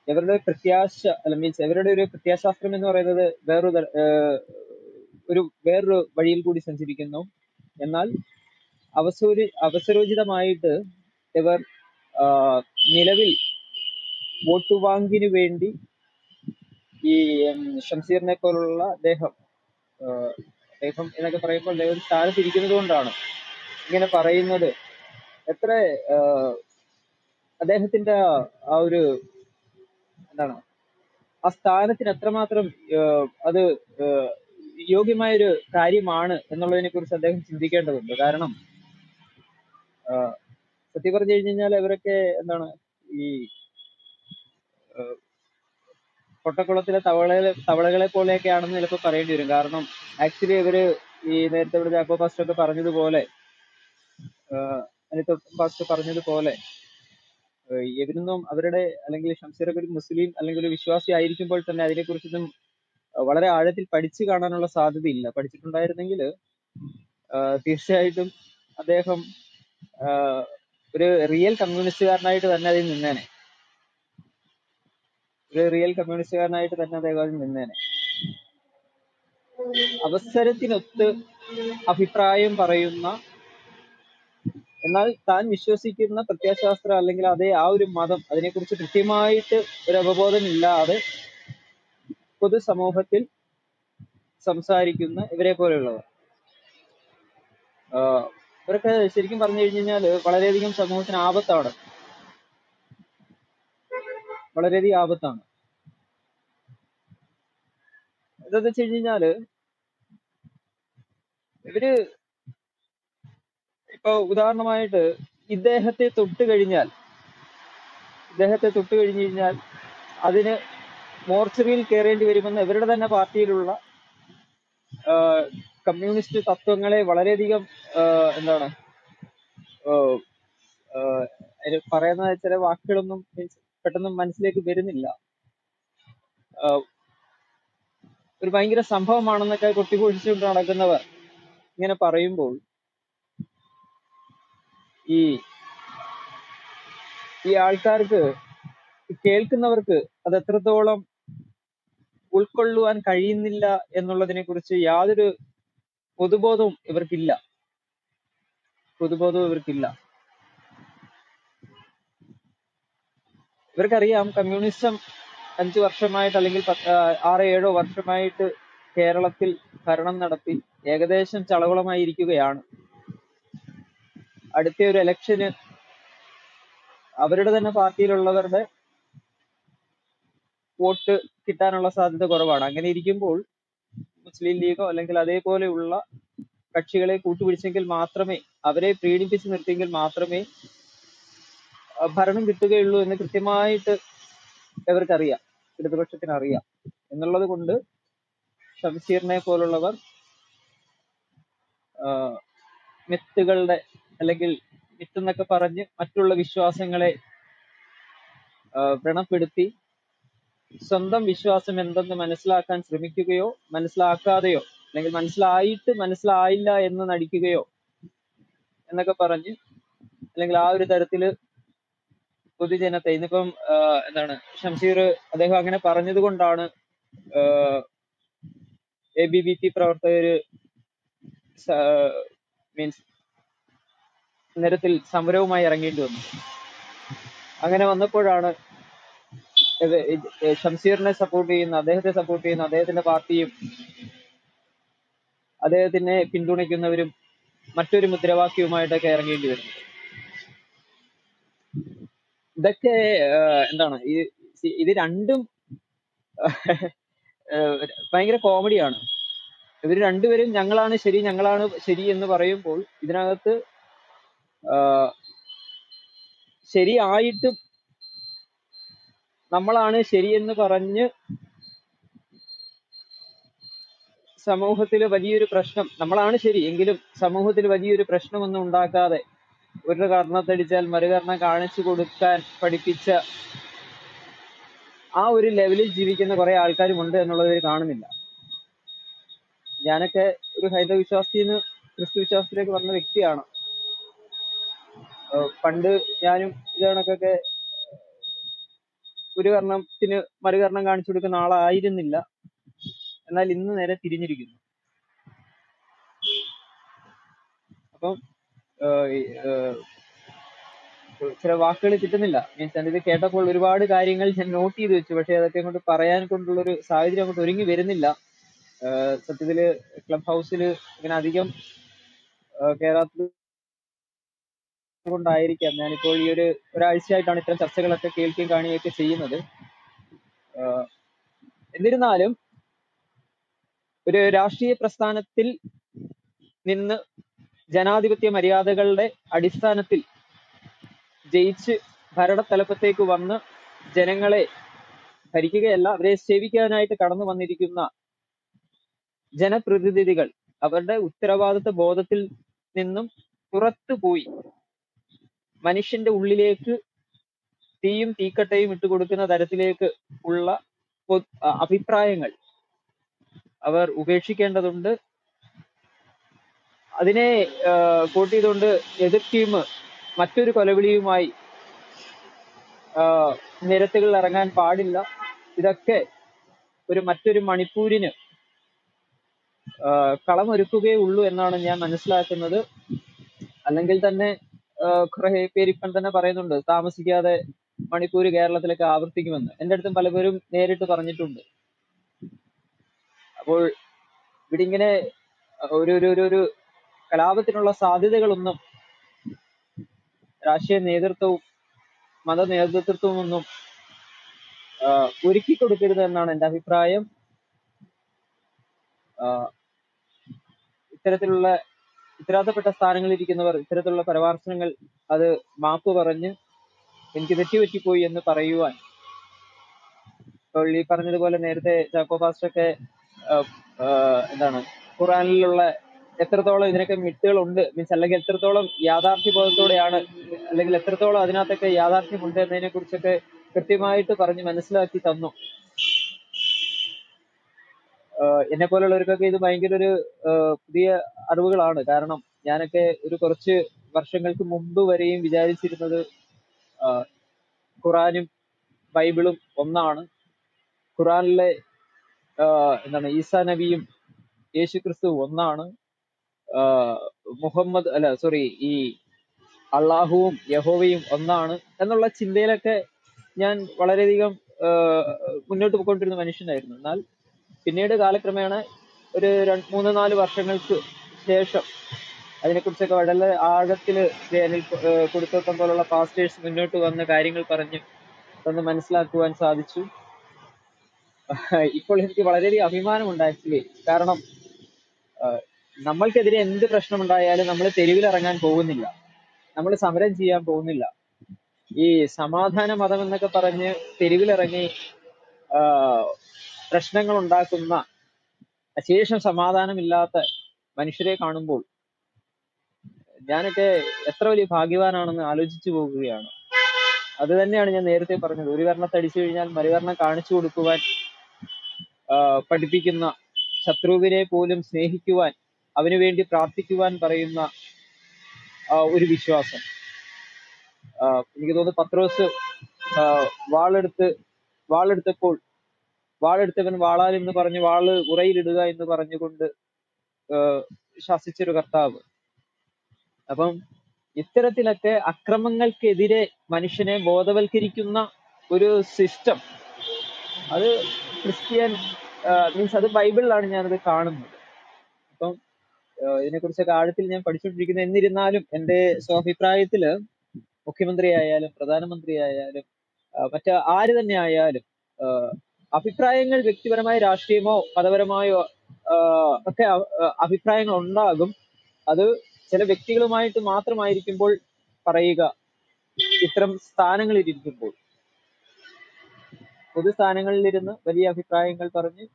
ഇവരുടെ പ്രത്യാശ അല്ല മീൻസ് ഇവരുടെ ഒരു പ്രത്യാശാസ്ത്രം എന്ന് പറയുന്നത് വേറൊരു ഒരു വേറൊരു വഴിയിൽ കൂടി സഞ്ചരിക്കുന്നു. എന്നാൽ അവസൂരി അവസരോചിതമായിട്ട് ഇവർ നിലവിൽ വോട്ട് ബാങ്കിന് വേണ്ടി ഈ ഷംസീറിനെ പോലുള്ള അദ്ദേഹം ആഹ് അദ്ദേഹം എന്നൊക്കെ പറയുമ്പോൾ അദ്ദേഹം സ്ഥാനത്ത് ഇരിക്കുന്നത് കൊണ്ടാണ് ഇങ്ങനെ പറയുന്നത്. എത്ര അദ്ദേഹത്തിന്റെ ആ ഒരു എന്താണ്? ആ സ്ഥാനത്തിന് എത്രമാത്രം അത് യോഗ്യമായൊരു കാര്യമാണ് എന്നുള്ളതിനെ കുറിച്ച് അദ്ദേഹം ചിന്തിക്കേണ്ടതുണ്ട്. കാരണം ആഹ്, സത്യം പറഞ്ഞു കഴിഞ്ഞു കഴിഞ്ഞാൽ ഇവരൊക്കെ എന്താണ് ഈ ഏഹ്, പൊട്ടക്കുളത്തിലെ തവളകളെ തവളകളെ പോലെയൊക്കെയാണെന്ന് ചിലപ്പോൾ പറയേണ്ടി വരും. കാരണം ആക്ച്വലി ഇവർ ഈ നേരത്തെ ഇവിടെ ജാക്കോ പാസ്റ്റർ ഒക്കെ പറഞ്ഞതുപോലെ ആഹ്, പറഞ്ഞതുപോലെ ഏഹ്, ഇവരൊന്നും അവരുടെ അല്ലെങ്കിൽ ഷംസീറൊക്കെ ഒരു മുസ്ലിം അല്ലെങ്കിൽ ഒരു വിശ്വാസി ആയിരിക്കുമ്പോൾ തന്നെ അതിനെക്കുറിച്ചൊന്നും വളരെ ആഴത്തിൽ പഠിച്ചു കാണാനുള്ള സാധ്യതയില്ല. പഠിച്ചിട്ടുണ്ടായിരുന്നെങ്കിൽ തീർച്ചയായിട്ടും അദ്ദേഹം ഒരു റിയൽ കമ്മ്യൂണിസ്റ്റുകാരനായിട്ട് തന്നെ അതിൽ നിന്നേനെ. ഒരു റിയൽ കമ്മ്യൂണിസ്റ്റുകാരനായിട്ട് തന്നെ അദ്ദേഹം അതിൽ നിന്നേനെ. അവസരത്തിനൊത്ത് അഭിപ്രായം പറയുന്ന എന്നാൽ താൻ വിശ്വസിക്കുന്ന പ്രത്യയശാസ്ത്രം അല്ലെങ്കിൽ അതേ ആ ഒരു മതം അതിനെക്കുറിച്ച് കൃത്യമായിട്ട് ഒരു അവബോധം ഇല്ലാതെ പൊതുസമൂഹത്തിൽ സംസാരിക്കുന്ന ഇവരെ പോലെയുള്ളവർ ഇവരൊക്കെ ശരിക്കും പറഞ്ഞു കഴിഞ്ഞു കഴിഞ്ഞാൽ വളരെയധികം സമൂഹത്തിന് ആപത്താണ്. വളരെയധികം ആപത്താണ്. എന്താന്ന് വെച്ച് കഴിഞ്ഞു കഴിഞ്ഞാൽ ഇവർ ഇപ്പൊ ഉദാഹരണമായിട്ട് ഇദ്ദേഹത്തെ തൊട്ട് കഴിഞ്ഞാൽ ഇദ്ദേഹത്തെ തൊട്ട് കഴിഞ്ഞു കഴിഞ്ഞാൽ അതിന് മോർച്ചറിയിൽ കയറേണ്ടി വരുമെന്ന് ഇവരുടെ തന്നെ പാർട്ടിയിലുള്ള കമ്മ്യൂണിസ്റ്റ് തത്വങ്ങളെ വളരെയധികം എന്താണ് പറയുന്ന ചില വാക്കുകളൊന്നും പെട്ടെന്ന് മനസ്സിലേക്ക് വരുന്നില്ല. ഒരു ഭയങ്കര സംഭവമാണെന്നൊക്കെ കൊട്ടിഘോഷിച്ചുകൊണ്ട് നടക്കുന്നവർ ഇങ്ങനെ പറയുമ്പോൾ ഈ ഈ ആൾക്കാർക്ക് കേൾക്കുന്നവർക്ക് അത് എത്രത്തോളം ഉൾക്കൊള്ളുവാൻ കഴിയുന്നില്ല എന്നുള്ളതിനെ കുറിച്ച് യാതൊരു പൊതുബോധവും ഇവർക്കില്ല. പൊതുബോധവും ഇവർക്കില്ല. ഇവർക്കറിയാം കമ്മ്യൂണിസം അഞ്ചു വർഷമായിട്ട് അല്ലെങ്കിൽ ആറ് ഏഴോ വർഷമായിട്ട് കേരളത്തിൽ ഭരണം നടത്തി ഏകദേശം ചളവളമായിരിക്കുകയാണ് അടുത്ത ഒരു ഇലക്ഷന് അവരുടെ തന്നെ പാർട്ടിയിലുള്ളവരുടെ വോട്ട് കിട്ടാനുള്ള സാധ്യത കുറവാണ്. അങ്ങനെ ഇരിക്കുമ്പോൾ മുസ്ലിം ലീഗോ അല്ലെങ്കിൽ അതേപോലെയുള്ള കക്ഷികളെ കൂട്ടുപിടിച്ചെങ്കിൽ മാത്രമേ അവരെ പ്രീണിപ്പിച്ച് നിർത്തിയെങ്കിൽ മാത്രമേ ഭരണം കിട്ടുകയുള്ളൂ എന്ന് കൃത്യമായിട്ട് ഇവർക്കറിയാം. ഇടതുപക്ഷത്തിന് അറിയാം. എന്നുള്ളത് കൊണ്ട് ഷംസീറിനെ പോലുള്ളവർ മിത്തുകളുടെ അല്ലെങ്കിൽ മിത്ത് എന്നൊക്കെ പറഞ്ഞ് മറ്റുള്ള വിശ്വാസങ്ങളെ വ്രണപ്പെടുത്തി സ്വന്തം വിശ്വാസം എന്തെന്ന് മനസ്സിലാക്കാൻ ശ്രമിക്കുകയോ മനസ്സിലാക്കാതെയോ അല്ലെങ്കിൽ മനസ്സിലായിട്ട് മനസ്സിലായില്ല എന്ന് നടിക്കുകയോ എന്നൊക്കെ പറഞ്ഞ് അല്ലെങ്കിൽ ആ ഒരു തരത്തിൽ പൊതുജനത്തെ ഇന്നിപ്പം എന്താണ് ഷംസീർ അദ്ദേഹം അങ്ങനെ പറഞ്ഞത് കൊണ്ടാണ് എ ബി വി പി പ്രവർത്തകര് മീൻസ് നിരത്തിൽ സമരവുമായി ഇറങ്ങേണ്ടി വന്നു. അങ്ങനെ വന്നപ്പോഴാണ് ഷംസീറിനെ സപ്പോർട്ട് ചെയ്യുന്ന അദ്ദേഹത്തെ സപ്പോർട്ട് ചെയ്യുന്ന അദ്ദേഹത്തിന്റെ പാർട്ടിയും അദ്ദേഹത്തിനെ പിന്തുണയ്ക്കുന്നവരും മറ്റൊരു മുദ്രാവാക്യവുമായിട്ടൊക്കെ ഇറങ്ങേണ്ടി വരുന്നത് ഇതൊക്കെ എന്താണ്? ഈ ഇത് രണ്ടും ഭയങ്കര കോമഡിയാണ് ഇവർ രണ്ടുപേരും ഞങ്ങളാണ് ശരി ഞങ്ങളാണ് ശരി എന്ന് പറയുമ്പോൾ ഇതിനകത്ത് ശരിയായിട്ടും നമ്മളാണ് ശരിയെന്ന് പറഞ്ഞ് സമൂഹത്തിൽ വലിയൊരു പ്രശ്നം. നമ്മളാണ് ശരി എങ്കിലും സമൂഹത്തിൽ വലിയൊരു പ്രശ്നമൊന്നും ഉണ്ടാക്കാതെ ഒരു കർണത്തടിച്ചാൽ മറുകർണം കാണിച്ചു കൊടുക്കാൻ പഠിപ്പിച്ച ആ ഒരു ലെവലിൽ ജീവിക്കുന്ന കുറെ ആൾക്കാരുമുണ്ട് എന്നുള്ളത് ഇവർ കാണുന്നില്ല. ഞാനൊക്കെ ഒരു ഹൈന്ദവ വിശ്വാസത്തിൽ നിന്ന് ക്രിസ്തു വിശ്വാസത്തിലേക്ക് വന്ന വ്യക്തിയാണ്. പണ്ട് ഞാനും ഇതേ കണക്കൊക്കെ ഒരു കർണത്തിന് മറുകർണം കാണിച്ചു കൊടുക്കുന്ന ആളായിരുന്നില്ല. എന്നാൽ ഇന്ന് നേരെ തിരിഞ്ഞിരിക്കുന്നു. അപ്പം ചില വാക്കുകൾ കിട്ടുന്നില്ല. മീൻസ് ഇത് കേട്ടപ്പോൾ ഒരുപാട് കാര്യങ്ങൾ ഞാൻ നോട്ട് ചെയ്ത് വെച്ചു. പക്ഷെ അതൊക്കെ അങ്ങോട്ട് പറയാൻ കൊണ്ടുള്ള ഒരു സാഹചര്യം അങ്ങോട്ട് ഒരുങ്ങി വരുന്നില്ല. സത്യത്തിൽ ക്ലബ് ഹൗസിൽ ഇങ്ങനെ അധികം ഏഹ് കേറാത്തത് കൊണ്ടായിരിക്കാം ഞാനിപ്പോൾ ഈ ഒരു ഒരാഴ്ചയായിട്ടാണ് ഇത്തരം ചർച്ചകളൊക്കെ കേൾക്കുകയും കാണുകയൊക്കെ ചെയ്യുന്നത്. എന്നിരുന്നാലും ഒരു രാഷ്ട്രീയ പ്രസ്ഥാനത്തിൽ നിന്ന് ജനാധിപത്യ മര്യാദകളുടെ അടിസ്ഥാനത്തിൽ ജയിച്ച് ഭരണത്തലപ്പത്തേക്ക് വന്ന് ജനങ്ങളെ ഭരിക്കുകയല്ല അവരെ സേവിക്കാനായിട്ട് കടന്നു വന്നിരിക്കുന്ന ജനപ്രതിനിധികൾ അവരുടെ ഉത്തരവാദിത്വ ബോധത്തിൽ നിന്നും പുറത്തു പോയി മനുഷ്യന്റെ ഉള്ളിലേക്ക് തീയും തീക്കട്ടയും ഇട്ട് കൊടുക്കുന്ന തരത്തിലേക്ക് ഉള്ള അഭിപ്രായങ്ങൾ അവർ ഉപേക്ഷിക്കേണ്ടതുണ്ട്. അതിനെ കോട്ട് ചെയ്തുകൊണ്ട് എതിർ ടീം മറ്റൊരു കൊലവിളിയുമായി നിരത്തുകളിൽ ഇറങ്ങാൻ പാടില്ല. ഇതൊക്കെ ഒരു മറ്റൊരു മണിപ്പൂരിന് കളമൊരുക്കുകയേ ഉള്ളൂ എന്നാണ് ഞാൻ മനസ്സിലാക്കുന്നത്. അല്ലെങ്കിൽ തന്നെ കുറെ പേര് ഇപ്പം തന്നെ പറയുന്നുണ്ട് താമസിക്കാതെ മണിപ്പൂർ കേരളത്തിലേക്ക് ആവർത്തിക്കുമെന്ന്. എന്റെ അടുത്തും പലവരും നേരിട്ട് പറഞ്ഞിട്ടുണ്ട്. അപ്പോൾ ഇവിടെ ഇങ്ങനെ ഒരു ഒരു ഒരു ഒരു കലാപത്തിനുള്ള സാധ്യതകളൊന്നും രാഷ്ട്രീയ നേതൃത്വവും മത നേതൃത്വവും ഒന്നും ഒരുക്കി കൊടുക്കരുത് എന്നാണ് എന്റെ അഭിപ്രായം. ഇത്തരത്തിലുള്ള ഉത്തരവാദപ്പെട്ട സ്ഥാനങ്ങളിൽ ഇരിക്കുന്നവർ ഇത്തരത്തിലുള്ള പരാമർശനങ്ങൾ അത് മാപ്പ് പറഞ്ഞ് എനിക്ക് തെറ്റുപറ്റിപ്പോയി എന്ന് പറയുവാൻ. ഇപ്പോൾ ഈ പറഞ്ഞതുപോലെ നേരത്തെ ചാക്കോ ഫാസ്റ്റ് ഒക്കെ എന്താണ് ഖുറാനിലുള്ള എത്രത്തോളം ഇതിനൊക്കെ മിത്തുകളുണ്ട് മീൻസ് അല്ലെങ്കിൽ എത്രത്തോളം യാഥാർത്ഥ്യബോധത്തോടെയാണ് അല്ലെങ്കിൽ എത്രത്തോളം അതിനകത്തൊക്കെ യാഥാർത്ഥ്യമുണ്ട് എന്നതിനെ കുറിച്ചൊക്കെ കൃത്യമായിട്ട് പറഞ്ഞ് മനസ്സിലാക്കി തന്നു. എന്നെ പോലുള്ളവർക്കൊക്കെ ഇത് ഭയങ്കര ഒരു പുതിയ അറിവുകളാണ്. കാരണം ഞാനൊക്കെ ഒരു കുറച്ച് വർഷങ്ങൾക്ക് മുമ്പ് വരെയും വിചാരിച്ചിരുന്നത് ഖുറാനും ബൈബിളും ഒന്നാണ്. ഖുറാനിലെ എന്താണ് ഈസാ നബിയും യേശു ക്രിസ്തുവും ഒന്നാണ് മുഹമ്മദ് അല്ല സോറി ഈ അള്ളാഹുവും യഹോവയും ഒന്നാണ് എന്നുള്ള ചിന്തയിലൊക്കെ ഞാൻ വളരെയധികം മുന്നോട്ട് പോയിക്കൊണ്ടിരുന്ന മനുഷ്യനായിരുന്നു. എന്നാൽ പിന്നീട് കാലക്രമേണ ഒരു മൂന്ന് നാല് വർഷങ്ങൾക്ക് ശേഷം അതിനെക്കുറിച്ചൊക്കെ വളരെ ആഴത്തിൽ വേനൽ കൊടുത്തോട്ടം പോലുള്ള പാസ്റ്റേഴ്സ് മുന്നോട്ട് വന്ന് കാര്യങ്ങൾ പറഞ്ഞ് ഒന്ന് മനസ്സിലാക്കുവാൻ സാധിച്ചു. ഇപ്പോൾ എനിക്ക് വളരെയധികം അഭിമാനമുണ്ട് ആക്ച്വലി കാരണം നമ്മൾക്കെതിരെ എന്ത് പ്രശ്നമുണ്ടായാലും നമ്മൾ തെരുവിലിറങ്ങാൻ പോകുന്നില്ല. നമ്മൾ സമരം ചെയ്യാൻ പോകുന്നില്ല. ഈ സമാധാന മതം എന്നൊക്കെ പറഞ്ഞ് തെരുവിലിറങ്ങി പ്രശ്നങ്ങൾ ഉണ്ടാക്കുന്ന അശേഷം സമാധാനമില്ലാത്ത മനുഷ്യരെ കാണുമ്പോൾ ഞാനൊക്കെ എത്ര വലിയ ഭാഗ്യവാനാണെന്ന് ആലോചിച്ചു പോകുകയാണ്. അത് തന്നെയാണ് ഞാൻ നേരത്തെ പറഞ്ഞത്. ഒരു കർണത്തെ അടിച്ചു കഴിഞ്ഞാൽ മറുകർണം കാണിച്ചു കൊടുക്കുവാൻ പഠിപ്പിക്കുന്ന ശത്രുവിനെ പോലും സ്നേഹിക്കുവാൻ അവനു വേണ്ടി പ്രാർത്ഥിക്കുവാൻ പറയുന്ന ഒരു വിശ്വാസം. എനിക്ക് തോന്നുന്നു പത്രോസ് വാളെടുത്ത് വാളെടുത്തപ്പോൾ വാളെടുത്തവൻ വാളാൽ എന്ന് പറഞ്ഞ് വാൾ ഉറയിലിടുക എന്ന് പറഞ്ഞുകൊണ്ട് ശാസിച്ചൊരു കർത്താവ്. അപ്പം ഇത്തരത്തിലൊക്കെ അക്രമങ്ങൾക്കെതിരെ മനുഷ്യനെ ബോധവൽക്കരിക്കുന്ന ഒരു സിസ്റ്റം. അത് ക്രിസ്ത്യൻ മീൻസ് അത് ബൈബിളിലാണ് ഞാനത് കാണുന്നത്. അപ്പം ഇതിനെക്കുറിച്ചൊക്കെ ആഴത്തിൽ ഞാൻ പഠിച്ചുകൊണ്ടിരിക്കുന്നത് എന്നിരുന്നാലും എന്റെ സ്വാഭിപ്രായത്തിൽ മുഖ്യമന്ത്രി ആയാലും പ്രധാനമന്ത്രി ആയാലും മറ്റ് ആര് തന്നെ ആയാലും അഭിപ്രായങ്ങൾ വ്യക്തിപരമായ രാഷ്ട്രീയമോ മതപരമായോ ഒക്കെ അഭിപ്രായങ്ങൾ ഉണ്ടാകും. അത് ചില വ്യക്തികളുമായിട്ട് മാത്രമായിരിക്കുമ്പോൾ പറയുക. ഇത്തരം സ്ഥാനങ്ങളിൽ ഇരിക്കുമ്പോൾ. പൊതുസ്ഥാനങ്ങളിലിരുന്ന് വലിയ അഭിപ്രായങ്ങൾ പറഞ്ഞ്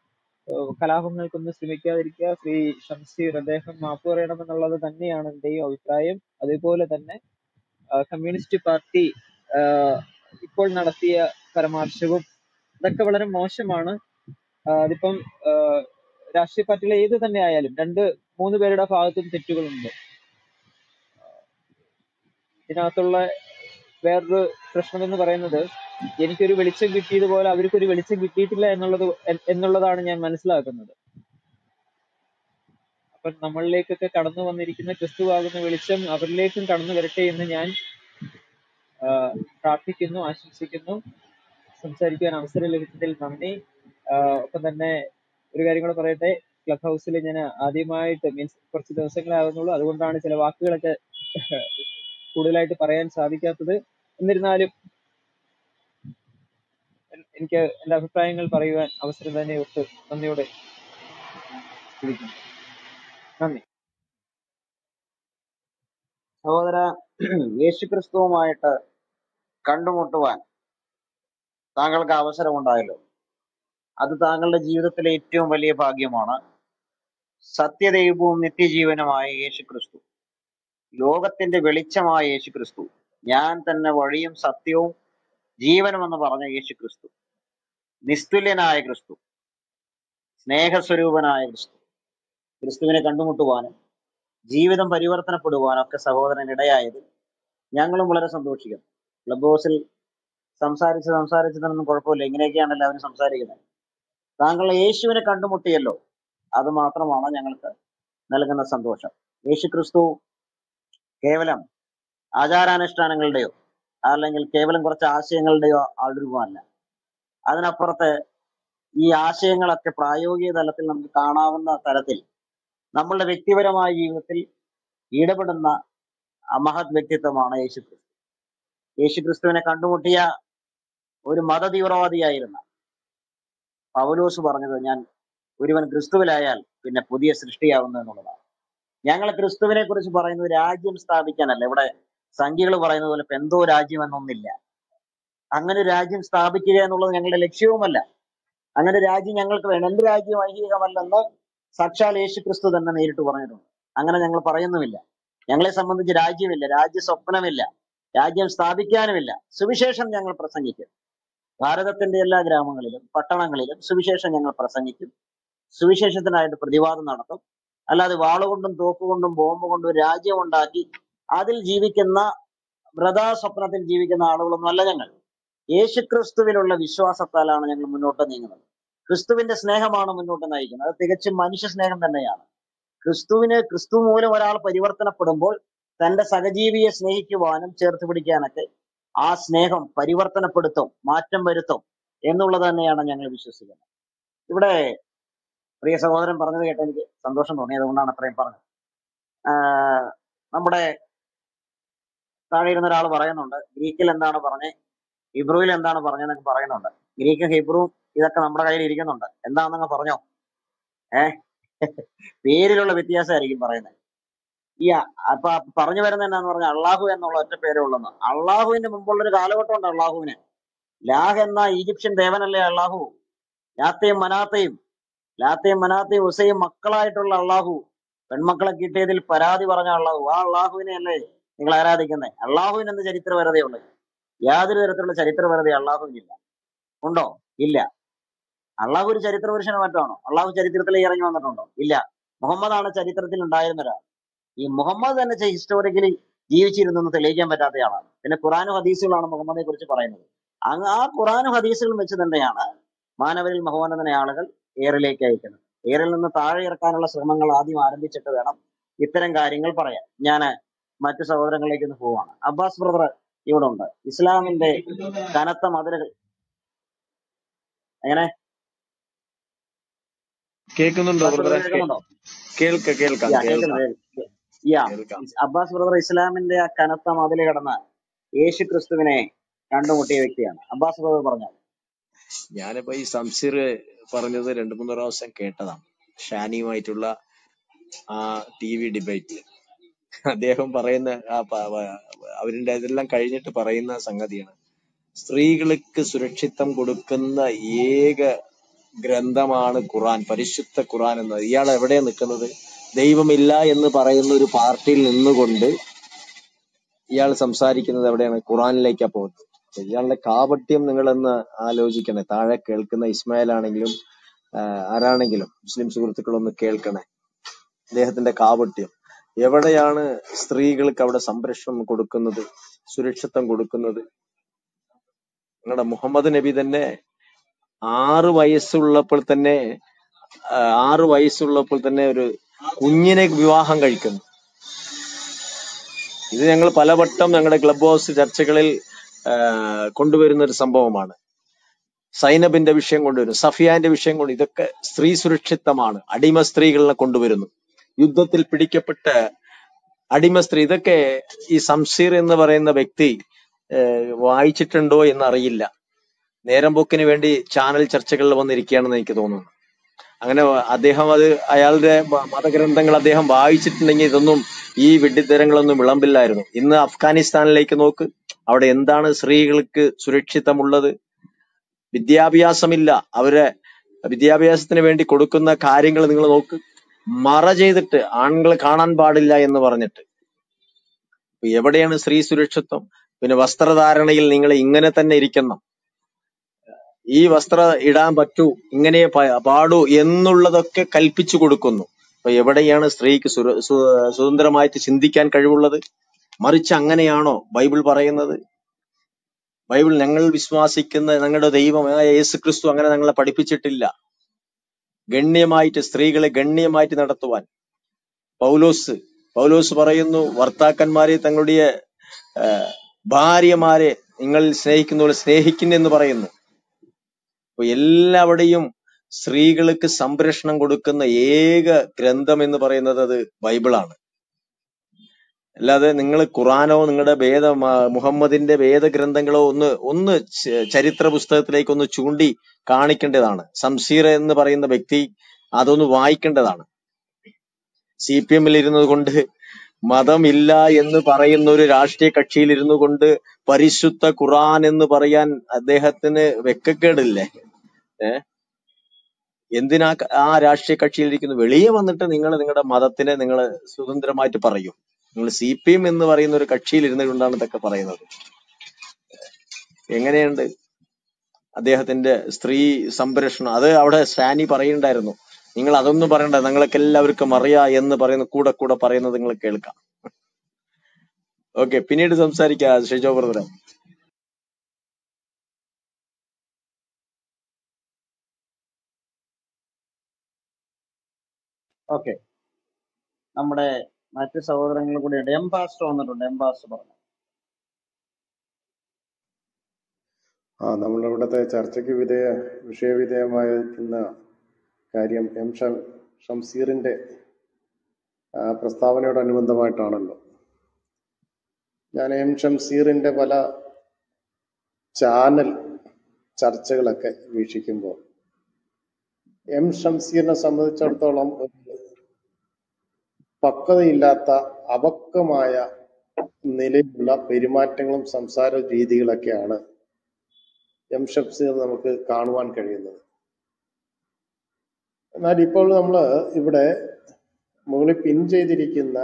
കലാപങ്ങൾക്കൊന്നും ശ്രമിക്കാതിരിക്കുക. ശ്രീ ഷംസീർ അദ്ദേഹം മാപ്പ് പറയണമെന്നുള്ളത് തന്നെയാണ് എന്റെയും അഭിപ്രായം. അതുപോലെ തന്നെ കമ്മ്യൂണിസ്റ്റ് പാർട്ടി ഇപ്പോൾ നടത്തിയ പരാമർശവും ഇതൊക്കെ വളരെ മോശമാണ്. അതിപ്പം രാഷ്ട്രീയ പാർട്ടികൾ ഏത് തന്നെ ആയാലും രണ്ട് മൂന്ന് പേരുടെ ഭാഗത്തും തെറ്റുകളുണ്ട്. ഇതിനകത്തുള്ള വേറൊരു പ്രശ്നം എന്ന് പറയുന്നത് എനിക്കൊരു വെളിച്ചം കിട്ടിയതുപോലെ അവർക്കൊരു വെളിച്ചം കിട്ടിയിട്ടില്ല എന്നുള്ളത് എന്നുള്ളതാണ് ഞാൻ മനസ്സിലാക്കുന്നത്. അപ്പൊ നമ്മളിലേക്കൊക്കെ കടന്നു വന്നിരിക്കുന്ന ക്രിസ്തുവാകുന്ന വെളിച്ചം അവരിലേക്കും കടന്നു വരട്ടെ എന്ന് ഞാൻ പ്രാർത്ഥിക്കുന്നു ആശംസിക്കുന്നു. സംസാരിക്കാൻ അവസരം ലഭിച്ചതിൽ നന്ദി. ഒപ്പം തന്നെ ഒരു കാര്യം കൂടെ പറയട്ടെ. ക്ലബ് ഹൗസിൽ ഞാൻ ആദ്യമായിട്ട് മീൻസ് കുറച്ച് ദിവസങ്ങളാകുന്നുള്ളൂ അതുകൊണ്ടാണ് ചില വാക്കുകളൊക്കെ കൂടുതലായിട്ട് പറയാൻ സാധിക്കാത്തത്. എന്നിരുന്നാലും എനിക്ക് എന്റെ അഭിപ്രായങ്ങൾ പറയുവാൻ അവസരം തന്നെ ഒത്ത് നന്ദിയോടെ നന്ദി. സഹോദര യേശുക്രിസ്തുവുമായിട്ട് കണ്ടുമുട്ടുവാൻ താങ്കൾക്ക് അവസരം ഉണ്ടായല്ലോ. അത് താങ്കളുടെ ജീവിതത്തിലെ ഏറ്റവും വലിയ ഭാഗ്യമാണ്. സത്യദൈവവും നിത്യജീവനുമായ യേശു ക്രിസ്തു ലോകത്തിന്റെ വെളിച്ചമായ യേശു ക്രിസ്തു ഞാൻ തന്നെ വഴിയും സത്യവും ജീവനുമെന്ന് പറഞ്ഞ യേശു ക്രിസ്തു നിസ്തുല്യനായ ക്രിസ്തു. സ്നേഹസ്വരൂപനായ ക്രിസ്തു. ക്രിസ്തുവിനെ കണ്ടുമുട്ടുവാനും ജീവിതം പരിവർത്തനപ്പെടുവാനും ഒക്കെ സഹോദരൻ ഇടയായത് ഞങ്ങളും വളരെ സന്തോഷിക്കുന്നു. ക്ലബ് ഹൗസിൽ സംസാരിച്ച് സംസാരിച്ചതിനൊന്നും കുഴപ്പമില്ല. ഇങ്ങനെയൊക്കെയാണ് എല്ലാവരും സംസാരിക്കുന്നത്. താങ്കൾ യേശുവിനെ കണ്ടുമുട്ടിയല്ലോ. അത് മാത്രമാണ് ഞങ്ങൾക്ക് നൽകുന്ന സന്തോഷം. യേശു ക്രിസ്തു കേവലം ആചാരാനുഷ്ഠാനങ്ങളുടെയോ അല്ലെങ്കിൽ കേവലം കുറച്ച് ആശയങ്ങളുടെയോ ആൾരൂപമല്ല അതിനപ്പുറത്ത് ഈ ആശയങ്ങളൊക്കെ പ്രായോഗിക തലത്തിൽ നമുക്ക് കാണാവുന്ന തരത്തിൽ നമ്മളുടെ വ്യക്തിപരമായ ജീവിതത്തിൽ ഇടപെടുന്ന മഹത് വ്യക്തിത്വമാണ് യേശു ക്രിസ്തു യേശു ക്രിസ്തുവിനെ കണ്ടുമുട്ടിയ ഒരു മതതീവ്രവാദിയായിരുന്ന. പൗലോസ് പറഞ്ഞത് ഞാൻ ഒരുവൻ ക്രിസ്തുവിലായാൽ പിന്നെ പുതിയ സൃഷ്ടിയാവുന്നു എന്നുള്ളതാണ്. ഞങ്ങൾ ക്രിസ്തുവിനെ കുറിച്ച് പറയുന്നത് രാജ്യം സ്ഥാപിക്കാനല്ല. ഇവിടെ സംഖ്യകൾ പറയുന്നത് പോലെ എന്തോ രാജ്യം എന്നൊന്നില്ല അങ്ങനെ രാജ്യം സ്ഥാപിക്കുക എന്നുള്ളത് ഞങ്ങളുടെ ലക്ഷ്യവുമല്ല. അങ്ങനെ രാജ്യം ഞങ്ങൾക്ക് വേണം. എന്റെ രാജ്യം ഐഹികമല്ലെന്ന് സാക്ഷാൽ യേശു ക്രിസ്തു തന്നെ നേരിട്ട് പറഞ്ഞിട്ടുണ്ട്. അങ്ങനെ ഞങ്ങൾ പറയുന്നുമില്ല. ഞങ്ങളെ സംബന്ധിച്ച് രാജ്യമില്ല. രാജ്യ സ്വപ്നമില്ല രാജ്യം സ്ഥാപിക്കാനുമില്ല. സുവിശേഷം ഞങ്ങൾ പ്രസംഗിക്കും. ഭാരതത്തിന്റെ എല്ലാ ഗ്രാമങ്ങളിലും പട്ടണങ്ങളിലും സുവിശേഷം ഞങ്ങൾ പ്രസംഗിക്കും. സുവിശേഷത്തിനായിട്ട് പ്രതിവാദം നടത്തും. അല്ലാതെ വാളുകൊണ്ടും തോക്കുകൊണ്ടും ബോംബ് കൊണ്ടും രാജ്യം ഉണ്ടാക്കി അതിൽ ജീവിക്കുന്ന വ്രതാ സ്വപ്നത്തിൽ ജീവിക്കുന്ന ആളുകളൊന്നും അല്ല ഞങ്ങൾ. യേശുക്രിസ്തുവിലുള്ള വിശ്വാസത്താലാണ് ഞങ്ങൾ മുന്നോട്ട് നീങ്ങുന്നത്. ക്രിസ്തുവിന്റെ സ്നേഹമാണ് മുന്നോട്ട് നയിക്കുന്നത്. അത് തികച്ചും മനുഷ്യ സ്നേഹം തന്നെയാണ്. ക്രിസ്തുവിന് ക്രിസ്തു മൂലം ഒരാൾ പരിവർത്തനപ്പെടുമ്പോൾ തന്റെ സഹജീവിയെ സ്നേഹിക്കുവാനും ചേർത്ത് പിടിക്കാനൊക്കെ ആ സ്നേഹം പരിവർത്തനപ്പെടുത്തും മാറ്റം വരുത്തും എന്നുള്ളത് തന്നെയാണ് ഞങ്ങൾ വിശ്വസിക്കുന്നത്. ഇവിടെ പ്രിയ സഹോദരൻ പറഞ്ഞത് കേട്ട് എനിക്ക് സന്തോഷം തോന്നി അതുകൊണ്ടാണ് അത്രയും പറഞ്ഞത്. നമ്മുടെ താഴെ ഇരുന്ന ഒരാൾ പറയുന്നുണ്ട് ഗ്രീക്കിൽ എന്താണ് പറഞ്ഞത് ഹിബ്രുവിൽ എന്താണ് പറഞ്ഞതെന്നൊക്കെ പറയുന്നുണ്ട്. ഗ്രീക്കും ഹിബ്രുവും ഇതൊക്കെ നമ്മുടെ കയ്യിൽ ഇരിക്കുന്നുണ്ട്. എന്താണെന്നങ്ങ് പറഞ്ഞോ? ഏഹ് പേരിലുള്ള വ്യത്യാസമായിരിക്കും പറയുന്നത്. ഈ അപ്പൊ പറഞ്ഞു വരുന്ന എന്നാന്ന് പറഞ്ഞാൽ അള്ളാഹു എന്നുള്ള ഒറ്റ പേരേ ഉള്ളെന്ന്. അള്ളാഹുവിന്റെ മുമ്പുള്ള ഒരു കാലഘട്ടം ഉണ്ട് അള്ളാഹുവിന്. ലാഹ് എന്ന ഈജിപ്ഷ്യൻ ദേവനല്ലേ അള്ളാഹു? ലാത്തയും മനാത്തയും. ലാത്തയും മനാത്തയും ഉസയും മക്കളായിട്ടുള്ള അള്ളാഹു. പെൺമക്കളെ കിട്ടിയതിൽ പരാതി പറഞ്ഞ അള്ളാഹു. ആ അള്ളാഹുവിനെ അല്ലേ നിങ്ങൾ ആരാധിക്കുന്നത് അള്ളാഹുവിന് എന്ത് ചരിത്രപരതയുള്ളത് യാതൊരു തരത്തിലുള്ള ചരിത്രപരത അള്ളാഹുവിനില്ല. ഉണ്ടോ? ഇല്ല. അള്ളാഹു ഒരു ചരിത്ര പുരുഷനോ മറ്റാണോ അള്ളാഹു ചരിത്രത്തിൽ ഇറങ്ങി വന്നിട്ടുണ്ടോ? ഇല്ല. മുഹമ്മദാണ് ചരിത്രത്തിൽ ഉണ്ടായിരുന്ന ഒരാൾ ഈ മുഹമ്മദ് തന്നെ ഹിസ്റ്റോറിക്കലി ജീവിച്ചിരുന്നെന്ന് തെളിയിക്കാൻ പറ്റാത്തയാളാണ് പിന്നെ ഖുറാനും ഹദീസുകളാണ് മുഹമ്മദിനെ കുറിച്ച് പറയുന്നത്. അങ്ങ് ആ ഖുറാനും ഹദീസുകളും വെച്ച് തന്നെയാണ് മാനവരിൽ മഹോന്നതനായ ആളുകൾ എയറിലേക്ക് അയക്കുന്നത്. എയറിൽ നിന്ന് താഴെ ഇറക്കാനുള്ള ശ്രമങ്ങൾ ആദ്യം ആരംഭിച്ചിട്ട് വേണം ഇത്തരം കാര്യങ്ങൾ പറയാൻ. ഞാൻ മറ്റു സഹോദരങ്ങളിലേക്ക് ഒന്ന് പോവാണ്. അബ്ബാസ് ബ്രദർ ഇവിടെ ഉണ്ട്. ഇസ്ലാമിന്റെ കനത്ത മതിലുകൾ. എങ്ങനെ? കേൾക്കുന്നുണ്ടോ കേൾക്ക കേൾക്കാം. യാ അബ്ബാസ് ബ്രദർ ഇസ്ലാമിന്റെ ആ കനത്ത മതിൽ കടന്ന യേശു ക്രിസ്തുവിനെ കണ്ടുമുട്ടിയ വ്യക്തിയാണ്. അബ്ബാസ് ബ്രദർ പറഞ്ഞത് ഞാനിപ്പോ ഈ സംസീർ പറഞ്ഞത് രണ്ടു മൂന്ന് പ്രാവശ്യം കേട്ടതാണ്. ഷാനിയുമായിട്ടുള്ള ആ ടി വി ഡിബേറ്റിൽ. അദ്ദേഹം പറയുന്ന ആ അവരുടെ ഇതെല്ലാം കഴിഞ്ഞിട്ട് പറയുന്ന സംഗതിയാണ്. സ്ത്രീകൾക്ക് സുരക്ഷിതം കൊടുക്കുന്ന ഏക ഗ്രന്ഥമാണ് ഖുറാൻ പരിശുദ്ധ ഖുറാൻ എന്നത്. ഇയാൾ എവിടെയാ നിൽക്കുന്നത്? ദൈവമില്ല എന്ന് പറയുന്ന ഒരു പാർട്ടിയിൽ നിന്നുകൊണ്ട് ഇയാൾ സംസാരിക്കുന്നത് എവിടെയാണ്? ഖുറാനിലേക്കാ പോകുന്നത്. ഇയാളുടെ കാപട്യം നിങ്ങളൊന്ന് ആലോചിക്കണേ. താഴെ കേൾക്കുന്ന ഇസ്മായിൽ ആണെങ്കിലും ആരാണെങ്കിലും മുസ്ലിം സുഹൃത്തുക്കളൊന്ന് കേൾക്കണേ. അദ്ദേഹത്തിന്റെ കാപട്യം. എവിടെയാണ് സ്ത്രീകൾക്ക് അവിടെ സംരക്ഷണം കൊടുക്കുന്നത് സുരക്ഷിതം കൊടുക്കുന്നത്? നിങ്ങളുടെ മുഹമ്മദ് നബി തന്നെ ആറ് വയസ്സുള്ളപ്പോൾ തന്നെ ആറു ആറ് വയസ്സുള്ളപ്പോൾ തന്നെ ഒരു കുഞ്ഞിനെ വിവാഹം കഴിക്കുന്നു. ഇത് ഞങ്ങൾ പലവട്ടം ഞങ്ങളുടെ ക്ലബ് ഹൗസ് ചർച്ചകളിൽ കൊണ്ടുവരുന്ന ഒരു സംഭവമാണ്. സൈനബിന്റെ വിഷയം കൊണ്ടുവരും സഫിയാന്റെ വിഷയം കൊണ്ട് ഇതൊക്കെ സ്ത്രീ സുരക്ഷിതമാണ് അടിമ സ്ത്രീകളെ കൊണ്ടുവരുന്നു. യുദ്ധത്തിൽ പിടിക്കപ്പെട്ട അടിമ സ്ത്രീ ഇതൊക്കെ ഈ സംസീർ എന്ന് പറയുന്ന വ്യക്തി വായിച്ചിട്ടുണ്ടോ എന്നറിയില്ല. നേരം പോക്കിന് വേണ്ടി ചാനൽ ചർച്ചകളിൽ വന്നിരിക്കുകയാണെന്ന് എനിക്ക് തോന്നുന്നു. അങ്ങനെ അദ്ദേഹം അത് അയാളുടെ മതഗ്രന്ഥങ്ങൾ അദ്ദേഹം വായിച്ചിട്ടുണ്ടെങ്കിൽ ഇതൊന്നും ഈ വിഡ്ഢിത്തരങ്ങളൊന്നും വിളമ്പില്ലായിരുന്നു. ഇന്ന് അഫ്ഗാനിസ്ഥാനിലേക്ക് നോക്ക് അവിടെ എന്താണ് സ്ത്രീകൾക്ക് സുരക്ഷിതമുള്ളത്? വിദ്യാഭ്യാസമില്ല. അവരെ വിദ്യാഭ്യാസത്തിന് വേണ്ടി കൊടുക്കുന്ന കാര്യങ്ങൾ നിങ്ങൾ നോക്ക്. മറ ചെയ്തിട്ട് ആണുങ്ങൾ കാണാൻ പാടില്ല എന്ന് പറഞ്ഞിട്ട്. എവിടെയാണ് സ്ത്രീ സുരക്ഷിത്വം? പിന്നെ വസ്ത്രധാരണയിൽ നിങ്ങൾ ഇങ്ങനെ തന്നെ ഇരിക്കണം. ഈ വസ്ത്ര ഇടാൻ പറ്റൂ ഇങ്ങനെ പാടൂ എന്നുള്ളതൊക്കെ കൽപ്പിച്ചു കൊടുക്കുന്നു. അപ്പൊ എവിടെയാണ് സ്ത്രീക്ക് സ്വതന്ത്രമായിട്ട് ചിന്തിക്കാൻ കഴിവുള്ളത്? മറിച്ച് അങ്ങനെയാണോ ബൈബിൾ പറയുന്നത്? ബൈബിൾ ഞങ്ങൾ വിശ്വാസിക്കുന്ന ഞങ്ങളുടെ ദൈവം യേസു ക്രിസ്തു അങ്ങനെ ഞങ്ങളെ പഠിപ്പിച്ചിട്ടില്ല. ഗണ്യമായിട്ട് സ്ത്രീകളെ ഗണ്യമായിട്ട് നടത്തുവാൻ. പൗലോസ് പൗലോസ് പറയുന്നു ഭർത്താക്കന്മാരെ തങ്ങളുടെ ഭാര്യമാരെ നിങ്ങൾ സ്നേഹിക്കുന്ന പോലെ സ്നേഹിക്കുന്നു എന്ന് പറയുന്നു. അപ്പൊ എല്ലാവിടെയും സ്ത്രീകൾക്ക് സംരക്ഷണം കൊടുക്കുന്ന ഏക ഗ്രന്ഥം എന്ന് പറയുന്നത് അത് ബൈബിളാണ്. അല്ലാതെ നിങ്ങൾ ഖുറാനോ നിങ്ങളുടെ വേദ മുഹമ്മദിന്റെ വേദഗ്രന്ഥങ്ങളോ ഒന്ന് ഒന്ന് ചരിത്ര പുസ്തകത്തിലേക്ക് ഒന്ന് ചൂണ്ടി കാണിക്കേണ്ടതാണ്. സംസീർ എന്ന് പറയുന്ന വ്യക്തി അതൊന്ന് വായിക്കേണ്ടതാണ്. സി പി എമ്മിൽ ഇരുന്നത് കൊണ്ട് മതമില്ല എന്ന് പറയുന്ന ഒരു രാഷ്ട്രീയ കക്ഷിയിൽ ഇരുന്നു കൊണ്ട് പരിശുദ്ധ ഖുറാൻ എന്ന് പറയാൻ അദ്ദേഹത്തിന് വെക്കക്കേടില്ലേ? എന്തിനാ ആ രാഷ്ട്രീയ കക്ഷിയിൽ ഇരിക്കുന്നു വെളിയെ വന്നിട്ട് നിങ്ങൾ നിങ്ങളുടെ മതത്തിനെ നിങ്ങൾ സ്വതന്ത്രമായിട്ട് പറയൂ. നിങ്ങൾ സി പി എം എന്ന് പറയുന്ന ഒരു കക്ഷിയിൽ ഇരുന്നുകൊണ്ടാണ് ഇതൊക്കെ പറയുന്നത്. എങ്ങനെയുണ്ട് അദ്ദേഹത്തിന്റെ സ്ത്രീ സംരക്ഷണം? അത് അവിടെ സാനി പറയുണ്ടായിരുന്നു നിങ്ങൾ അതൊന്നും പറയണ്ട നിങ്ങൾക്ക് എല്ലാവർക്കും അറിയാ എന്ന് പറയുന്ന കൂടെ കൂടെ പറയുന്നത് നിങ്ങൾ കേൾക്കാം. ഓക്കെ പിന്നീട് സംസാരിക്കാം. ഷിജോ ബ്രദറെ. ഓക്കെ നമ്മുടെ മറ്റു സഹോദരങ്ങൾ കൂടി ഉണ്ട്. എം പാസ്റ്റർ വന്നിട്ടുണ്ട്. എം പാസ്റ്റർ പറഞ്ഞു. ആ നമ്മുടെ ഇവിടുത്തെ ചർച്ചയ്ക്ക് വിധേയ വിഷയവിധേയമായിരിക്കുന്ന കാര്യം എം ഷംസീറിന്റെ പ്രസ്താവനയോട് അനുബന്ധമായിട്ടാണല്ലോ ഞാൻ എം ഷംസീറിന്റെ പല ചാനൽ ചർച്ചകളൊക്കെ വീക്ഷിക്കുമ്പോൾ എം ഷംസീറിനെ സംബന്ധിച്ചിടത്തോളം ഒരു പക്വതയില്ലാത്ത അപക്വമായ നിലയിലുള്ള പെരുമാറ്റങ്ങളും സംസാര രീതികളൊക്കെയാണ് എം ഷംസീർ നമുക്ക് കാണുവാൻ കഴിയുന്നത്. എന്നാൽ ഇപ്പോൾ നമ്മൾ ഇവിടെ മുകളിൽ പിൻ ചെയ്തിരിക്കുന്ന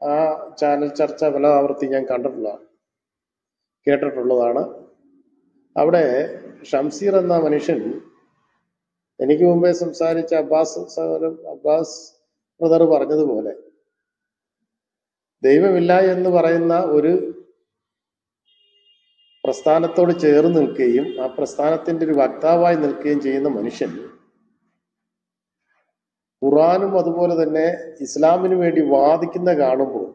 ആ ചാനൽ ചർച്ച പല ആവർത്തി ഞാൻ കണ്ടിട്ടുള്ളതാണ് കേട്ടിട്ടുള്ളതാണ്. അവിടെ ഷംസീർ എന്ന മനുഷ്യൻ എനിക്ക് മുമ്പേ സംസാരിച്ച അബ്ബാസ് സഹോദരൻ അബ്ബാസ് ബ്രദർ പറഞ്ഞതുപോലെ. ദൈവമില്ല എന്ന് പറയുന്ന ഒരു പ്രസ്ഥാനത്തോട് ചേർന്ന് നിൽക്കുകയും ആ പ്രസ്ഥാനത്തിന്റെ ഒരു വക്താവായി നിൽക്കുകയും ചെയ്യുന്ന മനുഷ്യൻ ഖുറാനും അതുപോലെ തന്നെ ഇസ്ലാമിന് വേണ്ടി വാദിക്കുന്ന കാണുമ്പോൾ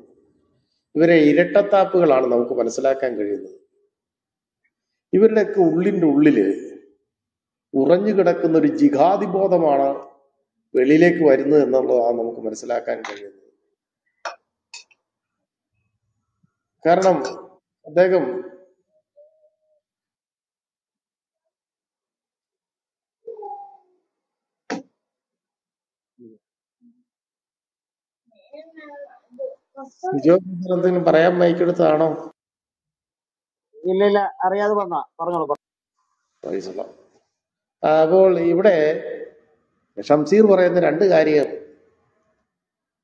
ഇവരെ ഇരട്ടത്താപ്പുകളാണ് നമുക്ക് മനസ്സിലാക്കാൻ കഴിയുന്നത്. ഇവരുടെയൊക്കെ ഉള്ളിന്റെ ഉള്ളിൽ ഉറഞ്ഞു കിടക്കുന്ന ഒരു ജിഹാദി ബോധമാണ് വെളിയിലേക്ക് വരുന്നത് എന്നുള്ളതാണ് നമുക്ക് മനസ്സിലാക്കാൻ കഴിയുന്നത്. കാരണം അദ്ദേഹം എന്തെങ്കിലും പറയാൻ മയക്കെടുത്തതാണോ ഇല്ല ഇല്ല അറിയാതെ വന്ന പറഞ്ഞോളൂ അപ്പോൾ ഇവിടെ ഷംസീർ പറയുന്ന രണ്ട് കാര്യം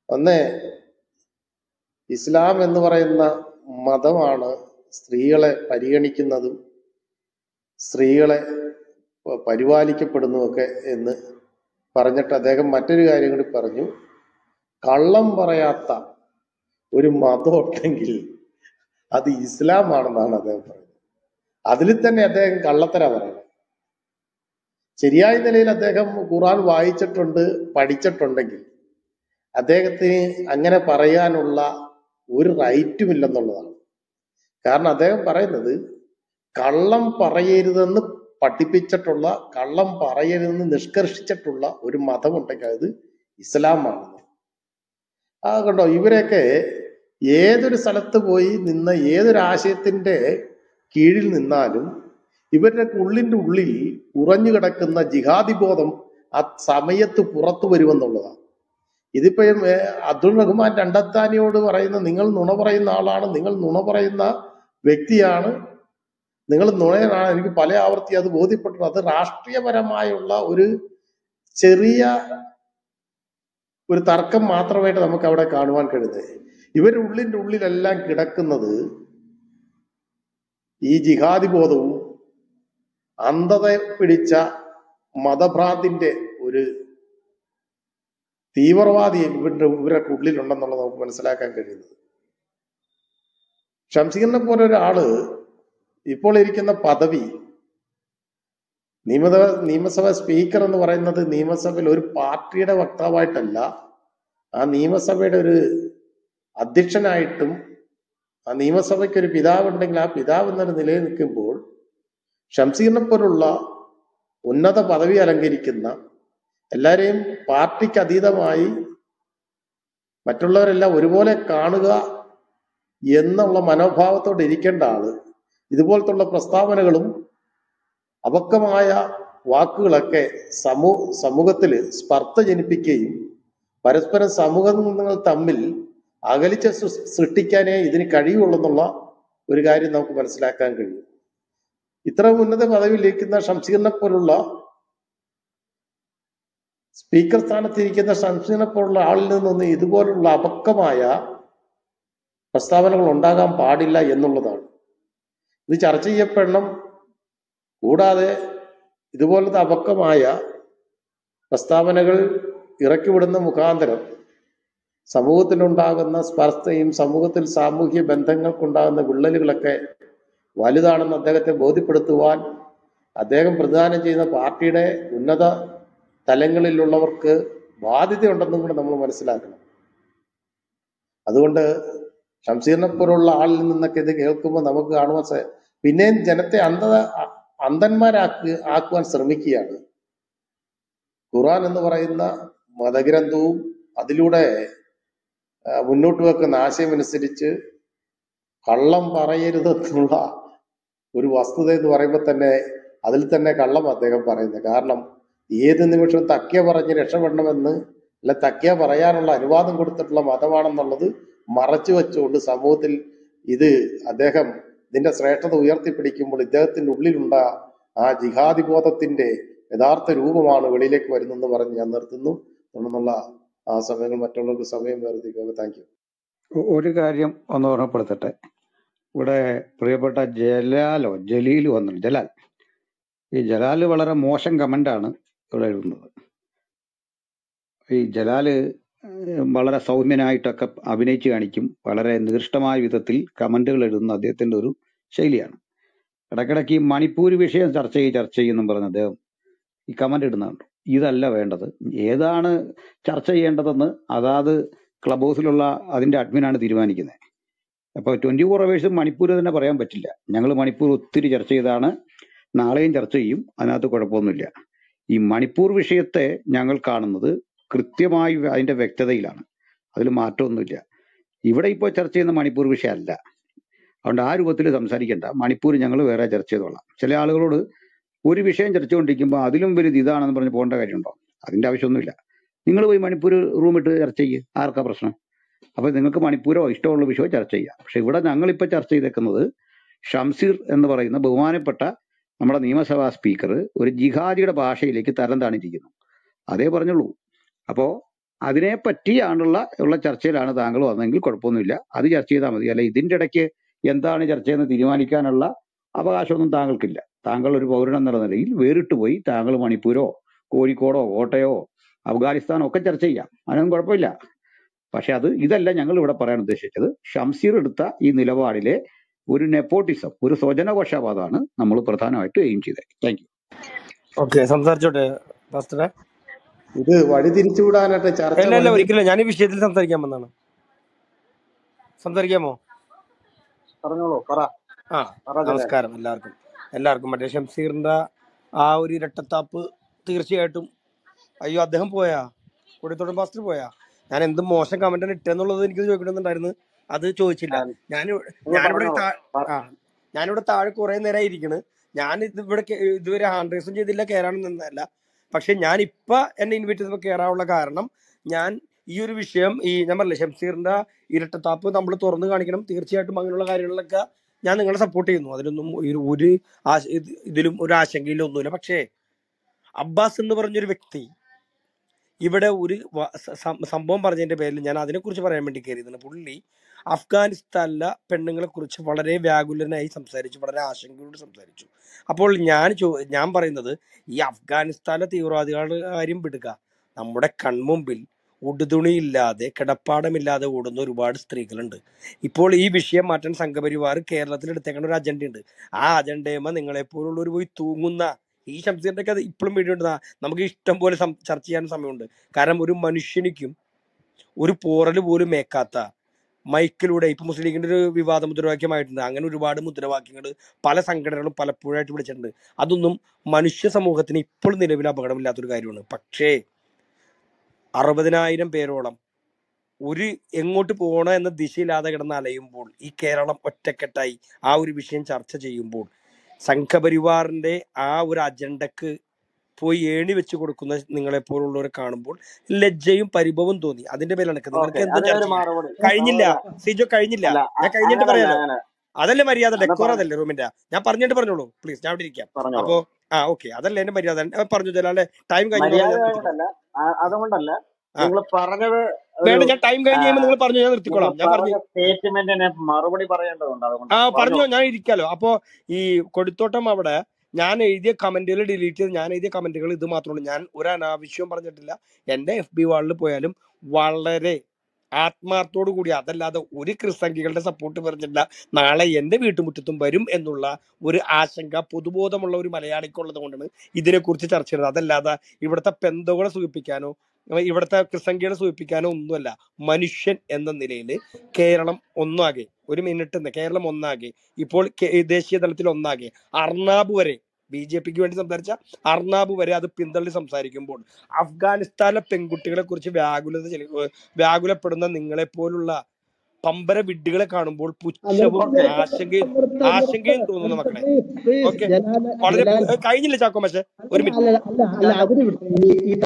ഒന്ന് ഇസ്ലാം എന്ന് പറയുന്ന മതമാണ് സ്ത്രീകളെ പരിഗണിക്കുന്നതും സ്ത്രീകളെ പരിപാലിക്കപ്പെടുന്നതൊക്കെ എന്ന് പറഞ്ഞിട്ട് അദ്ദേഹം മറ്റൊരു കാര്യം കൂടി പറഞ്ഞു. കള്ളം പറയാത്ത ഒരു മതം ഉണ്ടെങ്കിൽ അത് ഇസ്ലാമാണെന്നാണ് അദ്ദേഹം പറയുന്നത്. അതിൽ തന്നെ അദ്ദേഹം കള്ളത്തര പറയുന്നത്. ശരിയായ നിലയിൽ അദ്ദേഹം ഖുറാൻ വായിച്ചിട്ടുണ്ട് പഠിച്ചിട്ടുണ്ടെങ്കിൽ അദ്ദേഹത്തിന് അങ്ങനെ പറയാനുള്ള ഒരു റൈറ്റും ഇല്ലെന്നുള്ളതാണ് കാരണം അദ്ദേഹം പറയുന്നത് കള്ളം പറയരുതെന്ന് പഠിപ്പിച്ചിട്ടുള്ള കള്ളം പറയരുതെന്ന് നിഷ്കർഷിച്ചിട്ടുള്ള ഒരു മതമുണ്ടെങ്കിൽ അത് ഇസ്ലാമാണ്. ആ കണ്ടോ ഇവരൊക്കെ ഏതൊരു സ്ഥലത്ത് പോയി നിന്ന് ഏതൊരു ആശയത്തിന്റെ കീഴിൽ നിന്നാലും ഇവരുടെ ഉള്ളിന്റെ ഉള്ളിൽ ഉറഞ്ഞു കിടക്കുന്ന ജിഹാദി ബോധം ആ സമയത്ത് പുറത്തു വരുമെന്നുള്ളതാണ്. ഇതിപ്പോ അബ്ദുൾ റഹ്മാൻ രണ്ടത്താനിയോട് പറയുന്ന നിങ്ങൾ നുണ പറയുന്ന ആളാണ് നിങ്ങൾ നുണ പറയുന്ന വ്യക്തിയാണ് നിങ്ങൾ നുണയനാണ് എനിക്ക് പല ആവർത്തി അത് ബോധ്യപ്പെട്ടു. അത് രാഷ്ട്രീയപരമായുള്ള ഒരു ചെറിയ ഒരു തർക്കം മാത്രമായിട്ട് നമുക്ക് അവിടെ കാണുവാൻ കഴിയുന്നത്. ഇവരുടെ ഉള്ളിന്റെ ഉള്ളിലെല്ലാം കിടക്കുന്നത് ഈ ജിഹാദി ബോധവും അന്ധത പിടിച്ച മതഭ്രാന്തിന്റെ ഒരു തീവ്രവാദി ഇവരുടെ ഇവരുടെ ഉള്ളിലുണ്ടെന്നുള്ളത് നമുക്ക് മനസ്സിലാക്കാൻ കഴിയുന്നത്. ഷംസീറിനെ പോലെ ഒരാൾ ഇപ്പോൾ ഇരിക്കുന്ന പദവി നിയമസഭ നിയമസഭ സ്പീക്കർ എന്ന് പറയുന്നത് നിയമസഭയിൽ ഒരു പാർട്ടിയുടെ വക്താവായിട്ടല്ല ആ നിയമസഭയുടെ ഒരു അധ്യക്ഷനായിട്ടും ആ നിയമസഭയ്ക്ക് ഒരു പിതാവ് ഉണ്ടെങ്കിൽ ആ പിതാവ് എന്നൊരു നിലയിൽ നിൽക്കുമ്പോൾ ഷംസീറിനെ പോലുള്ള ഉന്നത പദവി അലങ്കരിക്കുന്ന എല്ലാവരെയും പാർട്ടിക്ക് അതീതമായി മറ്റുള്ളവരെല്ലാം ഒരുപോലെ കാണുക എന്നുള്ള മനോഭാവത്തോടെ ഇരിക്കേണ്ട ആൾ ഇതുപോലത്തുള്ള പ്രസ്താവനകളും അപക്വമായ വാക്കുകളൊക്കെ സമൂ സമൂഹത്തിൽ സ്പർദ്ധ ജനിപ്പിക്കുകയും പരസ്പരം സമൂഹങ്ങൾ തമ്മിൽ അകലിച്ച സൃഷ്ടിക്കാനേ ഇതിന് കഴിയുള്ളൂ എന്നുള്ള ഒരു കാര്യം നമുക്ക് മനസ്സിലാക്കാൻ കഴിയും. ഇത്ര ഉന്നത പദവിയിലിരിക്കുന്ന ഷംസീറിനെ പോലുള്ള സ്പീക്കർ സ്ഥാനത്തിരിക്കുന്ന ഷംസീറിനെ പോലുള്ള ആളിൽ നിന്നൊന്നും ഇതുപോലുള്ള അപക്വമായ പ്രസ്താവനകൾ ഉണ്ടാകാൻ പാടില്ല എന്നുള്ളതാണ്. ഇത് ചർച്ച ചെയ്യപ്പെടണം. കൂടാതെ ഇതുപോലത്തെ അപക്വമായ പ്രസ്താവനകൾ ഇറക്കിവിടുന്ന മുഖാന്തരം സമൂഹത്തിലുണ്ടാകുന്ന സ്പർശയും സമൂഹത്തിൽ സാമൂഹ്യ ബന്ധങ്ങൾക്കുണ്ടാകുന്ന വിള്ളലുകളൊക്കെ വലുതാണെന്ന് അദ്ദേഹത്തെ ബോധ്യപ്പെടുത്തുവാൻ അദ്ദേഹം പ്രതിദാനം ചെയ്യുന്ന പാർട്ടിയുടെ ഉന്നത തലങ്ങളിലുള്ളവർക്ക് ബാധ്യതയുണ്ടെന്നും കൂടെ നമ്മൾ മനസ്സിലാക്കണം. അതുകൊണ്ട് ഷംസീറിനെ പോലുള്ള ആളിൽ നിന്നൊക്കെ ഇത് കേൾക്കുമ്പോൾ നമുക്ക് കാണുവാൻ പിന്നെയും ജനത്തെ അന്ധ അന്ധന്മാരാക്കി ആക്കുവാൻ ശ്രമിക്കുകയാണ്. ഖുറാൻ എന്ന് പറയുന്ന മതഗ്രന്ഥവും അതിലൂടെ മുന്നോട്ട് വെക്കുന്ന ആശയമനുസരിച്ച് കള്ളം പറയരുതെന്നുള്ള ഒരു വസ്തുത എന്ന് പറയുമ്പോൾ തന്നെ അതിൽ തന്നെ കള്ളം അദ്ദേഹം പറയുന്നത്. കാരണം ഏത് നിമിഷം തക്കിയ പറഞ്ഞ് രക്ഷപ്പെടണമെന്ന് അല്ല തക്കിയ പറയാനുള്ള അനുവാദം കൊടുത്തിട്ടുള്ള മതമാണെന്നുള്ളത് മറച്ചു വെച്ചുകൊണ്ട് സമൂഹത്തിൽ ഇത് അദ്ദേഹം ഇതിന്റെ ശ്രേഷ്ഠത ഉയർത്തിപ്പിടിക്കുമ്പോൾ ഇദ്ദേഹത്തിന്റെ ഉള്ളിലുള്ള ആ ജിഹാദി ബോധത്തിന്റെ യഥാർത്ഥ രൂപമാണ് വെളിയിലേക്ക് വരുന്നെന്ന് പറഞ്ഞ് ഞാൻ നിർത്തുന്നു. തുടർന്നുള്ള ആ സമയങ്ങൾ മറ്റുള്ളവർക്ക് സമയം വേർതിരിക്കുക. Thank you. ഒരു കാര്യം ഒന്ന് ഓർമ്മപ്പെടുത്തട്ടെ. ഇവിടെ പ്രിയപ്പെട്ട ജലാലോ ജലീൽ വന്നിട്ട് ജലാൽ. ഈ ജലാൽ വളരെ മോശം കമന്റാണ് ഇവിടെ എഴുതുന്നത്. ഈ ജലാൽ വളരെ സൗമ്യനായിട്ടൊക്കെ അഭിനയിച്ച് കാണിക്കും. വളരെ നികൃഷ്ടമായ വിധത്തിൽ കമന്റുകൾ എഴുതുന്ന അദ്ദേഹത്തിന്റെ ഒരു ശൈലിയാണ്. ഇടയ്ക്കിടയ്ക്ക് ഈ മണിപ്പൂർ വിഷയം ചർച്ച ചെയ്യും ചർച്ച ചെയ്യുമെന്നും പറഞ്ഞ് അദ്ദേഹം ഈ കമന്റ് ഇടുന്നുണ്ട്. ഇതല്ല വേണ്ടത്. ഏതാണ് ചർച്ച ചെയ്യേണ്ടതെന്ന് അതാത് ക്ലബ് ഹൗസിലുള്ള അതിന്റെ അഡ്മിനാണ് തീരുമാനിക്കുന്നത്. അപ്പോൾ ട്വന്റി ഫോർ അവേഴ്സും മണിപ്പൂർ തന്നെ പറയാൻ പറ്റില്ല. ഞങ്ങൾ മണിപ്പൂർ ഒത്തിരി ചർച്ച ചെയ്താണ്. നാളെയും ചർച്ച ചെയ്യും. അതിനകത്ത് കുഴപ്പമൊന്നുമില്ല. ഈ മണിപ്പൂർ വിഷയത്തെ ഞങ്ങൾ കാണുന്നത് കൃത്യമായി അതിന്റെ വ്യക്തതയിലാണ്. അതിൽ മാറ്റമൊന്നുമില്ല. ഇവിടെ ഇപ്പോൾ ചർച്ച ചെയ്യുന്ന മണിപ്പൂർ വിഷയമല്ല. അതുകൊണ്ട് ആ രൂപത്തിൽ സംസാരിക്കേണ്ട. മണിപ്പൂർ ഞങ്ങൾ വേറെ ചർച്ച ചെയ്തോളാം. ചില ആളുകളോട് ഒരു വിഷയം ചർച്ച കൊണ്ടിരിക്കുമ്പോൾ അതിലും വലുത് ഇതാണെന്ന് പറഞ്ഞ് പോകേണ്ട കാര്യമുണ്ടോ? അതിന്റെ ആവശ്യമൊന്നുമില്ല. നിങ്ങൾ പോയി മണിപ്പൂർ റൂമിട്ട് ചർച്ച ചെയ്യുക ആർക്കാ പ്രശ്നം? അപ്പൊ നിങ്ങൾക്ക് മണിപ്പൂരോ ഇഷ്ടമുള്ള വിഷയമോ ചർച്ച ചെയ്യാം. പക്ഷെ ഇവിടെ ഞങ്ങൾ ഇപ്പോൾ ചർച്ച ചെയ്തേക്കുന്നത് ഷംസീർ എന്ന് പറയുന്ന ബഹുമാനപ്പെട്ട നമ്മുടെ നിയമസഭാ സ്പീക്കർ ഒരു ജിഹാദിയുടെ ഭാഷയിലേക്ക് തരം താണിരിക്കുന്നു അതേ പറഞ്ഞുള്ളൂ. അപ്പോൾ അതിനെ പറ്റിയാണുള്ള ഉള്ള ചർച്ചയിലാണ് താങ്കൾ വന്നെങ്കിൽ കുഴപ്പമൊന്നുമില്ല. അത് ചർച്ച ചെയ്താൽ മതി. അല്ല ഇതിന്റെ ഇടയ്ക്ക് എന്താണ് ചർച്ചയെന്ന് തീരുമാനിക്കാനുള്ള അവകാശമൊന്നും താങ്കൾക്കില്ല. താങ്കൾ ഒരു പൗരൻ എന്നുള്ള നിലയിൽ വേറിട്ട് പോയി താങ്കൾ മണിപ്പൂരോ കോഴിക്കോടോ കോട്ടയോ അഫ്ഗാനിസ്ഥാനോ ഒക്കെ ചർച്ച ചെയ്യാം. അതിനൊന്നും കുഴപ്പമില്ല. പക്ഷെ അത് ഇതല്ല ഞങ്ങൾ ഇവിടെ പറയാൻ ഉദ്ദേശിച്ചത്. ഷംസീർ എടുത്ത ഈ നിലപാടിലെ ഒരു നെപ്പോട്ടിസം ഒരു സ്വജനപക്ഷപാതമാണ് നമ്മൾ പ്രധാനമായിട്ട് എയിം ചെയ്തത്. താങ്ക് യു ഓക്കെ സംസാരിച്ചോട്ടെ പാസ്റ്ററെ? ഇത് വഴി തിരിച്ചുവിടാനായിട്ട് ചർച്ച അല്ല അല്ല വഴി ഒരിക്കലും ഞാൻ ഈ വിഷയത്തിൽ സംസാരിക്കാൻ വന്നാണ് സംസാരിക്കാമോ? പറഞ്ഞോളൂ പറ. ആ നമസ്കാരം എല്ലാവർക്കും. എല്ലാവർക്കും മറ്റേ ഷംസീറിന്റെ ആ ഒരു ഇരട്ടത്താപ്പ് തീർച്ചയായിട്ടും അയ്യോ അദ്ദേഹം പോയാ? കൊടിത്തോട്ടം പാസ്റ്റർ പോയാ? ഞാൻ എന്ത് മോശം കമന്റ് ആണ് ഇട്ടെന്നുള്ളത് എനിക്ക് ചോദിക്കണമെന്നുണ്ടായിരുന്നു. അത് ചോദിച്ചില്ല. ഞാൻ ഞാനിവിടെ ഞാനിവിടെ താഴെ കുറെ നേരം ഇരിക്കണ്. ഞാൻ ഇത് ഇവിടെ ഇതുവരെ ഹാൻഡ് റൈസും ചെയ്തില്ല കയറാനും നിന്നല്ല പക്ഷെ ഞാൻ ഇപ്പൊ എന്നെ ഇൻവൈറ്റ് ചെയ്തപ്പോൾ കയറാനുള്ള കാരണം ഞാൻ ഈ ഒരു വിഷയം ഈ ഞാൻ പറഞ്ഞില്ലേ ഷംസീറിന്റെ ഇരട്ടത്താപ്പ് നമ്മൾ തുറന്നു കാണിക്കണം. തീർച്ചയായിട്ടും അങ്ങനെയുള്ള കാര്യങ്ങളിലൊക്കെ ഞാൻ നിങ്ങളെ സപ്പോർട്ട് ചെയ്യുന്നു. അതിലൊന്നും ഒരു ഇതിലും ഒരു ആശങ്കയിലും ഒന്നുമില്ല പക്ഷേ അബ്ബാസ് എന്ന് പറഞ്ഞൊരു വ്യക്തി ഇവിടെ ഒരു സംഭവം പറഞ്ഞതിന്റെ പേരിൽ ഞാൻ അതിനെക്കുറിച്ച് പറയാൻ വേണ്ടി കയറിയതാണ്. പുള്ളി അഫ്ഗാനിസ്ഥാനിലെ പെണ്ണുങ്ങളെ കുറിച്ച് വളരെ വ്യാകുലനായി സംസാരിച്ചു വളരെ ആശങ്കയോട് സംസാരിച്ചു. അപ്പോൾ ഞാൻ ഞാൻ പറയുന്നത് ഈ അഫ്ഗാനിസ്ഥാനിലെ തീവ്രവാദികളുടെ വിടുക. നമ്മുടെ കൺമുമ്പിൽ ഉടുതുണിയില്ലാതെ കിടപ്പാടമില്ലാതെ ഓടുന്ന ഒരുപാട് സ്ത്രീകളുണ്ട്. ഇപ്പോൾ ഈ വിഷയം മാറ്റാൻ സംഘപരിവാർ കേരളത്തിൽ എടുത്തേക്കുന്ന ഒരു അജണ്ടയുണ്ട്. ആ അജണ്ടയുമ്പോൾ നിങ്ങളെപ്പോലുള്ളവർ പോയി തൂങ്ങുന്ന ഈ ശംസീറിന്റെ ഒക്കെ ഇപ്പോഴും വീഡിയോ ഉണ്ട് നമുക്ക് ഇഷ്ടം പോലെ ചർച്ച ചെയ്യാൻ സമയമുണ്ട്. കാരണം ഒരു മനുഷ്യനിക്കും ഒരു പോറൽ പോലും മേക്കാത്ത മൈക്കിലൂടെ ഇപ്പൊ മുസ്ലിം ലീഗിന്റെ ഒരു വിവാദ മുദ്രാവാക്യമായിട്ടുണ്ട്. അങ്ങനെ ഒരുപാട് മുദ്രാവാക്യങ്ങൾ പല സംഘടനകളും പലപ്പോഴായിട്ട് വിളിച്ചിട്ടുണ്ട്. അതൊന്നും മനുഷ്യ സമൂഹത്തിന് ഇപ്പോൾ നിലവിൽ അപകടമില്ലാത്തൊരു കാര്യമാണ്. പക്ഷേ അറുപതിനായിരം പേരോളം ഒരു എങ്ങോട്ട് പോകണോ എന്ന ദിശയില്ലാതെ കിടന്ന് അലയുമ്പോൾ ഈ കേരളം ഒറ്റക്കെട്ടായി ആ ഒരു വിഷയം ചർച്ച ചെയ്യുമ്പോൾ സംഘപരിവാറിന്റെ ആ ഒരു അജണ്ടക്ക് പോയി ഏണി വെച്ച് കൊടുക്കുന്ന നിങ്ങളെ പോലുള്ളവരെ കാണുമ്പോൾ ലജ്ജയും പരിഭവം തോന്നി. അതിന്റെ പേരിലാണ് നിങ്ങൾക്ക് എന്താ കഴിഞ്ഞില്ല. സിജോ കഴിഞ്ഞില്ല. അല്ല ഞാൻ കഴിഞ്ഞിട്ട് പറയാലോ. അതല്ലേ മര്യാദ? ഡെക്കോർ അതല്ലേ റൂമിന്റെ? ഞാൻ പറഞ്ഞിട്ട് പറഞ്ഞോളൂ. പ്ലീസ് ഞാൻ അവിടെ ഇരിക്കാം. അപ്പോ ആ ഓക്കെ. അതല്ലേ എന്റെ മര്യാദ? പറഞ്ഞു ജലാലെ. ടൈം കഴിഞ്ഞു. അതുകൊണ്ടല്ല. നിങ്ങൾ പറഞ്ഞത് വേണ്ട ഞാൻ ടൈം കഴിഞ്ഞ് കഴിയുമ്പോൾ നിങ്ങൾ പറഞ്ഞു ഞാൻ നിർത്തിക്കോളാം. ഞാൻ പറഞ്ഞു. സ്റ്റേറ്റ്മെന്റിന് മറുപടി പറയേണ്ടതുണ്ട് ആ പറഞ്ഞോ. ഞാൻ ഇരിക്കാലോ. അപ്പോ ഈ കൊടുത്തോട്ടം അവിടെ ഞാൻ എഴുതിയ കമന്റുകൾ ഡിലീറ്റ് ചെയ്ത് ഞാൻ എഴുതിയ കമന്റുകൾ ഇത് മാത്രമേ ഞാൻ ഒരു അനാവശ്യവും പറഞ്ഞിട്ടില്ല. എന്റെ എഫ് ബി വാളിൽ പോയാലും വളരെ ആത്മാർത്ഥത്തോടു കൂടി അതല്ലാതെ ഒരു ക്രിസ്തംഗികളുടെ സപ്പോർട്ട് പറഞ്ഞില്ല നാളെ എന്റെ വീട്ടുമുറ്റത്തും വരും എന്നുള്ള ഒരു ആശങ്ക പൊതുബോധമുള്ള ഒരു മലയാളിക്കുള്ളത് കൊണ്ടാണ് ഇതിനെക്കുറിച്ച് ചർച്ച ചെയ്യുന്നത് അതല്ലാതെ ഇവിടുത്തെ പെന്തകളെ സൂചിപ്പിക്കാനോ ഇവിടുത്തെ ക്രിസംഖ്യകൾ സൂചിപ്പിക്കാനോ ഒന്നുമല്ല. മനുഷ്യൻ എന്ന നിലയിൽ കേരളം ഒന്നാകെ ഒരു മിനിറ്റ് നിന്ന് കേരളം ഒന്നാകെ ഇപ്പോൾ ദേശീയ തലത്തിൽ ഒന്നാകെ. അർണാബ് വരെ ബി ജെ പിക്ക് വേണ്ടി സംസാരിച്ച അർണാബ് വരെ അത് പിന്തള്ളി സംസാരിക്കുമ്പോൾ അഫ്ഗാനിസ്ഥാനിലെ പെൺകുട്ടികളെ കുറിച്ച് വ്യാകുലത വ്യാകുലപ്പെടുന്ന നിങ്ങളെ പോലുള്ള പമ്പര വിഡ്ഢികളെ കാണുമ്പോൾ പുച്ഛവും ആശങ്കയും ആശങ്കയും തോന്നുന്നു മക്കളെ. ഓക്കെ. വളരെ കഴിഞ്ഞില്ല ചാക്കോ പക്ഷെ ഒരു മിനിറ്റ്.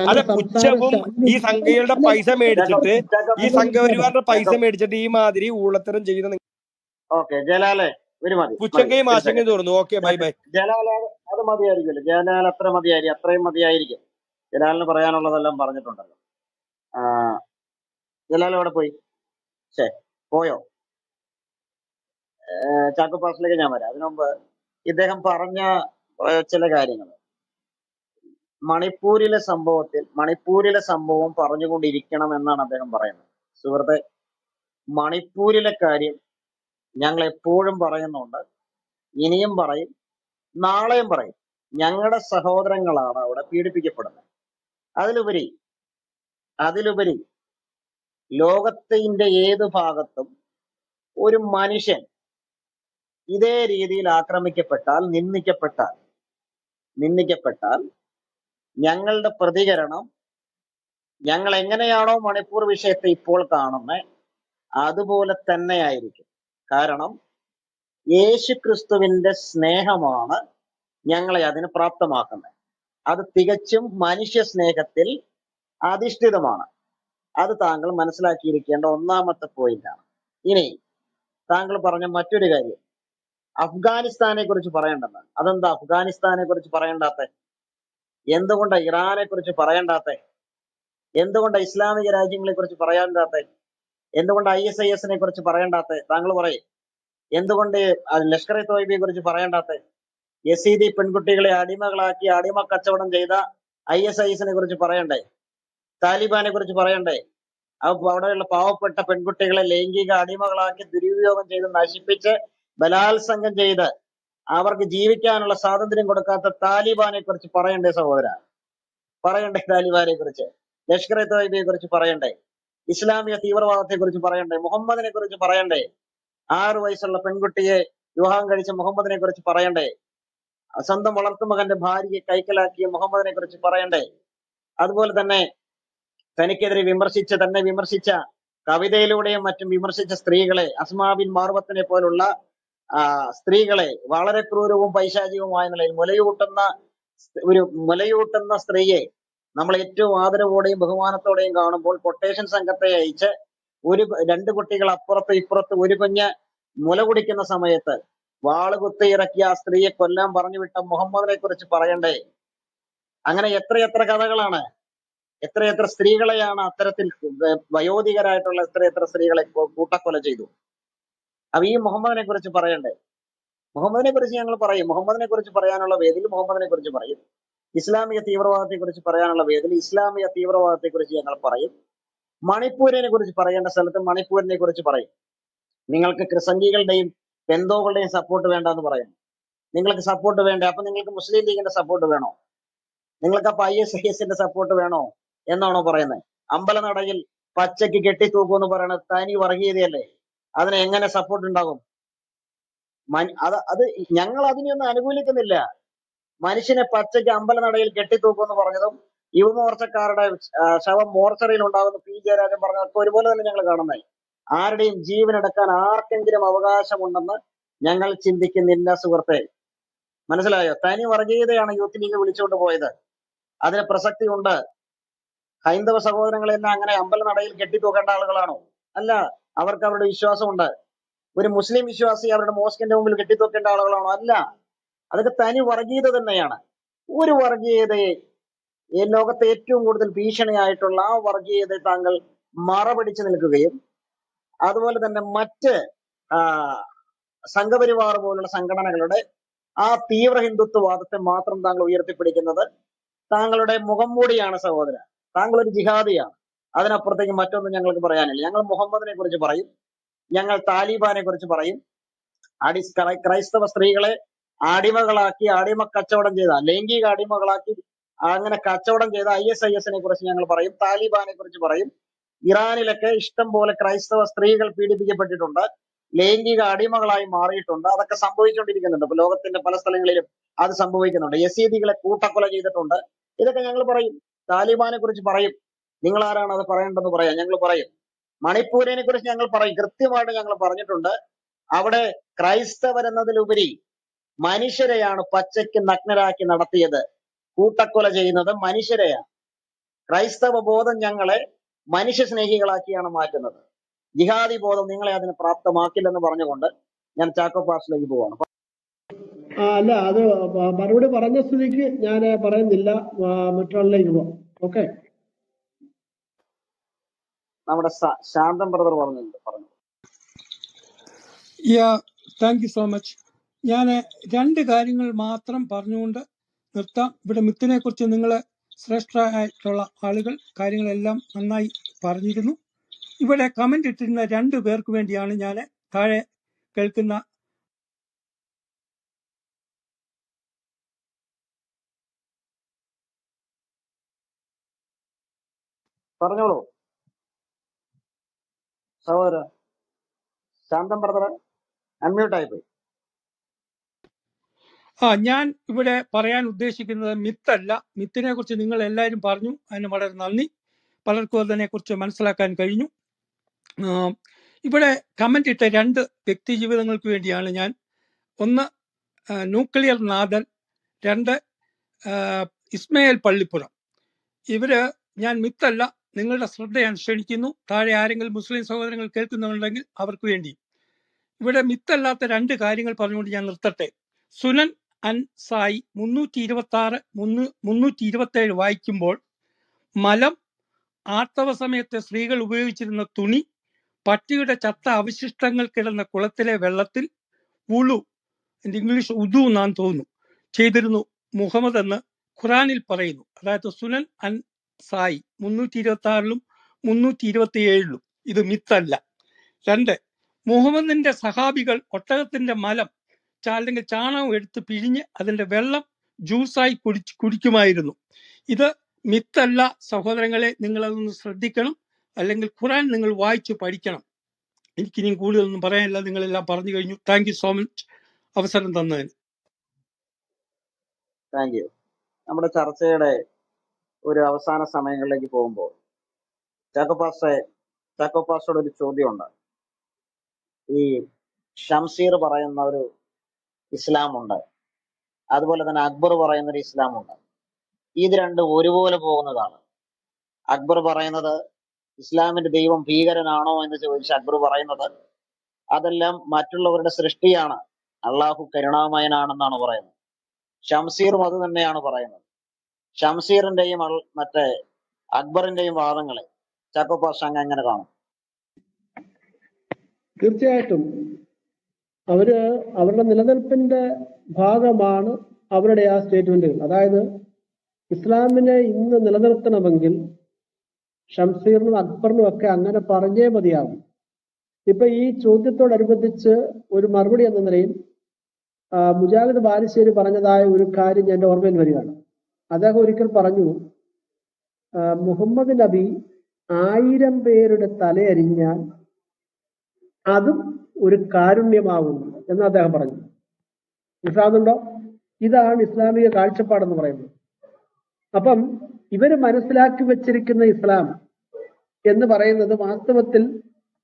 അല്ല പുച്ഛവും ഈ സംഘയുടെ പൈസ മേടിച്ചിട്ട് ഈ സംഘപരിവാറിന്റെ പൈസ മേടിച്ചിട്ട് ഈ മാതിരി ഊളത്തരം ചെയ്യുന്ന പുച്ഛങ്കയും ആശങ്കയും തോന്നുന്നു. Okay bye bye. അത് മതിയായിരിക്കുമല്ലോ. ജലാൽ അത്ര മതിയായിരിക്കും അത്രയും മതിയായിരിക്കും. ജലാലിന് പറയാനുള്ളതെല്ലാം പറഞ്ഞിട്ടുണ്ടല്ലോ. ആ, ജലാൽ അവിടെ പോയി? ശേ പോയോ? ചാക്കോ പാസിലേക്ക് ഞാൻ വരാം. അതിനുമുമ്പ് ഇദ്ദേഹം പറഞ്ഞ ചില കാര്യങ്ങൾ. മണിപ്പൂരിലെ സംഭവത്തിൽ മണിപ്പൂരിലെ സംഭവം പറഞ്ഞുകൊണ്ടിരിക്കണം എന്നാണ് അദ്ദേഹം പറയുന്നത്. സുഹൃത്തെ മണിപ്പൂരിലെ കാര്യം ഞങ്ങൾ എപ്പോഴും പറയുന്നുണ്ട്. ഇനിയും പറയും നാളെയും പറയും. ഞങ്ങളുടെ സഹോദരങ്ങളാണ് അവിടെ പീഡിപ്പിക്കപ്പെടുന്നത്. അതിലുപരി അതിലുപരി ലോകത്തിന്റെ ഏത് ഭാഗത്തും ഒരു മനുഷ്യൻ ഇതേ രീതിയിൽ ആക്രമിക്കപ്പെട്ടാൽ നിന്ദിക്കപ്പെട്ടാൽ നിന്ദിക്കപ്പെട്ടാൽ ഞങ്ങളുടെ പ്രതികരണം ഞങ്ങൾ എങ്ങനെയാണോ മണിപ്പൂർ വിഷയത്തെ ഇപ്പോൾ കാണുന്നത് അതുപോലെ തന്നെയായിരിക്കും. കാരണം യേശു ക്രിസ്തുവിന്റെ സ്നേഹമാണ് ഞങ്ങളെ അതിന് പ്രാപ്തമാക്കുന്നത്. അത് തികച്ചും മനുഷ്യ സ്നേഹത്തിൽ അധിഷ്ഠിതമാണ്. അത് താങ്കൾ മനസ്സിലാക്കിയിരിക്കേണ്ട ഒന്നാമത്തെ പോയിന്റ് ആണ്. ഇനി താങ്കൾ പറഞ്ഞ മറ്റൊരു കാര്യം. അഫ്ഗാനിസ്ഥാനെ കുറിച്ച് പറയേണ്ടെന്ന്. അതെന്താ അഫ്ഗാനിസ്ഥാനെ കുറിച്ച് പറയണ്ടാത്ത? എന്തുകൊണ്ടാ ഇറാനെ കുറിച്ച് പറയണ്ടാത്ത? എന്തുകൊണ്ടാ ഇസ്ലാമിക രാജ്യങ്ങളെ കുറിച്ച് പറയാണ്ടാത്ത? എന്തുകൊണ്ട് ഐ എസ് ഐ എസിനെ കുറിച്ച് പറയണ്ടാത്ത? താങ്കൾ പറയും. എന്തുകൊണ്ട് ലഷ്കർ ഇ തോയ്ബിയെ കുറിച്ച് പറയേണ്ടാത്ത? യസീദി പെൺകുട്ടികളെ അടിമകളാക്കി അടിമ കച്ചവടം ചെയ്ത ഐ എസ് ഐ എസിനെ കുറിച്ച് പറയണ്ടേ? താലിബാനെ കുറിച്ച് പറയണ്ടേ? അവിടെയുള്ള പാവപ്പെട്ട പെൺകുട്ടികളെ ലൈംഗിക അടിമകളാക്കി ദുരുപയോഗം ചെയ്ത് നശിപ്പിച്ച് ബലാത്സംഗം ചെയ്ത് അവർക്ക് ജീവിക്കാനുള്ള സ്വാതന്ത്ര്യം കൊടുക്കാത്ത താലിബാനെ കുറിച്ച് പറയണ്ടേ സഹോദര? പറയണ്ടേ താലിബാനെ കുറിച്ച്? ലഷ്കർ എ കുറിച്ച് പറയണ്ടേ? ഇസ്ലാമിക തീവ്രവാദത്തെ കുറിച്ച് പറയണ്ടേ? മുഹമ്മദിനെ കുറിച്ച് പറയണ്ടേ? ആറു വയസ്സുള്ള പെൺകുട്ടിയെ വിവാഹം കഴിച്ച മുഹമ്മദിനെ കുറിച്ച് പറയണ്ടേ? സ്വന്തം വളർത്തുമകന്റെ ഭാര്യയെ കൈക്കലാക്കിയ മുഹമ്മദിനെ കുറിച്ച് പറയണ്ടേ? അതുപോലെ തന്നെ തനിക്കെതിരെ വിമർശിച്ച തന്നെ വിമർശിച്ച കവിതയിലൂടെയും മറ്റും വിമർശിച്ച സ്ത്രീകളെ അസ്മാബിൻ മാർവത്തിനെ പോലുള്ള സ്ത്രീകളെ വളരെ ക്രൂരവും പൈശാചികവുമായ നിലയിൽ മുലയൂട്ടുന്ന ഒരു മുലയൂട്ടുന്ന സ്ത്രീയെ നമ്മൾ ഏറ്റവും ആദരവോടെയും ബഹുമാനത്തോടെയും കാണുമ്പോൾ കൊട്ടേഷൻ സംഘത്തെ അയച്ച് ഒരു രണ്ട് കുട്ടികൾ അപ്പുറത്ത് ഇപ്പുറത്ത് ഒരു കുഞ്ഞ് മുല കുടിക്കുന്ന സമയത്ത് വാൾ കുത്തിയിറക്കിയ ആ സ്ത്രീയെ കൊല്ലാൻ പറഞ്ഞു വിട്ട മുഹമ്മദിനെ കുറിച്ച് പറയണ്ടേ? അങ്ങനെ എത്രയെത്ര കഥകളാണ് എത്രയെത്ര സ്ത്രീകളെയാണ് അത്തരത്തിൽ വയോധികരായിട്ടുള്ള എത്രയെത്ര സ്ത്രീകളെ കൂട്ടക്കൊല ചെയ്തു. അപ്പൊ ഈ മുഹമ്മദിനെ കുറിച്ച് പറയണ്ടേ? മുഹമ്മദിനെ കുറിച്ച് ഞങ്ങൾ പറയും. മുഹമ്മദിനെ കുറിച്ച് പറയാനുള്ള വേദിൽ മുഹമ്മദിനെ കുറിച്ച് പറയും. ഇസ്ലാമിക തീവ്രവാദത്തെ കുറിച്ച് പറയാനുള്ള വേദിൽ ഇസ്ലാമിക തീവ്രവാദത്തെ കുറിച്ച് ഞങ്ങൾ പറയും. മണിപ്പൂരിനെ കുറിച്ച് പറയേണ്ട സ്ഥലത്ത് മണിപ്പൂരിനെ കുറിച്ച് പറയും. നിങ്ങൾക്ക് ക്രിസംഗികളുടെയും ബന്ധോകളുടെയും സപ്പോർട്ട് വേണ്ട എന്ന് പറയും. നിങ്ങൾക്ക് സപ്പോർട്ട് വേണ്ട? അപ്പൊ നിങ്ങൾക്ക് മുസ്ലിം ലീഗിന്റെ സപ്പോർട്ട് വേണോ? നിങ്ങൾക്ക് അപ്പൊ ഐ എസ് ഐ എസിന്റെ സപ്പോർട്ട് വേണോ? എന്നാണോ പറയുന്നത്? അമ്പലനടയിൽ പച്ചയ്ക്ക് കെട്ടിത്തൂക്കും എന്ന് പറയുന്നത് തനി വർഗീയതയല്ലേ? അതിന് എങ്ങനെ സപ്പോർട്ട് ഉണ്ടാകും? അത് അത് ഞങ്ങൾ അതിനെയൊന്നും അനുകൂലിക്കുന്നില്ല. മനുഷ്യനെ പച്ചയ്ക്ക് അമ്പലനടയിൽ കെട്ടിത്തൂക്കും എന്ന് പറഞ്ഞതും യുവമോർച്ചക്കാരുടെ ശവം മോർച്ചറിയിൽ ഉണ്ടാകുന്ന പി. ജയരാജൻ പറഞ്ഞതൊക്കെ ഒരുപോലെ തന്നെ ഞങ്ങൾ കാണുന്നത്. ആരുടെയും ജീവൻ എടുക്കാൻ ആർക്കെങ്കിലും അവകാശമുണ്ടെന്ന് ഞങ്ങൾ ചിന്തിക്കുന്നില്ല സുഹൃത്തെ. മനസ്സിലായോ? തനി വർഗീയതയാണ് യൂത്ത് ലീഗ് വിളിച്ചുകൊണ്ട് പോയത്. അതിന് പ്രസക്തി ഉണ്ട് ഹൈന്ദവ സഹോദരങ്ങളെല്ലാം അങ്ങനെ അമ്പലനടയിൽ കെട്ടിത്തൂക്കേണ്ട ആളുകളാണോ? അല്ല അവർക്ക് അവരുടെ വിശ്വാസമുണ്ട്. ഒരു മുസ്ലിം വിശ്വാസി അവരുടെ മോസ്കിന്റെ മുമ്പിൽ കെട്ടിത്തൂക്കേണ്ട ആളുകളാണോ? അല്ല. അതൊക്കെ തനി വർഗീയത തന്നെയാണ്. ഒരു വർഗീയതയെ ഈ ലോകത്തെ ഏറ്റവും കൂടുതൽ ഭീഷണിയായിട്ടുള്ള ആ വർഗീയതയെ താങ്കൾ മറപിടിച്ചു നിൽക്കുകയും അതുപോലെ തന്നെ മറ്റ് സംഘപരിവാർ പോലുള്ള സംഘടനകളുടെ ആ തീവ്ര ഹിന്ദുത്വവാദത്തെ മാത്രം താങ്കൾ ഉയർത്തിപ്പിടിക്കുന്നത് താങ്കളുടെ മുഖം മൂടിയാണ് സഹോദര. താങ്കൾ ഒരു ജിഹാദിയാണ്. അതിനപ്പുറത്തേക്ക് മറ്റൊന്നും ഞങ്ങൾക്ക് പറയാനില്ല. ഞങ്ങൾ മുഹമ്മദിനെ കുറിച്ച് പറയും. ഞങ്ങൾ താലിബാനെ കുറിച്ച് പറയും. അടി ക്രൈസ്തവ സ്ത്രീകളെ അടിമകളാക്കി അടിമ കച്ചവടം ചെയ്ത ലൈംഗിക അടിമകളാക്കി അങ്ങനെ കച്ചവടം ചെയ്ത ഐ എസ് ഐ എസിനെ കുറിച്ച് ഞങ്ങൾ പറയും. താലിബാനെ കുറിച്ച് പറയും. ഇറാനിലൊക്കെ ഇഷ്ടം പോലെ ക്രൈസ്തവ സ്ത്രീകൾ പീഡിപ്പിക്കപ്പെട്ടിട്ടുണ്ട്. ലൈംഗിക അടിമകളായി മാറിയിട്ടുണ്ട്. അതൊക്കെ സംഭവിച്ചുകൊണ്ടിരിക്കുന്നുണ്ട്. ലോകത്തിന്റെ പല സ്ഥലങ്ങളിലും അത് സംഭവിക്കുന്നുണ്ട്. യസീദികളെ കൂട്ടക്കൊല ചെയ്തിട്ടുണ്ട്. ഇതൊക്കെ ഞങ്ങൾ പറയും. താലിബാനെ കുറിച്ച് പറയും. നിങ്ങൾ ആരാണ് അത് പറയേണ്ടതെന്ന് പറയാം. ഞങ്ങൾ പറയും. മണിപ്പൂരിനെ കുറിച്ച് ഞങ്ങൾ പറയും. കൃത്യമായിട്ട് ഞങ്ങൾ പറഞ്ഞിട്ടുണ്ട്. അവിടെ ക്രൈസ്തവർ എന്നതിലുപരി മനുഷ്യരെയാണ് പച്ചയ്ക്ക് നഗ്നരാക്കി നടത്തിയത്. കൂട്ടക്കൊല ചെയ്യുന്നത് മനുഷ്യരെയാണ്. ക്രൈസ്തവ ബോധം ഞങ്ങളെ മനുഷ്യ സ്നേഹികളാക്കിയാണ് മാറ്റുന്നത്. ജിഹാദി ബോധം നിങ്ങളെ അതിന് പ്രാപ്തമാക്കില്ലെന്ന് പറഞ്ഞുകൊണ്ട് ഞാൻ ചാക്കോ പാസിലേക്ക് പോവാണ്. അല്ല അത് മറുപടി പറഞ്ഞ സ്ഥിതിക്ക് ഞാൻ പറയുന്നില്ല. മറ്റൊരാളിലേക്ക് പോവാം. ഓക്കെ? നമ്മുടെ ശാന്തൻ ബ്രദർ പറഞ്ഞിട്ടുണ്ട് പറഞ്ഞു. Yeah thank you so much ഞാൻ രണ്ട് കാര്യങ്ങൾ മാത്രം പറഞ്ഞുകൊണ്ട് നിർത്താം. ഇവിടെ മിത്തിനെ കുറിച്ച് നിങ്ങൾ ശ്രേഷ്ഠായിട്ടുള്ള ആളുകൾ കാര്യങ്ങളെല്ലാം നന്നായി പറഞ്ഞിരുന്നു. ഇവിടെ കമന്റ് ഇട്ടിരുന്ന രണ്ടു പേർക്ക് വേണ്ടിയാണ് ഞാൻ താഴെ കേൾക്കുന്ന പറഞ്ഞോളൂ. സഹോദര ശാന്തം ബ്രദർ അൺമ്യൂട്ട് പോയി. ആ ഞാൻ ഇവിടെ പറയാൻ ഉദ്ദേശിക്കുന്നത് മിത്തല്ല മിത്തിനെ കുറിച്ച് നിങ്ങൾ എല്ലാവരും പറഞ്ഞു. അതിന് വളരെ നന്ദി. പലർക്കും അതിനെക്കുറിച്ച് മനസ്സിലാക്കാൻ കഴിഞ്ഞു. ഇവിടെ കമന്റ് ഇട്ട രണ്ട് വ്യക്തി ജീവിതങ്ങൾക്ക് വേണ്ടിയാണ് ഞാൻ. ഒന്ന് ന്യൂക്ലിയർ നാഥൻ. രണ്ട് ആ, ഇസ്മയിൽ പള്ളിപ്പുറം. ഇവർ ഞാൻ മിത്തല്ല നിങ്ങളുടെ ശ്രദ്ധ ഞാൻ ക്ഷണിക്കുന്നു. താഴെ ആരെങ്കിലും മുസ്ലിം സഹോദരങ്ങൾ കേൾക്കുന്നുണ്ടെങ്കിൽ അവർക്ക് വേണ്ടി. ഇവിടെ മിത്തല്ലാത്ത രണ്ട് കാര്യങ്ങൾ പറഞ്ഞുകൊണ്ട് ഞാൻ നിർത്തട്ടെ. സുനൻ അൻ സായി മുന്നൂറ്റി ഇരുപത്തി ആറ് മുന്നൂറ്റി ഇരുപത്തി ഏഴ് വായിക്കുമ്പോൾ മലം ആർത്തവ സമയത്ത് സ്ത്രീകൾ ഉപയോഗിച്ചിരുന്ന തുണി പട്ടിയുടെ ചത്ത അവശിഷ്ടങ്ങൾ കിടന്ന കുളത്തിലെ വെള്ളത്തിൽ ഉളു എന്റെ ഇംഗ്ലീഷ് ഉദു എന്നാന്ന് തോന്നുന്നു ചെയ്തിരുന്നു മുഹമ്മദ് എന്ന് ഖുറാനിൽ പറയുന്നു. അതായത് സുനൻ അൻ സായി. മുന്നൂറ്റി ഇരുപത്തി ആറിലും മുന്നൂറ്റി ഇരുപത്തി ഏഴിലും ഇത് മിത്തല്ല. രണ്ട് മുഹമ്മദിന്റെ സഹാബികൾ ഒട്ടകത്തിന്റെ മലം അല്ലെങ്കിൽ ചാണകം എടുത്ത് പിഴിഞ്ഞ് അതിന്റെ വെള്ളം ജ്യൂസായി കുടി കുടിക്കുമായിരുന്നു. ഇത് മിത്തല്ല. സഹോദരങ്ങളെ നിങ്ങൾ അതൊന്ന് ശ്രദ്ധിക്കണം. അല്ലെങ്കിൽ ഖുറാൻ നിങ്ങൾ വായിച്ചു പഠിക്കണം. എനിക്ക് എനിക്കിനിയും കൂടുതലൊന്നും പറയാനില്ല. നിങ്ങളെല്ലാം പറഞ്ഞു കഴിഞ്ഞു. താങ്ക് സോ മച്ച് അവസരം തന്നതിന്. താങ്ക് യു നമ്മുടെ ചർച്ചയുടെ ഒരു അവസാന സമയങ്ങളിലേക്ക് പോകുമ്പോൾ ചാക്കോപാസ്റ്റെ ചാക്കോപാസ്റ്റോട് ഒരു ചോദ്യമുണ്ട്. ഈ ഷംസീർ പറയുന്ന ഒരു ഇസ്ലാമുണ്ട്. അതുപോലെ തന്നെ അക്ബർ പറയുന്ന ഒരു ഇസ്ലാമുണ്ട്. ഇത് രണ്ടും ഒരുപോലെ പോകുന്നതാണ്. അക്ബർ പറയുന്നത് ഇസ്ലാമിന്റെ ദൈവം ഭീകരനാണോ എന്ന് ചോദിച്ച് അക്ബർ പറയുന്നത് അതെല്ലാം മറ്റുള്ളവരുടെ സൃഷ്ടിയാണ്. അള്ളാഹു കരുണാമയനാണെന്നാണ് പറയുന്നത്. ഷംസീറും അത് തന്നെയാണ് പറയുന്നത്. ഷംസീറിന്റെയും മറ്റേ അക്ബറിന്റെയും വാദങ്ങളെ അങ്ങ് എങ്ങനെ കാണും? തീർച്ചയായിട്ടും. അവർ അവരുടെ നിലനിൽപ്പിന്റെ ഭാഗമാണ് അവരുടെ ആ സ്റ്റേറ്റ്മെന്റുകൾ. അതായത് ഇസ്ലാമിനെ ഇന്ന് നിലനിർത്തണമെങ്കിൽ ഷംസീറിനും അക്ബറിനും ഒക്കെ അങ്ങനെ പറഞ്ഞേ മതിയാകും ഇപ്പൊ ഈ ചോദ്യത്തോടനുബന്ധിച്ച് ഒരു മറുപടി എന്ന നിലയിൽ മുജാഹിദ് ബാലുശ്ശേരി പറഞ്ഞതായ ഒരു കാര്യം എന്റെ ഓർമ്മയിൽ വരികയാണ്. അദ്ദേഹം ഒരിക്കൽ പറഞ്ഞു മുഹമ്മദ് നബി ആയിരം പേരുടെ തലയരിഞ്ഞാൽ അതും ഒരു കാരുണ്യമാകുന്നു എന്ന് അദ്ദേഹം പറഞ്ഞു. മനസ്സിലാകുന്നുണ്ടോ ഇതാണ് ഇസ്ലാമിക കാഴ്ചപ്പാടെന്ന് പറയുന്നത്. അപ്പം ഇവർ മനസ്സിലാക്കി വെച്ചിരിക്കുന്ന ഇസ്ലാം എന്ന് പറയുന്നത് വാസ്തവത്തിൽ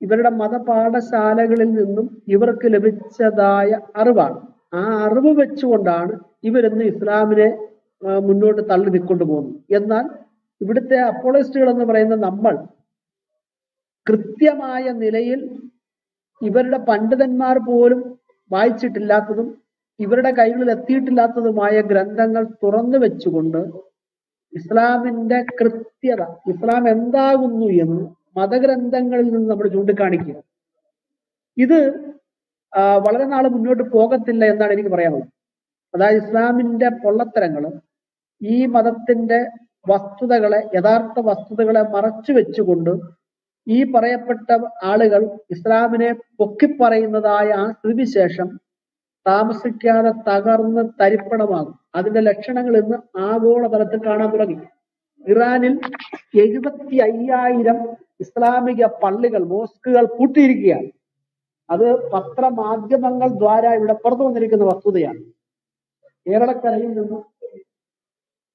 ഇവരുടെ മതപാഠശാലകളിൽ നിന്നും ഇവർക്ക് ലഭിച്ചതായ അറിവാണ്. ആ അറിവ് വെച്ചുകൊണ്ടാണ് ഇവരെന്ന് ഇസ്ലാമിനെ മുന്നോട്ട് തള്ളി നിൽക്കൊണ്ടു പോകുന്നു. എന്നാൽ ഇവിടുത്തെ അപ്പോളജിസ്റ്റുകൾ എന്ന് പറയുന്ന നമ്മൾ കൃത്യമായ നിലയിൽ ഇവരുടെ പണ്ഡിതന്മാർ പോലും വായിച്ചിട്ടില്ലാത്തതും ഇവരുടെ കൈകളിൽ എത്തിയിട്ടില്ലാത്തതുമായ ഗ്രന്ഥങ്ങൾ തുറന്നു വെച്ചുകൊണ്ട് ഇസ്ലാമിന്റെ കൃത്യത ഇസ്ലാം എന്താകുന്നു എന്ന് മതഗ്രന്ഥങ്ങളിൽ നിന്ന് നമ്മൾ ചൂണ്ടിക്കാണിക്കുക. ഇത് വളരെ നാൾ മുന്നോട്ട് പോകത്തില്ല എന്നാണ് എനിക്ക് പറയാനുള്ളത്. അതായത് ഇസ്ലാമിന്റെ പൊള്ളത്തരങ്ങൾ ഈ മതത്തിന്റെ വസ്തുതകളെ യഥാർത്ഥ വസ്തുതകളെ മറച്ചു വെച്ചുകൊണ്ട് ഈ പറയപ്പെട്ട ആളുകൾ ഇസ്ലാമിനെ പൊക്കിപ്പറയുന്നതായ ആ സ്ഥിതിവിശേഷം താമസിക്കാതെ തകർന്ന് തരിപ്പണമാകും. അതിന്റെ ലക്ഷണങ്ങൾ ഇന്ന് ആഗോളതലത്തിൽ കാണാൻ തുടങ്ങി. ഇറാനിൽ എഴുപത്തി അയ്യായിരം ഇസ്ലാമിക പള്ളികൾ മോസ്കുകൾ പൂട്ടിയിരിക്കുകയാണ്. അത് പത്രമാധ്യമങ്ങൾ ദ്വാര ഇവിടെ പുറത്തു വന്നിരിക്കുന്ന വസ്തുതയാണ്. കേരളക്കരയിൽ നിന്നും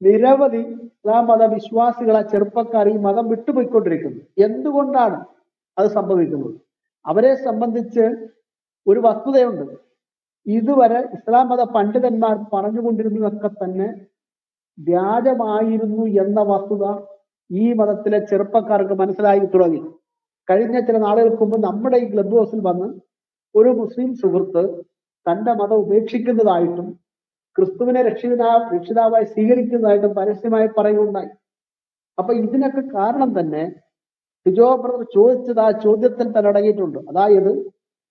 നിരവധി ഇസ്ലാം മതവിശ്വാസികൾ ചെറുപ്പക്കാർ ഈ മതം വിട്ടുപോയിക്കൊണ്ടിരിക്കുന്നു. എന്തുകൊണ്ടാണ് അത് സംഭവിക്കുന്നത്? അവരെ സംബന്ധിച്ച് ഒരു വസ്തുതയുണ്ട്. ഇതുവരെ ഇസ്ലാം മത പണ്ഡിതന്മാർ പറഞ്ഞുകൊണ്ടിരുന്നതൊക്കെ തന്നെ വ്യാജമായിരുന്നു എന്ന വസ്തുത ഈ മതത്തിലെ ചെറുപ്പക്കാർക്ക് മനസ്സിലായി തുടങ്ങി. കഴിഞ്ഞ ചില നാളുകൾക്ക് മുമ്പ് നമ്മുടെ ഈ ക്ലബ് ഹൗസിൽ വന്ന് ഒരു മുസ്ലിം സുഹൃത്ത് തന്റെ മതം ഉപേക്ഷിക്കുന്നതായിട്ടും ക്രിസ്തുവിനെ രക്ഷിതാ രക്ഷിതാവായി സ്വീകരിക്കുന്നതായിട്ടും പരസ്യമായി പറയുകയുണ്ടായി. അപ്പൊ ഇതിനൊക്കെ കാരണം തന്നെ ടിജോ ബ്രദർ ചോദിച്ചത് ആ ചോദ്യത്തിൽ തന്നെ അടങ്ങിയിട്ടുണ്ട്. അതായത്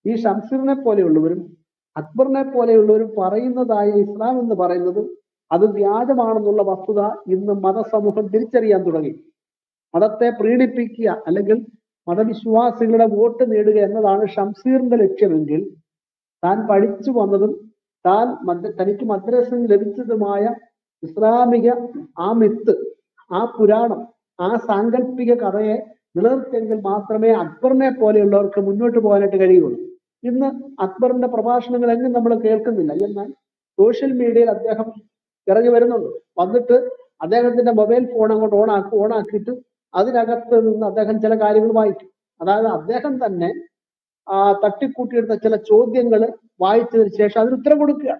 ഈ ഷംസീറിനെ പോലെയുള്ളവരും അക്ബറിനെ പോലെയുള്ളവരും പറയുന്നതായ ഇസ്ലാം എന്ന് പറയുന്നത് അത് വ്യാജമാണെന്നുള്ള വസ്തുത ഇന്ന് മതസമൂഹം തിരിച്ചറിയാൻ തുടങ്ങി. മതത്തെ പ്രീണിപ്പിക്കുക അല്ലെങ്കിൽ മതവിശ്വാസികളുടെ വോട്ട് നേടുക എന്നതാണ് ഷംസീറിന്റെ ലക്ഷ്യമെങ്കിൽ താൻ പഠിച്ചു വന്നതും താൻ മദ്ര തനിക്ക് മദ്രസയിൽ ലഭിച്ചതുമായ ഇസ്ലാമിക ആ മിത്ത് ആ പുരാണം ആ സാങ്കല്പിക കഥയെ നിലനിർത്തിയെങ്കിൽ മാത്രമേ അക്ബറിനെ പോലെയുള്ളവർക്ക് മുന്നോട്ട് പോകാനായിട്ട് കഴിയുള്ളൂ. ഇന്ന് അക്ബറിന്റെ പ്രഭാഷണങ്ങൾ എങ്ങും നമ്മൾ കേൾക്കുന്നില്ല. എന്നാൽ സോഷ്യൽ മീഡിയയിൽ അദ്ദേഹം ഇറങ്ങി വരുന്നുണ്ട്. വന്നിട്ട് അദ്ദേഹത്തിന്റെ മൊബൈൽ ഫോൺ അങ്ങോട്ട് ആക്കി ഓൺ അതിനകത്ത് നിന്ന് അദ്ദേഹം ചില കാര്യങ്ങൾ വായിക്കും. അതായത് അദ്ദേഹം തന്നെ ആ തട്ടിക്കൂട്ടിയെടുത്ത ചില ചോദ്യങ്ങൾ വായിച്ചതിന് ശേഷം അതിന് ഉത്തരം കൊടുക്കുക.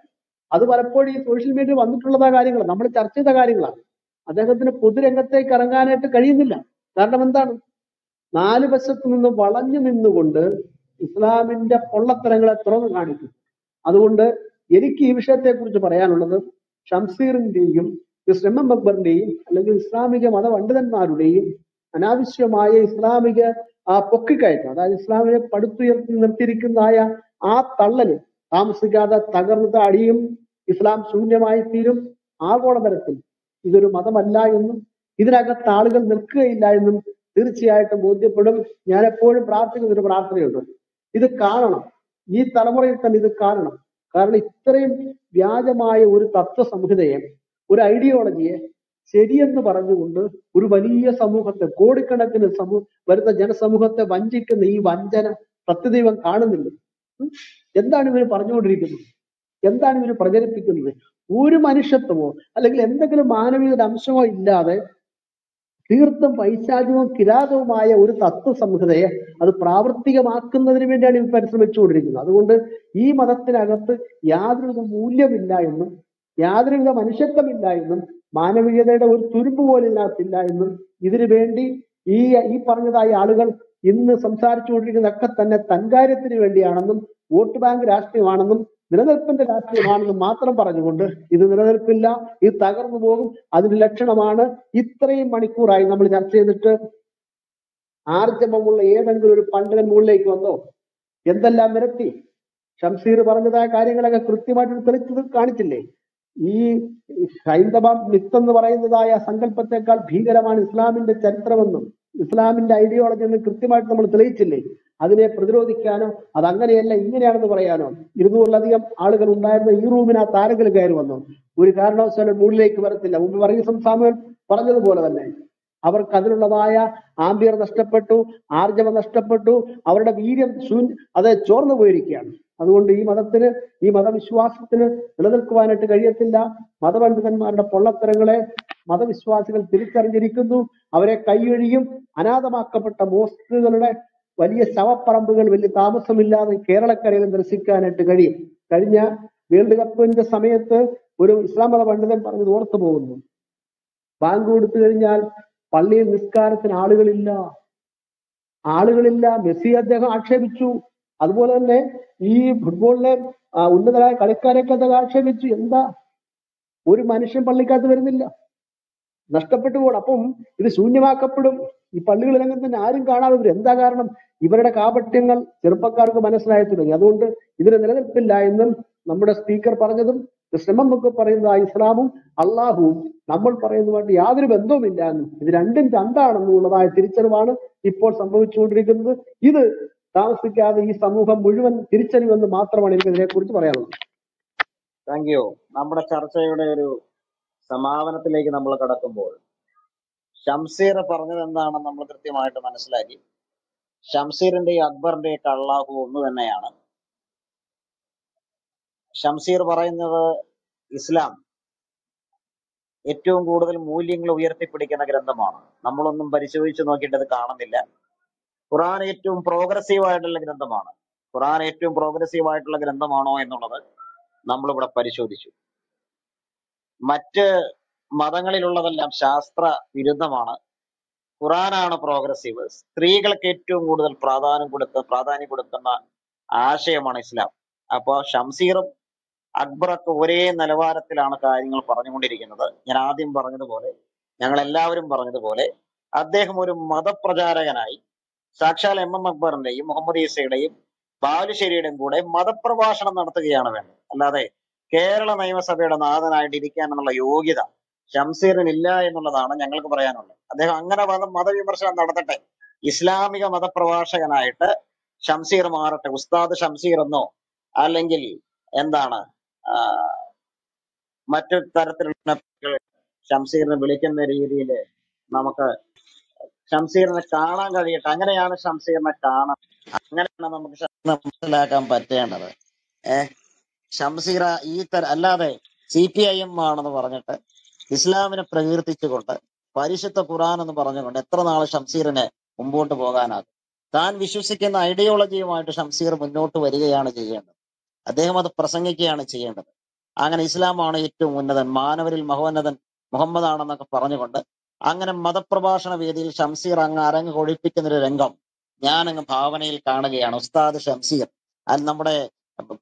അത് പലപ്പോഴും ഈ സോഷ്യൽ മീഡിയ വന്നിട്ടുള്ളതാ കാര്യങ്ങൾ നമ്മൾ ചർച്ച ചെയ്ത കാര്യങ്ങളാണ്. അദ്ദേഹത്തിന് പൊതുരംഗത്തേക്ക് ഇറങ്ങാനായിട്ട് കഴിയുന്നില്ല. കാരണം എന്താണ്? നാല് വശത്തു നിന്ന് വളഞ്ഞു നിന്നുകൊണ്ട് ഇസ്ലാമിന്റെ പൊള്ളത്തരങ്ങളെ തുറന്നു കാണിക്കും. അതുകൊണ്ട് എനിക്ക് ഈ വിഷയത്തെ കുറിച്ച് പറയാനുള്ളത് ഷംസീറിന്റെയും എം എം അക്ബറിന്റെയും അല്ലെങ്കിൽ ഇസ്ലാമിക മതപണ്ഡിതന്മാരുടെയും അനാവശ്യമായ ഇസ്ലാമിക ആ പൊക്കിക്കയറ്റം അതായത് ഇസ്ലാമിനെ പടുത്തുയർത്തി നിർത്തിയിരിക്കുന്നതായ ആ തള്ളൽ താമസിക്കാതെ തകർന്നത് അടിയും ഇസ്ലാം ശൂന്യമായി തീരും. ആഗോളതലത്തിൽ ഇതൊരു മതമല്ല എന്നും ഇതിനകത്ത് ആളുകൾ നിൽക്കുകയില്ല എന്നും തീർച്ചയായിട്ടും ബോധ്യപ്പെടും. ഞാൻ എപ്പോഴും പ്രാർത്ഥിക്കുന്ന ഒരു പ്രാർത്ഥനയുണ്ട്. ഇത് കാണണം. ഈ തലമുറയിൽ തന്നെ ഇത് കാണണം. കാരണം ഇത്രയും വ്യാജമായ ഒരു തത്വ സംഹിതയെ ഒരു ഐഡിയോളജിയെ ശരിയെന്ന് പറഞ്ഞുകൊണ്ട് ഒരു വലിയ സമൂഹത്തെ കോടിക്കണക്കിന് സമൂ വരുന്ന ജനസമൂഹത്തെ വഞ്ചിക്കുന്ന ഈ വഞ്ചന സത്യദൈവം കാണുന്നില്ല? എന്താണ് ഇവർ പറഞ്ഞുകൊണ്ടിരിക്കുന്നത്? എന്താണ് ഇവർ പ്രചരിപ്പിക്കുന്നത്? ഒരു മനുഷ്യത്വമോ അല്ലെങ്കിൽ എന്തെങ്കിലും മാനവികത അംശമോ ഇല്ലാതെ തീർത്തും പൈശാചികവും കിരാതവുമായ ഒരു തത്വ സംഹിതയെ അത് പ്രാവർത്തികമാക്കുന്നതിന് വേണ്ടിയാണ് ഇവർ പരിശ്രമിച്ചുകൊണ്ടിരിക്കുന്നത്. അതുകൊണ്ട് ഈ മതത്തിനകത്ത് യാതൊരുവിധ മൂല്യമില്ല എന്നും യാതൊരുവിധ മനുഷ്യത്വമില്ല എന്നും മാനവികതയുടെ ഒരു തുരുമ്പ് പോലും ഇതിനകത്തില്ല എന്നും ഇതിനു വേണ്ടി ഈ ഈ പറഞ്ഞതായ ആളുകൾ ഇന്ന് സംസാരിച്ചുകൊണ്ടിരിക്കുന്നതൊക്കെ തന്നെ തൻകാര്യത്തിന് വേണ്ടിയാണെന്നും വോട്ട് ബാങ്ക് രാഷ്ട്രീയമാണെന്നും നിലനിൽപ്പിന്റെ രാഷ്ട്രീയമാണെന്നും മാത്രം പറഞ്ഞുകൊണ്ട് ഇത് നിലനിൽപ്പില്ല ഇത് തകർന്നു പോകും. അതിന്റെ ലക്ഷണമാണ് ഇത്രയും മണിക്കൂറായി നമ്മൾ ചർച്ച ചെയ്തിട്ട് ആർജവമുള്ള ഏതെങ്കിലും ഒരു പണ്ഡിതൻ മുകളിലേക്ക് വന്നോ? എന്തെല്ലാം നിരത്തി ഷംസീർ പറഞ്ഞതായ കാര്യങ്ങളൊക്കെ കൃത്യമായിട്ട് തെളിച്ചത് കാണിച്ചില്ലേ? ഈ ഹൈന്ദവ മിത്ത് എന്ന് പറയുന്നതായ സങ്കല്പത്തെക്കാൾ ഭീകരമാണ് ഇസ്ലാമിന്റെ ചരിത്രമെന്നും ഇസ്ലാമിന്റെ ഐഡിയോളജി എന്ന് കൃത്യമായിട്ട് നമ്മൾ തെളിയിച്ചില്ലേ? അതിനെ പ്രതിരോധിക്കാനോ അത് അങ്ങനെയല്ല ഇങ്ങനെയാണെന്ന് പറയാനോ? ഇരുന്നൂറിലധികം ആളുകൾ ഉണ്ടായിരുന്ന ഈ റൂമിന് ആ താരങ്ങൾ കയറി വന്നു. ഒരു കാരണവശാലും മുകളിലേക്ക് വരത്തില്ല. മുമ്പ് പറയും സാമുവൽ പറഞ്ഞതുപോലെ തന്നെ. അവർക്ക് അതിനുള്ളതായ ആംബിയർ നഷ്ടപ്പെട്ടു ആർജവം നഷ്ടപ്പെട്ടു അവരുടെ വീര്യം സൂ അത് ചോർന്നു പോയിരിക്കുകയാണ്. അതുകൊണ്ട് ഈ മതത്തിന് ഈ മതവിശ്വാസത്തിന് നിലനിൽക്കുവാനായിട്ട് കഴിയത്തില്ല. മതപണ്ഡിതന്മാരുടെ പൊള്ളത്തരങ്ങളെ മതവിശ്വാസികൾ തിരിച്ചറിഞ്ഞിരിക്കുന്നു. അവരെ കൈയൊഴിയും അനാഥമാക്കപ്പെട്ട മോസ്കുകളുടെ വലിയ ശവപ്പറമ്പുകൾ വലിയ താമസമില്ലാതെ കേരളക്കരയിൽ ദർശിക്കാനായിട്ട് കഴിയും. കഴിഞ്ഞ വേൾഡ് കപ്പിന്റെ സമയത്ത് ഒരു ഇസ്ലാം മത പണ്ഡിതൻ പറഞ്ഞത് ഓർത്തു പോകുന്നു ബാങ്ക് കൊടുത്തു കഴിഞ്ഞാൽ പള്ളിയിൽ നിസ്കാരത്തിന് ആളുകളില്ല. ആളുകളില്ല. മെസ്സി അദ്ദേഹം ആക്ഷേപിച്ചു. അതുപോലെ തന്നെ ഈ ഫുട്ബോളിലെ ഉന്നതരായ കളിക്കാരെയൊക്കെ അദ്ദേഹം ആക്ഷേപിച്ചു. എന്താ? ഒരു മനുഷ്യൻ പള്ളിക്കകത്ത് വരുന്നില്ല. നഷ്ടപ്പെട്ടു പോകണം അപ്പം ഇത് ശൂന്യമാക്കപ്പെടും. ഈ പള്ളികളിലങ്ങനെ തന്നെ ആരും കാണാതെ വരും. എന്താ കാരണം? ഇവരുടെ കാപട്യങ്ങൾ ചെറുപ്പക്കാർക്ക് മനസ്സിലായി തുടങ്ങി അതുകൊണ്ട് ഇതിന് നിലനിൽപ്പില്ല എന്നും നമ്മുടെ സ്പീക്കർ പറഞ്ഞതും ശ്രമം ഒക്കെ പറയുന്നത് ഇസ്ലാമും അള്ളാഹുവും നമ്മൾ പറയുന്നതുമായിട്ട് യാതൊരു ബന്ധവുമില്ല എന്നും. ഇത് രണ്ടും രണ്ടാണെന്നുള്ളതായ തിരിച്ചറിവാണ് ഇപ്പോൾ സംഭവിച്ചുകൊണ്ടിരിക്കുന്നത്. ഇത് താമസിക്കാതെ ഈ സമൂഹം മുഴുവൻ തിരിച്ചറിവെന്ന് മാത്രമാണ് എനിക്ക് ഇതിനെ കുറിച്ച് പറയാനുള്ളത്. താങ്ക് യു നമ്മുടെ ചർച്ചയുടെ ഒരു സമാപനത്തിലേക്ക് നമ്മൾ കടക്കുമ്പോൾ ഷംസീർ പറഞ്ഞത് എന്താണെന്ന് നമ്മൾ കൃത്യമായിട്ട് മനസ്സിലാക്കി. ഷംസീറിന്റെയും അക്ബറിന്റെയും കള്ളാഹു ഒന്ന് തന്നെയാണ് ഷംസീർ പറയുന്നത് ഇസ്ലാം ഏറ്റവും കൂടുതൽ മൂല്യങ്ങൾ ഉയർത്തിപ്പിടിക്കുന്ന ഗ്രന്ഥമാണ്. നമ്മളൊന്നും പരിശോധിച്ച് നോക്കിയിട്ട് അത് കാണുന്നില്ല. ഖുറാൻ ഏറ്റവും പ്രോഗ്രസീവ് ആയിട്ടുള്ള ഗ്രന്ഥമാണ്. ഖുറാൻ ഏറ്റവും പ്രോഗ്രസീവ് ആയിട്ടുള്ള ഗ്രന്ഥമാണോ എന്നുള്ളത് നമ്മളിവിടെ പരിശോധിച്ചു. മറ്റ് മതങ്ങളിലുള്ളതെല്ലാം ശാസ്ത്ര വിരുദ്ധമാണ്. ഖുറാനാണ് പ്രോഗ്രസീവ്. സ്ത്രീകൾക്ക് ഏറ്റവും കൂടുതൽ പ്രാധാന്യം കൊടുത്ത പ്രാധാന്യം കൊടുക്കുന്ന ആശയമാണ് ഇസ്ലാം. അപ്പൊ ഷംസീറും അക്ബറൊക്കെ ഒരേ നിലവാരത്തിലാണ് കാര്യങ്ങൾ പറഞ്ഞുകൊണ്ടിരിക്കുന്നത്. ഞാൻ ആദ്യം പറഞ്ഞതുപോലെ ഞങ്ങൾ എല്ലാവരും പറഞ്ഞതുപോലെ അദ്ദേഹം ഒരു മതപ്രചാരകനായി സാക്ഷാൽ എം എം അക്ബറിന്റെയും മുഹമ്മദ് ഈസയുടെയും ബാലുശ്ശേരിയുടെയും കൂടെ മതപ്രഭാഷണം നടത്തുകയാണ് വേണ്ടത്. അല്ലാതെ കേരള നിയമസഭയുടെ നാഥനായിട്ട് ഇരിക്കാനെന്നുള്ള യോഗ്യത ഷംസീറിനില്ല എന്നുള്ളതാണ് ഞങ്ങൾക്ക് പറയാനുള്ളത്. അദ്ദേഹം അങ്ങനെ മത മതവിമർശനം നടത്തട്ടെ. ഇസ്ലാമിക മതപ്രഭാഷകനായിട്ട് ഷംസീർ മാറട്ടെ. ഉസ്താദ് ഷംസീർ എന്നോ അല്ലെങ്കിൽ എന്താണ് മറ്റു തരത്തിലുള്ള ഷംസീറിനെ വിളിക്കുന്ന രീതിയിൽ നമുക്ക് ഷംസീറിനെ കാണാൻ കഴിയട്ടെ. അങ്ങനെയാണ് ഷംസീറിനെ കാണാൻ അങ്ങനെയാണ് നമുക്ക് മനസ്സിലാക്കാൻ പറ്റേണ്ടത്. ഏഹ് ഷംസീറ ഈ തര അല്ലാതെ സി പി ഐ എം ആണെന്ന് പറഞ്ഞിട്ട് ഇസ്ലാമിനെ പ്രകീർത്തിച്ചുകൊണ്ട് പരിശുദ്ധ ഖുറാൻ എന്ന് പറഞ്ഞുകൊണ്ട് എത്ര നാൾ ഷംസീറിന് മുമ്പോട്ട് പോകാനാകും? താൻ വിശ്വസിക്കുന്ന ഐഡിയോളജിയുമായിട്ട് ഷംസീർ മുന്നോട്ട് വരികയാണ് ചെയ്യേണ്ടത്. അദ്ദേഹം അത് പ്രസംഗിക്കുകയാണ് ചെയ്യേണ്ടത്. അങ്ങനെ ഇസ്ലാമാണ് ഏറ്റവും ഉന്നതൻ മാനവരിൽ മഹോന്നതൻ മുഹമ്മദ് ആണെന്നൊക്കെ പറഞ്ഞുകൊണ്ട് അങ്ങനെ മതപ്രഭാഷണ വേദിയിൽ ഷംസീർ അങ്ങ് അരങ്ങ് കൊഴിപ്പിക്കുന്ന ഒരു രംഗം ഞാൻ അങ്ങ് ഭാവനയിൽ കാണുകയാണ്. ഉസ്താദ് ഷംസീർ അത് നമ്മുടെ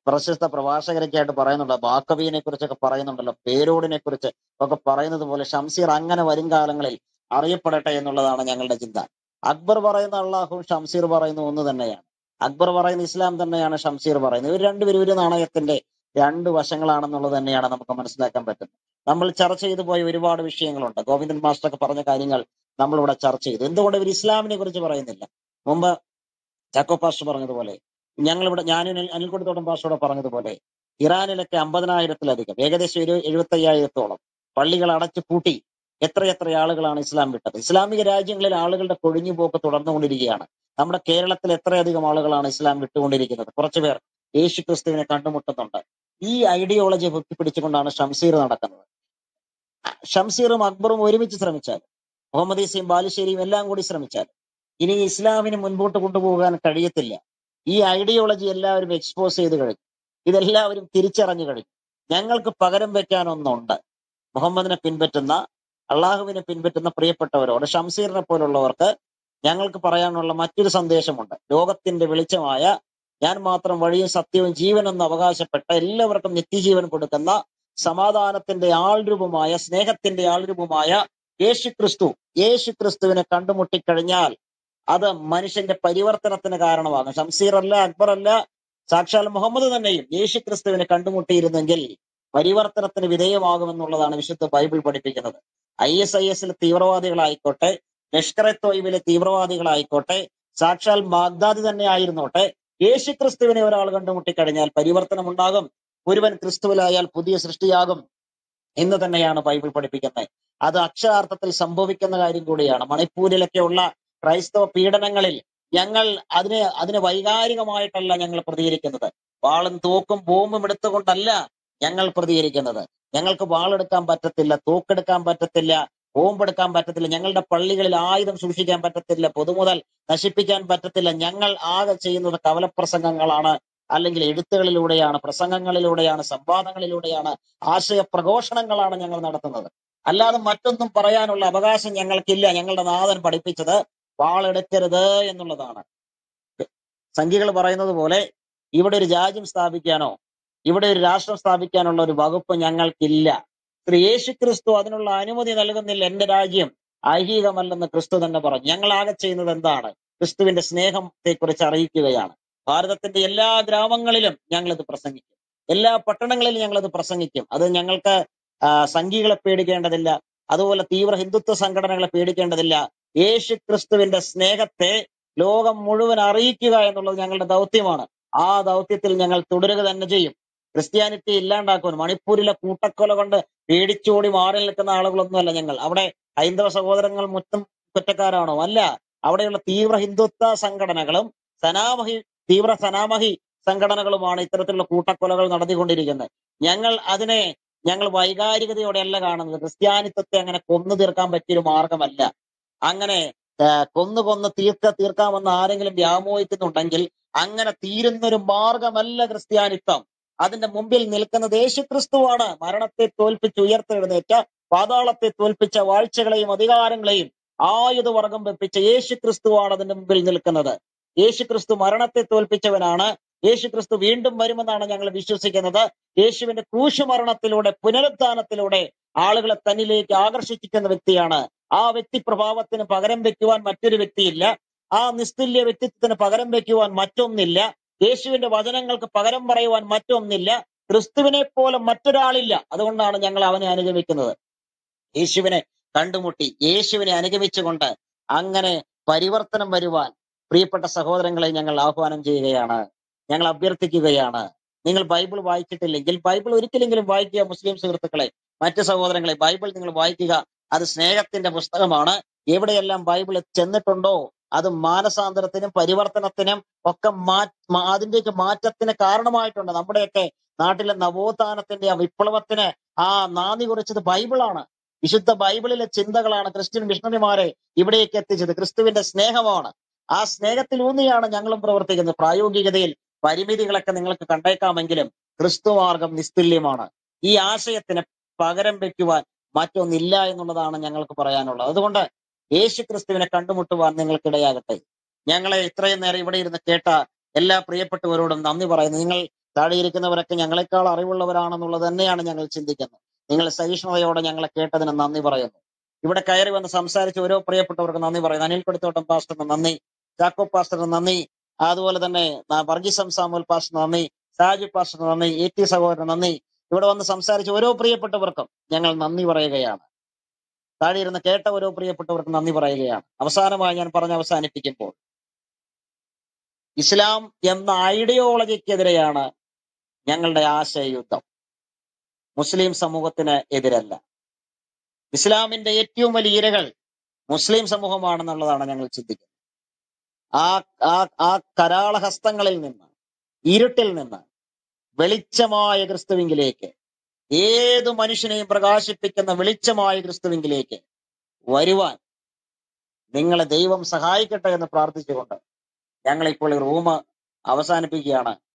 പ്രശസ്ത പ്രഭാഷകരൊക്കെ ആയിട്ട് പറയുന്നുണ്ട്. ബാക്കബീനെ കുറിച്ചൊക്കെ പറയുന്നുണ്ടല്ലോ പേരോടിനെ കുറിച്ച് ഒക്കെ പറയുന്നത് പോലെ ഷംസീർ അങ്ങനെ വരും കാലങ്ങളിൽ അറിയപ്പെടട്ടെ എന്നുള്ളതാണ് ഞങ്ങളുടെ ചിന്ത. അക്ബർ പറയുന്ന അള്ളാഹു ഷംസീർ പറയുന്ന ഒന്ന് തന്നെയാണ്. അക്ബർ പറയുന്ന ഇസ്ലാം തന്നെയാണ് ഷംസീർ പറയുന്നത്. ഇവർ രണ്ടുപേരും ഒരു നാണയത്തിന്റെ രണ്ട് വശങ്ങളാണെന്നുള്ളത് തന്നെയാണ് നമുക്ക് മനസ്സിലാക്കാൻ പറ്റുന്നത്. നമ്മൾ ചർച്ച ചെയ്തു പോയ ഒരുപാട് വിഷയങ്ങളുണ്ട്. ഗോവിന്ദൻ മാസ്റ്റർ ഒക്കെ പറഞ്ഞ കാര്യങ്ങൾ നമ്മളിവിടെ ചർച്ച ചെയ്തു. എന്തുകൊണ്ട് ഇവർ ഇസ്ലാമിനെ കുറിച്ച് പറയുന്നില്ല? മുമ്പ് ചാക്കോ പാസ്റ്റർ പറഞ്ഞതുപോലെ ഞങ്ങളിവിടെ ഞാനും അനിൽ- അനിൽക്കുടത്തോട്ടം പാസ്റ്റർ പറഞ്ഞതുപോലെ ഇറാനിലൊക്കെ അമ്പതിനായിരത്തിലധികം ഏകദേശം ഒരു എഴുപത്തി അയ്യായിരത്തോളം പള്ളികൾ അടച്ചു പൂട്ടി എത്രയെത്ര ആളുകളാണ് ഇസ്ലാം വിട്ടത്? ഇസ്ലാമിക രാജ്യങ്ങളിൽ ആളുകളുടെ കൊഴിഞ്ഞുപോക്ക് തുടർന്നുകൊണ്ടിരിക്കുകയാണ്. നമ്മുടെ കേരളത്തിൽ എത്രയധികം ആളുകളാണ് ഇസ്ലാം വിട്ടുകൊണ്ടിരിക്കുന്നത്? കുറച്ചുപേർ യേശു ക്രിസ്തുവിനെ കണ്ടുമുട്ടുന്നുണ്ട്. ഈ ഐഡിയോളജി പൊക്കിപ്പിടിച്ചുകൊണ്ടാണ് ഷംസീർ നടക്കുന്നത്. ഷംസീറും അക്ബറും ഒരുമിച്ച് ശ്രമിച്ചാൽ മുഹമ്മദ് ഈസയും ബാലുശ്ശേരിയും എല്ലാം കൂടി ശ്രമിച്ചാൽ ഇനി ഇസ്ലാമിന് മുൻപോട്ട് കൊണ്ടുപോകാൻ കഴിയത്തില്ല. ഈ ഐഡിയോളജി എല്ലാവരും എക്സ്പോസ് ചെയ്ത് കഴിഞ്ഞു. ഇതെല്ലാവരും തിരിച്ചറിഞ്ഞു കഴിഞ്ഞു. ഞങ്ങൾക്ക് പകരം വെക്കാൻ ഒന്നുണ്ട്. മുഹമ്മദിനെ പിൻപറ്റുന്ന അള്ളാഹുവിനെ പിൻപറ്റുന്ന പ്രിയപ്പെട്ടവരോട് ഷംസീറിനെ പോലുള്ളവർക്ക് ഞങ്ങൾക്ക് പറയാനുള്ള മറ്റൊരു സന്ദേശമുണ്ട്. ലോകത്തിന്റെ വെളിച്ചമായ ഞാൻ മാത്രം വഴിയും സത്യവും ജീവനെന്ന് അവകാശപ്പെട്ട എല്ലാവർക്കും നിത്യജീവൻ കൊടുക്കുന്ന സമാധാനത്തിന്റെ ആൾരൂപമായ സ്നേഹത്തിന്റെ ആൾരൂപമായ യേശു ക്രിസ്തു യേശു ക്രിസ്തുവിനെ കണ്ടുമുട്ടിക്കഴിഞ്ഞാൽ അത് മനുഷ്യന്റെ പരിവർത്തനത്തിന് കാരണമാകും. ഷംസീർ അല്ല അക്ബർ അല്ല സാക്ഷാൽ മുഹമ്മദ് തന്നെയും യേശു ക്രിസ്തുവിനെ കണ്ടുമുട്ടിയിരുന്നെങ്കിൽ പരിവർത്തനത്തിന് വിധേയമാകുമെന്നുള്ളതാണ് വിശുദ്ധ ബൈബിൾ പഠിപ്പിക്കുന്നത്. ഐ എസ് ഐ എസിലെ തീവ്രവാദികളായിക്കോട്ടെ ലഷ്കർ എ തോയിബിലെ തീവ്രവാദികളായിക്കോട്ടെ സാക്ഷാൽ ബാഗ്ദാദി തന്നെ ആയിരുന്നോട്ടെ യേശു ക്രിസ്തുവിനെ ഒരാൾ കണ്ടുമുട്ടിക്കഴിഞ്ഞാൽ പരിവർത്തനം ഉണ്ടാകും ഒരുവൻ ക്രിസ്തുവിലായാൽ പുതിയ സൃഷ്ടിയാകും എന്ന് തന്നെയാണ് ബൈബിൾ പഠിപ്പിക്കുന്നത്. അത് അക്ഷരാർത്ഥത്തിൽ സംഭവിക്കുന്ന കാര്യം കൂടിയാണ്. മണിപ്പൂരിലൊക്കെയുള്ള ക്രൈസ്തവ പീഡനങ്ങളിൽ ഞങ്ങൾ അതിനെ അതിന് വൈകാരികമായിട്ടല്ല ഞങ്ങൾ പ്രതികരിക്കുന്നത്. വാളും തോക്കും ബോംബും എടുത്തുകൊണ്ടല്ല ഞങ്ങൾ പ്രതികരിക്കുന്നത്. ഞങ്ങൾക്ക് വാളെടുക്കാൻ പറ്റത്തില്ല തൂക്കെടുക്കാൻ പറ്റത്തില്ല ബോംബെടുക്കാൻ പറ്റത്തില്ല ഞങ്ങളുടെ പള്ളികളിൽ ആയുധം സൂക്ഷിക്കാൻ പറ്റത്തില്ല പൊതുമുതൽ നശിപ്പിക്കാൻ പറ്റത്തില്ല. ഞങ്ങൾ ആകെ ചെയ്യുന്നത് കവലപ്രസംഗങ്ങളാണ്. അല്ലെങ്കിൽ എഴുത്തുകളിലൂടെയാണ് പ്രസംഗങ്ങളിലൂടെയാണ് സംവാദങ്ങളിലൂടെയാണ് ആശയ പ്രഘോഷണങ്ങളാണ് ഞങ്ങൾ നടത്തുന്നത്. അല്ലാതെ മറ്റൊന്നും പറയാനുള്ള അവകാശം ഞങ്ങൾക്കില്ല. ഞങ്ങളുടെ നാഥൻ പഠിപ്പിച്ചത് വാളെടുക്കരുത് എന്നുള്ളതാണ്. സംഖ്യകൾ പറയുന്നത് പോലെ ഇവിടെ ഒരു രാജ്യം സ്ഥാപിക്കാനോ ഇവിടെ ഒരു രാഷ്ട്രം സ്ഥാപിക്കാനുള്ള ഒരു വകുപ്പ് ഞങ്ങൾക്കില്ല. ശ്രീ യേശു ക്രിസ്തു അതിനുള്ള അനുമതി നൽകുന്നില്ല. എന്റെ രാജ്യം ഐഹികമല്ലെന്ന് ക്രിസ്തു തന്നെ പറഞ്ഞു. ഞങ്ങൾ ആകെ ചെയ്യുന്നത് എന്താണ്? ക്രിസ്തുവിന്റെ സ്നേഹത്തെക്കുറിച്ച് അറിയിക്കുകയാണ്. ഭാരതത്തിന്റെ എല്ലാ ഗ്രാമങ്ങളിലും ഞങ്ങളിത് പ്രസംഗിക്കും. എല്ലാ പട്ടണങ്ങളിലും ഞങ്ങളിത് പ്രസംഗിക്കും. അത് ഞങ്ങൾക്ക് സംഘികളെ പേടിക്കേണ്ടതില്ല. അതുപോലെ തീവ്ര ഹിന്ദുത്വ സംഘടനകളെ പേടിക്കേണ്ടതില്ല. യേശു ക്രിസ്തുവിന്റെ സ്നേഹത്തെ ലോകം മുഴുവൻ അറിയിക്കുക എന്നുള്ളത് ഞങ്ങളുടെ ദൗത്യമാണ്. ആ ദൗത്യത്തിൽ ഞങ്ങൾ തുടരുക തന്നെ ചെയ്യും. ക്രിസ്ത്യാനിറ്റി ഇല്ലാണ്ടാക്കുവാൻ മണിപ്പൂരിലെ കൂട്ടക്കൊല കൊണ്ട് പേടിച്ചോടി മാറി നിൽക്കുന്ന ആളുകളൊന്നുമല്ല ഞങ്ങൾ. അവിടെ ഹൈന്ദവ സഹോദരങ്ങൾ മൊത്തം കുറ്റക്കാരാണോ? അല്ല. അവിടെയുള്ള തീവ്ര ഹിന്ദുത്വ സംഘടനകളും സനാമഹി തീവ്ര സനാമഹി സംഘടനകളുമാണ് ഇത്തരത്തിലുള്ള കൂട്ടക്കൊലകൾ നടത്തിക്കൊണ്ടിരിക്കുന്നത്. ഞങ്ങൾ അതിനെ ഞങ്ങൾ വൈകാരികതയോടെയല്ല കാണുന്നത്. ക്രിസ്ത്യാനിത്വത്തെ അങ്ങനെ കൊന്നു തീർക്കാൻ പറ്റിയൊരു മാർഗമല്ല. അങ്ങനെ കൊന്നു കൊന്ന് തീർക്ക തീർക്കാമെന്ന് ആരെങ്കിലും വ്യാമോഹിക്കുന്നുണ്ടെങ്കിൽ അങ്ങനെ തീരുന്നൊരു മാർഗമല്ല ക്രിസ്ത്യാനിത്വം. അതിന്റെ മുമ്പിൽ നിൽക്കുന്നത് യേശുക്രിസ്തുവാണ്. മരണത്തെ തോൽപ്പിച്ച് ഉയർത്തെഴുന്നേറ്റ പാതാളത്തെ തോൽപ്പിച്ച വാഴ്ചകളെയും അധികാരങ്ങളെയും ആയുധവർഗം വെപ്പിച്ച യേശുക്രിസ്തുവാണ് അതിന്റെ മുമ്പിൽ നിൽക്കുന്നത്. യേശുക്രിസ്തു മരണത്തെ തോൽപ്പിച്ചവനാണ്. യേശുക്രിസ്തു വീണ്ടും വരുമെന്നാണ് ഞങ്ങൾ വിശ്വസിക്കുന്നത്. യേശുവിന്റെ ക്രൂശുമരണത്തിലൂടെ പുനരുത്ഥാനത്തിലൂടെ ആളുകളെ തന്നിലേക്ക് ആകർഷിച്ചിരിക്കുന്ന വ്യക്തിയാണ്. ആ വ്യക്തി പ്രഭാവത്തിന് പകരം വെക്കുവാൻ മറ്റൊരു വ്യക്തിയില്ല. ആ നിസ്തുല്യ വ്യക്തിത്വത്തിന് പകരം വെക്കുവാൻ മറ്റൊന്നില്ല. യേശുവിന്റെ വചനങ്ങൾക്ക് പകരം പറയുവാൻ മറ്റൊന്നില്ല. ക്രിസ്തുവിനെ പോലെ മറ്റൊരാളില്ല. അതുകൊണ്ടാണ് ഞങ്ങൾ അവനെ അനുഗമിക്കുന്നത്. യേശുവിനെ കണ്ടുമുട്ടി. യേശുവിനെ അനുഗമിച്ചുകൊണ്ട് അങ്ങനെ പരിവർത്തനം വരുവാൻ പ്രിയപ്പെട്ട സഹോദരങ്ങളെ ഞങ്ങൾ ആഹ്വാനം ചെയ്യുകയാണ്. ഞങ്ങൾ അഭ്യർത്ഥിക്കുകയാണ്. നിങ്ങൾ ബൈബിൾ വായിച്ചിട്ടില്ലെങ്കിൽ ബൈബിൾ ഒരിക്കലെങ്കിലും വായിക്കുക മുസ്ലിം സുഹൃത്തുക്കളെ. മറ്റ് സഹോദരങ്ങളെ ബൈബിൾ നിങ്ങൾ വായിക്കുക അത് സ്നേഹത്തിന്റെ പുസ്തകമാണ്. എവിടെയെല്ലാം ബൈബിൾ ചെന്നിട്ടുണ്ടോ അത് മാനസാന്തരത്തിനും പരിവർത്തനത്തിനും ഒക്കെ മാ അതിന്റെയൊക്കെ മാറ്റത്തിന് കാരണമായിട്ടുണ്ട്. നമ്മുടെയൊക്കെ നാട്ടിലെ നവോത്ഥാനത്തിന്റെ ആ വിപ്ലവത്തിന് ആ നാന്ദി കുറിച്ചത് ബൈബിളാണ്. വിശുദ്ധ ബൈബിളിലെ ചിന്തകളാണ് ക്രിസ്ത്യൻ മിഷണറിമാരെ ഇവിടേക്ക് എത്തിച്ചത്. ക്രിസ്തുവിന്റെ സ്നേഹമാണ്. ആ സ്നേഹത്തിലൂന്നിയാണ് ഞങ്ങളും പ്രവർത്തിക്കുന്നത്. പ്രായോഗികതയിൽ പരിമിതികളൊക്കെ നിങ്ങൾക്ക് കണ്ടേക്കാമെങ്കിലും ക്രിസ്തുമാർഗം നിസ്തുല്യമാണ്. ഈ ആശയത്തിന് പകരം വെക്കുവാൻ മറ്റൊന്നില്ല എന്നുള്ളതാണ് ഞങ്ങൾക്ക് പറയാനുള്ളത്. അതുകൊണ്ട് യേശു ക്രിസ്തുവിനെ കണ്ടുമുട്ടുവാൻ നിങ്ങൾക്കിടയാകട്ടെ. ഞങ്ങളെ ഇത്രയും നേരം ഇവിടെ ഇരുന്ന് കേട്ട എല്ലാ പ്രിയപ്പെട്ടവരോടും നന്ദി പറയുന്നു. നിങ്ങൾ താഴെയിരിക്കുന്നവരൊക്കെ ഞങ്ങളെക്കാൾ അറിവുള്ളവരാണെന്നുള്ളത് തന്നെയാണ് ഞങ്ങൾ ചിന്തിക്കുന്നത്. നിങ്ങൾ സഹിഷ്ണുതയോടെ ഞങ്ങളെ കേട്ടതിന് നന്ദി പറയുന്നു. ഇവിടെ കയറി വന്ന് സംസാരിച്ച ഓരോ പ്രിയപ്പെട്ടവർക്കും നന്ദി പറയുന്നു. അനിൽ കൊടുത്തോട്ടം പാസ്റ്ററിന് നന്ദി. ചാക്കോ പാസ്റ്ററിന് നന്ദി. അതുപോലെ തന്നെ വർഗീസം സാമുൽ പാസ്റ്ററിന് നന്ദി. സാജു പാസ്റ്ററിന് നന്ദി. എ ടി സഹോദരന് നന്ദി. ഇവിടെ വന്ന് സംസാരിച്ച ഓരോ പ്രിയപ്പെട്ടവർക്കും ഞങ്ങൾ നന്ദി പറയുകയാണ്. താഴെ ഇരുന്ന് കേട്ട ഓരോ പ്രിയപ്പെട്ടവർക്ക് നന്ദി പറയുകയാണ്. അവസാനമായി ഞാൻ പറഞ്ഞ് അവസാനിപ്പിക്കുമ്പോൾ. ഇസ്ലാം എന്ന ഐഡിയോളജിക്കെതിരെയാണ് ഞങ്ങളുടെ ആശയയുദ്ധം. മുസ്ലിം സമൂഹത്തിന് എതിരല്ല. ഇസ്ലാമിന്റെ ഏറ്റവും വലിയ ഇരകൾ മുസ്ലിം സമൂഹമാണെന്നുള്ളതാണ് ഞങ്ങൾ ചിന്തിക്കുന്നത്. ആ ആ ആ കരാളഹസ്തങ്ങളിൽ നിന്ന് ഇരുട്ടിൽ നിന്ന് വെളിച്ചമായ ക്രിസ്തുവിങ്കിലേക്ക് ഏതു മനുഷ്യനെയും പ്രകാശിപ്പിക്കുന്ന വെളിച്ചമായ ക്രിസ്തുവിങ്കിലേക്ക് വരുവാൻ നിങ്ങളെ ദൈവം സഹായിക്കട്ടെ എന്ന് പ്രാർത്ഥിച്ചുകൊണ്ട് ഞങ്ങൾ ഇപ്പോൾ റൂം അവസാനിപ്പിക്കുകയാണ്.